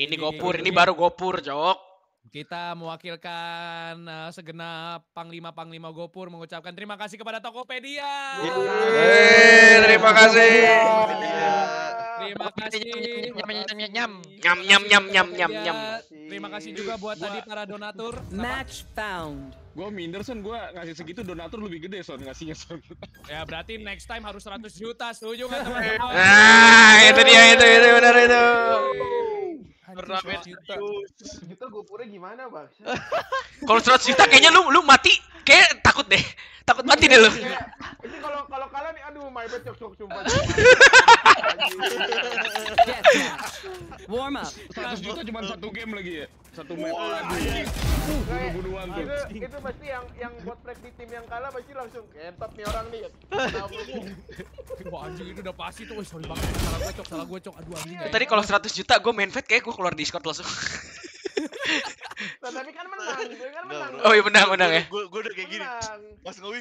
Ini gopur, ini gigi. baru gopur, Jok. Kita mewakilkan eh, segenap panglima-panglima Gopur mengucapkan terima kasih kepada Tokopedia. Yeay, terima kasih. Terima kasih. Nyam nyam nyam nyam. Nyam nyam nyam nyam nyam nyam. Terima kasih juga buat tadi para donatur. Match found. Gue minder son, gue ngasih segitu donatur lebih gede son ngasihnya son. Ya berarti next time harus 100 juta, setuju nggak teman-teman? Nah, itu dia itu itu benar itu. Turnamen juta. Juta gopurnya gimana, Bang? Kalau 100 juta kayaknya lu lu mati kayak takut deh. Takut mati deh lu. Ini kalau kalau kalah nih aduh my bad cok cok sumpah. Warm up. 100 juta cuma satu game lagi ya? Satu match. Iya. bunuh-bunuhan tuh. Itu, itu pasti yang yang buat break di tim yang kalah pasti langsung kentot nih orang nih. Wah anjing itu udah pasti tuh. Wih, sorry banget. Salah gue cok, salah gue cok. Aduh anjing. Tadi kalau banget. 100 juta gue main vet kayak gue keluar Discord langsung. Nah, tapi kan menang, gue kan menang. Oh iya menang menang ya. Gue gue udah kayak gini. Mas Ngowi.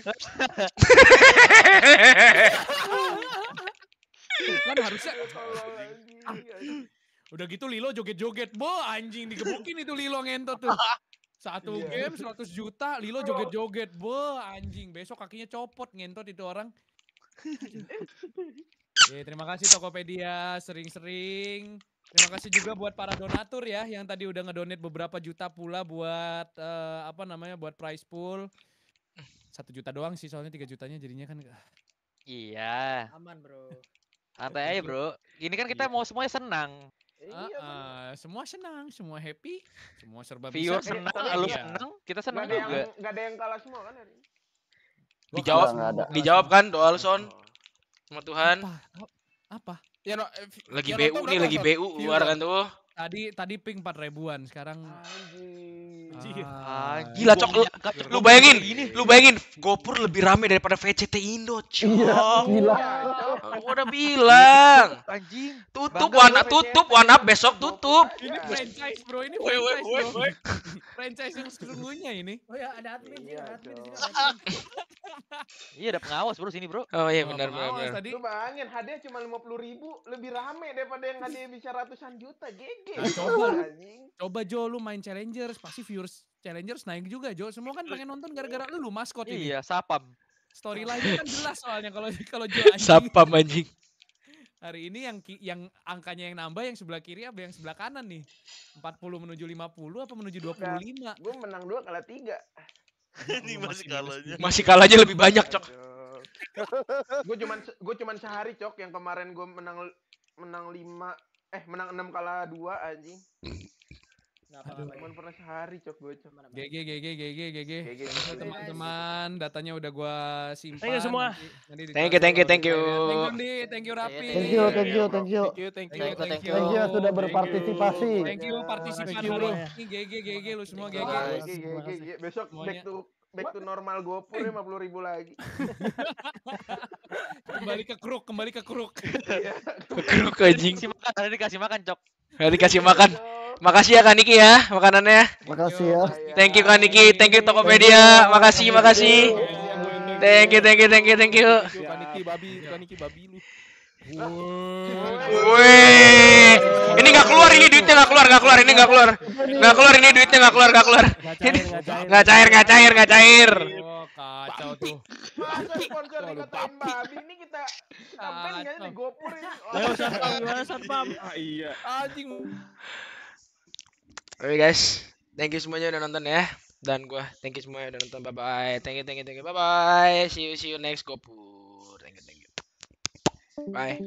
kan harusnya udah gitu Lilo joget-joget bo anjing digebukin itu Lilo ngentot tuh satu Iya. game 100 juta Lilo joget-joget bo anjing besok kakinya copot ngentot itu orang Oke, terima kasih Tokopedia sering-sering terima kasih juga buat para donatur ya yang tadi udah ngedonate beberapa juta pula buat eh, apa namanya buat prize pool satu juta doang sih soalnya tiga jutanya jadinya kan Iya. Aman, Bro. Santai aja, Bro. Ini kan kita mau semuanya senang. Ah, ah, semua senang, semua happy, semua serba Viewer bisa. senang, lu Iya. senang, kita senang ada yang juga. nggak ada yang kalah semua kan hari ini. Dijawab, ada. dijawab kan doa lu son. Sama Tuhan. Apa? Ya no, eh, Lagi yang BU nih, lagi? BU View keluar kan tuh. Tadi tadi ping 4 ribuan, sekarang Ah, Gila cok lu, lu bayangin, lu bayangin Gopur lebih rame daripada VCT Indo, cok. Gila. Gua udah bilang. Anjing. Tutup up, tutup up besok tutup. Ini franchise, Bro. Ini Woi, woi, franchise, woi, woi. franchise yang sesungguhnya ini. Oh ya, ada admin ada admin. Iya, ada pengawas bro sini, Bro. Oh iya Oh, benar benar. pengawas benar. tadi. Lu bayangin hadiah cuma lima puluh ribu lebih rame daripada yang hadiah bisa ratusan juta. GG. Nah, coba. anjing. Coba Jo lu main Challengers, pasti viewers Challengers naik juga Jo. Semua kan pengen nonton gara-gara lu lu maskot ini. Iya, sapam. Storyline-nya kan jelas soalnya kalau kalau Jo anjing. Sapam anjing. Hari ini yang yang angkanya yang nambah yang sebelah kiri apa yang sebelah kanan nih? 40 menuju 50 apa menuju 25? Gue menang dua kalah tiga. Ini masih kalahnya. Masih kalahnya lebih banyak, Cok. gue cuman gue cuman sehari cok yang kemarin gue menang menang lima eh menang enam kalah dua anjing. Cuman pernah sehari cok gue cok. GG GG GG GG. Teman-teman, datanya udah gua simpan. Thank you semua. nanti- nanti Thank you, thank you, thank you. Thank you. Thank you, Rapi. Thank you, thank you, thank you. Thank you, thank you, Thank you, thank you. Thank you sudah berpartisipasi. Thank you partisipan Thank you, hari ini. GG GG lu semua GG. GG. Besok back to back to normal gue pur lima puluh ribu lagi. Kembali ke kruk, kembali ke kruk. Keruk anjing. Kasih makan, tadi dikasih makan, Cok. Nanti kasih makan. Makasih ya Kak Niki ya makanannya. Makasih ya. Thank you Kak Niki, thank you Tokopedia. Makasih, makasih. Thank you, thank you, thank you, thank you. Kaniki babi, kaniki babi lu. Wih. Ini nggak keluar ini duitnya nggak keluar nggak keluar ini nggak keluar nggak keluar ini duitnya nggak keluar nggak keluar. Nggak cair nggak cair nggak cair. Kacau tuh. Oke guys, thank you semuanya udah nonton ya. Dan gua thank you semuanya udah nonton. Bye bye. Thank you thank you thank you. Bye bye. See you see you next gopur. Bye.